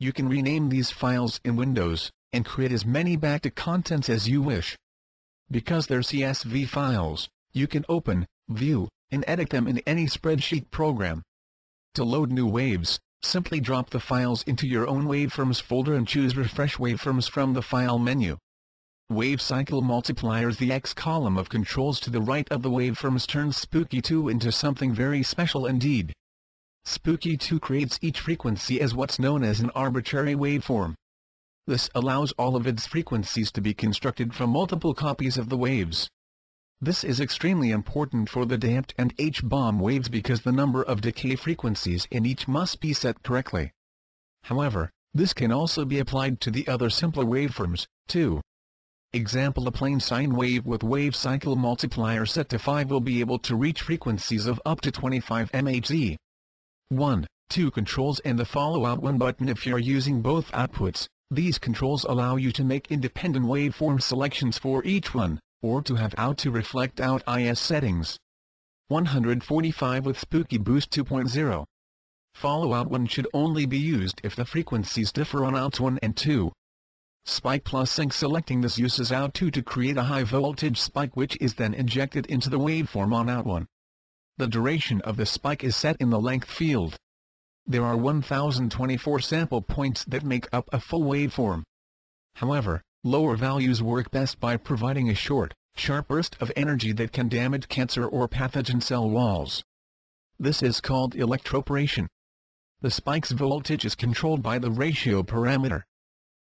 You can rename these files in Windows, and create as many back-to-contents as you wish. Because they're CSV files, you can open, view, and edit them in any spreadsheet program. To load new waves, simply drop the files into your own waveforms folder and choose Refresh Waveforms from the File menu. Wave Cycle Multipliers The X column of controls to the right of the waveforms turns Spooky 2 into something very special indeed. Spooky 2 creates each frequency as what's known as an arbitrary waveform. This allows all of its frequencies to be constructed from multiple copies of the waves. This is extremely important for the damped and H-bomb waves because the number of decay frequencies in each must be set correctly. However, this can also be applied to the other simpler waveforms, too. Example A plain sine wave with wave cycle multiplier set to 5 will be able to reach frequencies of up to 25 MHz. 1. 2 controls and the follow-out 1 button if you're using both outputs, these controls allow you to make independent waveform selections for each one, or to have out to reflect out IS settings. 145 with Spooky Boost 2.0 Follow-out 1 should only be used if the frequencies differ on outs 1 and 2. Spike plus sync selecting this uses out 2 to create a high voltage spike which is then injected into the waveform on out 1. The duration of the spike is set in the length field. There are 1024 sample points that make up a full waveform. However, lower values work best by providing a short, sharp burst of energy that can damage cancer or pathogen cell walls. This is called electroporation. The spike's voltage is controlled by the ratio parameter.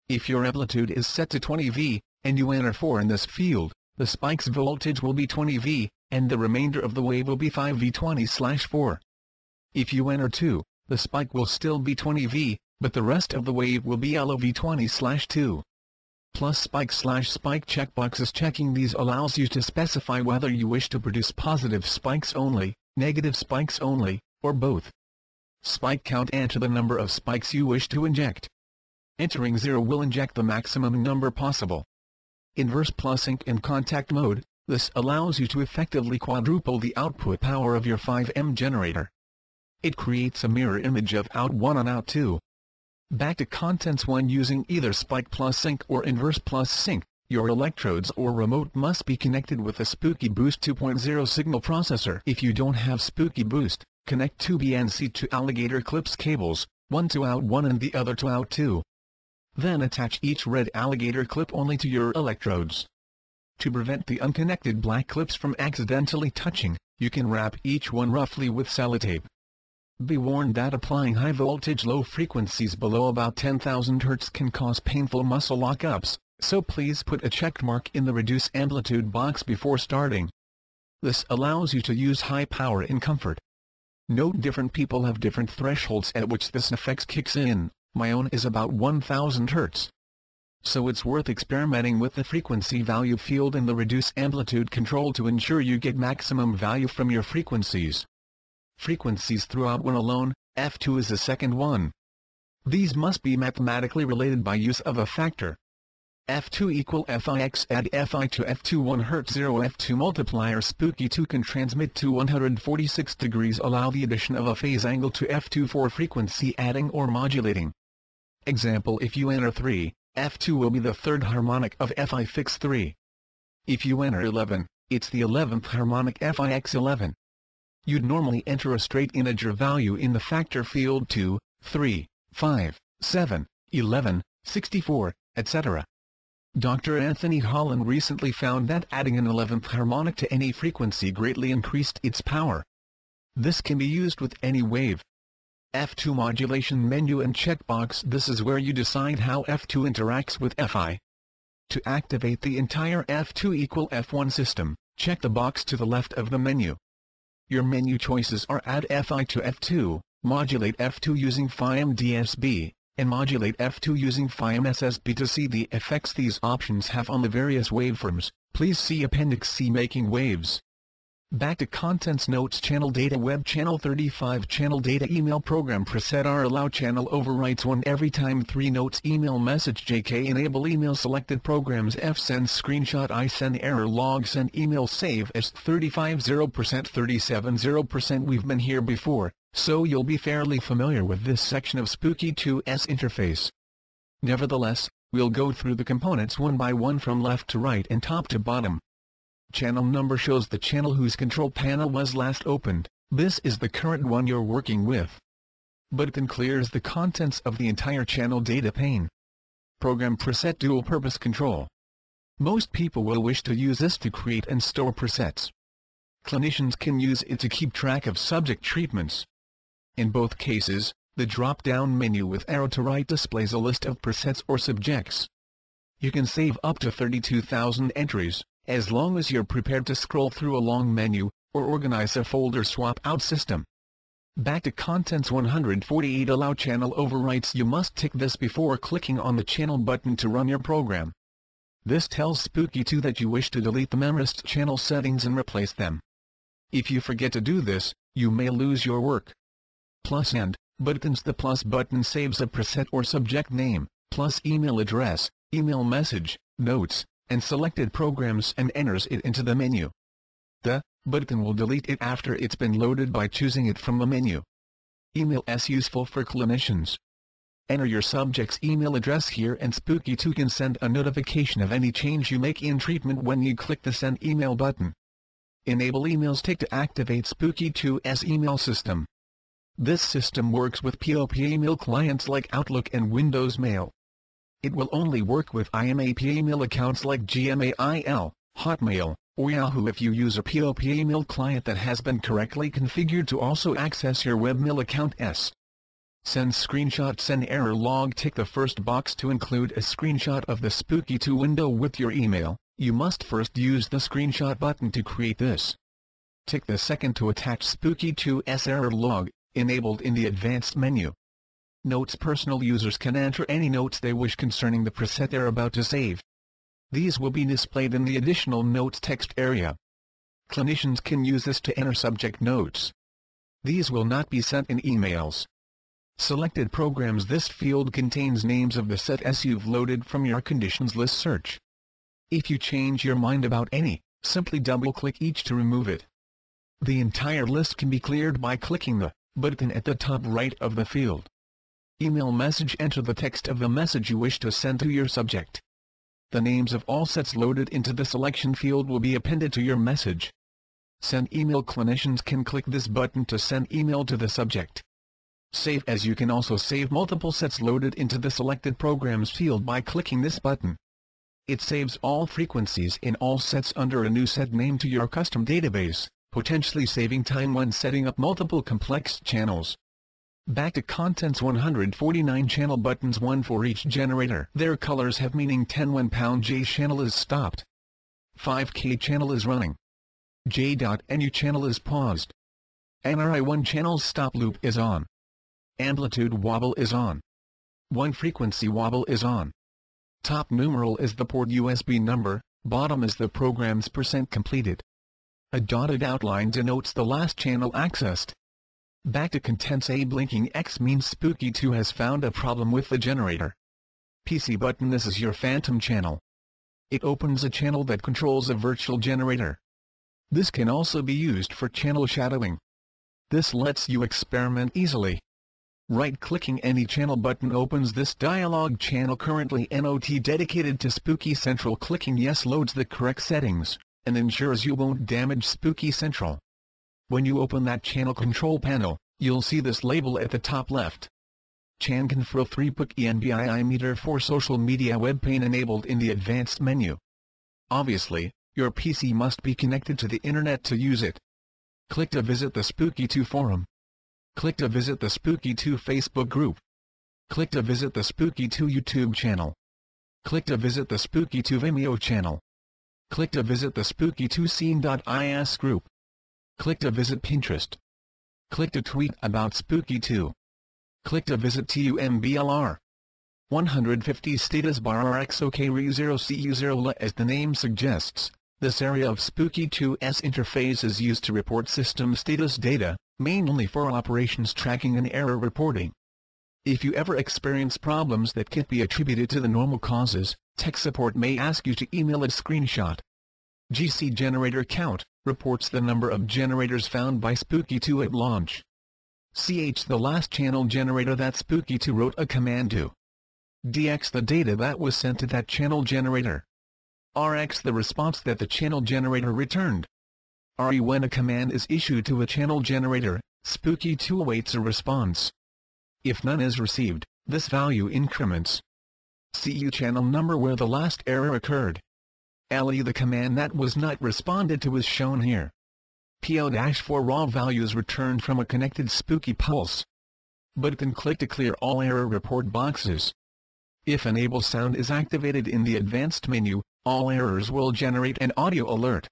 If your amplitude is set to 20 V, and you enter 4 in this field, the spike's voltage will be 20 V, and the remainder of the wave will be 5 V20-4. If you enter 2, the spike will still be 20 V, but the rest of the wave will be LO V20-2. Plus spike slash spike checkboxes checking these allows you to specify whether you wish to produce positive spikes only, negative spikes only, or both spike count enter the number of spikes you wish to inject. Entering 0 will inject the maximum number possible. Inverse plus sync in contact mode, this allows you to effectively quadruple the output power of your 5M generator. It creates a mirror image of out 1 and out 2. Back to contents when using either spike plus sync or inverse plus sync, your electrodes or remote must be connected with a Spooky Boost 2.0 signal processor. If you don't have Spooky Boost, Connect two BNC to alligator clips cables, one to out 1 and the other to out 2. Then attach each red alligator clip only to your electrodes. To prevent the unconnected black clips from accidentally touching, you can wrap each one roughly with sellotape. Be warned that applying high voltage low frequencies below about 10,000 Hz can cause painful muscle lockups, so please put a check mark in the reduce amplitude box before starting. This allows you to use high power in comfort. Note different people have different thresholds at which this effect kicks in, my own is about 1000 Hz. So it's worth experimenting with the frequency value field and the reduce amplitude control to ensure you get maximum value from your frequencies. Frequencies throughout one alone, F2 is the second one. These must be mathematically related by use of a factor, F2 equal FIX add FI to F2 1 Hz 0 F2 multiplier Spooky 2 can transmit to 146 degrees allow the addition of a phase angle to F2 for frequency adding or modulating. Example if you enter 3, F2 will be the third harmonic of FI fix 3. If you enter 11, it's the 11th harmonic FIX 11. You'd normally enter a straight integer value in the factor field 2, 3, 5, 7, 11, 64, etc. Dr. Anthony Holland recently found that adding an 11th harmonic to any frequency greatly increased its power. This can be used with any wave. F2 modulation menu and checkbox This is where you decide how F2 interacts with Fi. To activate the entire F2 equal F1 system, check the box to the left of the menu. Your menu choices are Add Fi to F2, Modulate F2 using FIM DSB, and modulate F2 using FIM-SSB to see the effects these options have on the various waveforms, please see Appendix C Making Waves. Back to Contents Notes Channel Data Web Channel 35 Channel Data Email Program Preset R Allow Channel Overwrites 1 Every time 3 Notes Email Message JK Enable Email Selected Programs F Send Screenshot I Send Error Log Send Email Save as 35 0% 37 0% We've been here before, so you'll be fairly familiar with this section of Spooky 2's interface. Nevertheless, we'll go through the components one by one from left to right and top to bottom. Channel number shows the channel whose control panel was last opened, this is the current one you're working with. But then clears the contents of the entire channel data pane. Program Preset Dual Purpose Control Most people will wish to use this to create and store presets. Clinicians can use it to keep track of subject treatments, in both cases, the drop-down menu with arrow to right displays a list of presets or subjects. You can save up to 32,000 entries, as long as you're prepared to scroll through a long menu, or organize a folder swap-out system. Back to Contents 148 Allow channel overwrites You must tick this before clicking on the channel button to run your program. This tells Spooky 2 that you wish to delete the Memrist channel settings and replace them. If you forget to do this, you may lose your work. Plus and, buttons The plus button saves a preset or subject name, plus email address, email message, notes, and selected programs and enters it into the menu. The button will delete it after it's been loaded by choosing it from the menu. Email is useful for clinicians. Enter your subject's email address here and Spooky2 can send a notification of any change you make in treatment when you click the Send Email button. Enable Emails Tick to activate Spooky2's email system. This system works with POP email clients like Outlook and Windows Mail. It will only work with IMAP email accounts like Gmail, Hotmail, or Yahoo if you use a POP email client that has been correctly configured to also access your webmail account s. Send screenshot send error log tick the first box to include a screenshot of the Spooky 2 window with your email, you must first use the screenshot button to create this. Tick the second to attach Spooky 2's error log, enabled in the advanced menu. Notes Personal users can enter any notes they wish concerning the preset they're about to save. These will be displayed in the additional notes text area. Clinicians can use this to enter subject notes. These will not be sent in emails. Selected programs This field contains names of the set sets you've loaded from your conditions list search. If you change your mind about any, simply double-click each to remove it. The entire list can be cleared by clicking the button at the top right of the field. Email message Enter the text of the message you wish to send to your subject. The names of all sets loaded into the selection field will be appended to your message. Send email clinicians can click this button to send email to the subject. Save as you can also save multiple sets loaded into the selected programs field by clicking this button. It saves all frequencies in all sets under a new set name to your custom database, potentially saving time when setting up multiple complex channels. Back to Contents 149 channel buttons 1 for each generator. Their colors have meaning 10 when pound J channel is stopped. 5K channel is running. J.NU channel is paused. NRI1 channel stop loop is on. Amplitude wobble is on. 1 frequency wobble is on. Top numeral is the port USB number, bottom is the program's percent completed. A dotted outline denotes the last channel accessed. Back to contents A blinking X means Spooky 2 has found a problem with the generator. PC button This is your phantom channel. It opens a channel that controls a virtual generator. This can also be used for channel shadowing. This lets you experiment easily. Right-clicking any channel button opens this dialog channel currently NOT dedicated to Spooky Central clicking yes loads the correct settings, and ensures you won't damage Spooky Central. When you open that channel control panel, you'll see this label at the top left. Chan ChanConfro 3PUC ENBII meter for social media web pane enabled in the advanced menu. Obviously, your PC must be connected to the internet to use it. Click to visit the Spooky 2 forum. Click to visit the Spooky 2 Facebook group. Click to visit the Spooky 2 YouTube channel. Click to visit the Spooky 2 Vimeo channel. Click to visit the Spooky 2 Scene.is group. Click to visit Pinterest. Click to tweet about Spooky 2. Click to visit TUMBLR. 150 status bar RXOK0CU0 As the name suggests, this area of Spooky 2's interface is used to report system status data, mainly for operations tracking and error reporting. If you ever experience problems that can't be attributed to the normal causes, tech support may ask you to email a screenshot. GC generator count reports the number of generators found by Spooky2 at launch. CH the last channel generator that Spooky2 wrote a command to. DX the data that was sent to that channel generator. RX the response that the channel generator returned. RE when a command is issued to a channel generator, Spooky2 awaits a response. If none is received, this value increments. CU channel number where the last error occurred. LE the command that was not responded to is shown here. PL-4 raw values returned from a connected spooky pulse. But can click to clear all error report boxes. If enable sound is activated in the advanced menu, all errors will generate an audio alert.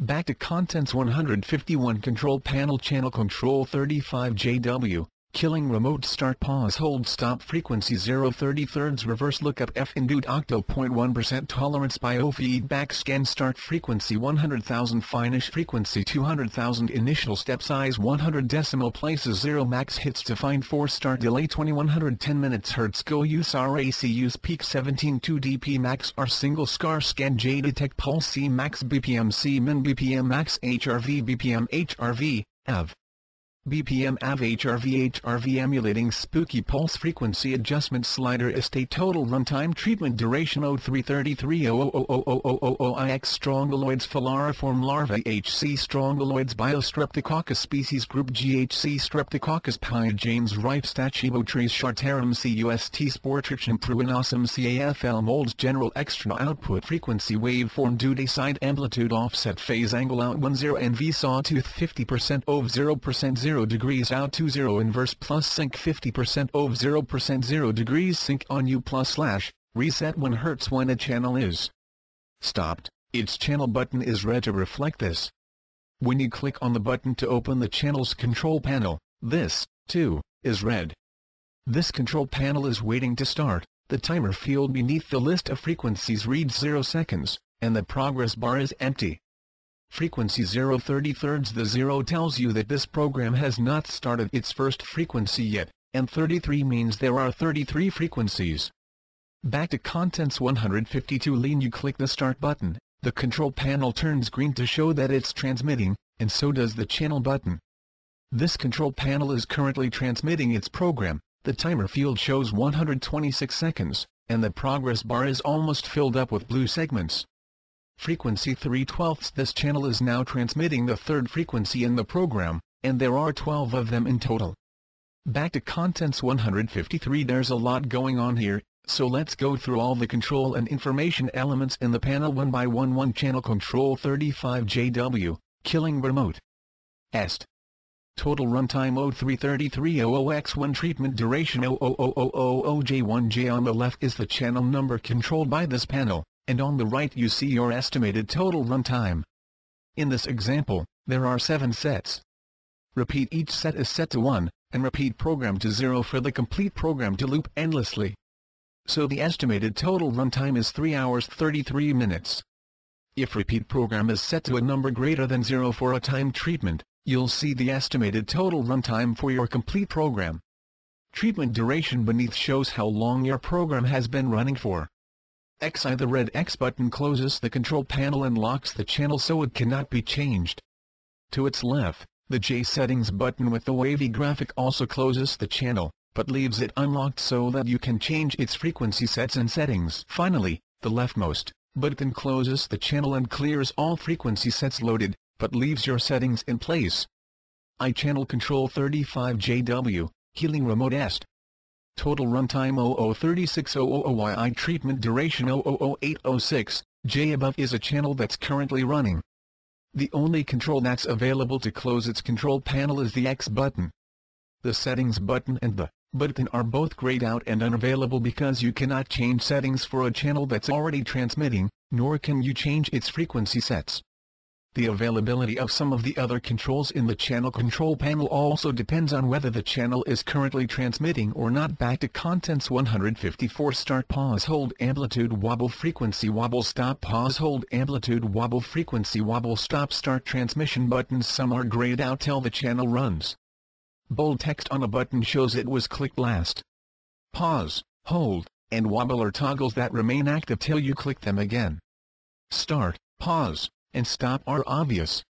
Back to Contents 151 Control Panel Channel Control 35 JW Killing remote start pause hold stop frequency 0 33 reverse lookup F indude octo 0.1% tolerance biofeedback scan start frequency 100,000 finish frequency 200,000 initial step size 100 decimal places 0 max hits to find 4 start delay 2110 minutes Hertz go use RAC use peak 17 2 dp max R single scar scan J detect pulse C max BPM C min BPM max HRV BPM HRV AV BPM AV HRV HRV emulating spooky pulse frequency adjustment slider estate total runtime treatment duration 0333 IX Strongyloides filariform larvae HC Strongyloides biostreptococcus species group GHC streptococcus pyogenes Ripe Stachybotrys chartarum CUST Sporotrichum pruinosum CAFL molds general extra output frequency waveform duty side amplitude offset phase angle out 10 NV sawtooth 50% of 0% 0 0 degrees out to 0 inverse plus sync 50% of 0% 0 degrees sync on U plus slash, reset 1 Hz when a channel is stopped, its channel button is red to reflect this. When you click on the button to open the channel's control panel, this, too, is red. This control panel is waiting to start, the timer field beneath the list of frequencies reads 0 seconds, and the progress bar is empty. Frequency 0 033 The 0 tells you that this program has not started its first frequency yet, and 33 means there are 33 frequencies. Back to Contents 152 Lean you click the Start button, the control panel turns green to show that it's transmitting, and so does the Channel button. This control panel is currently transmitting its program, the timer field shows 126 seconds, and the progress bar is almost filled up with blue segments. Frequency 3 12 This channel is now transmitting the third frequency in the program, and there are 12 of them in total. Back to Contents 153 There's a lot going on here, so let's go through all the control and information elements in the panel one by one 1 Channel Control 35JW, Killing Remote. EST. Total runtime 033300X1 treatment duration 00000J1J on the left is the channel number controlled by this panel and on the right you see your estimated total runtime. In this example, there are 7 sets. Repeat each set is set to 1, and repeat program to 0 for the complete program to loop endlessly. So the estimated total runtime is 3 hours 33 minutes. If repeat program is set to a number greater than 0 for a time treatment, you'll see the estimated total runtime for your complete program. Treatment duration beneath shows how long your program has been running for. XI The red X button closes the control panel and locks the channel so it cannot be changed. To its left, the J settings button with the wavy graphic also closes the channel, but leaves it unlocked so that you can change its frequency sets and settings. Finally, the leftmost button closes the channel and clears all frequency sets loaded, but leaves your settings in place. I channel control 35JW, healing remote est. Total runtime 003600YI treatment duration 000806, J above is a channel that's currently running. The only control that's available to close its control panel is the X button. The settings button and the button are both grayed out and unavailable because you cannot change settings for a channel that's already transmitting, nor can you change its frequency sets. The availability of some of the other controls in the channel control panel also depends on whether the channel is currently transmitting or not. Back to Contents 154 Start Pause Hold Amplitude Wobble Frequency Wobble Stop Pause Hold Amplitude Wobble Frequency Wobble Stop Start Transmission buttons Some are grayed out till the channel runs. Bold text on a button shows it was clicked last. Pause, hold, and wobble are toggles that remain active till you click them again. Start, pause, and stop are obvious.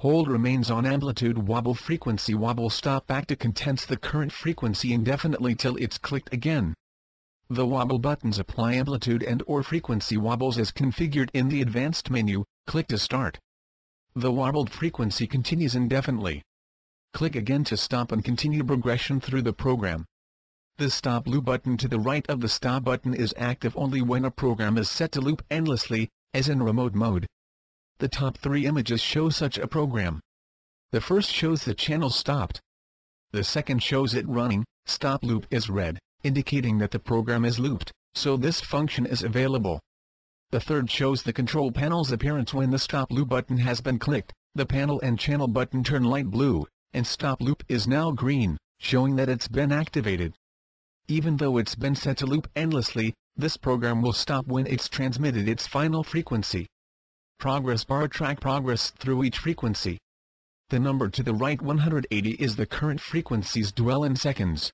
Hold remains on amplitude wobble frequency wobble stop back to contents the current frequency indefinitely till it's clicked again. The wobble buttons apply amplitude and or frequency wobbles as configured in the advanced menu, click to start. The wobbled frequency continues indefinitely. Click again to stop and continue progression through the program. The stop loop button to the right of the stop button is active only when a program is set to loop endlessly, as in remote mode. The top three images show such a program. The first shows the channel stopped. The second shows it running, stop loop is red, indicating that the program is looped, so this function is available. The third shows the control panel's appearance when the stop loop button has been clicked, the panel and channel button turn light blue, and stop loop is now green, showing that it's been activated. Even though it's been set to loop endlessly, this program will stop when it's transmitted its final frequency. Progress bar track progress through each frequency. The number to the right 180 is the current frequency's dwell in seconds.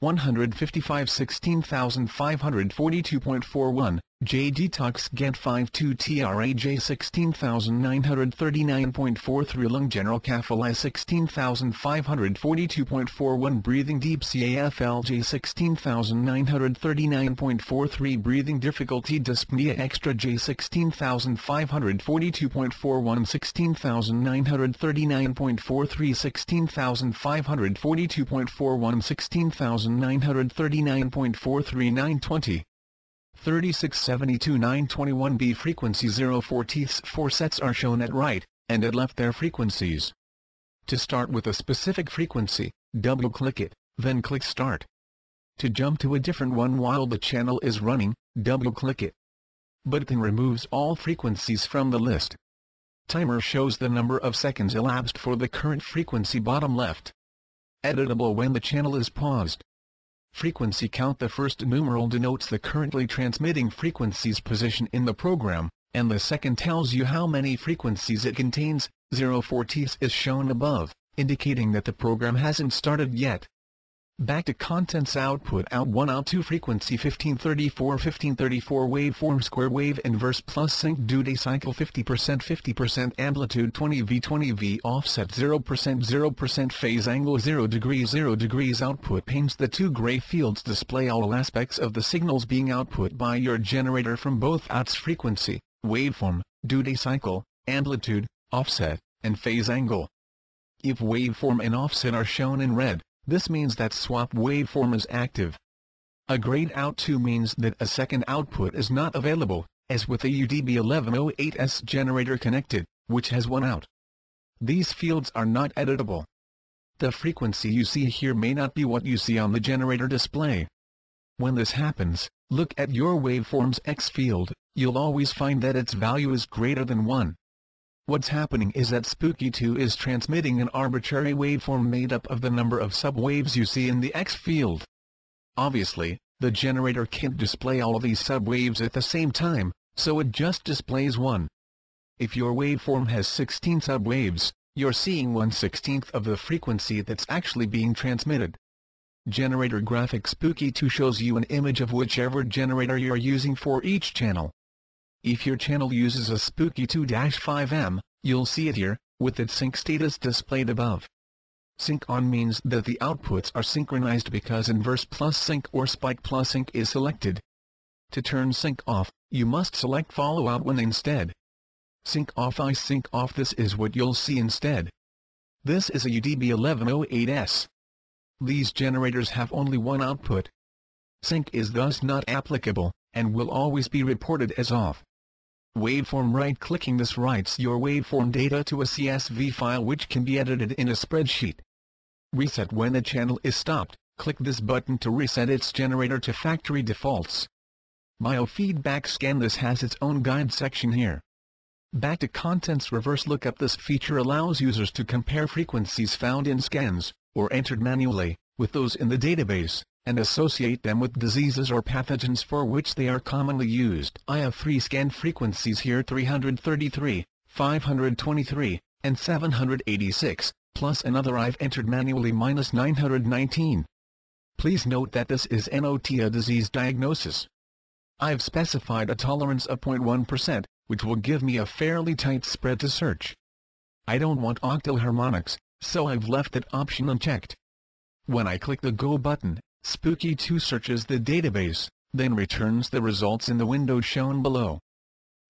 155 16542.41, J detox get 52 TRAJ 16939.43 lung general CAFLI 16542.41 breathing deep CAFLJ 16939.43 breathing difficulty dyspnea extra J 16542.41 16939.43 16542.41 16939.43 920 3672-921B frequency 04 teeths 4 sets are shown at right, and at left their frequencies. To start with a specific frequency, double-click it, then click Start. To jump to a different one while the channel is running, double-click it. Button removes all frequencies from the list. Timer shows the number of seconds elapsed for the current frequency bottom left. Editable when the channel is paused. Frequency count The first numeral denotes the currently transmitting frequency's position in the program, and the second tells you how many frequencies it contains. 04 Ts is shown above, indicating that the program hasn't started yet. Back to contents output out 1 out 2 frequency 1534 1534 waveform square wave inverse plus sync duty cycle 50% 50% amplitude 20V 20V offset 0% 0% phase angle 0 degrees 0 degrees output paints the two gray fields display all aspects of the signals being output by your generator from both outs frequency, waveform, duty cycle, amplitude, offset, and phase angle. If waveform and offset are shown in red, this means that swap waveform is active. A grayed out 2 means that a second output is not available, as with a UDB1108S generator connected, which has one out. These fields are not editable. The frequency you see here may not be what you see on the generator display. When this happens, look at your waveform's X field, you'll always find that its value is greater than 1. What's happening is that Spooky 2 is transmitting an arbitrary waveform made up of the number of subwaves you see in the X field. Obviously, the generator can't display all these subwaves at the same time, so it just displays one. If your waveform has 16 subwaves, you're seeing 1 16th of the frequency that's actually being transmitted. Generator Graphic Spooky 2 shows you an image of whichever generator you're using for each channel. If your channel uses a Spooky 2-5M, you'll see it here, with its sync status displayed above. Sync on means that the outputs are synchronized because inverse plus sync or spike plus sync is selected. To turn sync off, you must select follow out when instead. Sync off I sync off this is what you'll see instead. This is a UDB1108S. These generators have only one output. Sync is thus not applicable, and will always be reported as off. Waveform right-clicking this writes your waveform data to a CSV file which can be edited in a spreadsheet. Reset when a channel is stopped, click this button to reset its generator to factory defaults. Biofeedback scan this has its own guide section here. Back to contents reverse lookup this feature allows users to compare frequencies found in scans, or entered manually, with those in the database and associate them with diseases or pathogens for which they are commonly used. I have three scan frequencies here 333, 523, and 786, plus another I've entered manually minus 919. Please note that this is not a disease diagnosis. I've specified a tolerance of 0.1%, which will give me a fairly tight spread to search. I don't want octal harmonics, so I've left that option unchecked. When I click the Go button, Spooky 2 searches the database, then returns the results in the window shown below.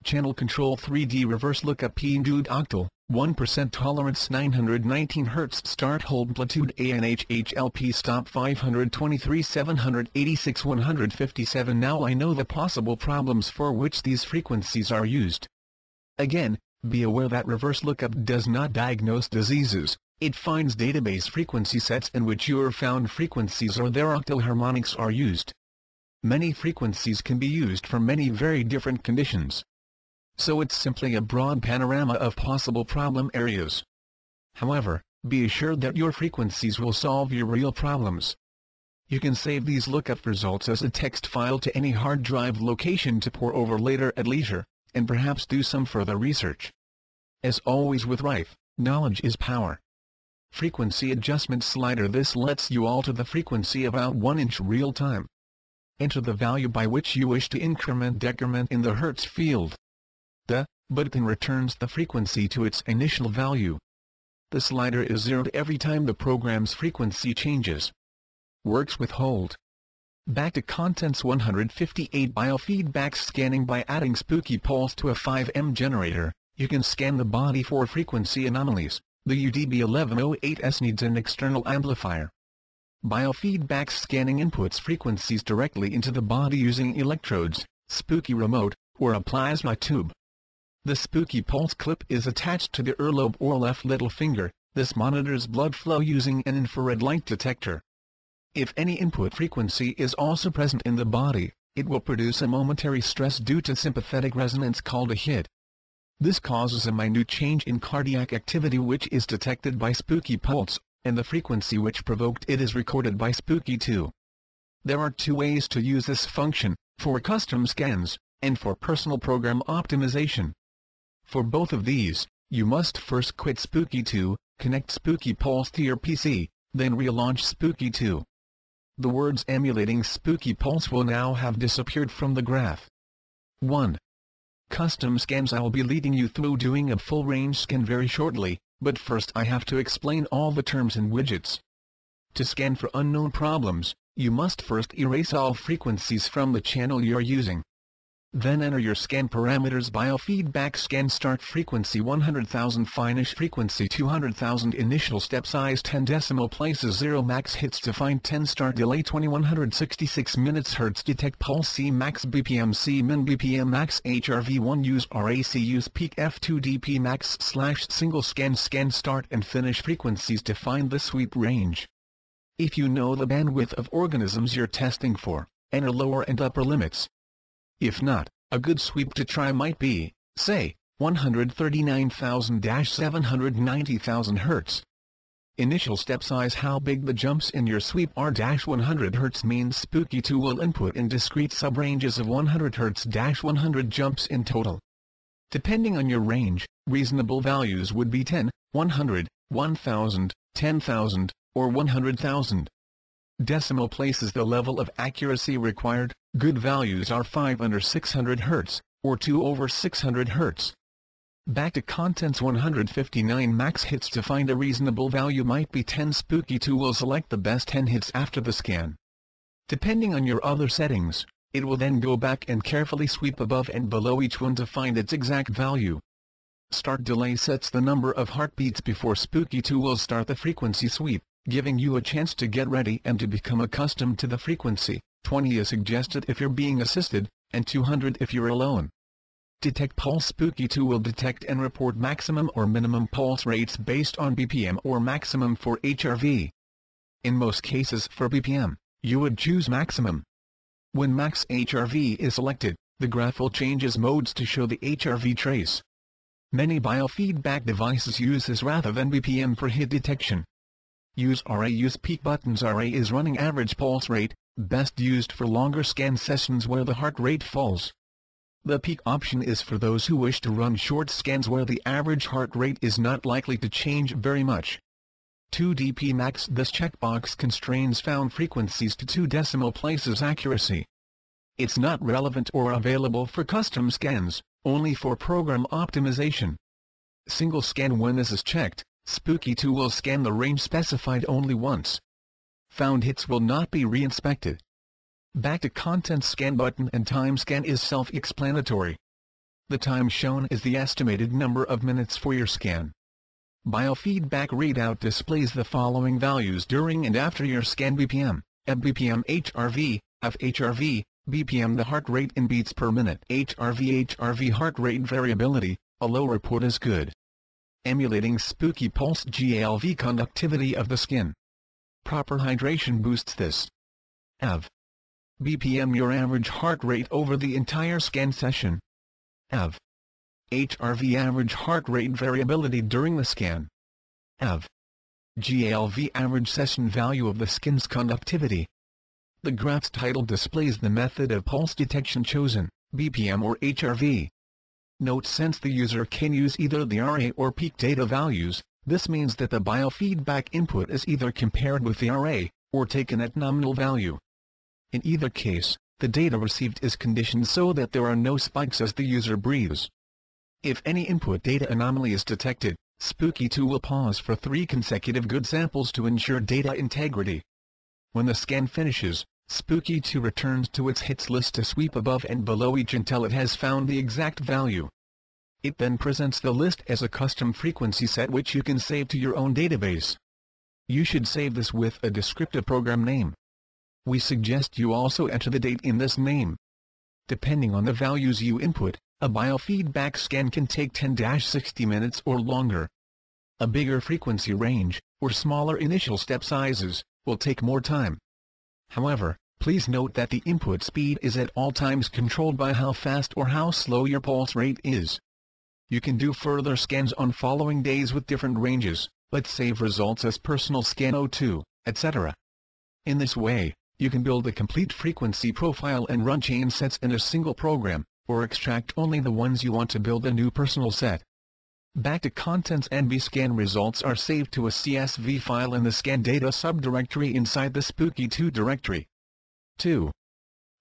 Channel Control 3D Reverse Lookup P-Dude Octal, 1% tolerance 919 Hz Start Hold Amplitude ANHHLP Stop 523 786 157 Now I know the possible problems for which these frequencies are used. Again, be aware that reverse lookup does not diagnose diseases, it finds database frequency sets in which your found frequencies or their octal harmonics are used. many frequencies can be used for many very different conditions. So it's simply a broad panorama of possible problem areas. However, be assured that your frequencies will solve your real problems. You can save these lookup results as a text file to any hard drive location to pour over later at leisure, and perhaps do some further research. As always with Rife, knowledge is power. Frequency adjustment slider This lets you alter the frequency about 1 inch real time. Enter the value by which you wish to increment decrement in the Hertz field. The button returns the frequency to its initial value. The slider is zeroed every time the program's frequency changes works with hold. Back to Contents 158 Biofeedback Scanning By adding Spooky Pulse to a 5M generator, you can scan the body for frequency anomalies. The UDB1108S needs an external amplifier. Biofeedback scanning inputs frequencies directly into the body using electrodes, Spooky remote, or a plasma tube. The Spooky Pulse clip is attached to the earlobe or left little finger. This monitors blood flow using an infrared light detector. If any input frequency is also present in the body, it will produce a momentary stress due to sympathetic resonance called a hit. This causes a minute change in cardiac activity which is detected by spooky pulse, and the frequency which provoked it is recorded by spooky 2. There are two ways to use this function, for custom scans, and for personal program optimization. For both of these, you must first quit Spooky 2, connect Spooky Pulse to your PC, then relaunch Spooky 2. The words emulating Spooky Pulse will now have disappeared from the graph. 1. Custom scans I'll be leading you through doing a full range scan very shortly, but first I have to explain all the terms and widgets. To scan for unknown problems, you must first erase all frequencies from the channel you're using. Then enter your scan parameters biofeedback scan start frequency 100,000 finish frequency 200,000 initial step size 10 decimal places 0 max hits defined 10 start delay 2166 minutes hertz detect pulse C max BPM C min BPM max HRV 1 use RAC use peak F2 DP max slash single scan scan start and finish frequencies define the sweep range. If you know the bandwidth of organisms you're testing for, enter lower and upper limits. If not, a good sweep to try might be, say, 139,000-790,000 Hz. Initial step size How big the jumps in your sweep are 100 Hz means Spooky 2 will input in discrete subranges of 100 Hz 100 jumps in total. Depending on your range, reasonable values would be 10, 100, 1000, 10,000, or 100,000. Decimal places the level of accuracy required, good values are 5 under 600 Hz, or 2 over 600 Hz. Back to contents 159 max hits to find a reasonable value might be 10 spooky 2 will select the best 10 hits after the scan. Depending on your other settings, it will then go back and carefully sweep above and below each one to find its exact value. Start delay sets the number of heartbeats before Spooky 2 will start the frequency sweep giving you a chance to get ready and to become accustomed to the frequency. 20 is suggested if you're being assisted, and 200 if you're alone. Detect Pulse Spooky 2 will detect and report maximum or minimum pulse rates based on BPM or maximum for HRV. In most cases for BPM, you would choose maximum. When max HRV is selected, the graph will change its modes to show the HRV trace. Many biofeedback devices use this rather than BPM for hit detection. Use RA Use peak buttons RA is running average pulse rate, best used for longer scan sessions where the heart rate falls. The peak option is for those who wish to run short scans where the average heart rate is not likely to change very much. 2 dp max This checkbox constrains found frequencies to 2 decimal places accuracy. It's not relevant or available for custom scans, only for program optimization. Single scan when this is checked, Spooky 2 will scan the range specified only once. Found hits will not be re-inspected. Back to Content Scan button and Time Scan is self-explanatory. The time shown is the estimated number of minutes for your scan. Biofeedback readout displays the following values during and after your scan BPM, BPM HRV, FHRV, BPM the heart rate in beats per minute HRV HRV heart rate variability, a low report is good emulating spooky pulse GLV conductivity of the skin. Proper hydration boosts this. EV. BPM your average heart rate over the entire scan session. AV. HRV average heart rate variability during the scan. AV. GLV average session value of the skin's conductivity. The graph's title displays the method of pulse detection chosen, BPM or HRV. Note since the user can use either the RA or peak data values, this means that the biofeedback input is either compared with the RA, or taken at nominal value. In either case, the data received is conditioned so that there are no spikes as the user breathes. If any input data anomaly is detected, Spooky 2 will pause for three consecutive good samples to ensure data integrity. When the scan finishes, Spooky 2 returns to its hits list to sweep above and below each until it has found the exact value. It then presents the list as a custom frequency set which you can save to your own database. You should save this with a descriptive program name. We suggest you also enter the date in this name. Depending on the values you input, a biofeedback scan can take 10-60 minutes or longer. A bigger frequency range, or smaller initial step sizes, will take more time. However, please note that the input speed is at all times controlled by how fast or how slow your pulse rate is. You can do further scans on following days with different ranges, but save results as personal scan 02, etc. In this way, you can build a complete frequency profile and run chain sets in a single program or extract only the ones you want to build a new personal set. Back to contents NBScan results are saved to a CSV file in the scan data subdirectory inside the Spooky2 directory. 2.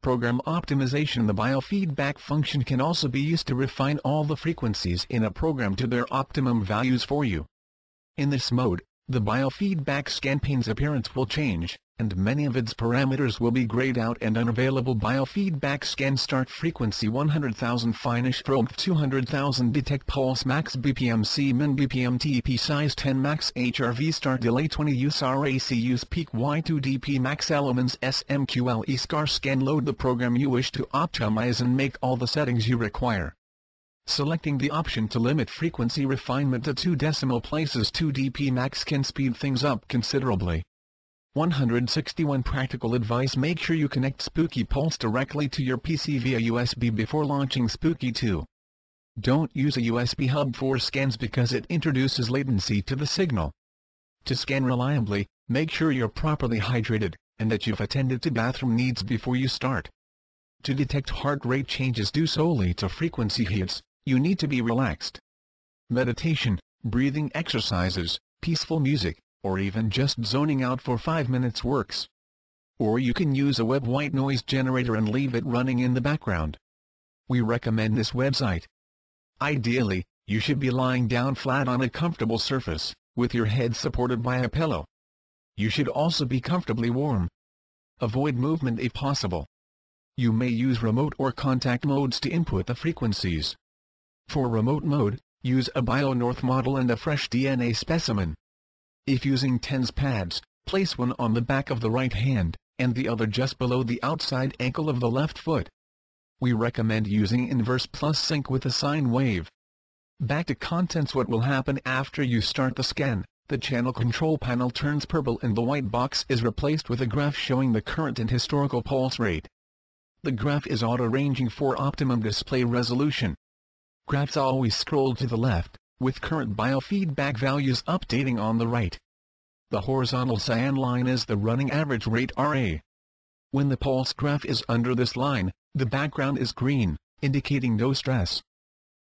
Program optimization The biofeedback function can also be used to refine all the frequencies in a program to their optimum values for you. In this mode, the biofeedback scan pane's appearance will change, and many of its parameters will be grayed out and unavailable biofeedback scan start frequency 100,000 finish probe 200,000 detect pulse max BPM C min BPM TP size 10 max HRV start delay 20 use RAC use peak Y2 DP max elements SMQLE scar scan load the program you wish to optimize and make all the settings you require. Selecting the option to limit frequency refinement to two decimal places 2 dp max can speed things up considerably. 161 Practical advice Make sure you connect Spooky Pulse directly to your PC via USB before launching Spooky 2. Don't use a USB hub for scans because it introduces latency to the signal. To scan reliably, make sure you're properly hydrated, and that you've attended to bathroom needs before you start. To detect heart rate changes due solely to frequency hits, you need to be relaxed. Meditation, breathing exercises, peaceful music, or even just zoning out for 5 minutes works. Or you can use a web white noise generator and leave it running in the background. We recommend this website. Ideally, you should be lying down flat on a comfortable surface, with your head supported by a pillow. You should also be comfortably warm. Avoid movement if possible. You may use remote or contact modes to input the frequencies. For remote mode, use a BioNorth model and a fresh DNA specimen. If using TENS pads, place one on the back of the right hand, and the other just below the outside ankle of the left foot. We recommend using inverse plus sync with a sine wave. Back to contents What will happen after you start the scan, the channel control panel turns purple and the white box is replaced with a graph showing the current and historical pulse rate. The graph is auto-ranging for optimum display resolution. Graphs always scroll to the left, with current biofeedback values updating on the right. The horizontal cyan line is the running average rate RA. When the pulse graph is under this line, the background is green, indicating no stress.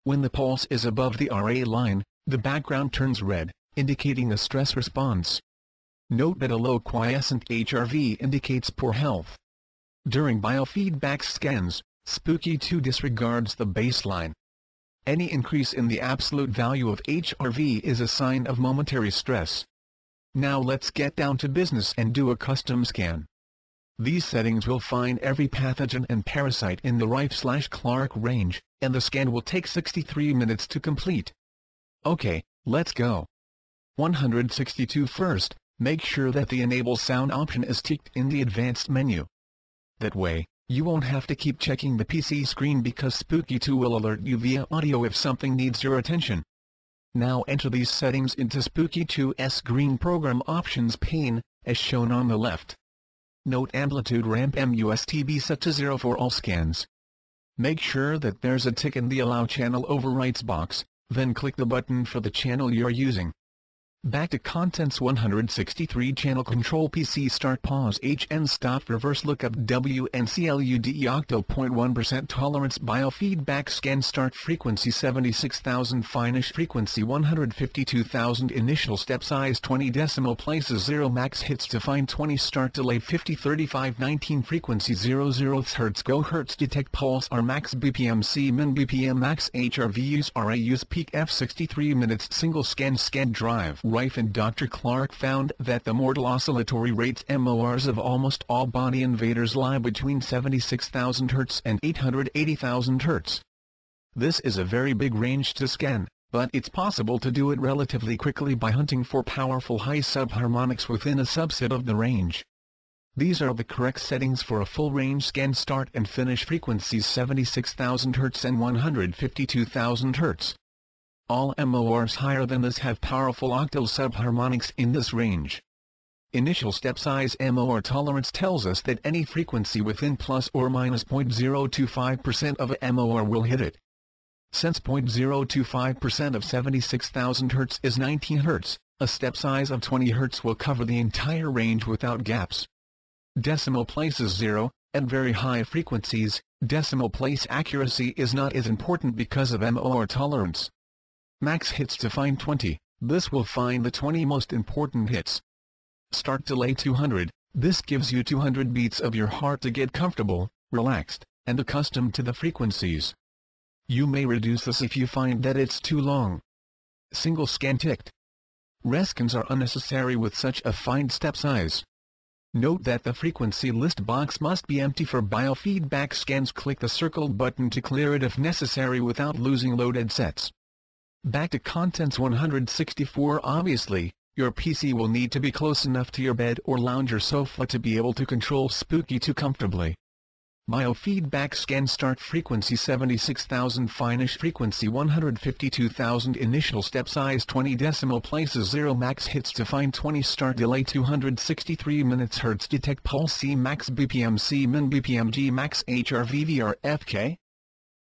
When the pulse is above the RA line, the background turns red, indicating a stress response. Note that a low quiescent HRV indicates poor health. During biofeedback scans, Spooky 2 disregards the baseline, any increase in the absolute value of HRV is a sign of momentary stress. Now let's get down to business and do a custom scan. These settings will find every pathogen and parasite in the Rife-Clark range, and the scan will take 63 minutes to complete. Okay, let's go. 162 First, make sure that the Enable Sound option is ticked in the Advanced menu. That way, you won't have to keep checking the PC screen because Spooky 2 will alert you via audio if something needs your attention. Now enter these settings into Spooky 2's Green Program Options pane, as shown on the left. Note amplitude ramp MUSTB set to 0 for all scans. Make sure that there's a tick in the Allow Channel Overwrites box, then click the button for the channel you're using. Back to Contents 163 Channel Control PC Start Pause HN Stop Reverse Lookup WNCLUDE Octo 0.1% Tolerance Biofeedback Scan Start Frequency 76000 Finish Frequency 152,000 Initial Step Size 20 Decimal Places 0 Max Hits Define 20 Start Delay 50 35 19 Frequency 00 Hz Go Hertz Detect Pulse R Max BPM C Min BPM Max HRV Use RA Use Peak F 63 minutes Single Scan Scan Drive Rife and Dr. Clark found that the mortal oscillatory rates MORs of almost all body invaders lie between 76,000 Hz and 880,000 Hz. This is a very big range to scan, but it's possible to do it relatively quickly by hunting for powerful high subharmonics within a subset of the range. These are the correct settings for a full-range scan start and finish frequencies 76,000 Hz and 152,000 Hz. All MORs higher than this have powerful octal subharmonics in this range. Initial step size MOR tolerance tells us that any frequency within plus or minus 0.025% of a MOR will hit it. Since 0.025% of 76,000 Hz is 19 Hz, a step size of 20 Hz will cover the entire range without gaps. Decimal places 0, at very high frequencies, decimal place accuracy is not as important because of MOR tolerance. Max hits to find 20, this will find the 20 most important hits. Start delay 200, this gives you 200 beats of your heart to get comfortable, relaxed, and accustomed to the frequencies. You may reduce this if you find that it's too long. Single scan ticked. Rescans are unnecessary with such a fine step size. Note that the frequency list box must be empty for biofeedback scans click the circled button to clear it if necessary without losing loaded sets. Back to Contents 164 Obviously, your PC will need to be close enough to your bed or lounge or sofa to be able to control Spooky 2 comfortably. Biofeedback scan start frequency 76,000 finish frequency 152,000 initial step size 20 decimal places 0 max hits to find 20 start delay 263 minutes Hertz detect pulse C max BPM C min BPM G max HRV VR FK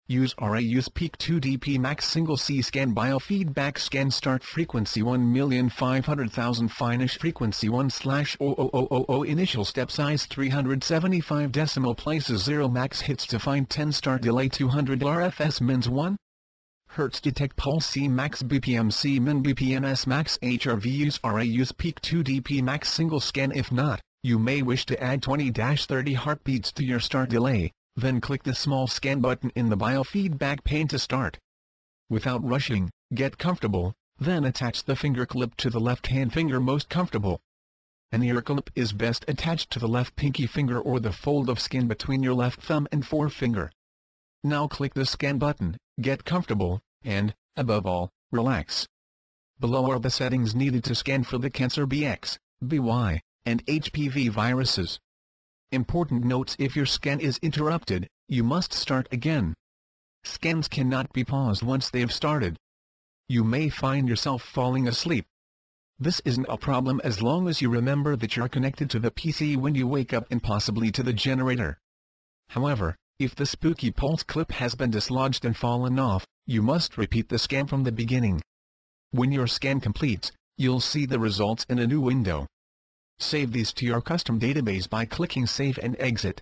Use RA use peak 2 DP max single C scan biofeedback scan start frequency 1,500,000 finish frequency 1 slash 00000 initial step size 375 decimal places 0 max hits to find 10 start delay 200 RFS mins 1 Hertz detect pulse C max BPM C min BPM S max HRV use RA use peak 2 DP max single scan. If not, you may wish to add 20-30 heartbeats to your start delay then click the small scan button in the biofeedback pane to start. Without rushing, get comfortable, then attach the finger clip to the left hand finger most comfortable. An ear clip is best attached to the left pinky finger or the fold of skin between your left thumb and forefinger. Now click the scan button, get comfortable, and, above all, relax. Below are the settings needed to scan for the cancer BX, BY, and HPV viruses. Important notes If your scan is interrupted, you must start again. Scans cannot be paused once they have started. You may find yourself falling asleep. This isn't a problem as long as you remember that you're connected to the PC when you wake up and possibly to the generator. However, if the spooky pulse clip has been dislodged and fallen off, you must repeat the scan from the beginning. When your scan completes, you'll see the results in a new window. Save these to your custom database by clicking Save and Exit.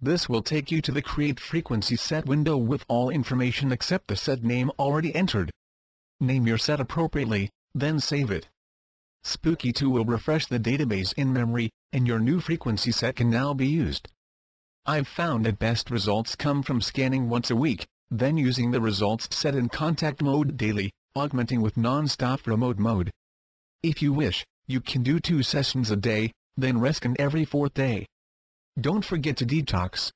This will take you to the Create Frequency Set window with all information except the set name already entered. Name your set appropriately, then save it. Spooky 2 will refresh the database in memory, and your new frequency set can now be used. I've found that best results come from scanning once a week, then using the results set in contact mode daily, augmenting with non-stop remote mode. If you wish, you can do two sessions a day, then rescan every fourth day. Don't forget to detox.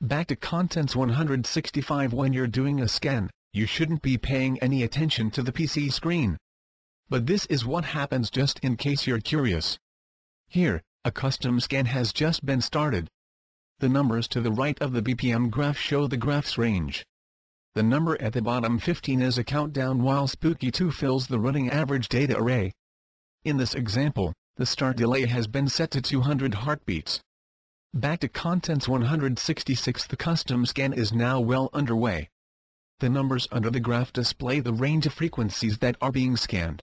Back to Contents 165 When you're doing a scan, you shouldn't be paying any attention to the PC screen. But this is what happens just in case you're curious. Here, a custom scan has just been started. The numbers to the right of the BPM graph show the graph's range. The number at the bottom 15 is a countdown while Spooky 2 fills the running average data array. In this example, the start delay has been set to 200 heartbeats. Back to Contents 166 The custom scan is now well underway. The numbers under the graph display the range of frequencies that are being scanned.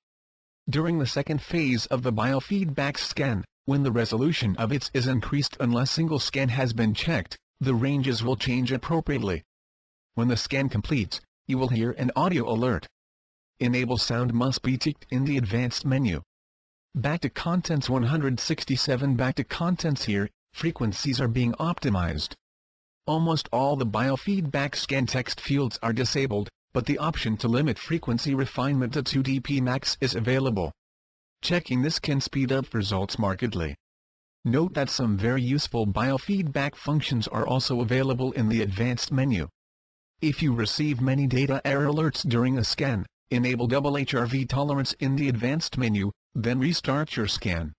During the second phase of the biofeedback scan, when the resolution of its is increased unless single scan has been checked, the ranges will change appropriately. When the scan completes, you will hear an audio alert. Enable sound must be ticked in the advanced menu. Back to Contents 167 Back to Contents here, frequencies are being optimized. Almost all the biofeedback scan text fields are disabled, but the option to limit frequency refinement to 2 dp max is available. Checking this can speed up results markedly. Note that some very useful biofeedback functions are also available in the advanced menu. If you receive many data error alerts during a scan, enable double HRV tolerance in the advanced menu, then restart your scan.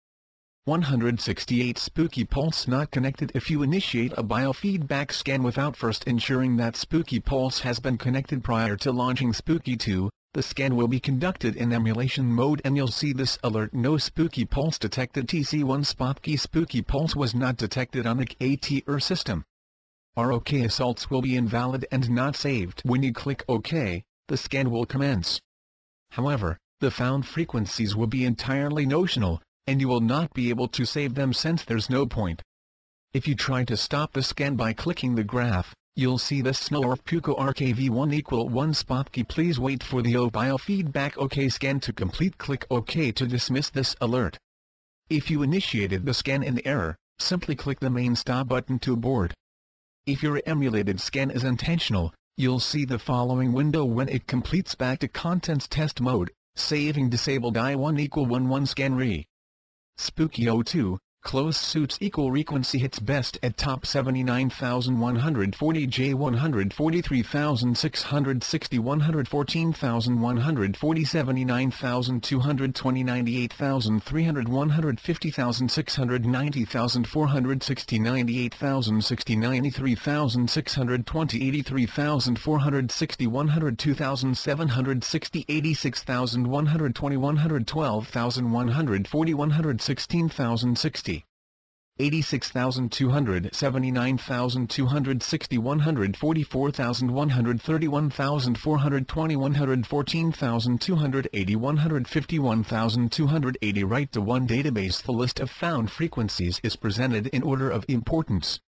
168 Spooky Pulse not connected If you initiate a biofeedback scan without first ensuring that Spooky Pulse has been connected prior to launching Spooky 2, the scan will be conducted in emulation mode and you'll see this alert No Spooky Pulse detected TC1 Spooky Spooky Pulse was not detected on the ATR system. ROK assaults will be invalid and not saved. When you click OK, the scan will commence. However, the found frequencies will be entirely notional, and you will not be able to save them since there's no point. If you try to stop the scan by clicking the graph, you'll see the Snore Puko RKV1 equal 1 Spotki please wait for the O biofeedback OK scan to complete click OK to dismiss this alert. If you initiated the scan in error, simply click the main stop button to abort. If your emulated scan is intentional, you'll see the following window when it completes back to contents test mode, saving disabled I1 equal 11 scan re. Spooky 02, Closed suits equal frequency hits best at top 79,140 J 143,660 114,140 79,220 98,300 150,690,460 98,060 93,620 83,460 102,760 86,120 112,140 116,060 86,200 79,260 144,130 1,420 114,280 151,280 Write to one database The list of found frequencies is presented in order of importance.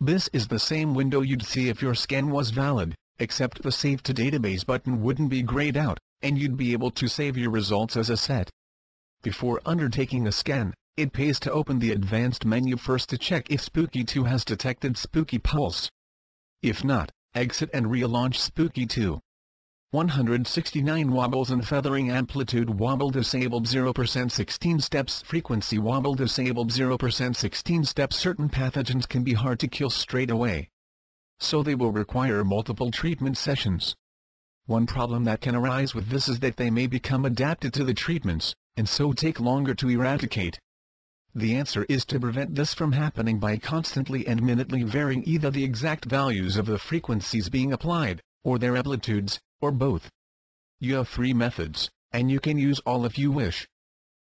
This is the same window you'd see if your scan was valid, except the Save to Database button wouldn't be grayed out, and you'd be able to save your results as a set. Before undertaking a scan, it pays to open the advanced menu first to check if Spooky 2 has detected Spooky Pulse. If not, exit and relaunch Spooky 2. 169 wobbles and feathering amplitude wobble disabled 0% 16 steps frequency wobble disabled 0% 16 steps certain pathogens can be hard to kill straight away. So they will require multiple treatment sessions. One problem that can arise with this is that they may become adapted to the treatments, and so take longer to eradicate. The answer is to prevent this from happening by constantly and minutely varying either the exact values of the frequencies being applied, or their amplitudes, or both. You have three methods, and you can use all if you wish.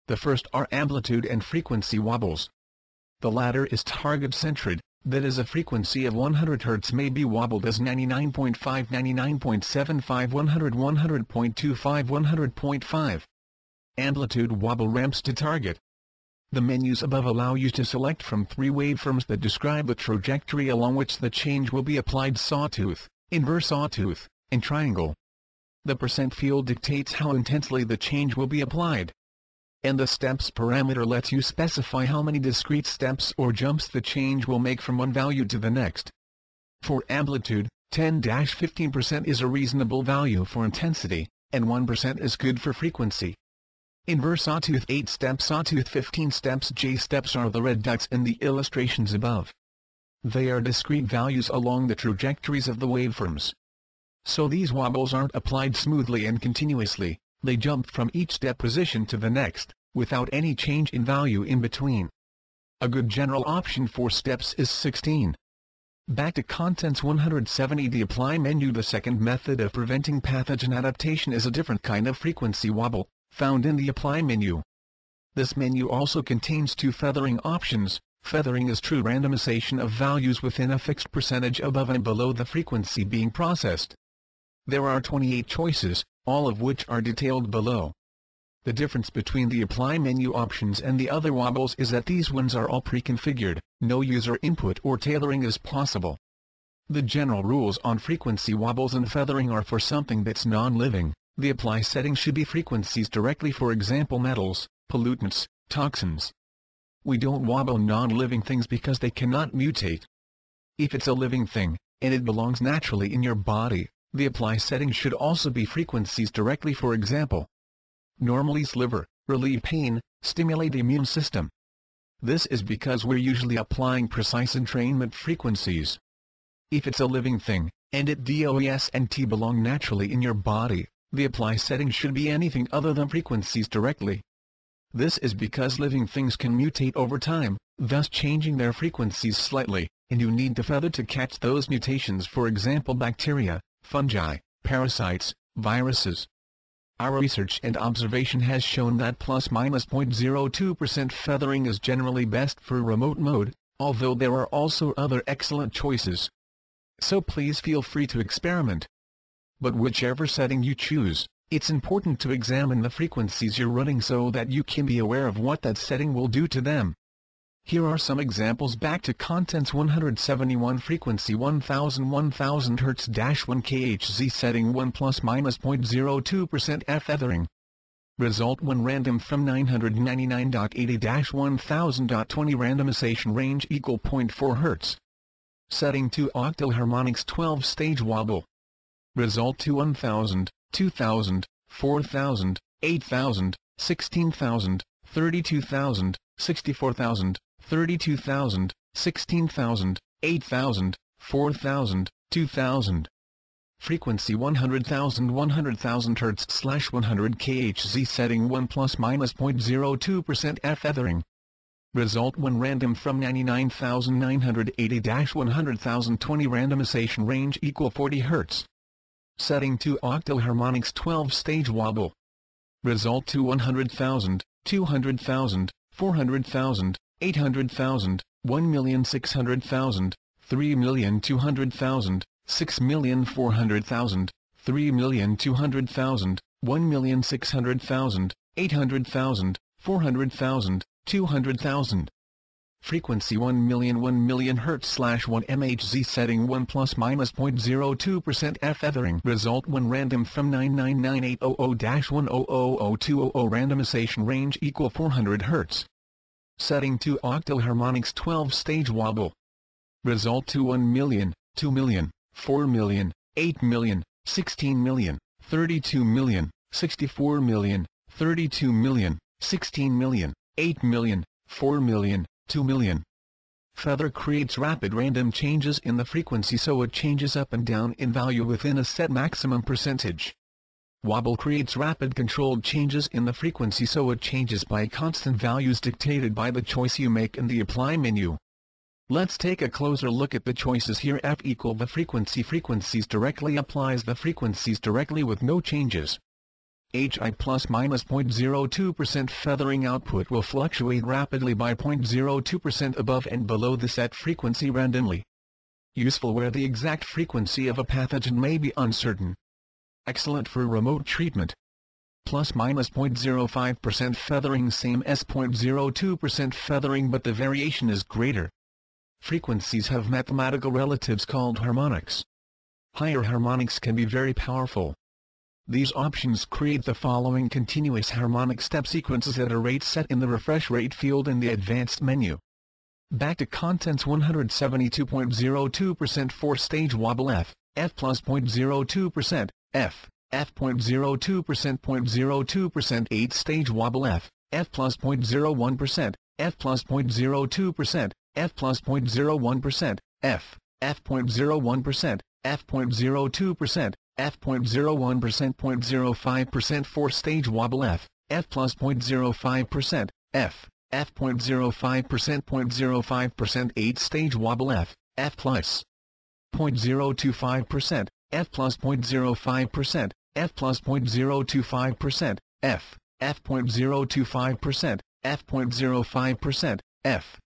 The first are amplitude and frequency wobbles. The latter is target-centered, that is a frequency of 100 Hz may be wobbled as 99.5 99.75 100 100.25 100.5. Amplitude wobble ramps to target, the menus above allow you to select from three waveforms that describe the trajectory along which the change will be applied sawtooth, inverse sawtooth, and triangle. The percent field dictates how intensely the change will be applied. And the steps parameter lets you specify how many discrete steps or jumps the change will make from one value to the next. For amplitude, 10-15% is a reasonable value for intensity, and 1% is good for frequency. Inverse sawtooth 8 steps sawtooth 15 steps J steps are the red dots in the illustrations above. They are discrete values along the trajectories of the waveforms. So these wobbles aren't applied smoothly and continuously, they jump from each step position to the next, without any change in value in between. A good general option for steps is 16. Back to Contents 170 The Apply menu The second method of preventing pathogen adaptation is a different kind of frequency wobble, found in the Apply menu. This menu also contains two feathering options, feathering is true randomization of values within a fixed percentage above and below the frequency being processed. There are 28 choices, all of which are detailed below. The difference between the apply menu options and the other wobbles is that these ones are all pre-configured, no user input or tailoring is possible. The general rules on frequency wobbles and feathering are for something that's non-living, the apply setting should be frequencies directly for example metals, pollutants, toxins. We don't wobble non-living things because they cannot mutate. If it's a living thing, and it belongs naturally in your body, the apply setting should also be frequencies directly for example, normally liver, relieve pain, stimulate immune system. This is because we're usually applying precise entrainment frequencies. If it's a living thing, and it DOS and T belong naturally in your body, the apply setting should be anything other than frequencies directly. This is because living things can mutate over time, thus changing their frequencies slightly, and you need to feather to catch those mutations for example bacteria, fungi, parasites, viruses, our research and observation has shown that plus-minus 0.02% feathering is generally best for remote mode, although there are also other excellent choices. So please feel free to experiment. But whichever setting you choose, it's important to examine the frequencies you're running so that you can be aware of what that setting will do to them. Here are some examples back to contents 171 frequency 1000 1000 Hz 1 kHz setting 1 plus minus 0.02% F feathering. Result when random from 999.80-1000.20 randomization range equal 0.4 Hz. Setting 2 octal harmonics 12 stage wobble. Result to 1000, 2000, 4000, 8000, 16000, 32000, 64000, 32,000, 16,000, 8,000, 4,000, 2,000. Frequency 100,000 100,000 Hz slash 100 kHz setting 1 plus minus 0.02% F feathering. Result when random from 99,980-100,020 randomization range equal 40 Hz. Setting to octal harmonics 12 stage wobble. Result to 100,000, 200,000, 400,000, 800,000, 1,600,000, 3,200,000, 6,400,000, 3,200,000, 1,600,000, 800,000, 400,000, 200,000. Frequency 1 million 1 million Hz slash 1 MHz setting 1 plus minus 0.02% F feathering result when random from 99980-100020 randomization range equal 400 Hz. Setting to octal harmonics 12 stage wobble. Result to 1 million, 2 million, 4 million, 8 million, 16 million, 32 million, 64 million, 32 million, 16 million, 8 million, 4 million, 2 million. Feather creates rapid random changes in the frequency so it changes up and down in value within a set maximum percentage. Wobble creates rapid controlled changes in the frequency so it changes by constant values dictated by the choice you make in the Apply menu. Let's take a closer look at the choices here F equal the frequency frequencies directly applies the frequencies directly with no changes. HI plus minus 0.02% feathering output will fluctuate rapidly by 0.02% above and below the set frequency randomly. Useful where the exact frequency of a pathogen may be uncertain excellent for remote treatment. Plus minus 0.05% feathering same as 0.02% feathering but the variation is greater. Frequencies have mathematical relatives called harmonics. Higher harmonics can be very powerful. These options create the following continuous harmonic step sequences at a rate set in the refresh rate field in the advanced menu. Back to contents 172.02% for stage wobble F, F plus 0.02%, F, F.02% 0.02% 8 stage wobble F, F plus 0.01%, F plus 0.02%, F plus 0.01%, F, F.01%, F.02%, F.01% 0.05% 4 stage wobble F, F plus 0.05%, F, F.05% 0.05% 8 stage wobble F, F plus 0.025%, F plus 0.05%, F plus 0.025%, F, F.025%, F.05%, F,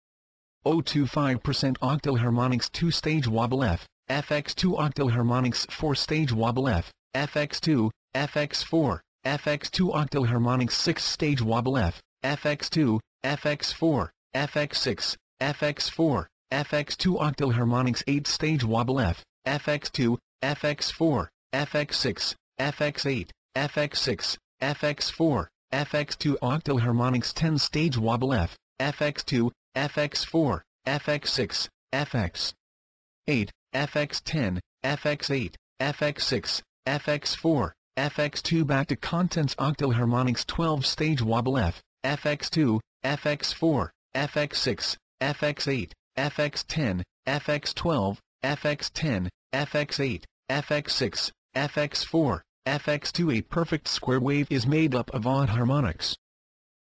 025% octal harmonics 2-stage wobble F, FX2 octal harmonics 4-stage wobble F, FX2, FX4, FX2 octal harmonics 6-stage wobble F, FX2, FX4, FX6, FX4, FX2 octal harmonics 8-stage wobble F, FX2, FX4, FX6, FX8, FX6, FX4, FX2 octal harmonics 10-stage wobble F, FX2, FX4, FX6, FX8, FX10, FX8, FX6, FX4, FX2 back to contents octal harmonics 12-stage wobble F, FX2, FX4, FX6, FX8, FX10, FX12, FX10, FX8, FX6, FX4, FX2 A perfect square wave is made up of odd harmonics.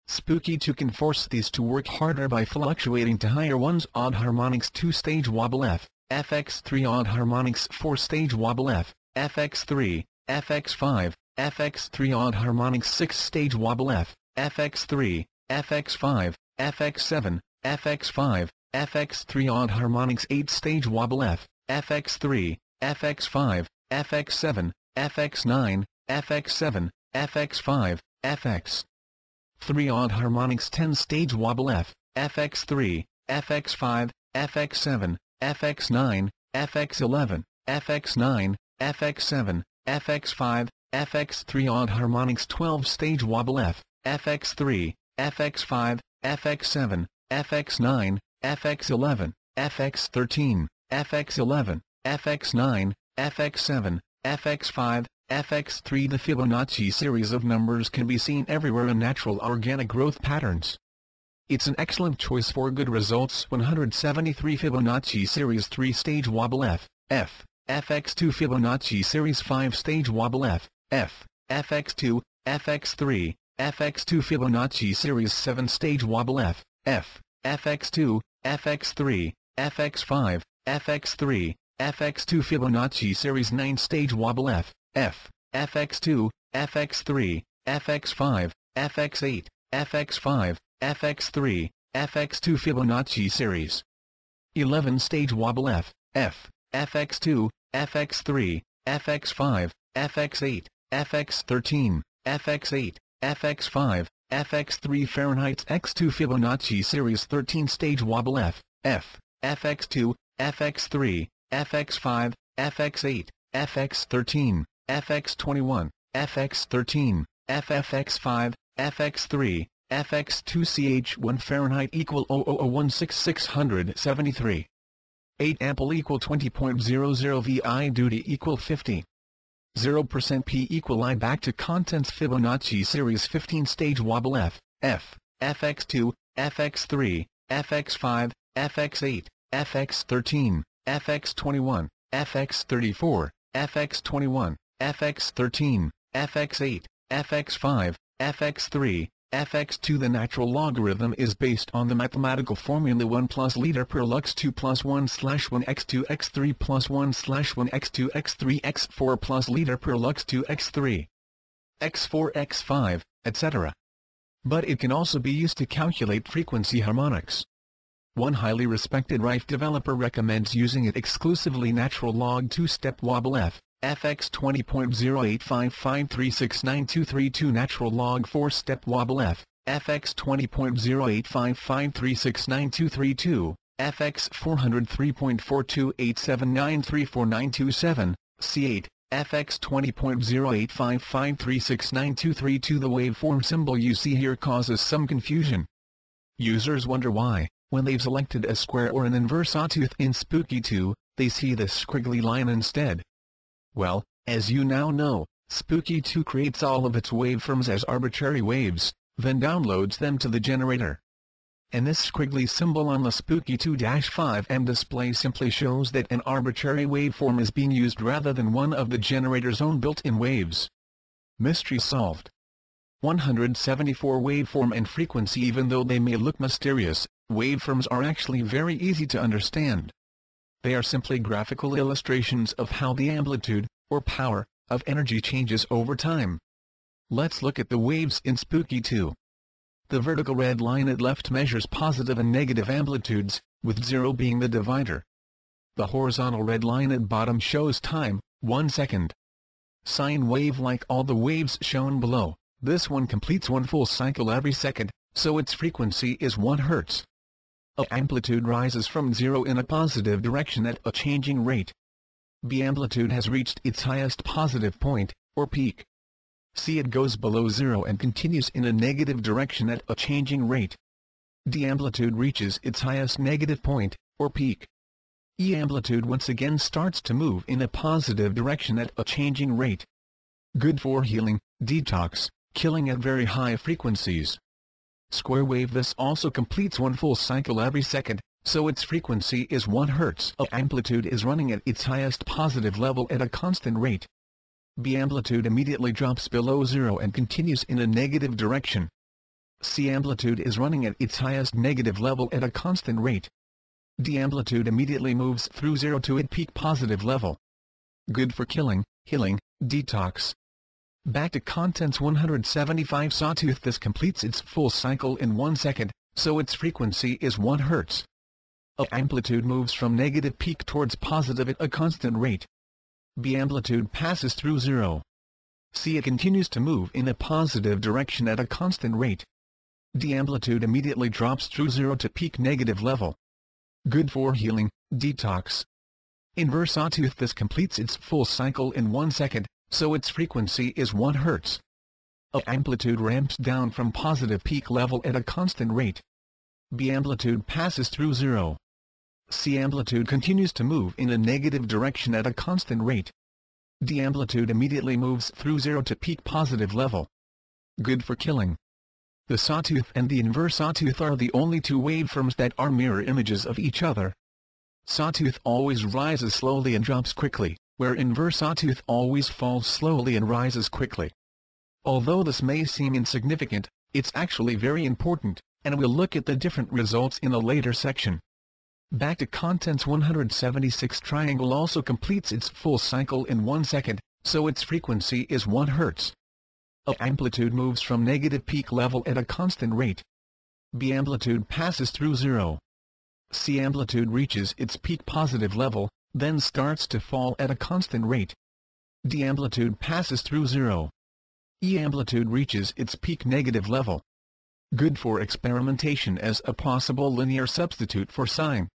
Spooky 2 can force these to work harder by fluctuating to higher ones odd harmonics 2-stage wobble F, FX3 odd harmonics 4-stage wobble F, FX3, FX5, FX3 odd harmonics 6-stage wobble F, FX3, FX5, FX7, FX5, FX3 odd harmonics 8-stage wobble F, FX3, FX5, FX7, FX9, FX7, FX5, FX. 3 odd harmonics 10-stage wobble F, FX3, FX5, FX7, FX9, FX11, FX9, FX7, FX5, FX3 odd harmonics 12-stage wobble F, FX3, FX5, FX7, FX9, FX11, FX13, FX11, FX9, FX7, FX5, FX3 The Fibonacci series of numbers can be seen everywhere in natural organic growth patterns. It's an excellent choice for good results 173 Fibonacci series 3-stage wobble F, F, FX2 Fibonacci series 5-stage wobble F, F, FX2, FX3, FX2 Fibonacci series 7-stage wobble F, F, FX2, FX3, FX5, FX3, FX2 Fibonacci series 9-stage wobble F, F, FX2, FX3, FX5, FX8, FX5, FX3, FX2 Fibonacci series. 11-stage wobble F, F, FX2, FX3, FX5, FX8, FX13, FX8, FX5, FX3 Fahrenheit X2 Fibonacci series 13-stage wobble F, F, FX2, FX3, FX5, FX8, FX13, FX21, FX13, FFX5, FX3, FX2CH1 Fahrenheit equal 0001673. 8 ample equal 20.00 VI duty equal 50. 0% P equal I back to contents Fibonacci series 15 stage wobble F, F, FX2, FX3, FX5, FX8, FX13, FX21, FX34, FX21, FX13, FX8, FX5, FX3, fx2 The natural logarithm is based on the mathematical formula 1 plus liter per lux 2 plus 1 slash 1 x2 x3 plus 1 slash 1 x2 x3 x4 plus liter per lux 2 x3 x4 x5, etc. But it can also be used to calculate frequency harmonics. One highly respected Rife developer recommends using it exclusively natural log 2-step wobble f. FX 20.0855369232 Natural log 4-step wobble F, FX 20.0855369232, FX 403.42879349227, C8, FX 20.0855369232 The waveform symbol you see here causes some confusion. Users wonder why, when they've selected a square or an inverse sawtooth in Spooky 2, they see this squiggly line instead. Well, as you now know, Spooky 2 creates all of its waveforms as arbitrary waves, then downloads them to the generator. And this squiggly symbol on the Spooky 2-5M display simply shows that an arbitrary waveform is being used rather than one of the generator's own built-in waves. Mystery solved. 174 waveform and frequency Even though they may look mysterious, waveforms are actually very easy to understand. They are simply graphical illustrations of how the amplitude, or power, of energy changes over time. Let's look at the waves in Spooky 2. The vertical red line at left measures positive and negative amplitudes, with 0 being the divider. The horizontal red line at bottom shows time, 1 second. Sine wave like all the waves shown below, this one completes one full cycle every second, so its frequency is 1 Hz. A amplitude rises from zero in a positive direction at a changing rate. B amplitude has reached its highest positive point, or peak. C it goes below zero and continues in a negative direction at a changing rate. D amplitude reaches its highest negative point, or peak. E amplitude once again starts to move in a positive direction at a changing rate. Good for healing, detox, killing at very high frequencies. Square wave This also completes one full cycle every second, so its frequency is 1 Hz. A amplitude is running at its highest positive level at a constant rate. B amplitude immediately drops below zero and continues in a negative direction. C amplitude is running at its highest negative level at a constant rate. D amplitude immediately moves through zero to its peak positive level. Good for killing, healing, detox, Back to contents 175 Sawtooth This completes its full cycle in 1 second, so its frequency is 1 Hz. A amplitude moves from negative peak towards positive at a constant rate. B amplitude passes through zero. C it continues to move in a positive direction at a constant rate. D amplitude immediately drops through zero to peak negative level. Good for healing, detox. Inverse sawtooth This completes its full cycle in 1 second, so its frequency is 1 Hz. A amplitude ramps down from positive peak level at a constant rate. B amplitude passes through zero. C amplitude continues to move in a negative direction at a constant rate. D amplitude immediately moves through zero to peak positive level. Good for killing. The sawtooth and the inverse sawtooth are the only two waveforms that are mirror images of each other. Sawtooth always rises slowly and drops quickly where inverse sawtooth always falls slowly and rises quickly. Although this may seem insignificant, it's actually very important, and we'll look at the different results in a later section. Back to contents 176 Triangle also completes its full cycle in 1 second, so its frequency is 1 Hz. A amplitude moves from negative peak level at a constant rate. B amplitude passes through zero. C amplitude reaches its peak positive level, then starts to fall at a constant rate. D amplitude passes through zero. E amplitude reaches its peak negative level. Good for experimentation as a possible linear substitute for sine.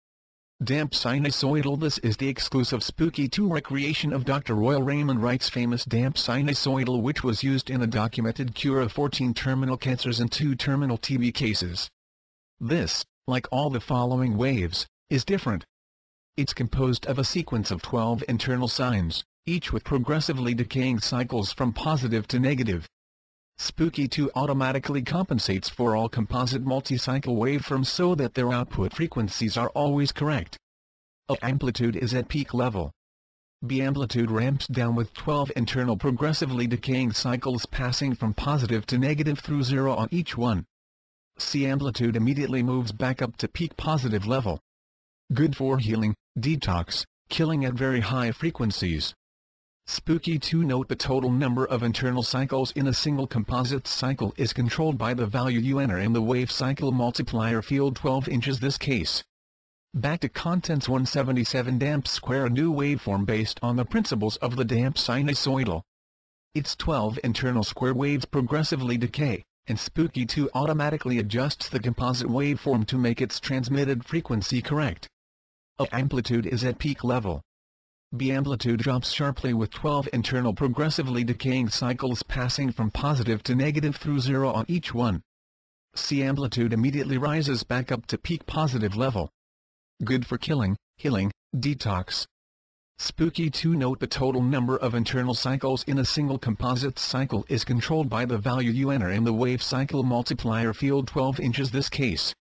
Damp sinusoidal This is the exclusive spooky 2 recreation of Dr. Royal Raymond Rife's famous damp sinusoidal which was used in a documented cure of 14 terminal cancers and 2 terminal TB cases. This, like all the following waves, is different. It's composed of a sequence of 12 internal sines, each with progressively decaying cycles from positive to negative. Spooky 2 automatically compensates for all composite multi-cycle waveforms so that their output frequencies are always correct. A amplitude is at peak level. B amplitude ramps down with 12 internal progressively decaying cycles passing from positive to negative through zero on each one. C amplitude immediately moves back up to peak positive level. Good for healing, detox, killing at very high frequencies. Spooky 2 Note the total number of internal cycles in a single composite cycle is controlled by the value you enter in the wave cycle multiplier field 12 inches this case. Back to contents 177 Damp Square new waveform based on the principles of the damp sinusoidal. Its 12 internal square waves progressively decay, and Spooky 2 automatically adjusts the composite waveform to make its transmitted frequency correct. A amplitude is at peak level. B amplitude drops sharply with 12 internal progressively decaying cycles passing from positive to negative through zero on each one. C amplitude immediately rises back up to peak positive level. Good for killing, healing, detox. Spooky 2 Note the total number of internal cycles in a single composite cycle is controlled by the value you enter in the wave cycle multiplier field 12 inches this case.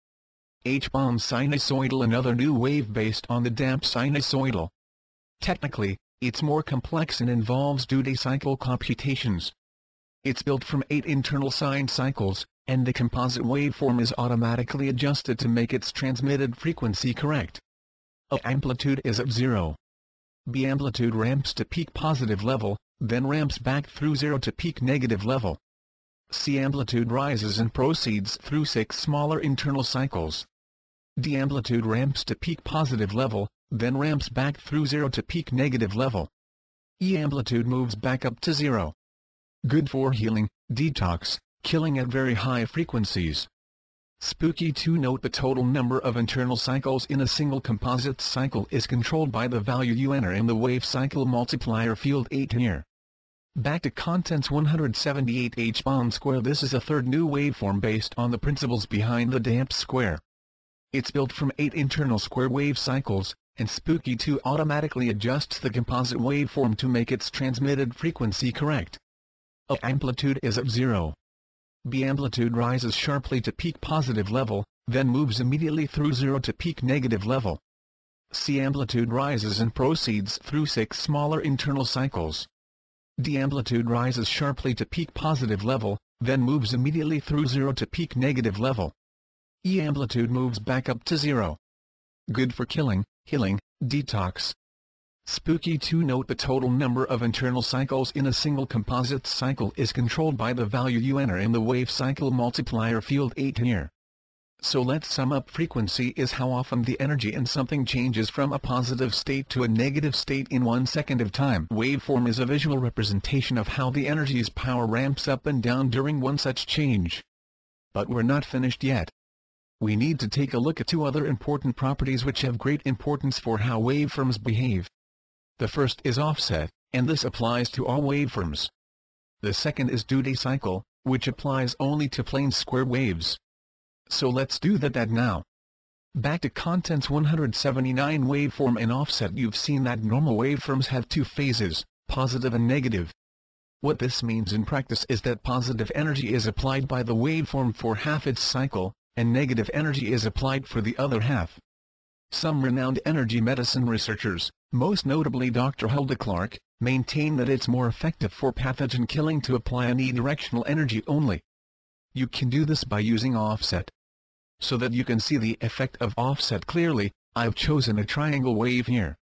H-bomb sinusoidal another new wave based on the damp sinusoidal. Technically, it's more complex and involves duty cycle computations. It's built from eight internal sine cycles, and the composite waveform is automatically adjusted to make its transmitted frequency correct. A amplitude is at zero. B amplitude ramps to peak positive level, then ramps back through zero to peak negative level. C amplitude rises and proceeds through six smaller internal cycles. D amplitude ramps to peak positive level, then ramps back through zero to peak negative level. E amplitude moves back up to zero. Good for healing, detox, killing at very high frequencies. Spooky 2 Note the total number of internal cycles in a single composite cycle is controlled by the value you enter in the wave cycle multiplier field 8 here. Back to contents 178 H bomb square This is a third new waveform based on the principles behind the damp square. It's built from 8 internal square wave cycles, and Spooky 2 automatically adjusts the composite waveform to make its transmitted frequency correct. A amplitude is at zero. B amplitude rises sharply to peak positive level, then moves immediately through zero to peak negative level. C amplitude rises and proceeds through six smaller internal cycles. D amplitude rises sharply to peak positive level, then moves immediately through zero to peak negative level. E amplitude moves back up to zero. Good for killing, healing, detox. Spooky 2 Note the total number of internal cycles in a single composite cycle is controlled by the value you enter in the wave cycle multiplier field 8 here. So let's sum up frequency is how often the energy in something changes from a positive state to a negative state in one second of time. Waveform is a visual representation of how the energy's power ramps up and down during one such change. But we're not finished yet. We need to take a look at two other important properties which have great importance for how waveforms behave. The first is offset, and this applies to all waveforms. The second is duty cycle, which applies only to plain square waves. So let's do that, that now. Back to Contents 179 Waveform and Offset You've seen that normal waveforms have two phases, positive and negative. What this means in practice is that positive energy is applied by the waveform for half its cycle, and negative energy is applied for the other half. Some renowned energy medicine researchers, most notably Dr. Hulda Clark, maintain that it's more effective for pathogen killing to apply unidirectional energy only. You can do this by using offset. So that you can see the effect of offset clearly, I've chosen a triangle wave here.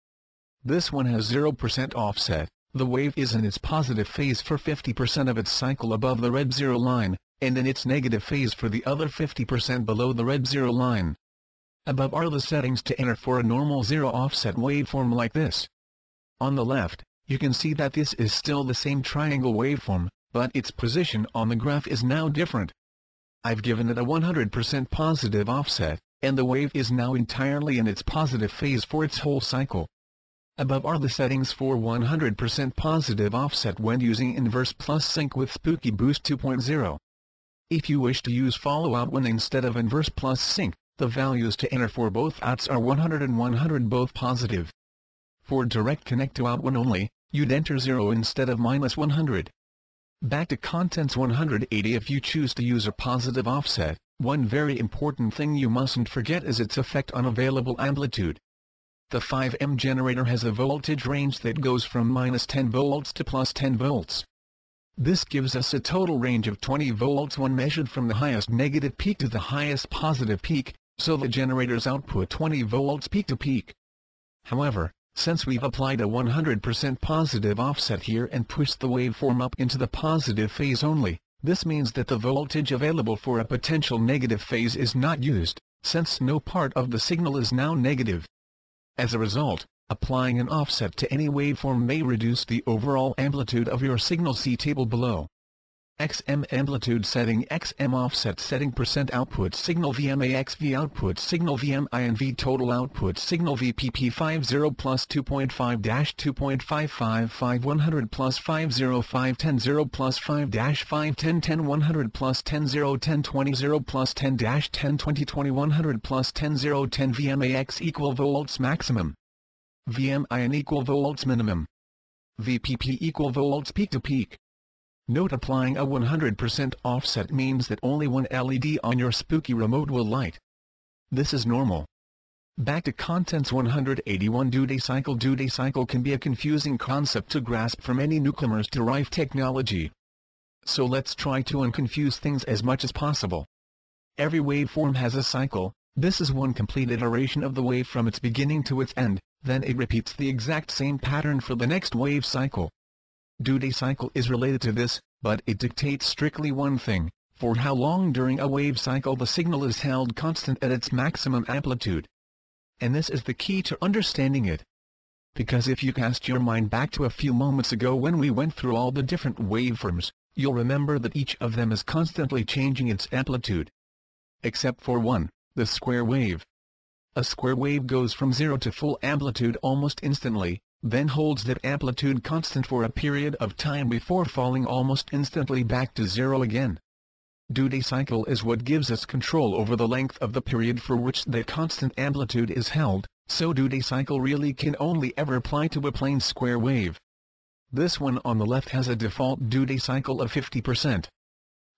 This one has 0% offset, the wave is in its positive phase for 50% of its cycle above the red zero line, and in its negative phase for the other 50% below the red zero line. Above are the settings to enter for a normal zero offset waveform like this. On the left, you can see that this is still the same triangle waveform, but its position on the graph is now different. I've given it a 100% positive offset, and the wave is now entirely in its positive phase for its whole cycle. Above are the settings for 100% positive offset when using Inverse Plus Sync with Spooky Boost 2.0. If you wish to use Follow Out 1 instead of Inverse Plus Sync, the values to enter for both outs are 100 and 100 both positive. For Direct Connect to Out 1 only, you'd enter 0 instead of minus 100. Back to Contents 180 If you choose to use a positive offset, one very important thing you mustn't forget is its effect on available amplitude. The 5M generator has a voltage range that goes from minus 10 volts to plus 10 volts. This gives us a total range of 20 volts when measured from the highest negative peak to the highest positive peak, so the generators output 20 volts peak to peak. However, since we've applied a 100% positive offset here and pushed the waveform up into the positive phase only, this means that the voltage available for a potential negative phase is not used, since no part of the signal is now negative. As a result, applying an offset to any waveform may reduce the overall amplitude of your signal see table below. XM amplitude setting XM offset setting percent output signal VMAXV output signal VMINV total output signal VPP50 plus 2.5 dash 2.555 100 plus 505 10 0 plus 5 dash 5 10 10 100 plus 10 0 10 20 0 plus 10 dash 10 20 20 100 plus 10 0 10 VMAX equal volts maximum. VMIN equal volts minimum. VPP equal volts peak to peak Note applying a 100% offset means that only one LED on your spooky remote will light. This is normal. Back to Contents 181 Duty cycle Duty cycle can be a confusing concept to grasp from any newcomers-derived technology. So let's try to unconfuse things as much as possible. Every waveform has a cycle, this is one complete iteration of the wave from its beginning to its end, then it repeats the exact same pattern for the next wave cycle duty cycle is related to this, but it dictates strictly one thing, for how long during a wave cycle the signal is held constant at its maximum amplitude. And this is the key to understanding it. Because if you cast your mind back to a few moments ago when we went through all the different waveforms, you'll remember that each of them is constantly changing its amplitude. Except for one, the square wave. A square wave goes from zero to full amplitude almost instantly, then holds that amplitude constant for a period of time before falling almost instantly back to zero again. Duty cycle is what gives us control over the length of the period for which the constant amplitude is held, so duty cycle really can only ever apply to a plain square wave. This one on the left has a default duty cycle of 50%.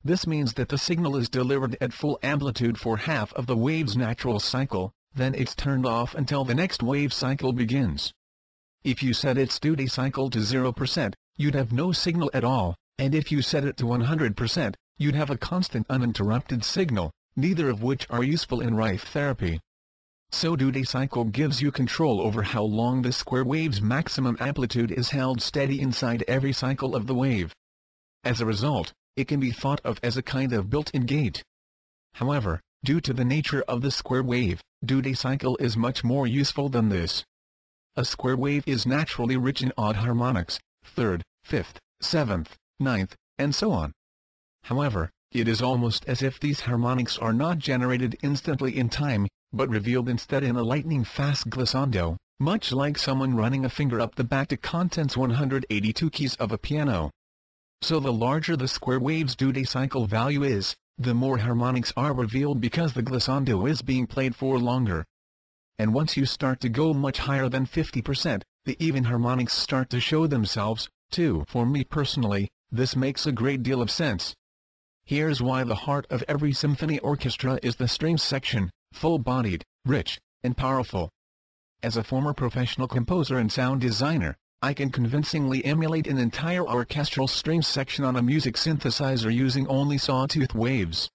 This means that the signal is delivered at full amplitude for half of the wave's natural cycle, then it's turned off until the next wave cycle begins. If you set its duty cycle to 0%, you'd have no signal at all, and if you set it to 100%, you'd have a constant uninterrupted signal, neither of which are useful in Rife therapy. So duty cycle gives you control over how long the square wave's maximum amplitude is held steady inside every cycle of the wave. As a result, it can be thought of as a kind of built-in gate. However, due to the nature of the square wave, duty cycle is much more useful than this. A square wave is naturally rich in odd harmonics, third, fifth, seventh, ninth, and so on. However, it is almost as if these harmonics are not generated instantly in time, but revealed instead in a lightning-fast glissando, much like someone running a finger up the back to contents 182 keys of a piano. So the larger the square wave's duty cycle value is, the more harmonics are revealed because the glissando is being played for longer and once you start to go much higher than 50%, the even harmonics start to show themselves, too. For me personally, this makes a great deal of sense. Here's why the heart of every symphony orchestra is the string section, full-bodied, rich, and powerful. As a former professional composer and sound designer, I can convincingly emulate an entire orchestral string section on a music synthesizer using only sawtooth waves.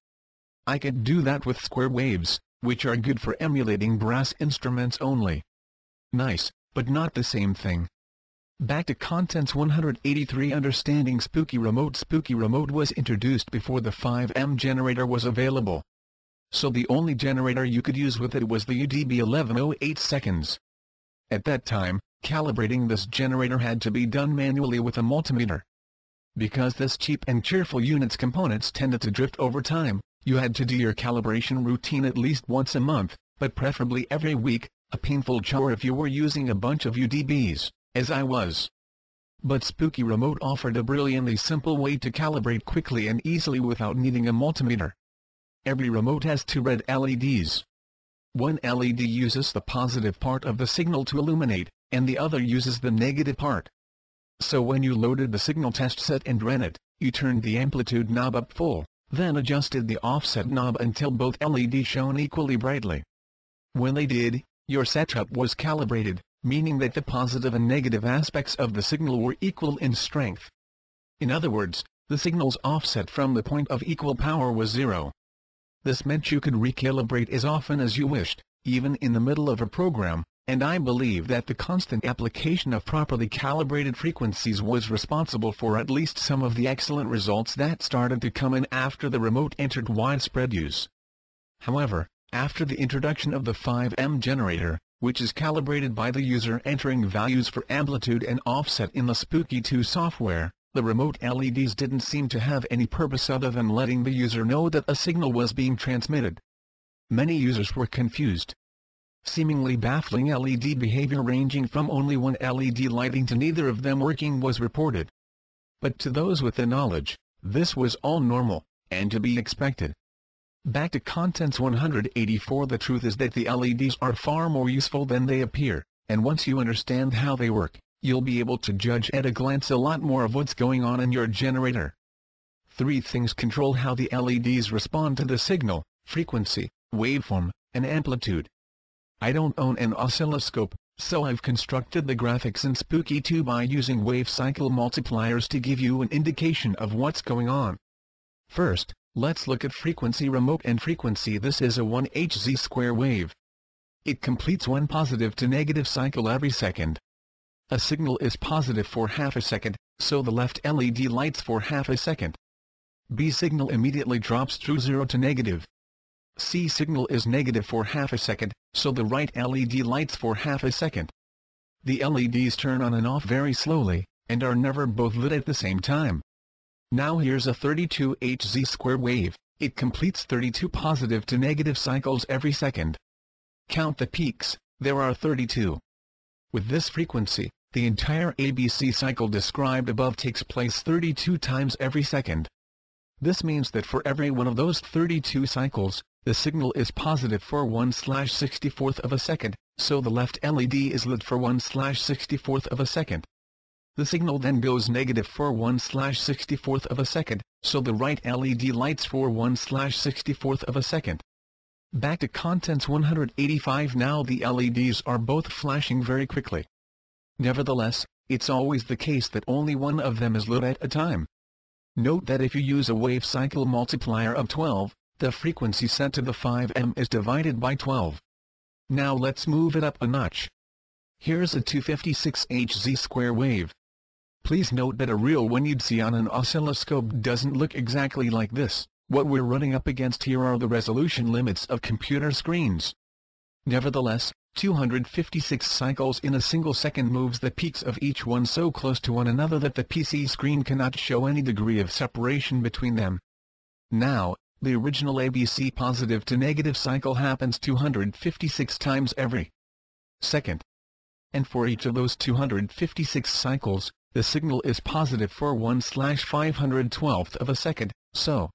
I could do that with square waves, which are good for emulating brass instruments only. Nice, but not the same thing. Back to Contents 183 Understanding Spooky Remote Spooky Remote was introduced before the 5M generator was available. So the only generator you could use with it was the UDB 1108S. At that time, calibrating this generator had to be done manually with a multimeter. Because this cheap and cheerful unit's components tended to drift over time, you had to do your calibration routine at least once a month, but preferably every week, a painful chore if you were using a bunch of UDBs, as I was. But Spooky Remote offered a brilliantly simple way to calibrate quickly and easily without needing a multimeter. Every remote has two red LEDs. One LED uses the positive part of the signal to illuminate, and the other uses the negative part. So when you loaded the signal test set and ran it, you turned the amplitude knob up full, then adjusted the offset knob until both LEDs shone equally brightly. When they did, your setup was calibrated, meaning that the positive and negative aspects of the signal were equal in strength. In other words, the signal's offset from the point of equal power was zero. This meant you could recalibrate as often as you wished, even in the middle of a program, and I believe that the constant application of properly calibrated frequencies was responsible for at least some of the excellent results that started to come in after the remote entered widespread use. However, after the introduction of the 5M generator, which is calibrated by the user entering values for amplitude and offset in the Spooky 2 software, the remote LEDs didn't seem to have any purpose other than letting the user know that a signal was being transmitted. Many users were confused, seemingly baffling LED behavior ranging from only one LED lighting to neither of them working was reported. But to those with the knowledge, this was all normal, and to be expected. Back to Contents 184 The truth is that the LEDs are far more useful than they appear, and once you understand how they work, you'll be able to judge at a glance a lot more of what's going on in your generator. Three things control how the LEDs respond to the signal, frequency, waveform, and amplitude. I don't own an oscilloscope, so I've constructed the graphics in Spooky 2 by using wave cycle multipliers to give you an indication of what's going on. First, let's look at frequency remote and frequency this is a 1 Hz square wave. It completes one positive to negative cycle every second. A signal is positive for half a second, so the left LED lights for half a second. B signal immediately drops through 0 to negative. C signal is negative for half a second, so the right LED lights for half a second. The LEDs turn on and off very slowly, and are never both lit at the same time. Now here's a 32 Hz square wave, it completes 32 positive to negative cycles every second. Count the peaks, there are 32. With this frequency, the entire ABC cycle described above takes place 32 times every second. This means that for every one of those 32 cycles, the signal is positive for 1 64th of a second, so the left LED is lit for 1 64th of a second. The signal then goes negative for 1 64th of a second, so the right LED lights for 1 64th of a second. Back to contents 185 Now the LEDs are both flashing very quickly. Nevertheless, it's always the case that only one of them is lit at a time. Note that if you use a wave cycle multiplier of 12, the frequency set to the 5M is divided by 12. Now let's move it up a notch. Here's a 256 Hz square wave. Please note that a real one you'd see on an oscilloscope doesn't look exactly like this. What we're running up against here are the resolution limits of computer screens. Nevertheless, 256 cycles in a single second moves the peaks of each one so close to one another that the PC screen cannot show any degree of separation between them. Now, the original ABC positive to negative cycle happens 256 times every second. And for each of those 256 cycles, the signal is positive for 1 slash 512th of a second, so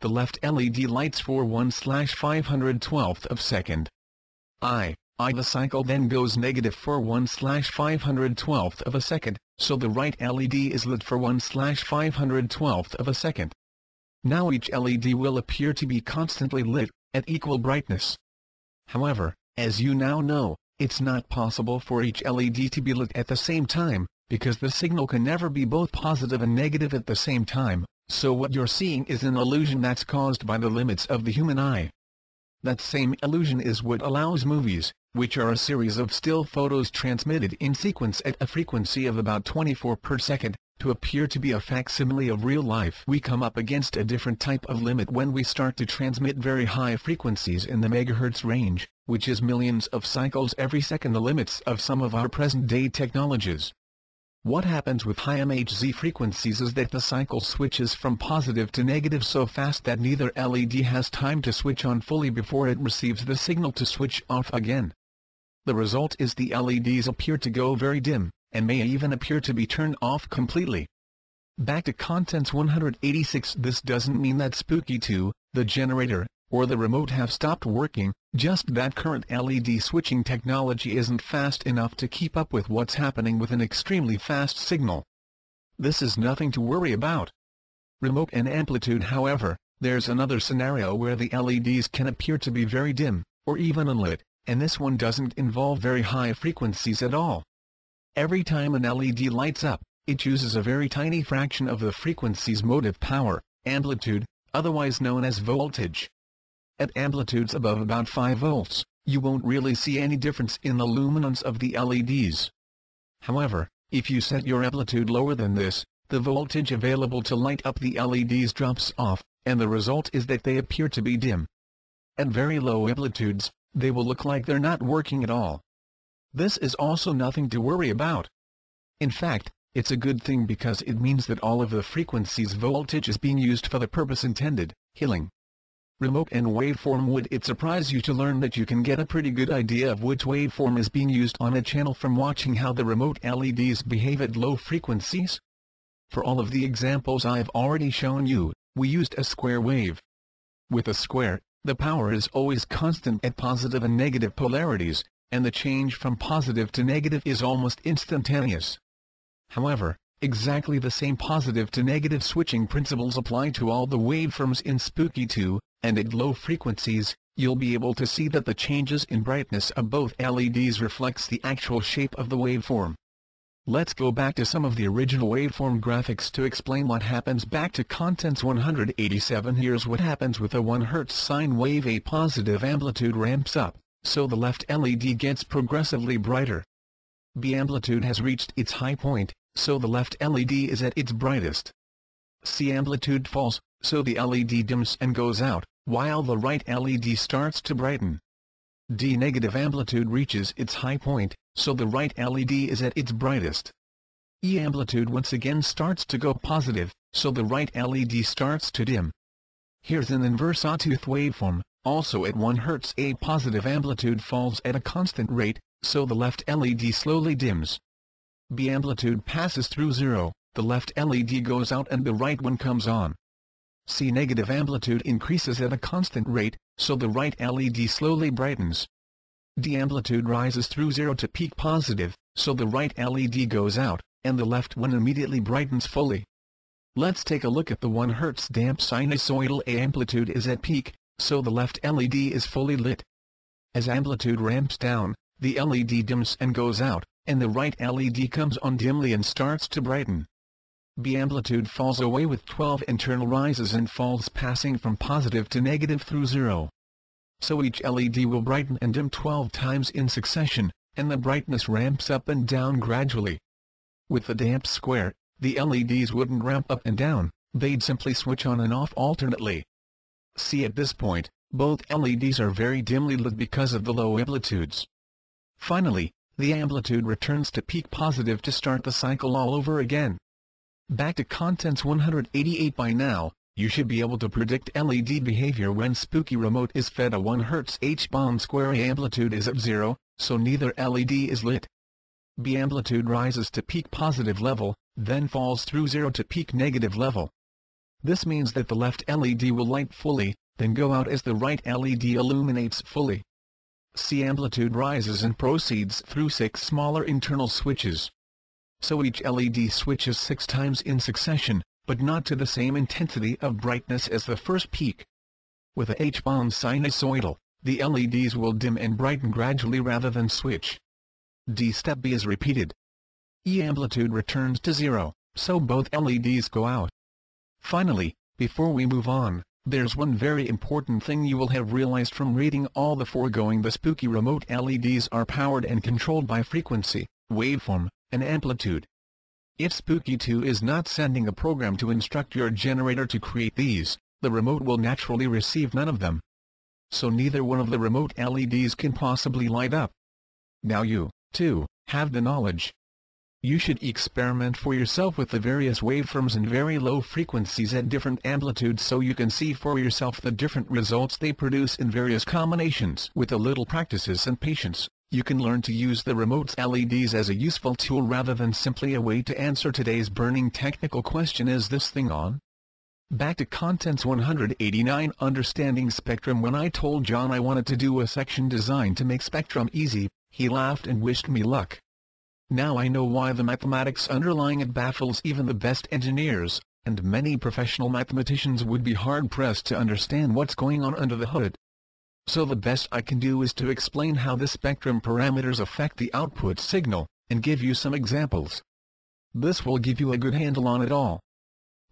the left LED lights for 1 slash 512th of second. I I the cycle then goes negative for 1 slash 512th of a second, so the right LED is lit for 1 slash 512th of a second. Now each LED will appear to be constantly lit, at equal brightness. However, as you now know, it's not possible for each LED to be lit at the same time, because the signal can never be both positive and negative at the same time, so what you're seeing is an illusion that's caused by the limits of the human eye. That same illusion is what allows movies, which are a series of still photos transmitted in sequence at a frequency of about 24 per second, to appear to be a facsimile of real life. We come up against a different type of limit when we start to transmit very high frequencies in the megahertz range, which is millions of cycles every second the limits of some of our present-day technologies. What happens with high MHz frequencies is that the cycle switches from positive to negative so fast that neither LED has time to switch on fully before it receives the signal to switch off again. The result is the LEDs appear to go very dim, and may even appear to be turned off completely. Back to Contents 186 This doesn't mean that Spooky 2, the generator, or the remote have stopped working, just that current LED switching technology isn't fast enough to keep up with what's happening with an extremely fast signal. This is nothing to worry about. Remote and amplitude however, there's another scenario where the LEDs can appear to be very dim, or even unlit, and this one doesn't involve very high frequencies at all. Every time an LED lights up, it uses a very tiny fraction of the frequency's motive power, amplitude, otherwise known as voltage. At amplitudes above about 5 volts, you won't really see any difference in the luminance of the LEDs. However, if you set your amplitude lower than this, the voltage available to light up the LEDs drops off, and the result is that they appear to be dim. At very low amplitudes, they will look like they're not working at all. This is also nothing to worry about. In fact, it's a good thing because it means that all of the frequency's voltage is being used for the purpose intended, healing remote and waveform would it surprise you to learn that you can get a pretty good idea of which waveform is being used on a channel from watching how the remote LEDs behave at low frequencies? For all of the examples I've already shown you, we used a square wave. With a square, the power is always constant at positive and negative polarities, and the change from positive to negative is almost instantaneous. However, exactly the same positive to negative switching principles apply to all the waveforms in Spooky 2, and at low frequencies, you'll be able to see that the changes in brightness of both LEDs reflects the actual shape of the waveform. Let's go back to some of the original waveform graphics to explain what happens back to contents 187 Here's what happens with a 1 Hz sine wave a positive amplitude ramps up, so the left LED gets progressively brighter. B amplitude has reached its high point, so the left LED is at its brightest. C amplitude falls, so the LED dims and goes out, while the right LED starts to brighten. D negative amplitude reaches its high point, so the right LED is at its brightest. E amplitude once again starts to go positive, so the right LED starts to dim. Here's an inverse sawtooth waveform, also at 1 Hz a positive amplitude falls at a constant rate, so the left LED slowly dims. B amplitude passes through zero, the left LED goes out and the right one comes on. C negative amplitude increases at a constant rate, so the right LED slowly brightens. D amplitude rises through zero to peak positive, so the right LED goes out, and the left one immediately brightens fully. Let's take a look at the 1 Hz damp sinusoidal amplitude is at peak, so the left LED is fully lit. As amplitude ramps down, the LED dims and goes out, and the right LED comes on dimly and starts to brighten. B amplitude falls away with 12 internal rises and falls passing from positive to negative through zero. So each LED will brighten and dim 12 times in succession, and the brightness ramps up and down gradually. With the damp square, the LEDs wouldn't ramp up and down, they'd simply switch on and off alternately. See at this point, both LEDs are very dimly lit because of the low amplitudes. Finally, the amplitude returns to peak positive to start the cycle all over again. Back to Contents 188 by now, you should be able to predict LED behavior when Spooky Remote is fed a 1 Hz H-bomb square amplitude is at zero, so neither LED is lit. B amplitude rises to peak positive level, then falls through zero to peak negative level. This means that the left LED will light fully, then go out as the right LED illuminates fully. C amplitude rises and proceeds through six smaller internal switches. So each LED switches six times in succession, but not to the same intensity of brightness as the first peak. With a H-bomb sinusoidal, the LEDs will dim and brighten gradually rather than switch. D step B is repeated, E amplitude returns to zero, so both LEDs go out. Finally, before we move on, there's one very important thing you will have realized from reading all the foregoing the spooky remote LEDs are powered and controlled by frequency, waveform, and amplitude. If Spooky 2 is not sending a program to instruct your generator to create these, the remote will naturally receive none of them. So neither one of the remote LEDs can possibly light up. Now you, too, have the knowledge. You should experiment for yourself with the various waveforms and very low frequencies at different amplitudes so you can see for yourself the different results they produce in various combinations. With a little practices and patience, you can learn to use the remote's LEDs as a useful tool rather than simply a way to answer today's burning technical question is this thing on? Back to Contents 189 Understanding Spectrum When I told John I wanted to do a section designed to make Spectrum easy, he laughed and wished me luck. Now I know why the mathematics underlying it baffles even the best engineers, and many professional mathematicians would be hard-pressed to understand what's going on under the hood. So the best I can do is to explain how the spectrum parameters affect the output signal, and give you some examples. This will give you a good handle on it all.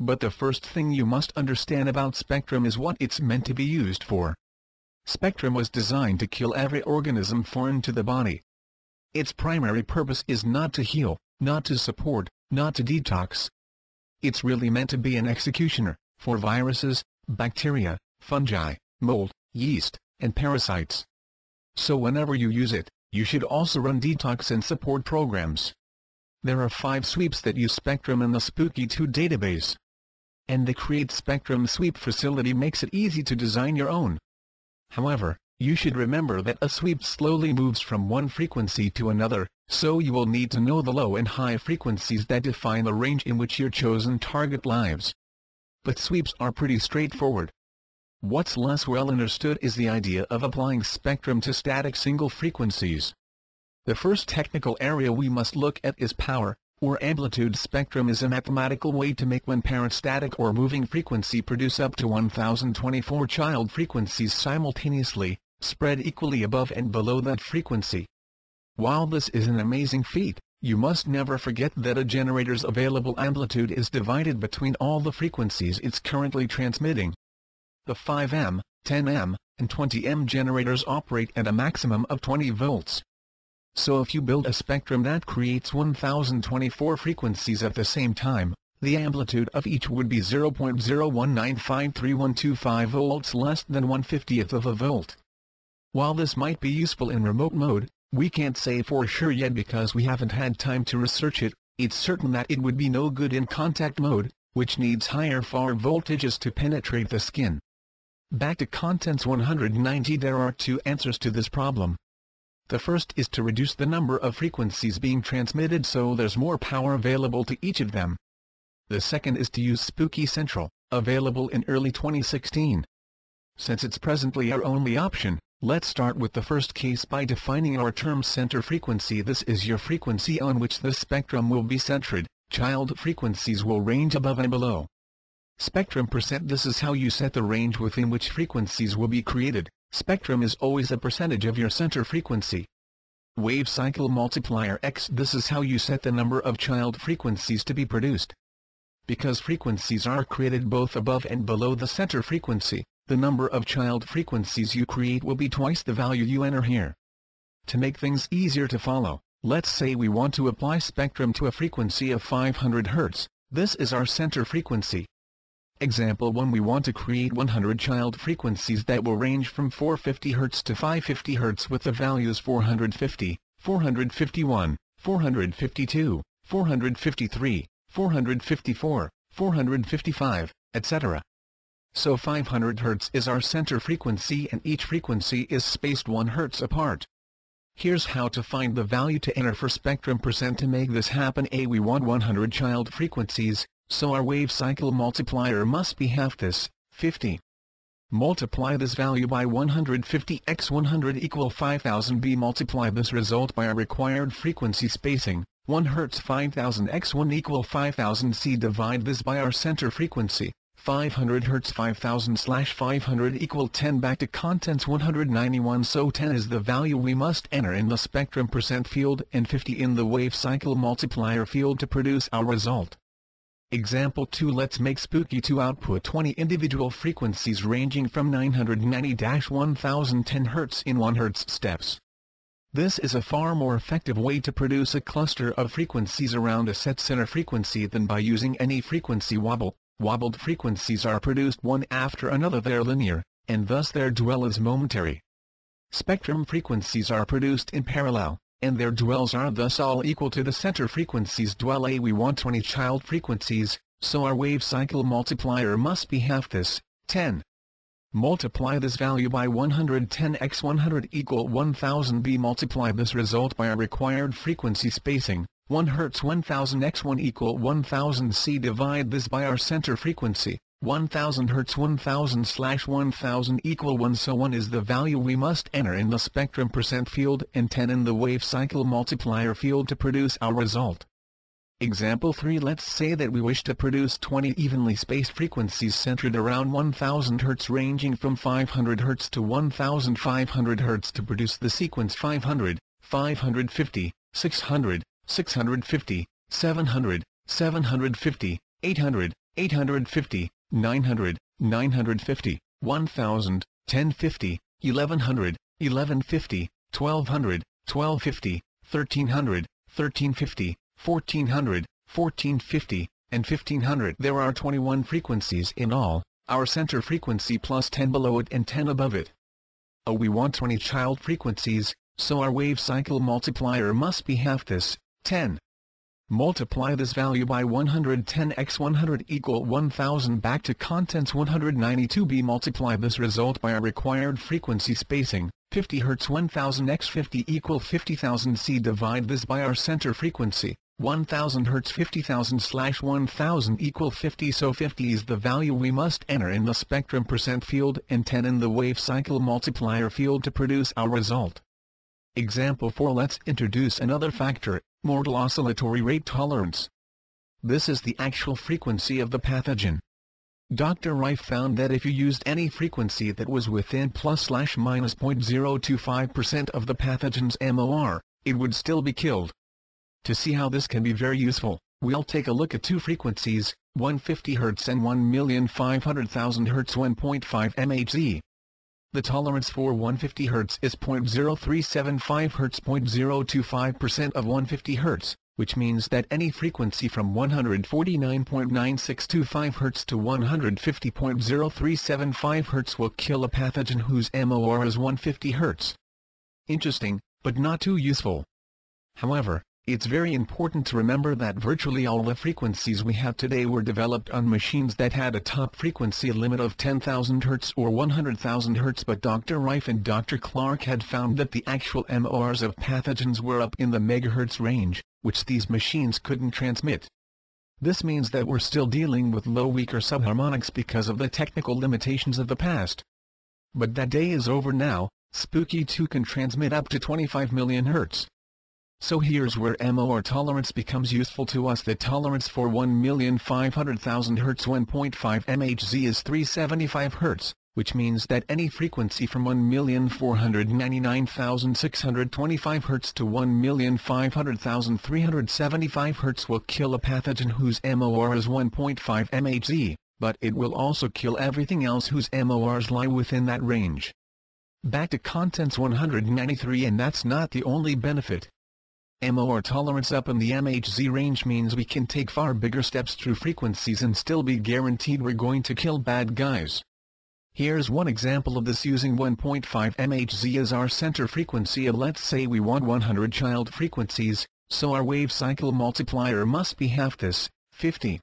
But the first thing you must understand about spectrum is what it's meant to be used for. Spectrum was designed to kill every organism foreign to the body, its primary purpose is not to heal, not to support, not to detox. It's really meant to be an executioner, for viruses, bacteria, fungi, mold, yeast, and parasites. So whenever you use it, you should also run detox and support programs. There are five sweeps that use Spectrum in the Spooky 2 database. And the Create Spectrum Sweep facility makes it easy to design your own. However, you should remember that a sweep slowly moves from one frequency to another, so you will need to know the low and high frequencies that define the range in which your chosen target lives. But sweeps are pretty straightforward. What's less well understood is the idea of applying spectrum to static single frequencies. The first technical area we must look at is power, or amplitude spectrum is a mathematical way to make one parent static or moving frequency produce up to 1024 child frequencies simultaneously, spread equally above and below that frequency. While this is an amazing feat, you must never forget that a generator's available amplitude is divided between all the frequencies it's currently transmitting. The 5M, 10M, and 20M generators operate at a maximum of 20 volts. So if you build a spectrum that creates 1024 frequencies at the same time, the amplitude of each would be 0.01953125 volts less than 1 50th of a volt. While this might be useful in remote mode, we can't say for sure yet because we haven't had time to research it, it's certain that it would be no good in contact mode, which needs higher far voltages to penetrate the skin. Back to Contents 190 There are two answers to this problem. The first is to reduce the number of frequencies being transmitted so there's more power available to each of them. The second is to use Spooky Central, available in early 2016. Since it's presently our only option, let's start with the first case by defining our term center frequency. This is your frequency on which the spectrum will be centered. Child frequencies will range above and below. Spectrum percent This is how you set the range within which frequencies will be created. Spectrum is always a percentage of your center frequency. Wave cycle multiplier X This is how you set the number of child frequencies to be produced. Because frequencies are created both above and below the center frequency, the number of child frequencies you create will be twice the value you enter here. To make things easier to follow, let's say we want to apply spectrum to a frequency of 500 Hz, this is our center frequency. Example 1 We want to create 100 child frequencies that will range from 450 Hz to 550 Hz with the values 450, 451, 452, 453, 454, 455, etc. So 500 Hz is our center frequency and each frequency is spaced 1 Hz apart. Here's how to find the value to enter for spectrum percent to make this happen A we want 100 child frequencies, so our wave cycle multiplier must be half this, 50. Multiply this value by 150 x 100 equal 5000 b multiply this result by our required frequency spacing, 1 Hz 5000 x 1 equal 5000 C divide this by our center frequency, 500 Hz 5000 slash 500 equal 10 back to contents 191 so 10 is the value we must enter in the spectrum percent field and 50 in the wave cycle multiplier field to produce our result. Example 2 Let's make Spooky 2 output 20 individual frequencies ranging from 990-1010 Hz in 1 Hz steps. This is a far more effective way to produce a cluster of frequencies around a set center frequency than by using any frequency wobble. Wobbled frequencies are produced one after another they're linear, and thus their dwell is momentary. Spectrum frequencies are produced in parallel, and their dwells are thus all equal to the center frequencies dwell A. We want 20 child frequencies, so our wave cycle multiplier must be half this, 10. Multiply this value by 110 x 100 equal 1000 b multiply this result by our required frequency spacing, 1 Hz 1000 x 1 equal 1000 c divide this by our center frequency, 1000 Hz 1000 slash 1000 equal 1 so 1 is the value we must enter in the spectrum percent field and 10 in the wave cycle multiplier field to produce our result. Example 3 Let's say that we wish to produce 20 evenly spaced frequencies centered around 1000 Hz ranging from 500 Hz to 1500 Hz to produce the sequence 500, 550, 600, 650, 700, 750, 800, 850, 900, 950, 1000, 1050, 1100, 1150, 1200, 1250, 1300, 1350, 1400, 1450, and 1500. There are 21 frequencies in all, our center frequency plus 10 below it and 10 above it. Oh we want 20 child frequencies, so our wave cycle multiplier must be half this, 10. Multiply this value by 110 x 100 equal 1000 back to contents 192b multiply this result by our required frequency spacing, 50 Hz 1000 x 50 equal 50000 c divide this by our center frequency, 1000 Hz 50000 slash 1000 equal 50 so 50 is the value we must enter in the spectrum percent field and 10 in the wave cycle multiplier field to produce our result. Example 4 Let's introduce another factor, mortal oscillatory rate tolerance. This is the actual frequency of the pathogen. Dr. Rife found that if you used any frequency that was within plus slash minus 0.025% of the pathogen's MOR, it would still be killed. To see how this can be very useful, we'll take a look at two frequencies, 150 Hz and 1,500,000 Hz 1.5 MHz. The tolerance for 150 Hz is 0.0375 Hz 0.025% of 150 Hz, which means that any frequency from 149.9625 Hz to 150.0375 Hz will kill a pathogen whose MOR is 150 Hz. Interesting, but not too useful. However, it's very important to remember that virtually all the frequencies we have today were developed on machines that had a top frequency limit of 10,000 Hz or 100,000 Hz but Dr. Rife and Dr. Clark had found that the actual MORs of pathogens were up in the megahertz range, which these machines couldn't transmit. This means that we're still dealing with low weaker subharmonics because of the technical limitations of the past. But that day is over now, Spooky 2 can transmit up to 25 million Hz. So here's where MOR tolerance becomes useful to us. The tolerance for 1,500,000 Hz 1.5 MHz is 375 Hz, which means that any frequency from 1,499,625 Hz to 1,500,375 Hz will kill a pathogen whose MOR is 1.5 MHz, but it will also kill everything else whose MORs lie within that range. Back to Contents 193 and that's not the only benefit. MOR tolerance up in the MHz range means we can take far bigger steps through frequencies and still be guaranteed we're going to kill bad guys. Here's one example of this using 1.5 MHz as our center frequency. And let's say we want 100 child frequencies, so our wave cycle multiplier must be half this, 50.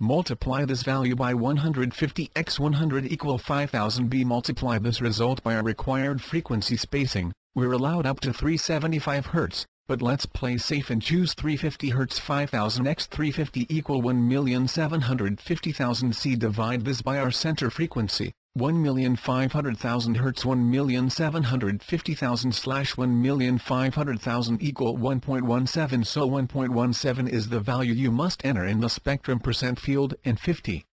Multiply this value by 150 x. 100 equal 5000 b multiply this result by our required frequency spacing, we're allowed up to 375 Hz, but let's play safe and choose 350 Hz 5000 x 350 equal 1,750,000 C. Divide this by our center frequency, 1,500,000 Hz 1,750,000 slash 1,500,000 equal 1.17 so 1.17 is the value you must enter in the spectrum percent field and 50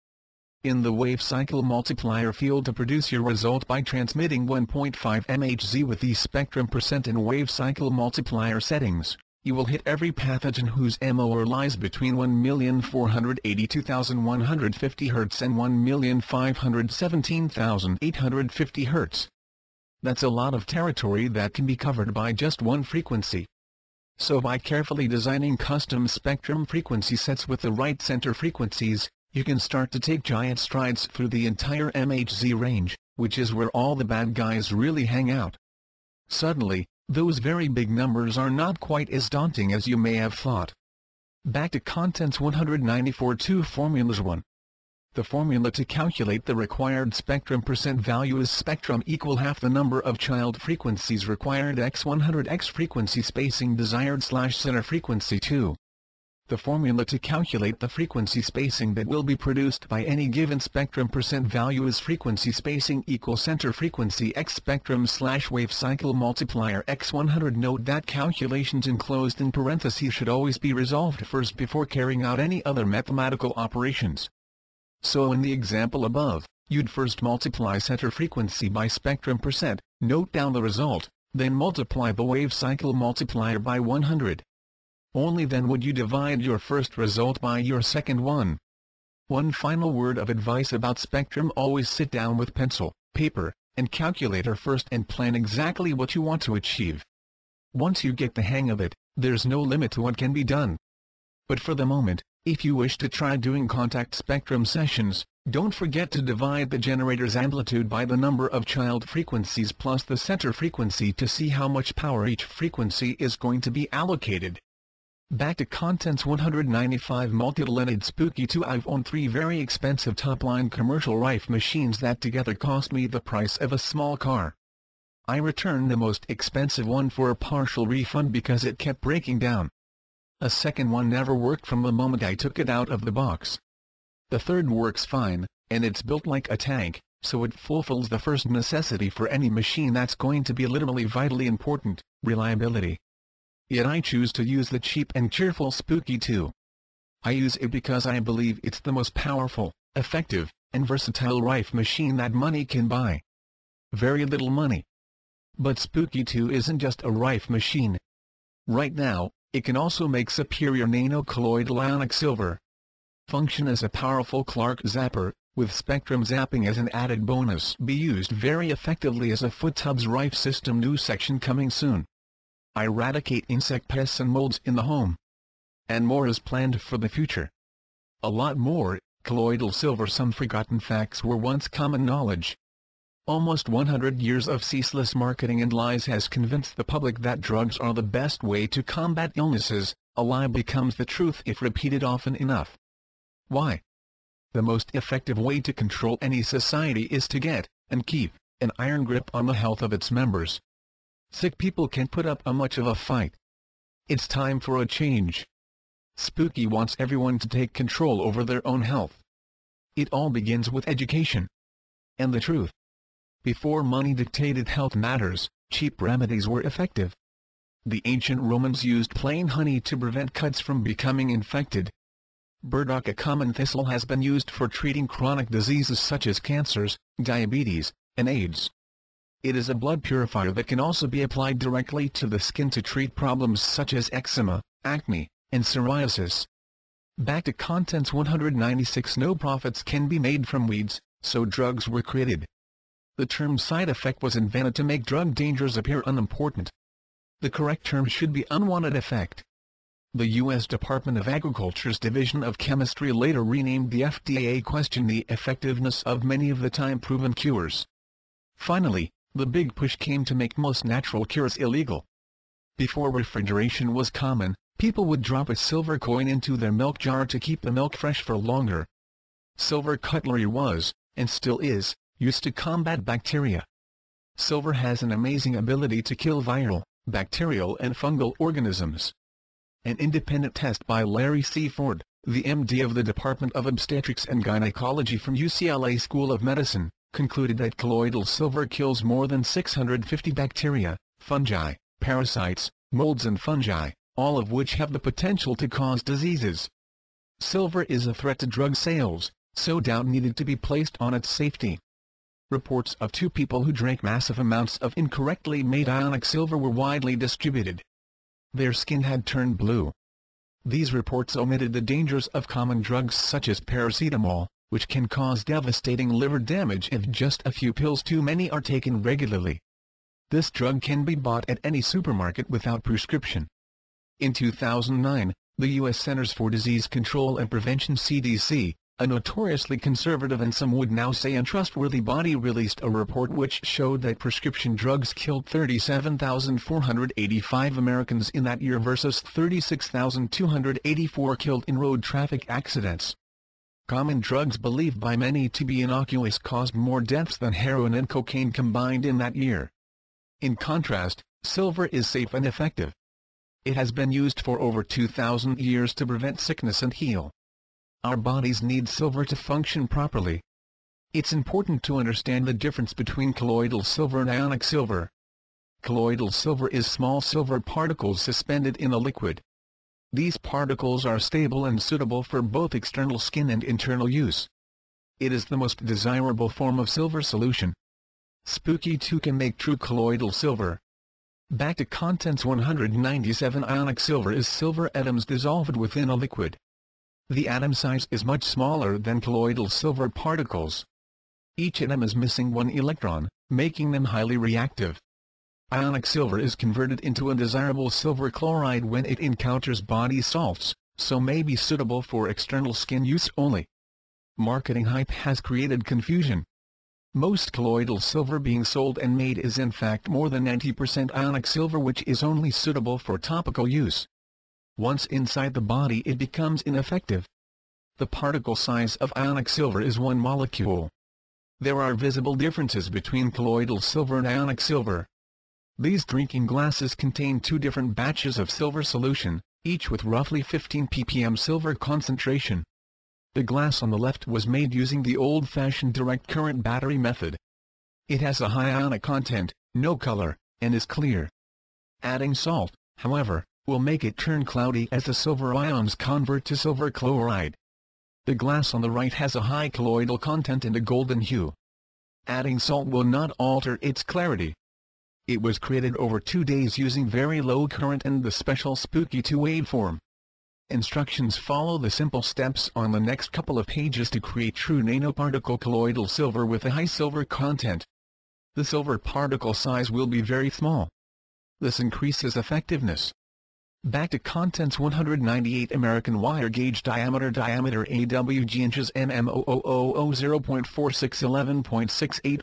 in the wave cycle multiplier field to produce your result by transmitting 1.5 MHz with the spectrum percent and wave cycle multiplier settings. You will hit every pathogen whose MOR lies between 1,482,150 Hz and 1,517,850 Hz. That's a lot of territory that can be covered by just one frequency. So by carefully designing custom spectrum frequency sets with the right center frequencies, you can start to take giant strides through the entire MHz range, which is where all the bad guys really hang out. Suddenly, those very big numbers are not quite as daunting as you may have thought. Back to Contents 194 2 Formulas 1. The formula to calculate the required spectrum percent value is spectrum equal half the number of child frequencies required x 100 x frequency spacing desired slash center frequency 2. The formula to calculate the frequency spacing that will be produced by any given spectrum percent value is frequency spacing equals center frequency x spectrum slash wave cycle multiplier x 100 Note that calculations enclosed in parentheses should always be resolved first before carrying out any other mathematical operations. So in the example above, you'd first multiply center frequency by spectrum percent, note down the result, then multiply the wave cycle multiplier by 100. Only then would you divide your first result by your second one. One final word of advice about spectrum always sit down with pencil, paper, and calculator first and plan exactly what you want to achieve. Once you get the hang of it, there's no limit to what can be done. But for the moment, if you wish to try doing contact spectrum sessions, don't forget to divide the generator's amplitude by the number of child frequencies plus the center frequency to see how much power each frequency is going to be allocated. Back to Contents 195 Multi-Leaded Spooky 2 I've owned three very expensive top-line commercial Rife machines that together cost me the price of a small car. I returned the most expensive one for a partial refund because it kept breaking down. A second one never worked from the moment I took it out of the box. The third works fine, and it's built like a tank, so it fulfills the first necessity for any machine that's going to be literally vitally important, reliability. Yet I choose to use the cheap and cheerful Spooky 2. I use it because I believe it's the most powerful, effective, and versatile Rife machine that money can buy. Very little money. But Spooky 2 isn't just a Rife machine. Right now, it can also make superior nano-colloidal ionic silver. Function as a powerful Clark zapper, with spectrum zapping as an added bonus. Be used very effectively as a foot tubs rife system new section coming soon. Eradicate insect pests and molds in the home. And more is planned for the future. A lot more, colloidal silver Some forgotten facts were once common knowledge. Almost 100 years of ceaseless marketing and lies has convinced the public that drugs are the best way to combat illnesses, a lie becomes the truth if repeated often enough. Why? The most effective way to control any society is to get, and keep, an iron grip on the health of its members. Sick people can put up a much of a fight. It's time for a change. Spooky wants everyone to take control over their own health. It all begins with education. And the truth. Before money dictated health matters, cheap remedies were effective. The ancient Romans used plain honey to prevent cuts from becoming infected. Burdock a common thistle has been used for treating chronic diseases such as cancers, diabetes, and AIDS. It is a blood purifier that can also be applied directly to the skin to treat problems such as eczema, acne, and psoriasis. Back to contents 196 No profits can be made from weeds, so drugs were created. The term side effect was invented to make drug dangers appear unimportant. The correct term should be unwanted effect. The U.S. Department of Agriculture's Division of Chemistry later renamed the FDA questioned the effectiveness of many of the time-proven cures. Finally, the big push came to make most natural cures illegal. Before refrigeration was common, people would drop a silver coin into their milk jar to keep the milk fresh for longer. Silver cutlery was, and still is, used to combat bacteria. Silver has an amazing ability to kill viral, bacterial and fungal organisms. An independent test by Larry C. Ford, the MD of the Department of Obstetrics and Gynecology from UCLA School of Medicine, concluded that colloidal silver kills more than 650 bacteria, fungi, parasites, molds and fungi, all of which have the potential to cause diseases. Silver is a threat to drug sales, so doubt needed to be placed on its safety. Reports of two people who drank massive amounts of incorrectly made ionic silver were widely distributed. Their skin had turned blue. These reports omitted the dangers of common drugs such as paracetamol, which can cause devastating liver damage if just a few pills too many are taken regularly. This drug can be bought at any supermarket without prescription. In 2009, the U.S. Centers for Disease Control and Prevention CDC, a notoriously conservative and some would now say untrustworthy body released a report which showed that prescription drugs killed 37,485 Americans in that year versus 36,284 killed in road traffic accidents. Common drugs believed by many to be innocuous caused more deaths than heroin and cocaine combined in that year. In contrast, silver is safe and effective. It has been used for over 2,000 years to prevent sickness and heal. Our bodies need silver to function properly. It's important to understand the difference between colloidal silver and ionic silver. Colloidal silver is small silver particles suspended in a liquid. These particles are stable and suitable for both external skin and internal use. It is the most desirable form of silver solution. Spooky 2 can make true colloidal silver. Back to contents 197 Ionic silver is silver atoms dissolved within a liquid. The atom size is much smaller than colloidal silver particles. Each atom is missing one electron, making them highly reactive. Ionic silver is converted into a desirable silver chloride when it encounters body salts, so may be suitable for external skin use only. Marketing hype has created confusion. Most colloidal silver being sold and made is in fact more than 90% ionic silver which is only suitable for topical use. Once inside the body it becomes ineffective. The particle size of ionic silver is one molecule. There are visible differences between colloidal silver and ionic silver. These drinking glasses contain two different batches of silver solution, each with roughly 15 ppm silver concentration. The glass on the left was made using the old-fashioned direct current battery method. It has a high ionic content, no color, and is clear. Adding salt, however, will make it turn cloudy as the silver ions convert to silver chloride. The glass on the right has a high colloidal content and a golden hue. Adding salt will not alter its clarity. It was created over two days using very low current and the special Spooky 2 waveform. Instructions follow the simple steps on the next couple of pages to create true nanoparticle colloidal silver with a high silver content. The silver particle size will be very small. This increases effectiveness. Back to contents 198 American wire gauge diameter diameter AWG inches mm 0.46 11.68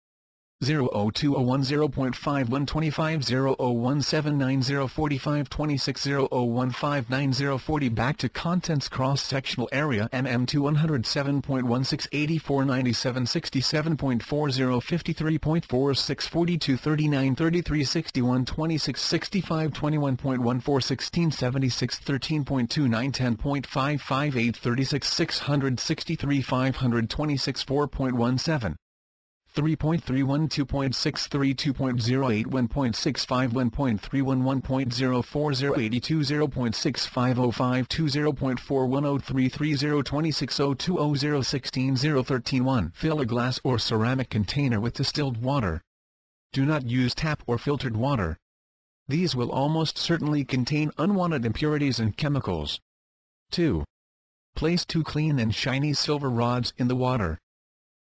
36 48 927 0.3249 25 10 0.2893 7.35202576 654 3 0.2294 583 4 0.2043 5.195 0.1819 462 6 0.162 4.117 0.1443 367 8 0.1285 326 9 0.1144 2.91 10 0.1019 259 11 00907 2.30 12 008 08 2.05 13 0.0721 83 14 0 06411 63 15 005 16 005 081 17 004 18 0.040 19 00359 0.91 20 0.032 081 00285 0.7222 00254 06523 00226 0.5724 00201 0.5125 00179 045 26 00159 040 Back to contents cross-sectional area mm to 107.16 84 3.31 2.63 2.08 1.65 1.31 1.040 82 0.6505 20.410 26 02 16 013 Fill a glass or ceramic container with distilled water. Do not use tap or filtered water. These will almost certainly contain unwanted impurities and chemicals. 2. Place two clean and shiny silver rods in the water.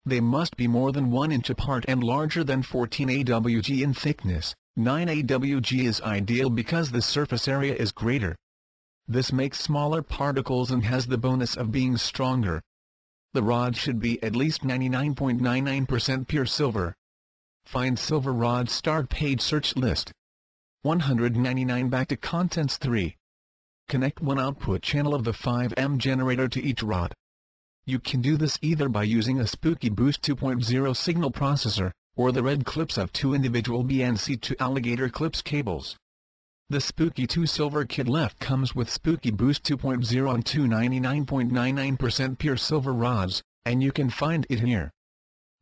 They must be more than 1 inch apart and larger than 14 AWG in thickness. 9 AWG is ideal because the surface area is greater. This makes smaller particles and has the bonus of being stronger. The rod should be at least 99.99% pure silver. Find silver rod start page search list. 199 Back to contents 3. Connect one output channel of the 5M generator to each rod. You can do this either by using a Spooky Boost 2.0 signal processor, or the red clips of two individual BNC to alligator clips cables. The Spooky 2 Silver Kit left comes with Spooky Boost 2.0 and two 99.99% pure silver rods, and you can find it here.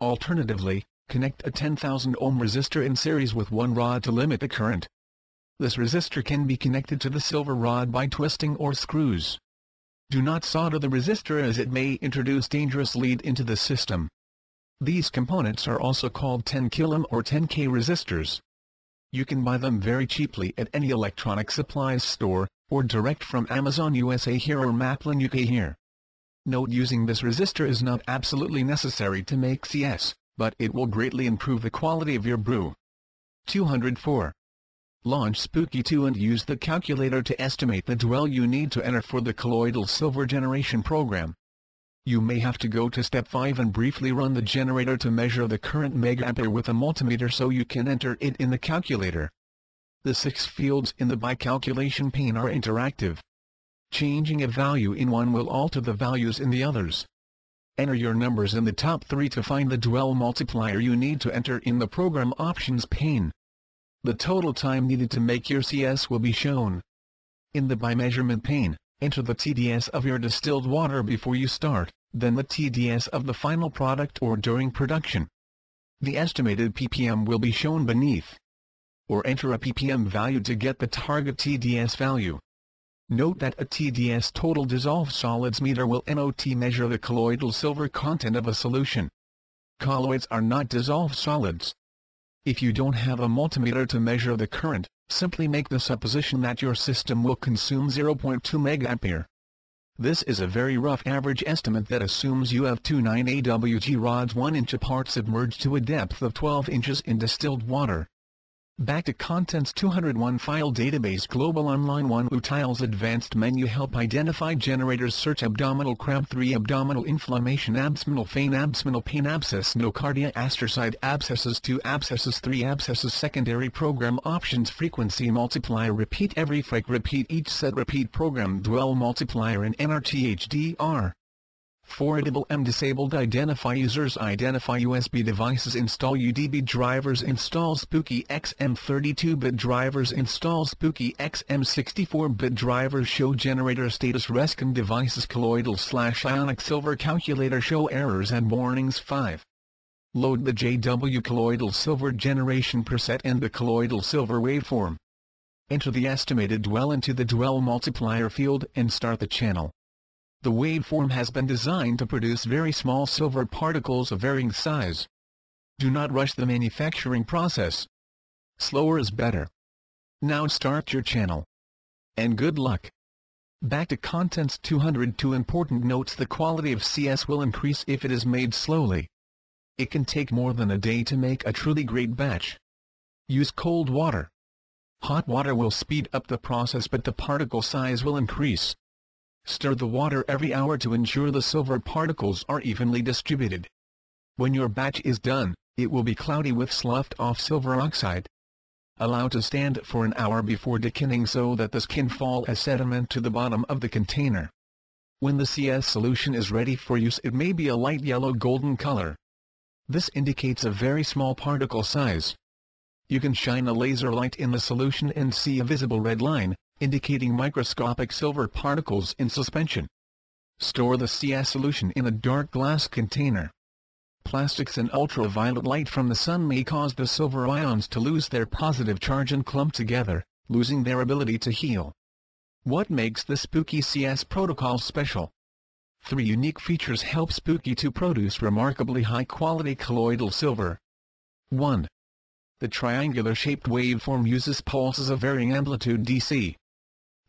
Alternatively, connect a 10,000 ohm resistor in series with one rod to limit the current. This resistor can be connected to the silver rod by twisting or screws. Do not solder the resistor as it may introduce dangerous lead into the system. These components are also called 10 kOhm or 10K resistors. You can buy them very cheaply at any electronic supplies store, or direct from Amazon USA here or Maplin UK here. Note using this resistor is not absolutely necessary to make CS, but it will greatly improve the quality of your brew. 204. Launch Spooky 2 and use the calculator to estimate the dwell you need to enter for the colloidal silver generation program. You may have to go to step 5 and briefly run the generator to measure the current megampere with a multimeter so you can enter it in the calculator. The six fields in the by calculation pane are interactive. Changing a value in one will alter the values in the others. Enter your numbers in the top three to find the dwell multiplier you need to enter in the Program Options pane. The total time needed to make your CS will be shown. In the by measurement pane, enter the TDS of your distilled water before you start, then the TDS of the final product or during production. The estimated ppm will be shown beneath. Or enter a ppm value to get the target TDS value. Note that a TDS total dissolved solids meter will NOT measure the colloidal silver content of a solution. Colloids are not dissolved solids. If you don't have a multimeter to measure the current, simply make the supposition that your system will consume 0.2 mA. This is a very rough average estimate that assumes you have two 9 AWG rods 1 inch apart submerged to a depth of 12 inches in distilled water. Back to Contents 201 File Database Global Online 1 Utils Advanced Menu Help Identify Generators Search Abdominal Cramp 3 Abdominal Inflammation Abdominal Pain Abdominal Pain Abscess Nocardia Asteroides Abscesses 2 Abscesses 3 Abscesses Secondary Program Options Frequency Multiplier Repeat Every frag Repeat each set Repeat Program Dwell Multiplier and NRTHDR 4 Edible M disabled Identify users Identify USB devices Install UDB drivers Install Spooky XM 32-bit drivers Install Spooky XM 64-bit drivers Show generator status Rescan devices Colloidal slash Ionic Silver Calculator Show errors and warnings 5 Load the JW Colloidal Silver generation preset and the Colloidal Silver waveform. Enter the estimated dwell into the dwell multiplier field and start the channel. The waveform has been designed to produce very small silver particles of varying size. Do not rush the manufacturing process. Slower is better. Now start your channel. And good luck. Back to Contents 202 Important notes The quality of CS will increase if it is made slowly. It can take more than a day to make a truly great batch. Use cold water. Hot water will speed up the process but the particle size will increase. Stir the water every hour to ensure the silver particles are evenly distributed. When your batch is done, it will be cloudy with sloughed off silver oxide. Allow to stand for an hour before decanting so that this can fall as sediment to the bottom of the container. When the CS solution is ready for use it may be a light yellow golden color. This indicates a very small particle size. You can shine a laser light in the solution and see a visible red line, indicating microscopic silver particles in suspension. Store the CS solution in a dark glass container. Plastics and ultraviolet light from the sun may cause the silver ions to lose their positive charge and clump together, losing their ability to heal. What makes the Spooky CS protocol special? Three unique features help Spooky to produce remarkably high-quality colloidal silver. 1. The triangular-shaped waveform uses pulses of varying amplitude DC.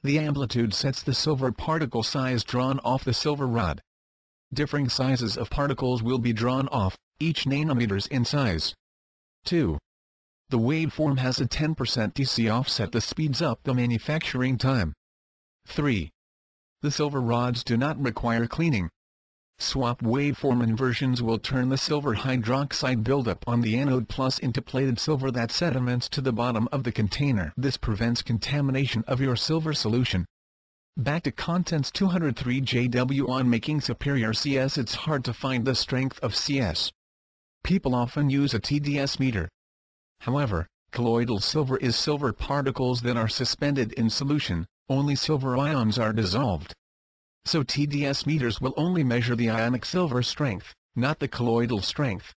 The amplitude sets the silver particle size drawn off the silver rod. Differing sizes of particles will be drawn off, each nanometers in size. 2. The waveform has a 10% DC offset that speeds up the manufacturing time. 3. The silver rods do not require cleaning. Swap waveform inversions will turn the silver hydroxide buildup on the anode plus into plated silver that sediments to the bottom of the container. This prevents contamination of your silver solution. Back to Contents 203 JW on making superior CS It's hard to find the strength of CS. People often use a TDS meter. However, colloidal silver is silver particles that are suspended in solution, only silver ions are dissolved so TDS meters will only measure the ionic silver strength, not the colloidal strength.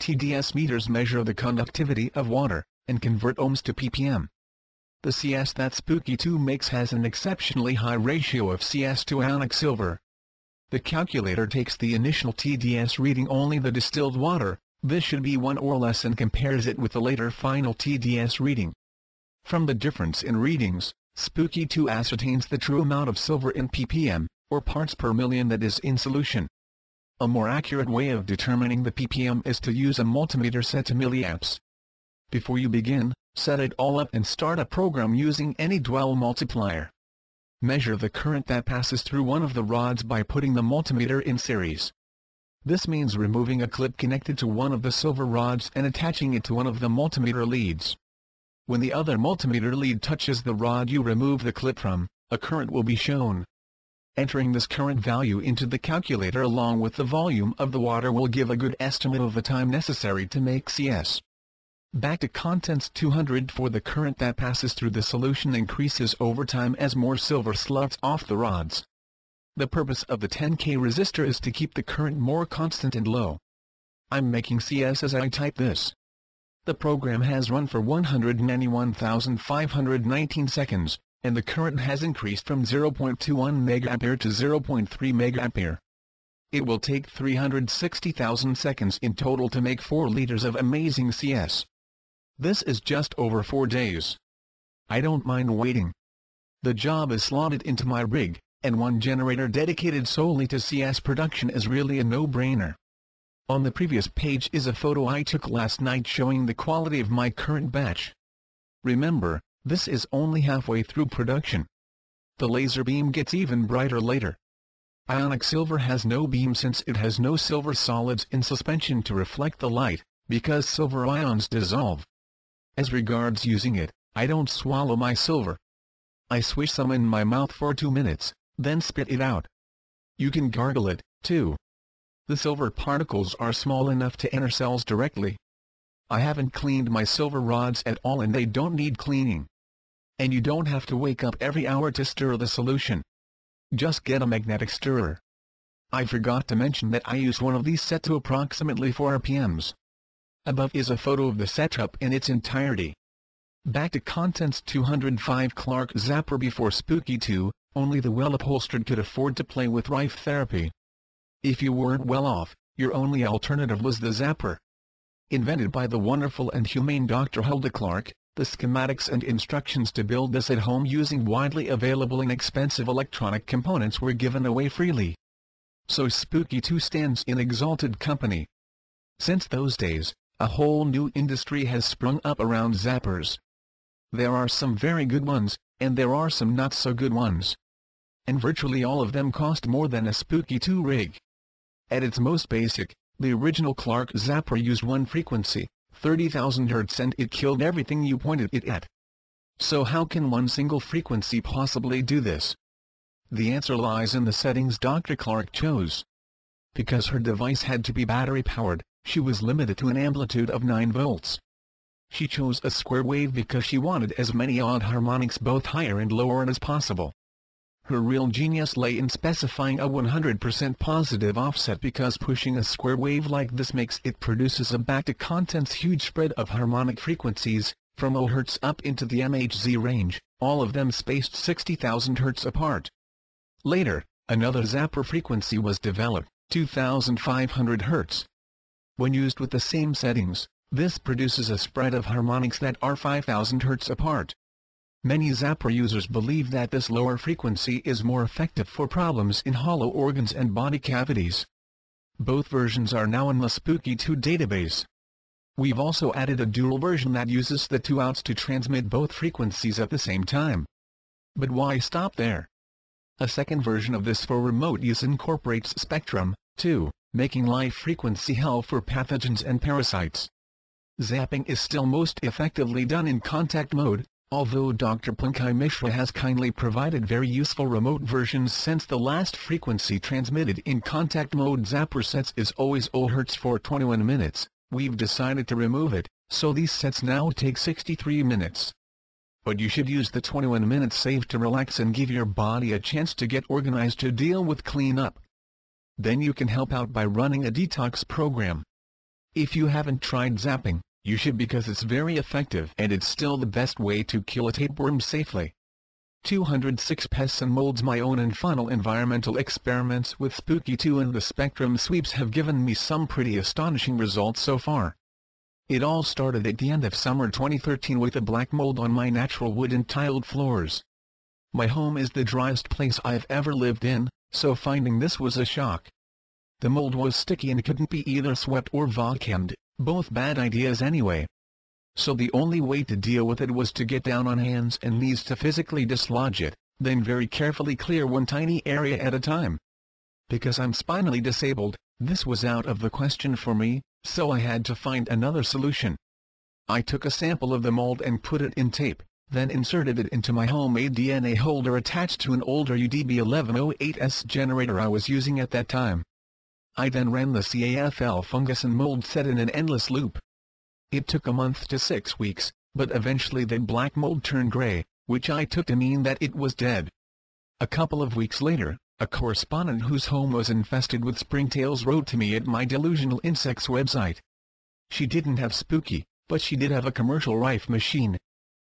TDS meters measure the conductivity of water, and convert ohms to ppm. The CS that Spooky 2 makes has an exceptionally high ratio of CS to ionic silver. The calculator takes the initial TDS reading only the distilled water, this should be 1 or less and compares it with the later final TDS reading. From the difference in readings, Spooky 2 ascertains the true amount of silver in ppm, or parts per million that is in solution. A more accurate way of determining the ppm is to use a multimeter set to milliamps. Before you begin, set it all up and start a program using any dwell multiplier. Measure the current that passes through one of the rods by putting the multimeter in series. This means removing a clip connected to one of the silver rods and attaching it to one of the multimeter leads. When the other multimeter lead touches the rod you remove the clip from, a current will be shown. Entering this current value into the calculator along with the volume of the water will give a good estimate of the time necessary to make CS. Back to contents 200 for the current that passes through the solution increases over time as more silver sloughs off the rods. The purpose of the 10K resistor is to keep the current more constant and low. I'm making CS as I type this. The program has run for 191,519 seconds, and the current has increased from 0.21 mA to 0.3 mA. It will take 360,000 seconds in total to make 4 liters of amazing CS. This is just over 4 days. I don't mind waiting. The job is slotted into my rig, and one generator dedicated solely to CS production is really a no-brainer. On the previous page is a photo I took last night showing the quality of my current batch. Remember, this is only halfway through production. The laser beam gets even brighter later. Ionic silver has no beam since it has no silver solids in suspension to reflect the light, because silver ions dissolve. As regards using it, I don't swallow my silver. I swish some in my mouth for two minutes, then spit it out. You can gargle it, too. The silver particles are small enough to enter cells directly. I haven't cleaned my silver rods at all and they don't need cleaning. And you don't have to wake up every hour to stir the solution. Just get a magnetic stirrer. I forgot to mention that I use one of these set to approximately 4 RPMs. Above is a photo of the setup in its entirety. Back to contents 205 Clark Zapper before Spooky 2, only the well-upholstered could afford to play with Rife Therapy. If you weren't well off, your only alternative was the zapper. Invented by the wonderful and humane Dr. Hulda Clark, the schematics and instructions to build this at home using widely available and inexpensive electronic components were given away freely. So Spooky 2 stands in exalted company. Since those days, a whole new industry has sprung up around zappers. There are some very good ones, and there are some not so good ones. And virtually all of them cost more than a Spooky 2 rig. At its most basic, the original Clark Zapper used one frequency, 30,000 Hz and it killed everything you pointed it at. So how can one single frequency possibly do this? The answer lies in the settings Dr. Clark chose. Because her device had to be battery-powered, she was limited to an amplitude of 9 volts. She chose a square wave because she wanted as many odd harmonics both higher and lower as possible. Her real genius lay in specifying a 100% positive offset because pushing a square wave like this makes it produces a back-to-contents huge spread of harmonic frequencies, from Hz up into the MHz range, all of them spaced 60,000 Hz apart. Later, another zapper frequency was developed, 2500 Hz. When used with the same settings, this produces a spread of harmonics that are 5000 Hz apart. Many Zapper users believe that this lower frequency is more effective for problems in hollow organs and body cavities. Both versions are now in the Spooky 2 database. We've also added a dual version that uses the two outs to transmit both frequencies at the same time. But why stop there? A second version of this for remote use incorporates spectrum, too, making life frequency hell for pathogens and parasites. Zapping is still most effectively done in contact mode, although Dr. Pankaj Mishra has kindly provided very useful remote versions since the last frequency transmitted in contact mode zapper sets is always 0 Hz for 21 minutes, we've decided to remove it, so these sets now take 63 minutes. But you should use the 21 minutes saved to relax and give your body a chance to get organized to deal with cleanup. Then you can help out by running a detox program. If you haven't tried zapping, you should because it's very effective and it's still the best way to kill a tapeworm safely. 206 pests and molds My own and funnel environmental experiments with Spooky 2 and the Spectrum sweeps have given me some pretty astonishing results so far. It all started at the end of summer 2013 with a black mold on my natural wood and tiled floors. My home is the driest place I've ever lived in, so finding this was a shock. The mold was sticky and couldn't be either swept or vacuumed, both bad ideas anyway. So the only way to deal with it was to get down on hands and knees to physically dislodge it, then very carefully clear one tiny area at a time. Because I'm spinally disabled, this was out of the question for me, so I had to find another solution. I took a sample of the mold and put it in tape, then inserted it into my homemade DNA holder attached to an older UDB1108S generator I was using at that time. I then ran the CAFL fungus and mold set in an endless loop. It took a month to six weeks, but eventually the black mold turned gray, which I took to mean that it was dead. A couple of weeks later, a correspondent whose home was infested with springtails wrote to me at my Delusional Insects website. She didn't have Spooky, but she did have a commercial Rife machine.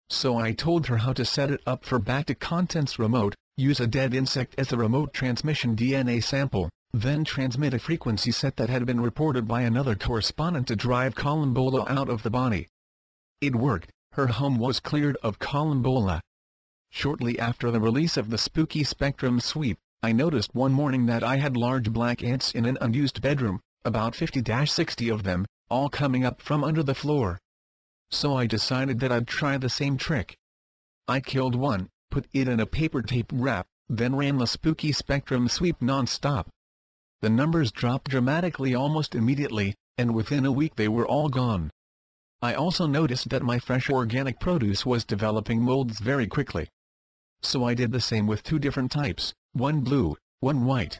So I told her how to set it up for back-to-contents remote, use a dead insect as a remote transmission DNA sample, then transmit a frequency set that had been reported by another correspondent to drive collembola out of the body. It worked, her home was cleared of collembola. Shortly after the release of the Spooky Spectrum sweep, I noticed one morning that I had large black ants in an unused bedroom, about 50-60 of them, all coming up from under the floor. So I decided that I'd try the same trick. I killed one, put it in a paper tape wrap, then ran the Spooky Spectrum sweep non-stop. The numbers dropped dramatically almost immediately, and within a week they were all gone. I also noticed that my fresh organic produce was developing molds very quickly. So I did the same with two different types, one blue, one white.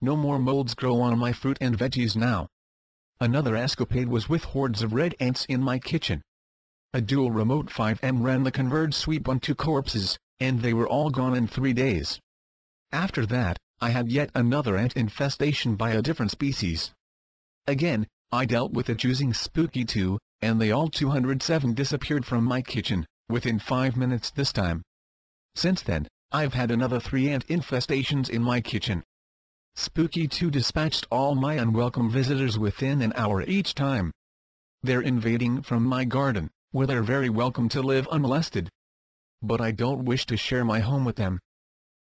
No more molds grow on my fruit and veggies now. Another escapade was with hordes of red ants in my kitchen. A dual remote 5M ran the converged sweep on two corpses, and they were all gone in three days. After that, I had yet another ant infestation by a different species. Again, I dealt with it using Spooky 2, and they all 207 disappeared from my kitchen, within five minutes this time. Since then, I've had another three ant infestations in my kitchen. Spooky 2 dispatched all my unwelcome visitors within an hour each time. They're invading from my garden, where they're very welcome to live unmolested. But I don't wish to share my home with them.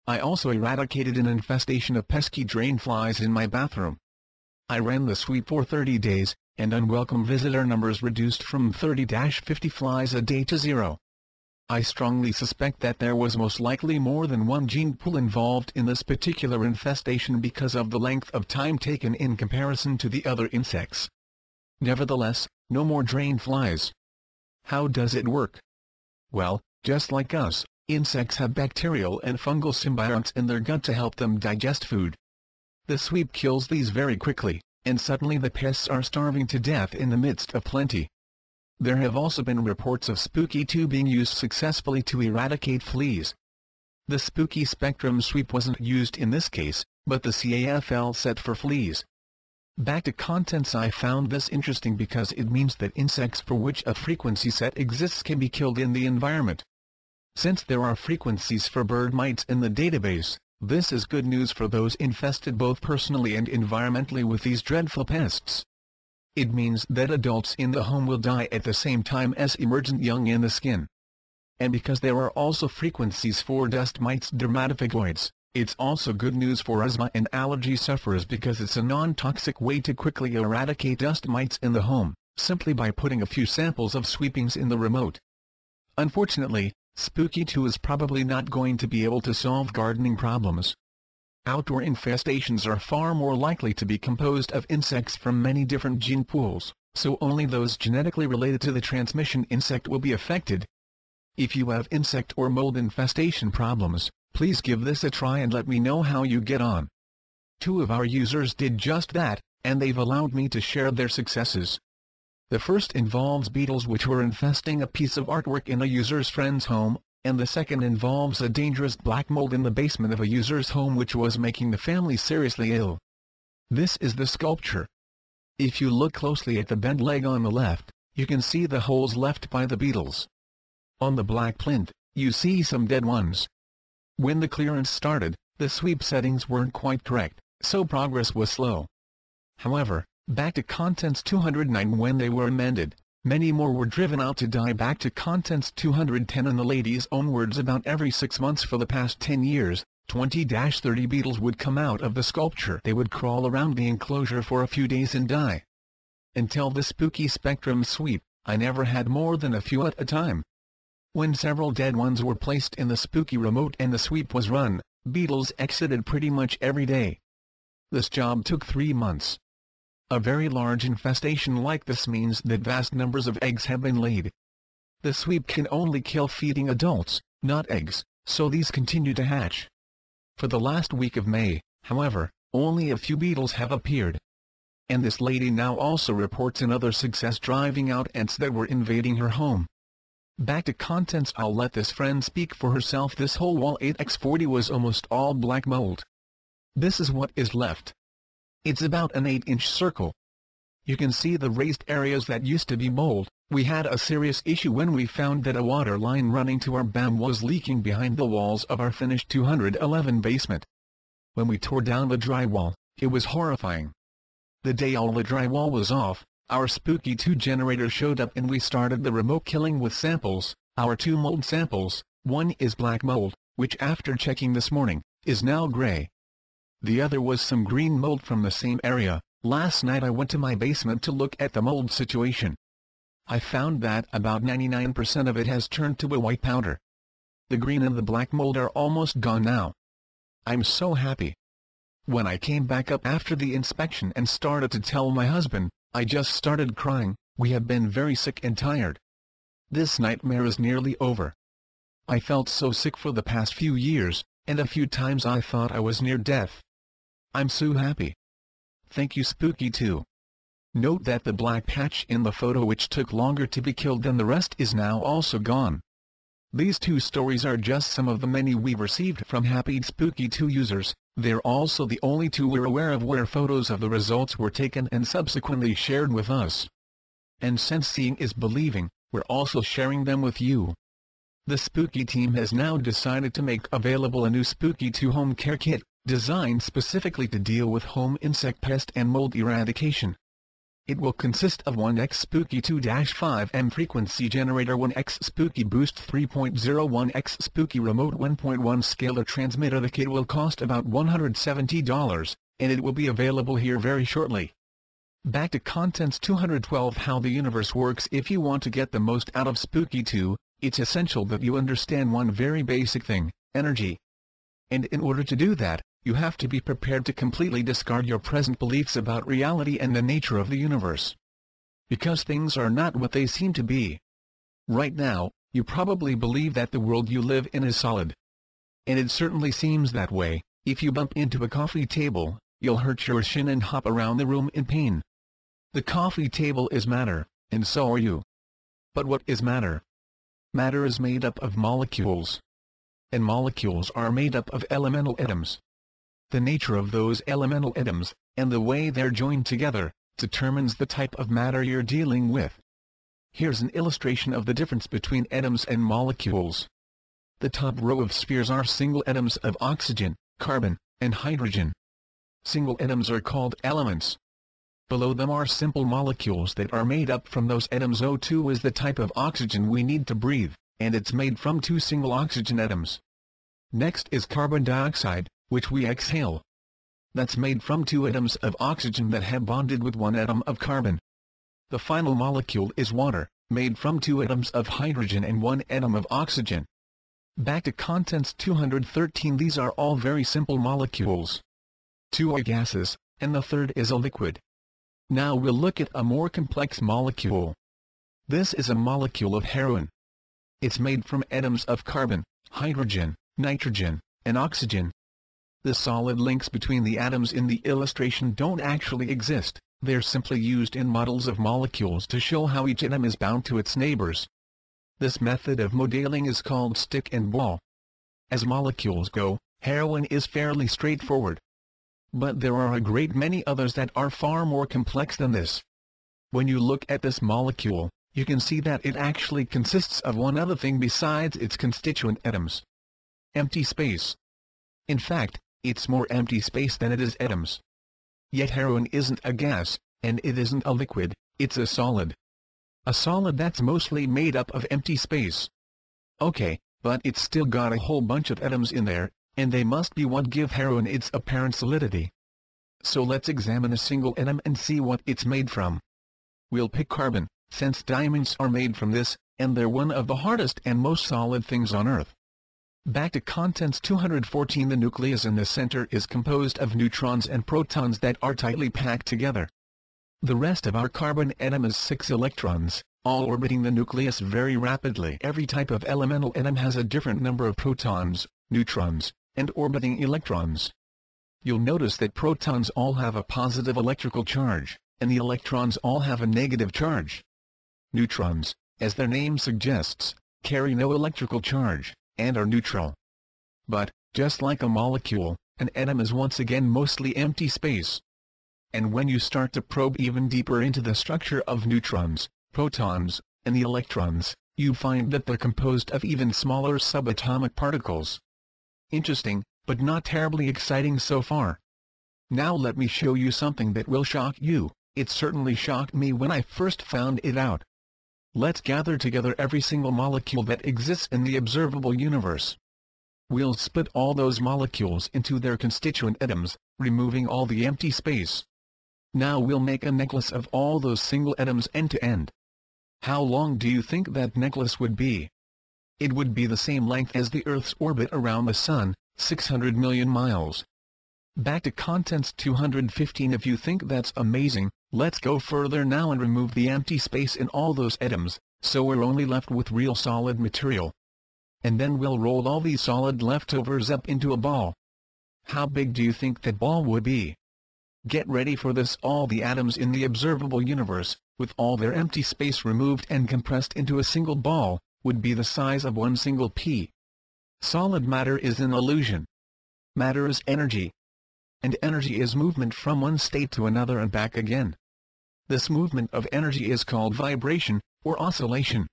I also eradicated an infestation of pesky drain flies in my bathroom. I ran the sweep for 30 days, and unwelcome visitor numbers reduced from 30-50 flies a day to zero. I strongly suspect that there was most likely more than one gene pool involved in this particular infestation because of the length of time taken in comparison to the other insects. Nevertheless, no more drain flies. How does it work? Well, just like us, insects have bacterial and fungal symbionts in their gut to help them digest food. The sweep kills these very quickly, and suddenly the pests are starving to death in the midst of plenty. There have also been reports of Spooky 2 being used successfully to eradicate fleas. The Spooky Spectrum sweep wasn't used in this case, but the CAFL set for fleas. Back to contents I found this interesting because it means that insects for which a frequency set exists can be killed in the environment. Since there are frequencies for bird mites in the database, this is good news for those infested both personally and environmentally with these dreadful pests. It means that adults in the home will die at the same time as emergent young in the skin. And because there are also frequencies for dust mites dermatophagoides, it's also good news for asthma and allergy sufferers because it's a non-toxic way to quickly eradicate dust mites in the home, simply by putting a few samples of sweepings in the remote. Unfortunately, Spooky 2 is probably not going to be able to solve gardening problems, Outdoor infestations are far more likely to be composed of insects from many different gene pools, so only those genetically related to the transmission insect will be affected. If you have insect or mold infestation problems, please give this a try and let me know how you get on. Two of our users did just that, and they've allowed me to share their successes. The first involves beetles which were infesting a piece of artwork in a user's friend's home, and the second involves a dangerous black mold in the basement of a user's home which was making the family seriously ill. This is the sculpture. If you look closely at the bent leg on the left, you can see the holes left by the beetles. On the black plinth, you see some dead ones. When the clearance started, the sweep settings weren't quite correct, so progress was slow. However, back to contents 209 when they were amended, Many more were driven out to die back to contents 210 in the lady's own words about every six months for the past 10 years, 20-30 beetles would come out of the sculpture. They would crawl around the enclosure for a few days and die. Until the spooky spectrum sweep, I never had more than a few at a time. When several dead ones were placed in the spooky remote and the sweep was run, beetles exited pretty much every day. This job took three months. A very large infestation like this means that vast numbers of eggs have been laid. The sweep can only kill feeding adults, not eggs, so these continue to hatch. For the last week of May, however, only a few beetles have appeared. And this lady now also reports another success driving out ants that were invading her home. Back to contents I'll let this friend speak for herself this whole wall 8x40 was almost all black mold. This is what is left. It's about an 8-inch circle. You can see the raised areas that used to be mold. We had a serious issue when we found that a water line running to our BAM was leaking behind the walls of our finished 211 basement. When we tore down the drywall, it was horrifying. The day all the drywall was off, our Spooky 2 generator showed up and we started the remote killing with samples, our two mold samples, One is black mold, which after checking this morning, is now gray. The other was some green mold from the same area. Last night I went to my basement to look at the mold situation. I found that about 99% of it has turned to a white powder. The green and the black mold are almost gone now. I'm so happy. When I came back up after the inspection and started to tell my husband, I just started crying, we have been very sick and tired. This nightmare is nearly over. I felt so sick for the past few years, and a few times I thought I was near death. I'm so happy. Thank you Spooky 2. Note that the black patch in the photo which took longer to be killed than the rest is now also gone. These two stories are just some of the many we've received from Happy Spooky 2 users, they're also the only two we're aware of where photos of the results were taken and subsequently shared with us. And since seeing is believing, we're also sharing them with you. The Spooky team has now decided to make available a new Spooky 2 home care kit, designed specifically to deal with home insect pest and mold eradication. It will consist of 1x Spooky 2-5M frequency generator 1x Spooky Boost 3.01x Spooky Remote 1.1 scalar transmitter The kit will cost about $170, and it will be available here very shortly. Back to Contents 212 How the universe works If you want to get the most out of Spooky 2, it's essential that you understand one very basic thing, energy. And in order to do that, you have to be prepared to completely discard your present beliefs about reality and the nature of the universe. Because things are not what they seem to be. Right now, you probably believe that the world you live in is solid. And it certainly seems that way, if you bump into a coffee table, you'll hurt your shin and hop around the room in pain. The coffee table is matter, and so are you. But what is matter? Matter is made up of molecules. And molecules are made up of elemental atoms. The nature of those elemental atoms, and the way they're joined together, determines the type of matter you're dealing with. Here's an illustration of the difference between atoms and molecules. The top row of spheres are single atoms of oxygen, carbon, and hydrogen. Single atoms are called elements, Below them are simple molecules that are made up from those atoms O2 is the type of oxygen we need to breathe, and it's made from two single oxygen atoms. Next is carbon dioxide, which we exhale. That's made from two atoms of oxygen that have bonded with one atom of carbon. The final molecule is water, made from two atoms of hydrogen and one atom of oxygen. Back to contents 213 These are all very simple molecules. Two are gases, and the third is a liquid. Now we'll look at a more complex molecule. This is a molecule of heroin. It's made from atoms of carbon, hydrogen, nitrogen, and oxygen. The solid links between the atoms in the illustration don't actually exist, they're simply used in models of molecules to show how each atom is bound to its neighbors. This method of modeling is called stick and ball. As molecules go, heroin is fairly straightforward. But there are a great many others that are far more complex than this. When you look at this molecule, you can see that it actually consists of one other thing besides its constituent atoms. Empty space. In fact, it's more empty space than it is atoms. Yet heroin isn't a gas, and it isn't a liquid, it's a solid. A solid that's mostly made up of empty space. Okay, but it's still got a whole bunch of atoms in there, and they must be what give heroin its apparent solidity. So let's examine a single atom and see what it's made from. We'll pick carbon, since diamonds are made from this, and they're one of the hardest and most solid things on Earth. Back to contents 214 The nucleus in the center is composed of neutrons and protons that are tightly packed together. The rest of our carbon atom is six electrons, all orbiting the nucleus very rapidly. Every type of elemental atom has a different number of protons, neutrons, and orbiting electrons. You'll notice that protons all have a positive electrical charge, and the electrons all have a negative charge. Neutrons, as their name suggests, carry no electrical charge, and are neutral. But, just like a molecule, an atom is once again mostly empty space. And when you start to probe even deeper into the structure of neutrons, protons, and the electrons, you find that they're composed of even smaller subatomic particles. Interesting, but not terribly exciting so far. Now let me show you something that will shock you, it certainly shocked me when I first found it out. Let's gather together every single molecule that exists in the observable universe. We'll split all those molecules into their constituent atoms, removing all the empty space. Now we'll make a necklace of all those single atoms end to end. How long do you think that necklace would be? It would be the same length as the Earth's orbit around the Sun, 600 million miles. Back to contents 215 If you think that's amazing, let's go further now and remove the empty space in all those atoms, so we're only left with real solid material. And then we'll roll all these solid leftovers up into a ball. How big do you think that ball would be? Get ready for this all the atoms in the observable universe, with all their empty space removed and compressed into a single ball, would be the size of one single pea. Solid matter is an illusion. Matter is energy, and energy is movement from one state to another and back again. This movement of energy is called vibration, or oscillation.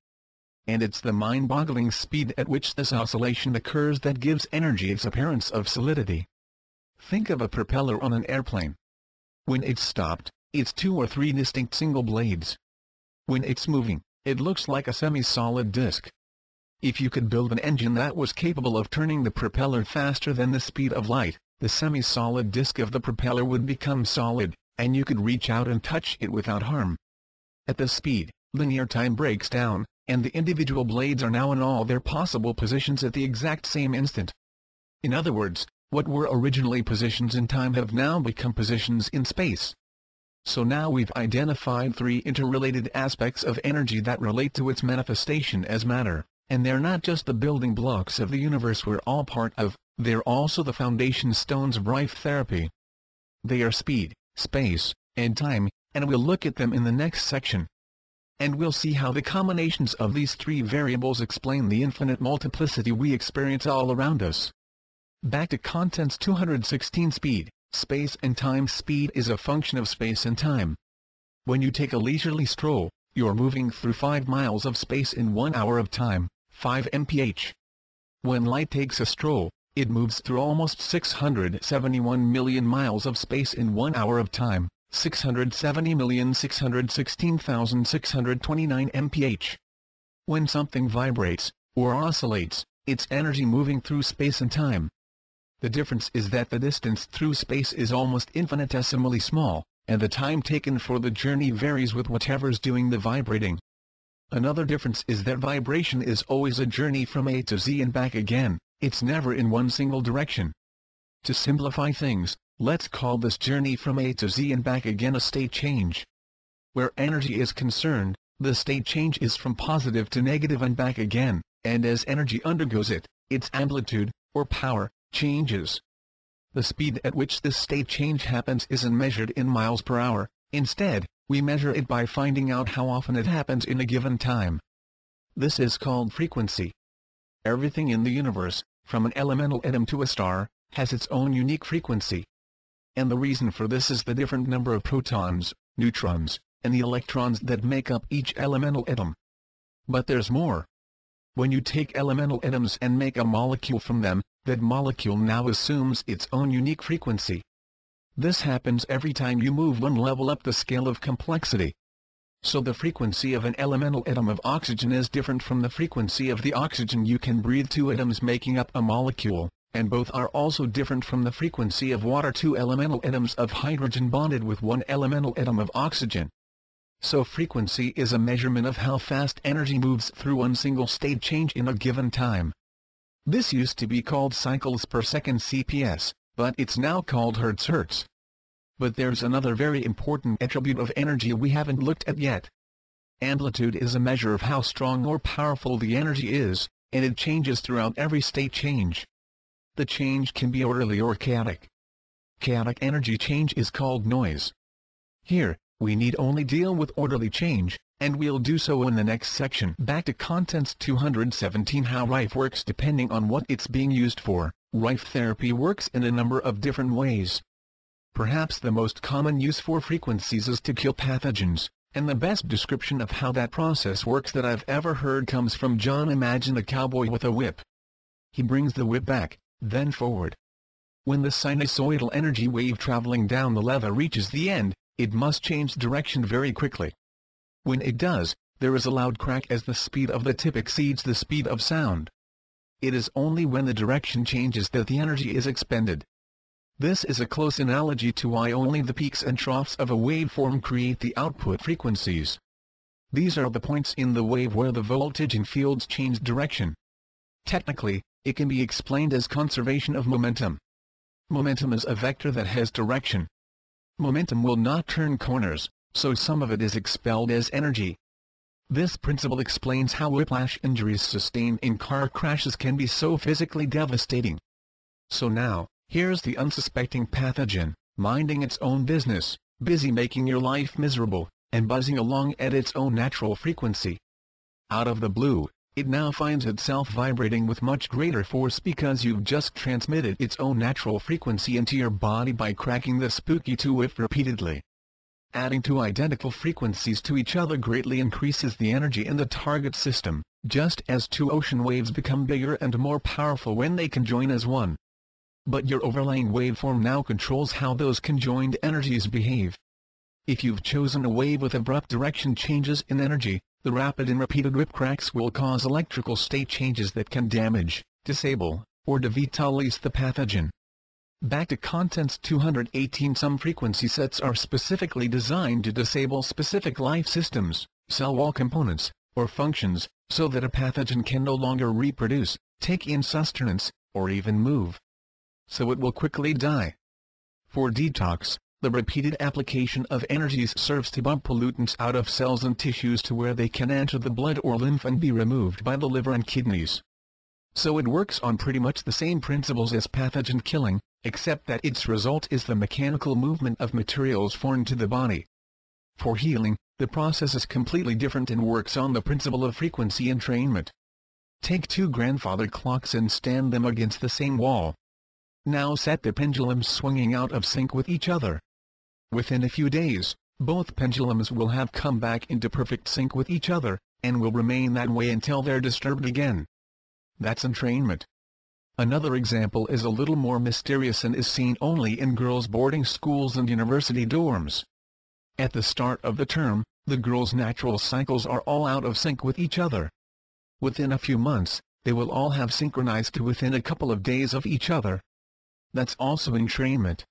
And it's the mind-boggling speed at which this oscillation occurs that gives energy its appearance of solidity. Think of a propeller on an airplane. When it's stopped, it's two or three distinct single blades. When it's moving, it looks like a semi-solid disk. If you could build an engine that was capable of turning the propeller faster than the speed of light, the semi-solid disk of the propeller would become solid, and you could reach out and touch it without harm. At this speed, linear time breaks down, and the individual blades are now in all their possible positions at the exact same instant. In other words, what were originally positions in time have now become positions in space. So now we've identified three interrelated aspects of energy that relate to its manifestation as matter, and they're not just the building blocks of the universe we're all part of, they're also the foundation stones of rife therapy. They are speed, space, and time, and we'll look at them in the next section. And we'll see how the combinations of these three variables explain the infinite multiplicity we experience all around us. Back to Contents 216 Speed, space and time Speed is a function of space and time. When you take a leisurely stroll, you're moving through 5 miles of space in 1 hour of time, 5 mph. When light takes a stroll, it moves through almost 671 million miles of space in one hour of time, 670,616,629 mph. When something vibrates, or oscillates, it's energy moving through space and time. The difference is that the distance through space is almost infinitesimally small, and the time taken for the journey varies with whatever's doing the vibrating. Another difference is that vibration is always a journey from A to Z and back again. It's never in one single direction. To simplify things, let's call this journey from A to Z and back again a state change. Where energy is concerned, the state change is from positive to negative and back again, and as energy undergoes it, its amplitude, or power, changes. The speed at which this state change happens isn't measured in miles per hour, instead, we measure it by finding out how often it happens in a given time. This is called frequency. Everything in the universe, from an elemental atom to a star, has its own unique frequency. And the reason for this is the different number of protons, neutrons, and the electrons that make up each elemental atom. But there's more. When you take elemental atoms and make a molecule from them, that molecule now assumes its own unique frequency. This happens every time you move one level up the scale of complexity so the frequency of an elemental atom of oxygen is different from the frequency of the oxygen you can breathe two atoms making up a molecule, and both are also different from the frequency of water two elemental atoms of hydrogen bonded with one elemental atom of oxygen. So frequency is a measurement of how fast energy moves through one single state change in a given time. This used to be called cycles per second CPS, but it's now called Hertz-Hertz. But there's another very important attribute of energy we haven't looked at yet. Amplitude is a measure of how strong or powerful the energy is, and it changes throughout every state change. The change can be orderly or chaotic. Chaotic energy change is called noise. Here, we need only deal with orderly change, and we'll do so in the next section. Back to Contents 217 How Rife works Depending on what it's being used for, Rife therapy works in a number of different ways. Perhaps the most common use for frequencies is to kill pathogens, and the best description of how that process works that I've ever heard comes from John Imagine a cowboy with a whip. He brings the whip back, then forward. When the sinusoidal energy wave traveling down the leva reaches the end, it must change direction very quickly. When it does, there is a loud crack as the speed of the tip exceeds the speed of sound. It is only when the direction changes that the energy is expended. This is a close analogy to why only the peaks and troughs of a waveform create the output frequencies. These are the points in the wave where the voltage and fields change direction. Technically, it can be explained as conservation of momentum. Momentum is a vector that has direction. Momentum will not turn corners, so some of it is expelled as energy. This principle explains how whiplash injuries sustained in car crashes can be so physically devastating. So now, here's the unsuspecting pathogen, minding its own business, busy making your life miserable, and buzzing along at its own natural frequency. Out of the blue, it now finds itself vibrating with much greater force because you've just transmitted its own natural frequency into your body by cracking the spooky 2-if repeatedly. Adding two identical frequencies to each other greatly increases the energy in the target system, just as two ocean waves become bigger and more powerful when they conjoin as one. But your overlying waveform now controls how those conjoined energies behave. If you've chosen a wave with abrupt direction changes in energy, the rapid and repeated rip cracks will cause electrical state changes that can damage, disable, or devitalize the pathogen. Back to Contents 218 Some frequency sets are specifically designed to disable specific life systems, cell wall components, or functions, so that a pathogen can no longer reproduce, take in sustenance, or even move. So it will quickly die. For detox, the repeated application of energies serves to bump pollutants out of cells and tissues to where they can enter the blood or lymph and be removed by the liver and kidneys. So it works on pretty much the same principles as pathogen killing, except that its result is the mechanical movement of materials foreign to the body. For healing, the process is completely different and works on the principle of frequency entrainment. Take two grandfather clocks and stand them against the same wall. Now set the pendulums swinging out of sync with each other. Within a few days, both pendulums will have come back into perfect sync with each other, and will remain that way until they're disturbed again. That's entrainment. Another example is a little more mysterious and is seen only in girls' boarding schools and university dorms. At the start of the term, the girls' natural cycles are all out of sync with each other. Within a few months, they will all have synchronized to within a couple of days of each other. That's also entrainment.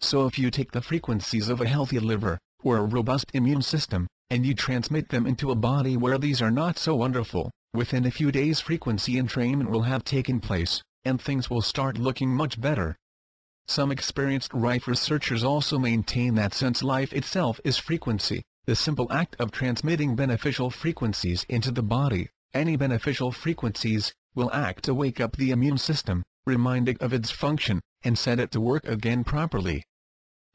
So if you take the frequencies of a healthy liver, or a robust immune system, and you transmit them into a body where these are not so wonderful, within a few days frequency entrainment will have taken place, and things will start looking much better. Some experienced rife researchers also maintain that since life itself is frequency, the simple act of transmitting beneficial frequencies into the body, any beneficial frequencies, will act to wake up the immune system, remind it of its function, and set it to work again properly.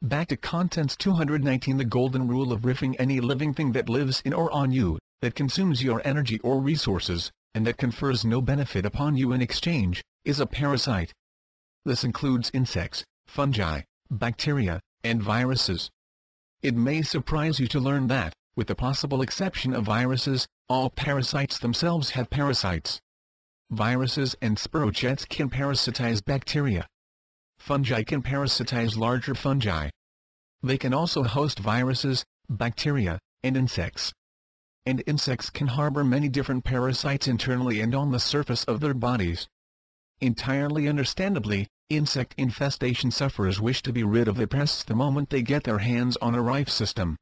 Back to Contents 219 The golden rule of riffing any living thing that lives in or on you, that consumes your energy or resources, and that confers no benefit upon you in exchange, is a parasite. This includes insects, fungi, bacteria, and viruses. It may surprise you to learn that, with the possible exception of viruses, all parasites themselves have parasites. Viruses and spirochetes can parasitize bacteria. Fungi can parasitize larger fungi. They can also host viruses, bacteria, and insects. And insects can harbor many different parasites internally and on the surface of their bodies. Entirely understandably, insect infestation sufferers wish to be rid of the pests the moment they get their hands on a rife system.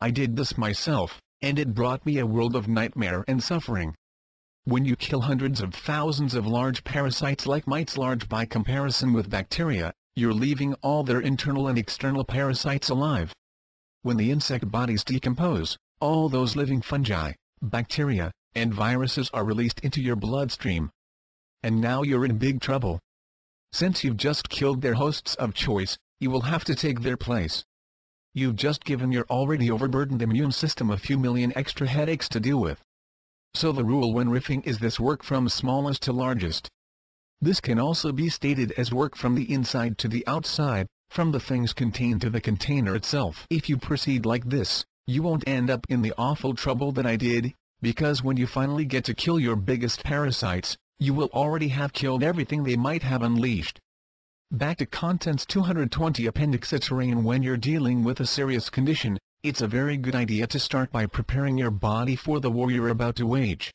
I did this myself, and it brought me a world of nightmare and suffering. When you kill hundreds of thousands of large parasites like mites large by comparison with bacteria, you're leaving all their internal and external parasites alive. When the insect bodies decompose, all those living fungi, bacteria, and viruses are released into your bloodstream. And now you're in big trouble. Since you've just killed their hosts of choice, you will have to take their place. You've just given your already overburdened immune system a few million extra headaches to deal with. So the rule when riffing is this work from smallest to largest. This can also be stated as work from the inside to the outside, from the things contained to the container itself. If you proceed like this, you won't end up in the awful trouble that I did, because when you finally get to kill your biggest parasites, you will already have killed everything they might have unleashed. Back to Contents 220 Appendix A terrain When you're dealing with a serious condition, it's a very good idea to start by preparing your body for the war you're about to wage.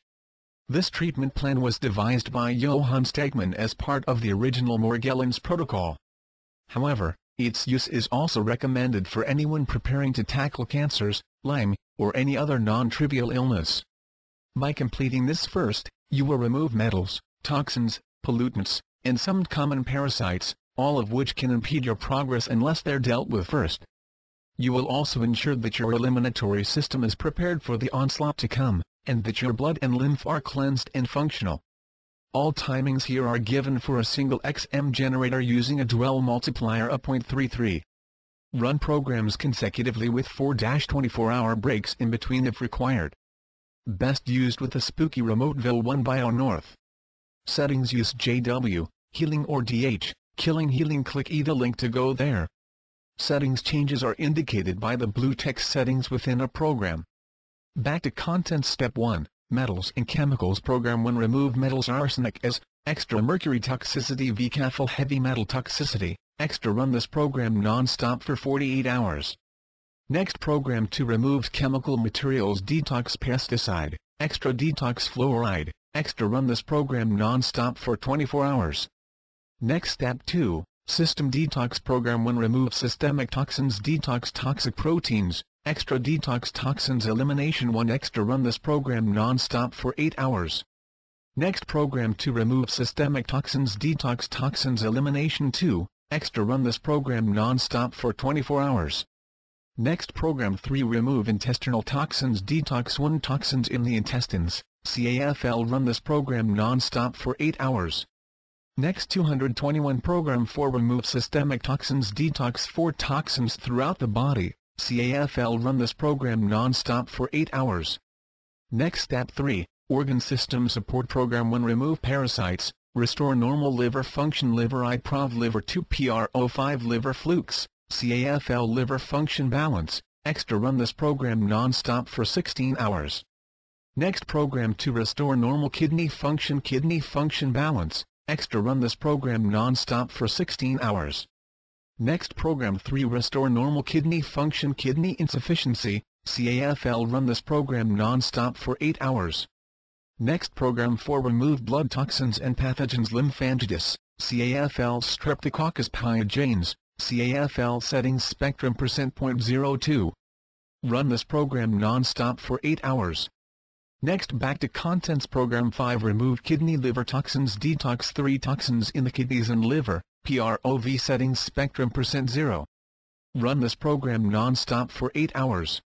This treatment plan was devised by Johann Stegmann as part of the original Morgellons protocol. However, its use is also recommended for anyone preparing to tackle cancers, Lyme, or any other non-trivial illness. By completing this first, you will remove metals, toxins, pollutants, and some common parasites, all of which can impede your progress unless they're dealt with first. You will also ensure that your eliminatory system is prepared for the onslaught to come, and that your blood and lymph are cleansed and functional. All timings here are given for a single XM generator using a dwell multiplier of 0.33. Run programs consecutively with 4-24-hour breaks in between if required. Best used with the spooky Remotville 1 BioNorth. Settings use JW, Healing or DH, Killing Healing click either link to go there. Settings changes are indicated by the blue text settings within a program. Back to Contents Step 1, Metals and Chemicals Program 1 Remove metals arsenic as, extra mercury toxicity V heavy metal toxicity, extra run this program non-stop for 48 hours. Next program to remove chemical materials detox pesticide, extra detox fluoride, extra run this program non-stop for 24 hours. Next step 2, System Detox Program 1 Remove systemic toxins Detox toxic proteins, extra detox toxins elimination 1 Extra run this program non-stop for 8 hours. Next program to remove systemic toxins Detox toxins elimination 2, extra run this program non-stop for 24 hours. Next program 3 Remove intestinal toxins Detox 1 Toxins in the intestines, CAFL run this program non-stop for 8 hours. Next 221 Program 4 Remove systemic toxins Detox 4 toxins throughout the body, CAFL run this program non-stop for 8 hours. Next Step 3, Organ System Support Program 1 Remove parasites, restore normal liver function Liver I Prov Liver 2 PRO5 Liver Flukes, CAFL Liver Function Balance, extra run this program non-stop for 16 hours. Next program to restore normal kidney function Kidney Function Balance, Extra run this program non-stop for 16 hours. Next program 3 Restore normal kidney function Kidney insufficiency, CAFL run this program non-stop for 8 hours. Next program 4 Remove blood toxins and pathogens Lymphangitis, CAFL Streptococcus pyogenes, CAFL settings spectrum percent .02. Run this program non-stop for 8 hours. Next back to Contents Program 5 Remove kidney liver toxins Detox 3 toxins in the kidneys and liver, PROV settings spectrum percent zero. Run this program non-stop for 8 hours.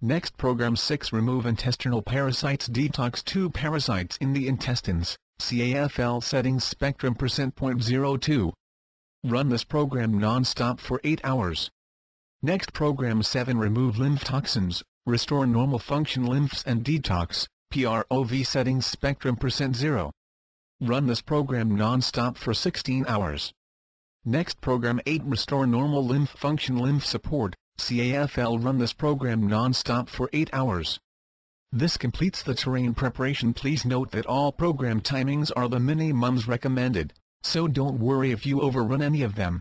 Next program 6 Remove intestinal parasites Detox 2 parasites in the intestines, CAFL settings spectrum percent .02. Run this program non-stop for 8 hours. Next program 7 Remove lymph toxins, restore normal function lymphs and detox, PROV settings spectrum percent zero. Run this program non-stop for 16 hours. Next program 8 Restore normal lymph function lymph support, CAFL run this program non-stop for 8 hours. This completes the terrain preparation please note that all program timings are the minimums recommended, so don't worry if you overrun any of them.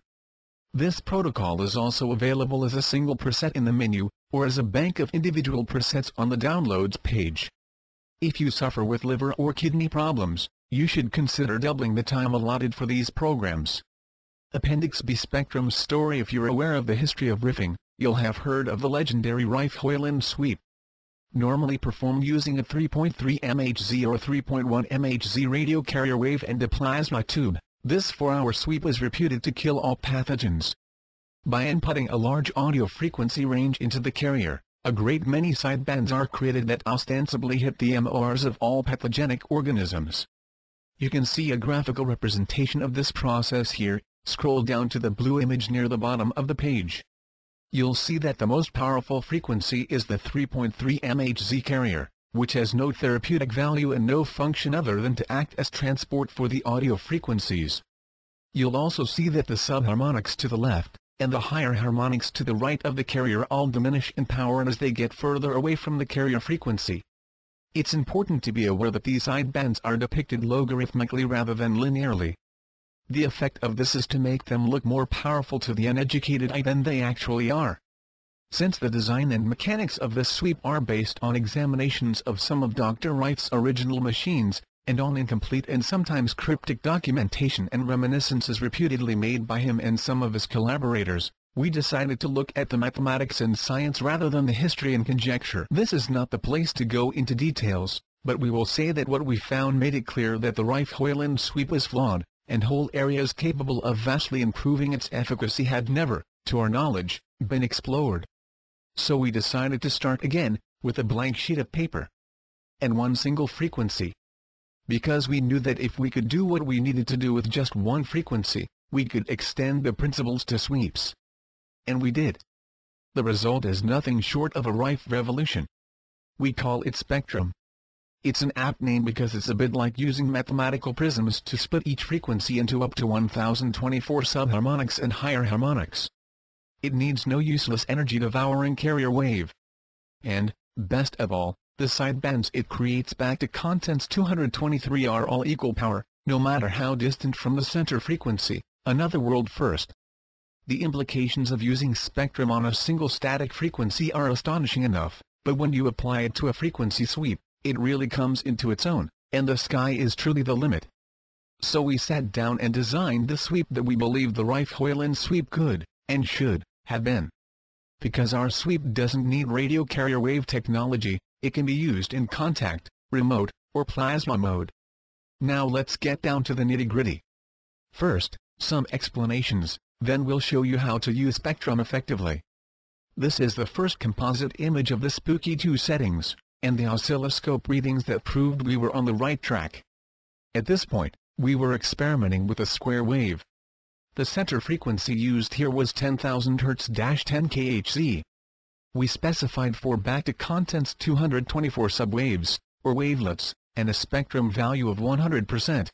This protocol is also available as a single preset in the menu, or as a bank of individual presets on the Downloads page. If you suffer with liver or kidney problems, you should consider doubling the time allotted for these programs. Appendix B Spectrum Story If you're aware of the history of riffing, you'll have heard of the legendary Rife Hoyland sweep. Normally performed using a 3.3 MHz or 3.1 MHz radio carrier wave and a plasma tube. This 4-hour sweep is reputed to kill all pathogens. By inputting a large audio frequency range into the carrier, a great many sidebands are created that ostensibly hit the MORs of all pathogenic organisms. You can see a graphical representation of this process here, scroll down to the blue image near the bottom of the page. You'll see that the most powerful frequency is the 3.3 MHz carrier which has no therapeutic value and no function other than to act as transport for the audio frequencies. You'll also see that the subharmonics to the left, and the higher harmonics to the right of the carrier all diminish in power as they get further away from the carrier frequency. It's important to be aware that these sidebands are depicted logarithmically rather than linearly. The effect of this is to make them look more powerful to the uneducated eye than they actually are. since the design and mechanics of this sweep are based on examinations of some of Dr. Wright's original machines, and on incomplete and sometimes cryptic documentation and reminiscences reputedly made by him and some of his collaborators, we decided to look at the mathematics and science rather than the history and conjecture. This is not the place to go into details, but we will say that what we found made it clear that the Rife-Hoyland sweep was flawed, and whole areas capable of vastly improving its efficacy had never, to our knowledge, been explored. So we decided to start again, with a blank sheet of paper. And one single frequency. Because we knew that if we could do what we needed to do with just one frequency, we could extend the principles to sweeps and we did. The result is nothing short of a rife revolution. We call it spectrum. It's an apt name because it's a bit like using mathematical prisms to split each frequency into up to 1024 subharmonics and higher harmonics. It needs no useless energy-devouring carrier wave. And, best of all, the sidebands it creates back to contents 223 are all equal power, no matter how distant from the center frequency, another world first. The implications of using spectrum on a single static frequency are astonishing enough, but when you apply it to a frequency sweep, it really comes into its own, and the sky is truly the limit. So we sat down and designed the sweep that we believe the Rife-Hoyland sweep could, and should, have been. Because our sweep doesn't need radio carrier wave technology, it can be used in contact, remote, or plasma mode. Now let's get down to the nitty-gritty. First, some explanations, then we'll show you how to use Spectrum effectively. This is the first composite image of the Spooky 2 settings, and the oscilloscope readings that proved we were on the right track. At this point, we were experimenting with a square wave. The center frequency used here was 10,000 Hz-10 kHz. We specified for back-to-contents 224 subwaves, or wavelets, and a spectrum value of 100%.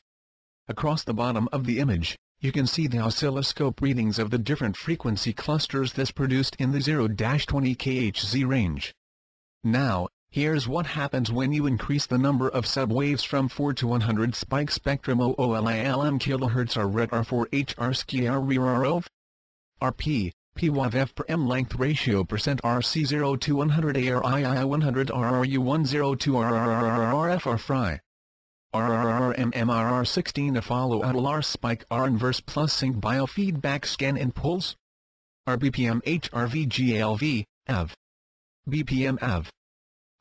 Across the bottom of the image, you can see the oscilloscope readings of the different frequency clusters this produced in the 0-20 kHz range. Now, here's what happens when you increase the number of subwaves from 4 to 100 spike spectrum OOLILM kHz or ret R4 HR RP, PWAV per M length ratio percent RC0 to 100 ARII 100 RRU102 RRRRF R fry. RRRMMRR16 a follow ADLR spike R inverse plus sync biofeedback scan and pulse RBPM HRV AV BPM AV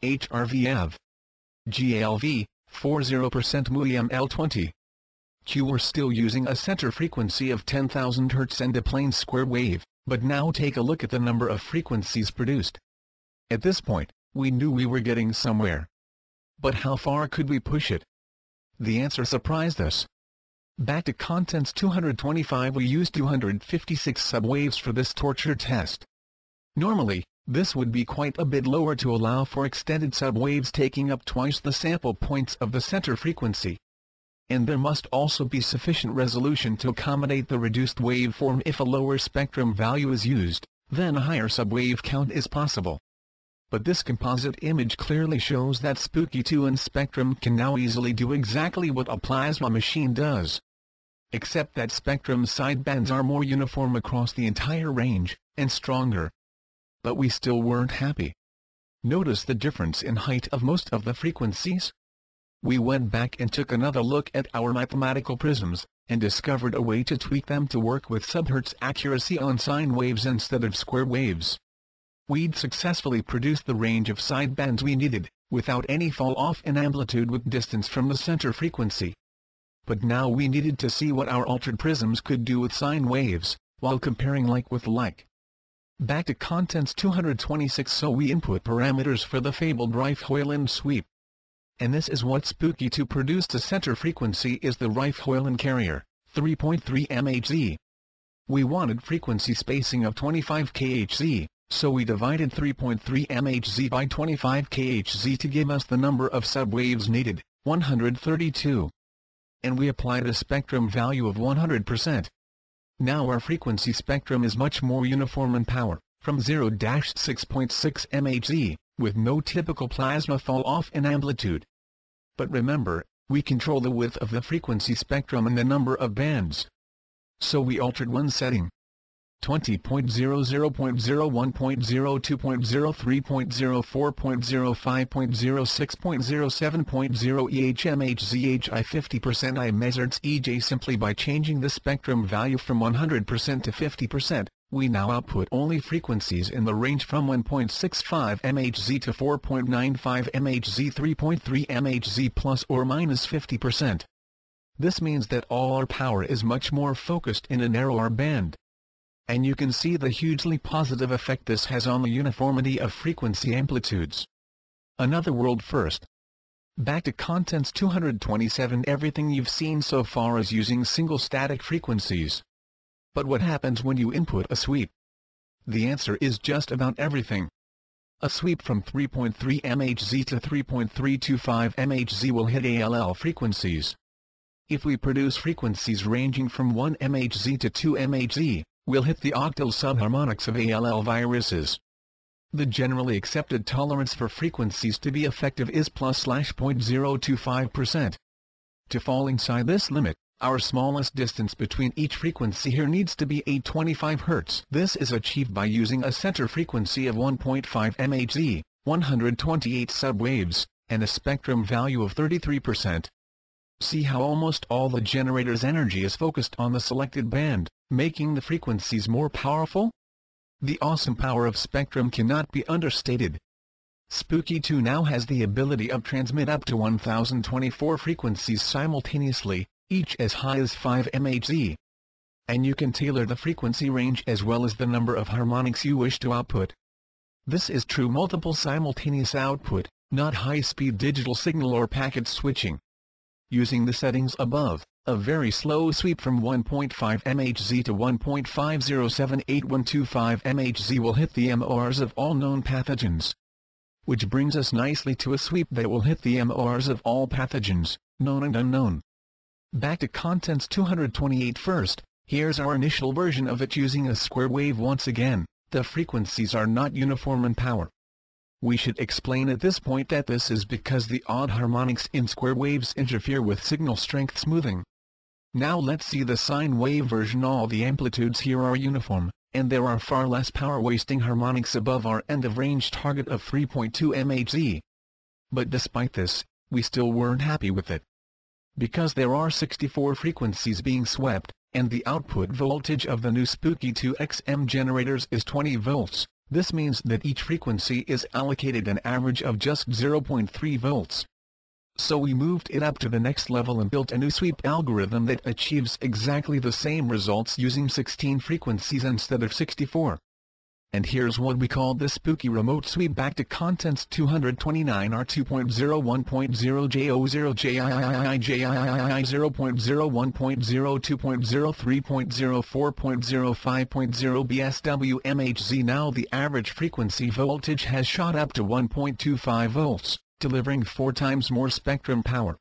HRV AV GLV 40% MUIM L20 Q we're still using a center frequency of 10,000 Hz and a plain square wave, but now take a look at the number of frequencies produced. At this point, we knew we were getting somewhere. But how far could we push it? The answer surprised us. Back to Contents 225 we used 256 subwaves for this torture test. Normally, this would be quite a bit lower to allow for extended subwaves taking up twice the sample points of the center frequency. And there must also be sufficient resolution to accommodate the reduced waveform if a lower spectrum value is used, then a higher subwave count is possible but this composite image clearly shows that Spooky 2 and Spectrum can now easily do exactly what a plasma machine does. Except that Spectrum's sidebands are more uniform across the entire range, and stronger. But we still weren't happy. Notice the difference in height of most of the frequencies? We went back and took another look at our mathematical prisms, and discovered a way to tweak them to work with subhertz accuracy on sine waves instead of square waves we'd successfully produced the range of sidebands we needed, without any fall-off in amplitude with distance from the center frequency. But now we needed to see what our altered prisms could do with sine waves, while comparing like with like. Back to Contents 226 so we input parameters for the fabled Rife-Hoyland sweep. And this is what Spooky 2 produced a center frequency is the Rife-Hoyland carrier, 3.3 MHz. We wanted frequency spacing of 25 kHz, so we divided 3.3 MHz by 25 kHz to give us the number of subwaves needed, 132. And we applied a spectrum value of 100%. Now our frequency spectrum is much more uniform in power, from 0-6.6 MHz, with no typical plasma fall-off in amplitude. But remember, we control the width of the frequency spectrum and the number of bands. So we altered one setting, 20.00.01.02.03.05.06.07.0 EHMHZHI 50% I measured EJ simply by changing the spectrum value from 100% to 50%. We now output only frequencies in the range from 1.65 MHz to 4.95 MHz 3.3 MHz plus or minus 50%. This means that all our power is much more focused in a narrower band and you can see the hugely positive effect this has on the uniformity of frequency amplitudes. Another world first. Back to Contents 227 Everything you've seen so far is using single static frequencies. But what happens when you input a sweep? The answer is just about everything. A sweep from 3.3 MHz to 3.325 MHz will hit ALL frequencies. If we produce frequencies ranging from 1 MHz to 2 MHz, will hit the octal subharmonics of ALL viruses. The generally accepted tolerance for frequencies to be effective is plus slash 0.025%. To fall inside this limit, our smallest distance between each frequency here needs to be 825 Hz. This is achieved by using a center frequency of 1.5 MHz, 128 subwaves, and a spectrum value of 33%. See how almost all the generator's energy is focused on the selected band making the frequencies more powerful? The awesome power of spectrum cannot be understated. Spooky 2 now has the ability of transmit up to 1024 frequencies simultaneously, each as high as 5 MHz. And you can tailor the frequency range as well as the number of harmonics you wish to output. This is true multiple simultaneous output, not high-speed digital signal or packet switching. Using the settings above, a very slow sweep from 1.5 MHz to 1.507812 MHz will hit the MORs of all known pathogens. Which brings us nicely to a sweep that will hit the MORs of all pathogens, known and unknown. Back to Contents 228 first, here's our initial version of it using a square wave once again, the frequencies are not uniform in power. We should explain at this point that this is because the odd harmonics in square waves interfere with signal strength smoothing. Now let's see the sine wave version all the amplitudes here are uniform, and there are far less power-wasting harmonics above our end-of-range target of 3.2 MHz. But despite this, we still weren't happy with it. Because there are 64 frequencies being swept, and the output voltage of the new Spooky 2XM generators is 20 volts, this means that each frequency is allocated an average of just 0.3 volts. So we moved it up to the next level and built a new sweep algorithm that achieves exactly the same results using 16 frequencies instead of 64. And here's what we call the spooky remote sweep back to contents 229 R 2.01.0 J00 JIII JIII 0.01.02.03.04.05.0 BSW MHZ Now the average frequency voltage has shot up to 1.25 volts delivering four times more spectrum power.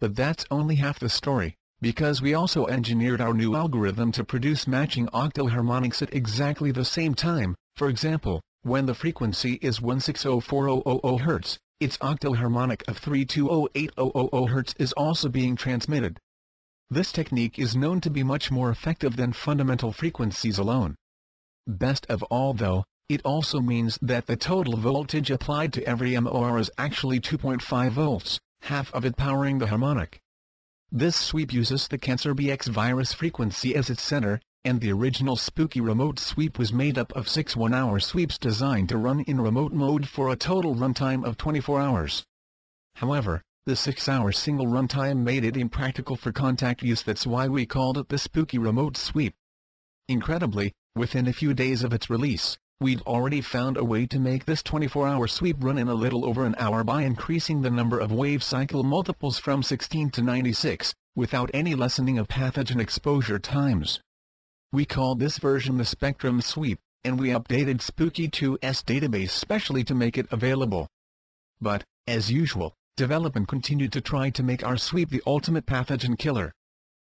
But that's only half the story, because we also engineered our new algorithm to produce matching octal harmonics at exactly the same time, for example, when the frequency is 1604000 Hz, its octal harmonic of 320800 Hz is also being transmitted. This technique is known to be much more effective than fundamental frequencies alone. Best of all though, it also means that the total voltage applied to every MOR is actually 2.5 volts, half of it powering the harmonic. This sweep uses the Cancer BX virus frequency as its center, and the original spooky remote sweep was made up of six one-hour sweeps designed to run in remote mode for a total runtime of 24 hours. However, the six-hour single runtime made it impractical for contact use that's why we called it the spooky remote sweep. Incredibly, within a few days of its release, We'd already found a way to make this 24-hour sweep run in a little over an hour by increasing the number of wave cycle multiples from 16 to 96, without any lessening of pathogen exposure times. We called this version the Spectrum Sweep, and we updated Spooky 2's database specially to make it available. But, as usual, development continued to try to make our sweep the ultimate pathogen killer.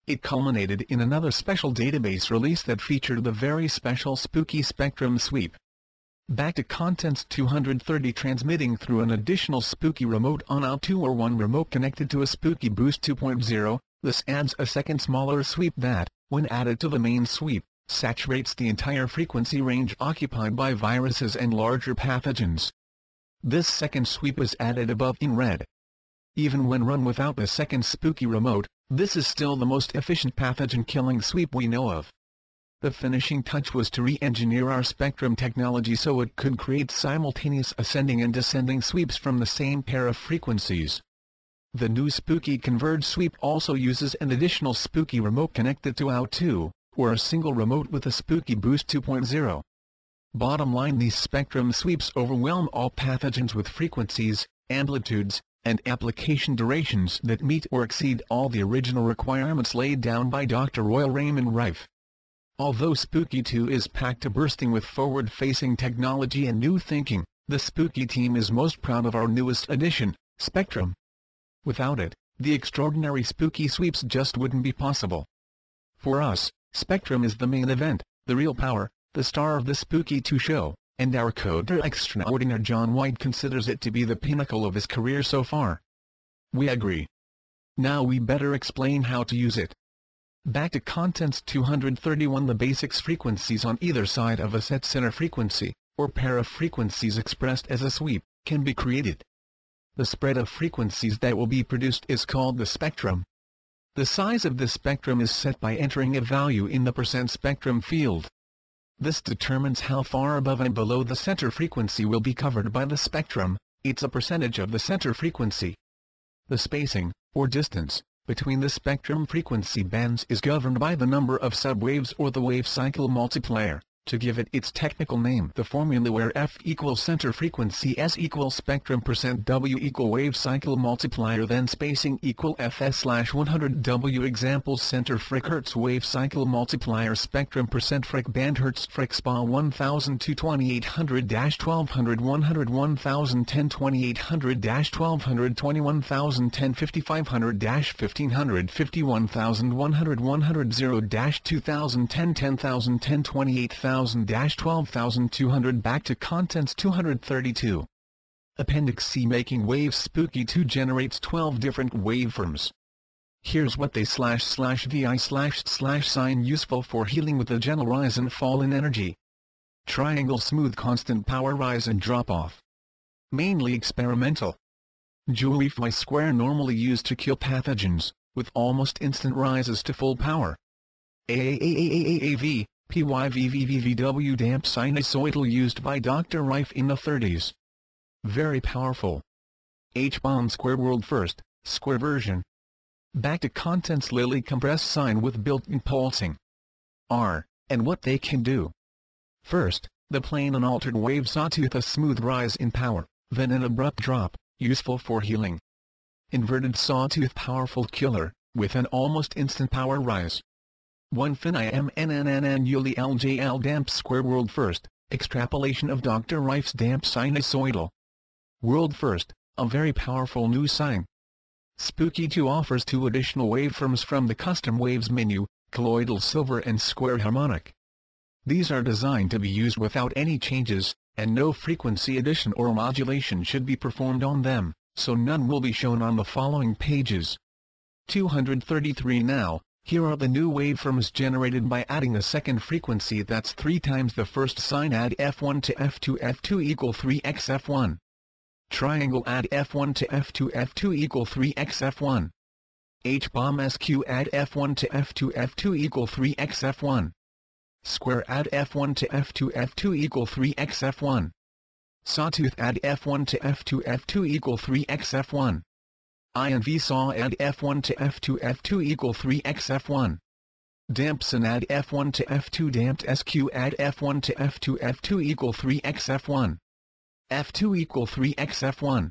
It culminated in another special database release that featured the very special Spooky Spectrum Sweep. Back to Contents 230 transmitting through an additional Spooky remote on a 2 or 1 remote connected to a Spooky Boost 2.0, this adds a second smaller sweep that, when added to the main sweep, saturates the entire frequency range occupied by viruses and larger pathogens. This second sweep is added above in red. Even when run without the second spooky remote, this is still the most efficient pathogen-killing sweep we know of. The finishing touch was to re-engineer our spectrum technology so it could create simultaneous ascending and descending sweeps from the same pair of frequencies. The new Spooky Converge sweep also uses an additional Spooky remote connected to OUT2, or a single remote with a Spooky Boost 2.0. Bottom line these spectrum sweeps overwhelm all pathogens with frequencies, amplitudes, and application durations that meet or exceed all the original requirements laid down by Dr. Royal Raymond Rife. Although Spooky 2 is packed to bursting with forward-facing technology and new thinking, the Spooky team is most proud of our newest addition, Spectrum. Without it, the extraordinary Spooky sweeps just wouldn't be possible. For us, Spectrum is the main event, the real power, the star of the Spooky 2 show, and our coder extraordinaire John White considers it to be the pinnacle of his career so far. We agree. Now we better explain how to use it. Back to contents 231 The basics frequencies on either side of a set center frequency, or pair of frequencies expressed as a sweep, can be created. The spread of frequencies that will be produced is called the spectrum. The size of the spectrum is set by entering a value in the percent spectrum field. This determines how far above and below the center frequency will be covered by the spectrum, it's a percentage of the center frequency. The spacing, or distance, between the spectrum frequency bands is governed by the number of subwaves or the wave cycle multiplier. To give it its technical name. The formula where f equals center frequency s equals spectrum percent w equal wave cycle multiplier then spacing equal fs slash 100 w examples center fric hertz wave cycle multiplier spectrum percent fric band hertz fric spa 1000 to 2800 dash 1200 100 1010 2800 dash 1200 21010 5500 dash 1500 51100 100 0 dash 2010 10010 28000 12000-12200 Back to Contents 232 Appendix C Making Waves Spooky 2 generates 12 different waveforms. Here's what they slash slash vi slash slash sine useful for healing with the gentle rise and fall in energy. Triangle smooth constant power rise and drop off. Mainly experimental. Jewelry Phi square normally used to kill pathogens, with almost instant rises to full power. AAAAAAV, PYVVVVW damp sinusoidal used by Dr. Rife in the 30s. Very powerful. H-bomb square world first, square version. Back to contents Lilly compressed sine with built-in pulsing. R, and what they can do. First, the plain unaltered wave sawtooth a smooth rise in power, then an abrupt drop, useful for healing. Inverted sawtooth powerful killer, with an almost instant power rise. 1 fin IMNNNN Yuli LJL damp square world first, extrapolation of Dr. Rife's damp sinusoidal. World first, a very powerful new sine. Spooky 2 offers two additional waveforms from the custom waves menu, colloidal silver and square harmonic. These are designed to be used without any changes, and no frequency addition or modulation should be performed on them, so none will be shown on the following pages. 233 Now, here are the new waveforms generated by adding a second frequency that's 3 times the first sine add F1 to F2 F2 equal 3x F1. Triangle add F1 to F2 F2 equal 3x F1. H-bomb SQ add F1 to F2 F2 equal 3x F1. Square add F1 to F2 F2 equal 3x F1. Sawtooth add F1 to F2 F2 equal 3x F1. I and V saw add F1 to F2 F2 equal 3x F1. Dampson add F1 to F2 damped SQ add F1 to F2 F2 equal 3x F1. F2 equal 3x F1.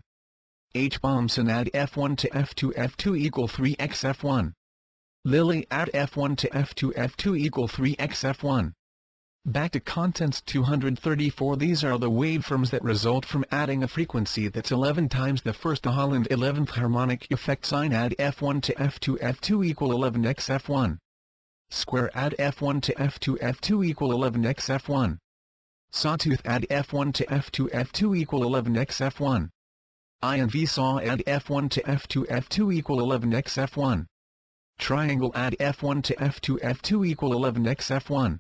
H Bombson add F1 to F2 F2 equal 3x F1. Lilly add F1 to F2 F2 equal 3x F1. Back to contents 234 These are the waveforms that result from adding a frequency that's 11 times the first Hoyland 11th harmonic effect sine add F1 to F2 F2 equal 11x F1. Square add F1 to F2 F2 equal 11x F1. Sawtooth add F1 to F2 F2 equal 11x F1. I and V saw add F1 to F2 F2 equal 11x F1. Triangle add F1 to F2 F2 equal 11x F1.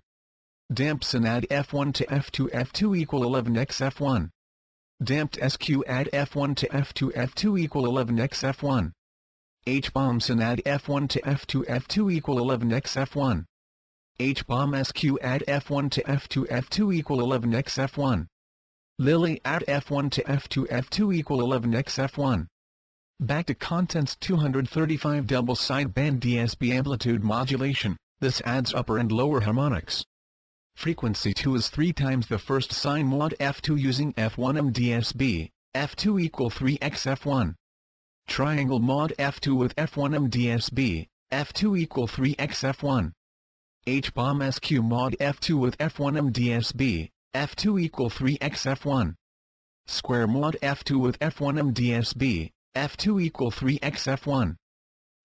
Dampson add F1 to F2 F2 equal 11x F1. Damped SQ add F1 to F2 F2 equal 11x F1. H bombson add F1 to F2 F2 equal 11x F1. H bomb SQ add F1 to F2 F2 equal 11x F1. Lilly add F1 to F2 F2 equal 11x F1. Back to contents 235 double sideband DSB amplitude modulation, this adds upper and lower harmonics. Frequency 2 is 3 times the first sine mod F2 using F1 MDSB, F2 equal 3x F1. Triangle mod F2 with F1 MDSB, F2 equal 3x F1. H-bomb SQ mod F2 with F1 MDSB, F2 equal 3x F1. Square mod F2 with F1 MDSB, F2 equal 3x F1.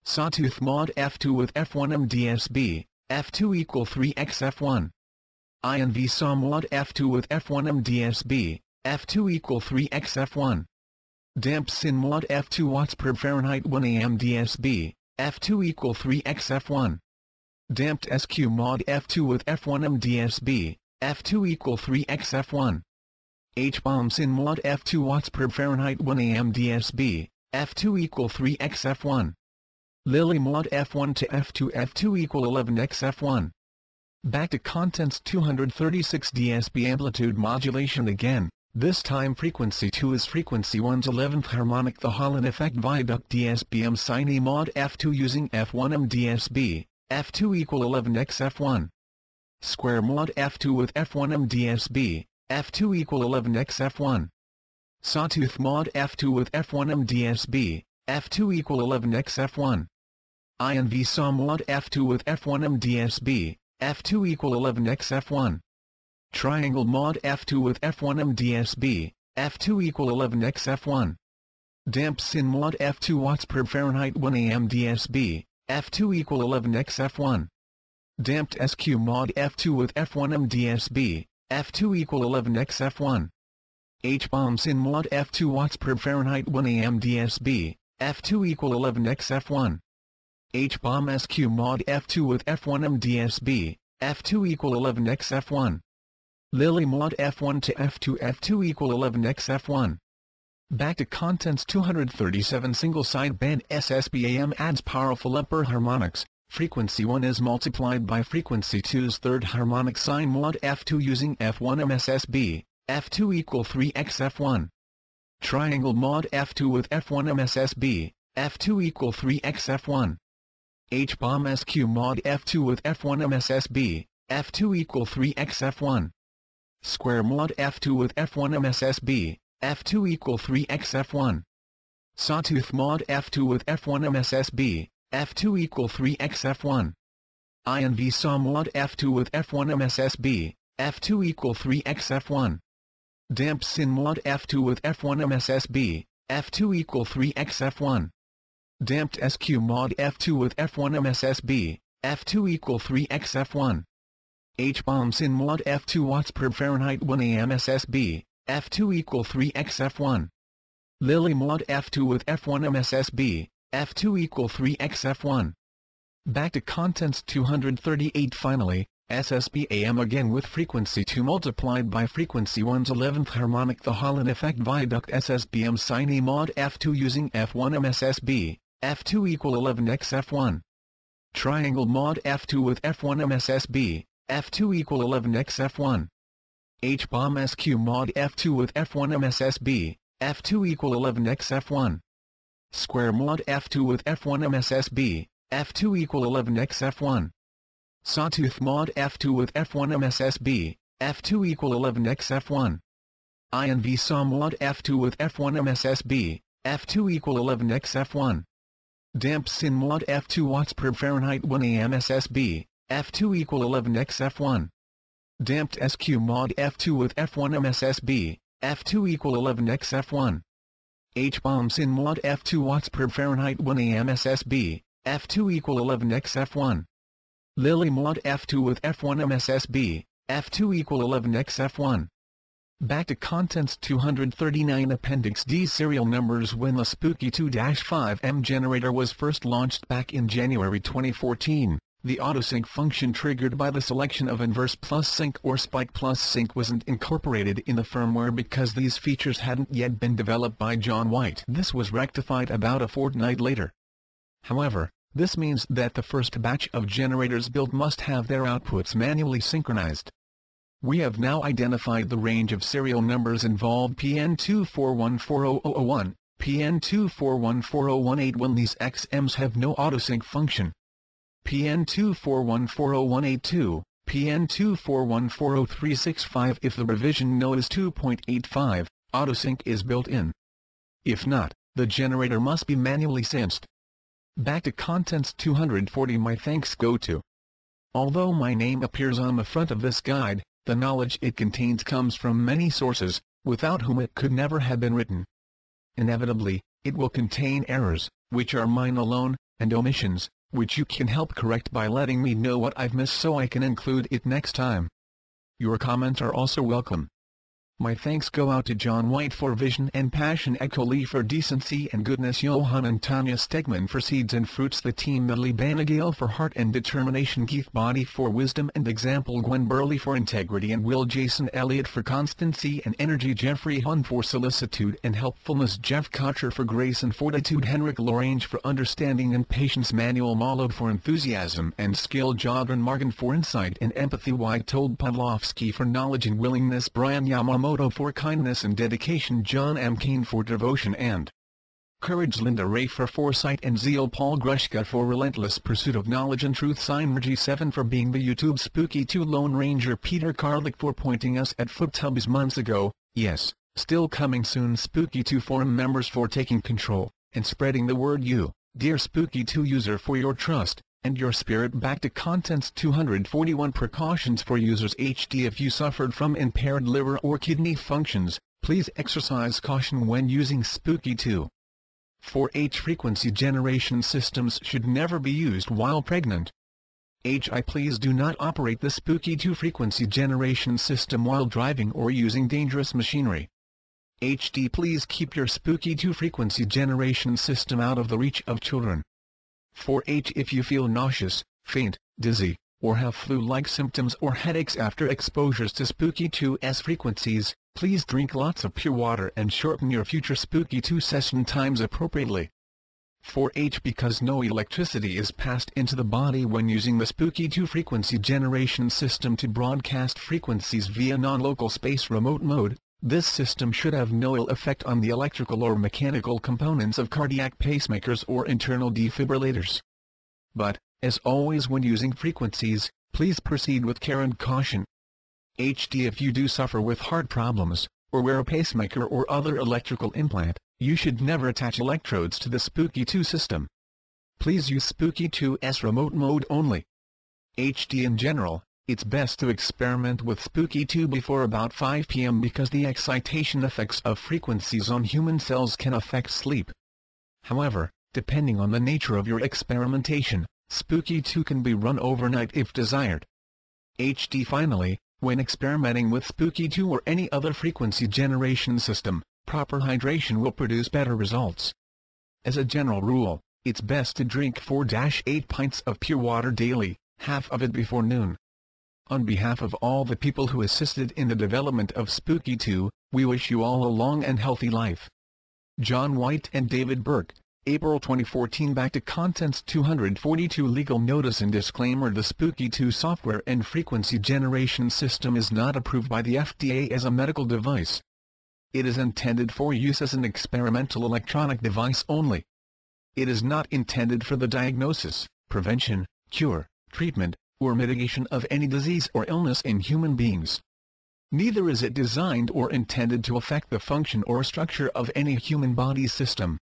Sawtooth mod F2 with F1 MDSB, F2 equal 3x F1. INV mod F2 with F1 MDSB, F2 equal 3x F1. Damp mod F2 watts per Fahrenheit 1 AM DSB, F2 equal 3x F1. Damped SQ mod F2 with F1 MDSB, F2 equal 3x F1. H bomb sin mod F2 watts per Fahrenheit 1 AM DSB, F2 equal 3x F1. Lilly mod F1 to F2 F2 equal 11x F1. Back to contents 236 DSB amplitude modulation again, this time frequency 2 is frequency 1's 11th harmonic the Hoyland effect viaduct DSBM sine mod F2 using F1 MDSB, F2 equal 11x F1. Square mod F2 with F1 MDSB, F2 equal 11x F1. Sawtooth mod F2 with F1 MDSB, F2 equal 11x F1. INV saw mod F2 with F1 MDSB, F2 equal 11x F1. Triangle mod F2 with F1 MDSB, F2 equal 11x F1. Damp sin mod F2 watts per Fahrenheit 1 AM DSB, F2 equal 11x F1. Damped SQ mod F2 with F1 MDSB, F2 equal 11x F1. H bomb sin mod F2 watts per Fahrenheit 1 AM DSB, F2 equal 11x F1. H bomb SQ mod F2 with F1 MDSB, F2 equal 11x F1. Lilly mod F1 to F2 F2 equal 11x F1. Back to contents 237 single sideband SSBAM adds powerful upper harmonics, frequency 1 is multiplied by frequency 2's third harmonic sine mod F2 using F1 MSSB, F2 equal 3x F1. Triangle mod F2 with F1 MSSB, F2 equal 3x F1. H-bomb SQ mod F2 with F1 MSSB, F2 equal 3x F1. Square mod F2 with F1 MSSB, F2 equal 3x F1. Sawtooth mod F2 with F1 MSSB, F2 equal 3x F1. INV saw mod F2 with F1 MSSB, F2 equal 3x F1. Damp sin mod F2 with F1 MSSB, F2 equal 3x F1. Damped SQ mod F2 with F1 MSSB, F2 equal 3x F1. H-bombs in mod F2 watts per Fahrenheit 1 AM SSB, F2 equal 3x F1. Lilly mod F2 with F1 MSSB, F2 equal 3x F1. Back to contents 238 finally, SSB AM again with frequency 2 multiplied by frequency 1's 11th harmonic the Hoyland effect viaduct SSBM sine mod F2 using F1 MSSB, F2 equal 11x F1. Triangle mod F2 with F1 MSSB, F2 equal 11x F1. H-bomb SQ mod F2 with F1 MSSB, F2 equal 11x F1. Square mod F2 with F1 MSSB, F2 equal 11x F1. Sawtooth mod F2 with F1 MSSB, F2 equal 11x F1. INV saw mod F2 with F1 MSSB, F2 equal 11x F1. Damp sin mod F2 watts per Fahrenheit 1 AM SSB, F2 equal 11x F1. Damped SQ mod F2 with F1 MSSB, F2 equal 11x F1. H bomb sin mod F2 watts per Fahrenheit 1 AM SSB, F2 equal 11x F1. Lilly mod F2 with F1 MSSB, F2 equal 11x F1. Back to contents 239 Appendix D serial numbers When the Spooky 2-5M generator was first launched back in January 2014, the autosync function triggered by the selection of inverse plus sync or spike plus sync wasn't incorporated in the firmware because these features hadn't yet been developed by John White. This was rectified about a fortnight later. However, this means that the first batch of generators built must have their outputs manually synchronized. We have now identified the range of serial numbers involved PN2414001, PN2414018 when these XMs have no autosync function. PN2414082, PN2414035 if the revision no is 2.85, autosync is built in. If not, the generator must be manually synced. Back to Contents 240 My thanks go to. Although my name appears on the front of this guide, the knowledge it contains comes from many sources, without whom it could never have been written. Inevitably, it will contain errors, which are mine alone, and omissions, which you can help correct by letting me know what I've missed so I can include it next time. Your comments are also welcome. My thanks go out to John White for vision and passion Echo Lee for decency and goodness Johan and Tanya Stegman for seeds and fruits the team Millie Banagale for heart and determination Keith Body for wisdom and example Gwen Burley for integrity and Will Jason Elliott for constancy and energy Jeffrey Hun for solicitude and helpfulness Jeff Kotcher for grace and fortitude Henrik Lorange for understanding and patience Manuel Malo for enthusiasm and skill Jodran Morgan for insight and empathy White told Pavlovsky for knowledge and willingness Brian Yamamoto Yamamoto for kindness and dedication John M. Kane for devotion and courage Linda Ray for foresight and zeal Paul Grushka for relentless pursuit of knowledge and truth Synergy 7 for being the YouTube Spooky 2 Lone Ranger Peter Karlik for pointing us at FootTubbies months ago, yes, still coming soon Spooky 2 forum members for taking control, and spreading the word you, dear Spooky 2 user for your trust, and your spirit back to contents. 241 precautions for users. HD if you suffered from impaired liver or kidney functions please exercise caution when using spooky 2 4H frequency generation systems should never be used while pregnant. HI please do not operate the spooky 2 frequency generation system while driving or using dangerous machinery. HD please keep your spooky 2 frequency generation system out of the reach of children 4H if you feel nauseous, faint, dizzy, or have flu-like symptoms or headaches after exposures to Spooky 2's frequencies, please drink lots of pure water and shorten your future Spooky 2 session times appropriately. 4H because no electricity is passed into the body when using the Spooky 2 frequency generation system to broadcast frequencies via non-local space remote mode, this system should have no ill effect on the electrical or mechanical components of cardiac pacemakers or internal defibrillators. But, as always when using frequencies, please proceed with care and caution. HD If you do suffer with heart problems, or wear a pacemaker or other electrical implant, you should never attach electrodes to the Spooky 2 system. Please use Spooky 2's remote mode only. HD in general, it's best to experiment with Spooky 2 before about 5 p.m. because the excitation effects of frequencies on human cells can affect sleep. However, depending on the nature of your experimentation, Spooky 2 can be run overnight if desired. HD Finally, when experimenting with Spooky 2 or any other frequency generation system, proper hydration will produce better results. As a general rule, it's best to drink 4-8 pints of pure water daily, half of it before noon. On behalf of all the people who assisted in the development of Spooky 2, we wish you all a long and healthy life. John White and David Burke, April 2014 Back to Contents 242 Legal Notice and Disclaimer The Spooky 2 software and frequency generation system is not approved by the FDA as a medical device. It is intended for use as an experimental electronic device only. It is not intended for the diagnosis, prevention, cure, treatment, or mitigation of any disease or illness in human beings. Neither is it designed or intended to affect the function or structure of any human body system.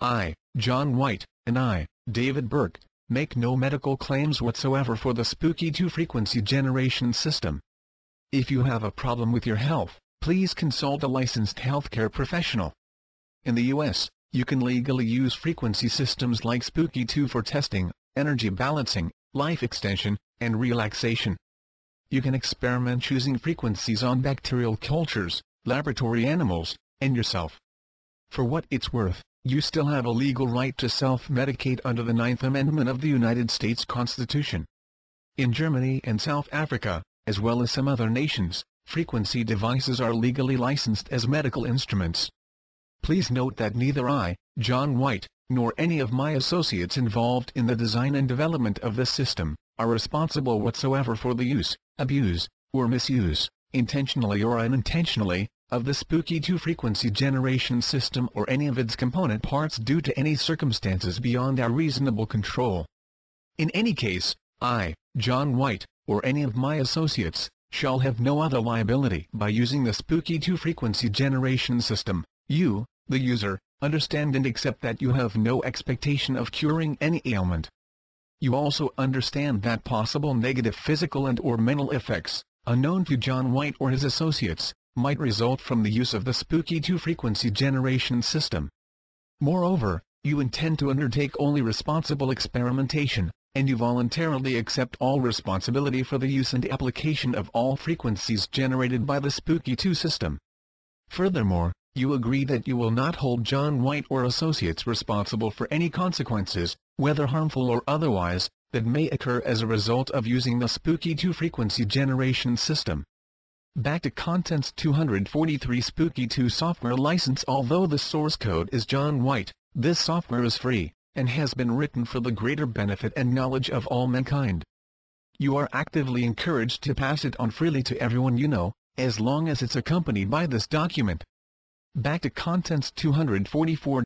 I, John White, and I, David Burke, make no medical claims whatsoever for the Spooky 2 frequency generation system. If you have a problem with your health, please consult a licensed healthcare professional. In the U.S., you can legally use frequency systems like Spooky 2 for testing, energy balancing, life extension, and relaxation. You can experiment choosing frequencies on bacterial cultures, laboratory animals, and yourself. For what it's worth, you still have a legal right to self-medicate under the Ninth Amendment of the United States Constitution. In Germany and South Africa, as well as some other nations, frequency devices are legally licensed as medical instruments. Please note that neither I, John White, nor any of my associates involved in the design and development of this system, are responsible whatsoever for the use, abuse, or misuse, intentionally or unintentionally, of the Spooky 2 frequency generation system or any of its component parts due to any circumstances beyond our reasonable control. In any case, I, John White, or any of my associates, shall have no other liability by using the Spooky 2 frequency generation system. You, the user, understand and accept that you have no expectation of curing any ailment. You also understand that possible negative physical and or mental effects, unknown to John White or his associates, might result from the use of the Spooky 2 frequency generation system. Moreover, you intend to undertake only responsible experimentation, and you voluntarily accept all responsibility for the use and application of all frequencies generated by the Spooky 2 system. Furthermore, you agree that you will not hold John White or associates responsible for any consequences, whether harmful or otherwise, that may occur as a result of using the Spooky 2 frequency generation system. Back to Contents 243 Spooky 2 software license Although the source code is John White, this software is free and has been written for the greater benefit and knowledge of all mankind. You are actively encouraged to pass it on freely to everyone you know, as long as it's accompanied by this document. Back to Contents 244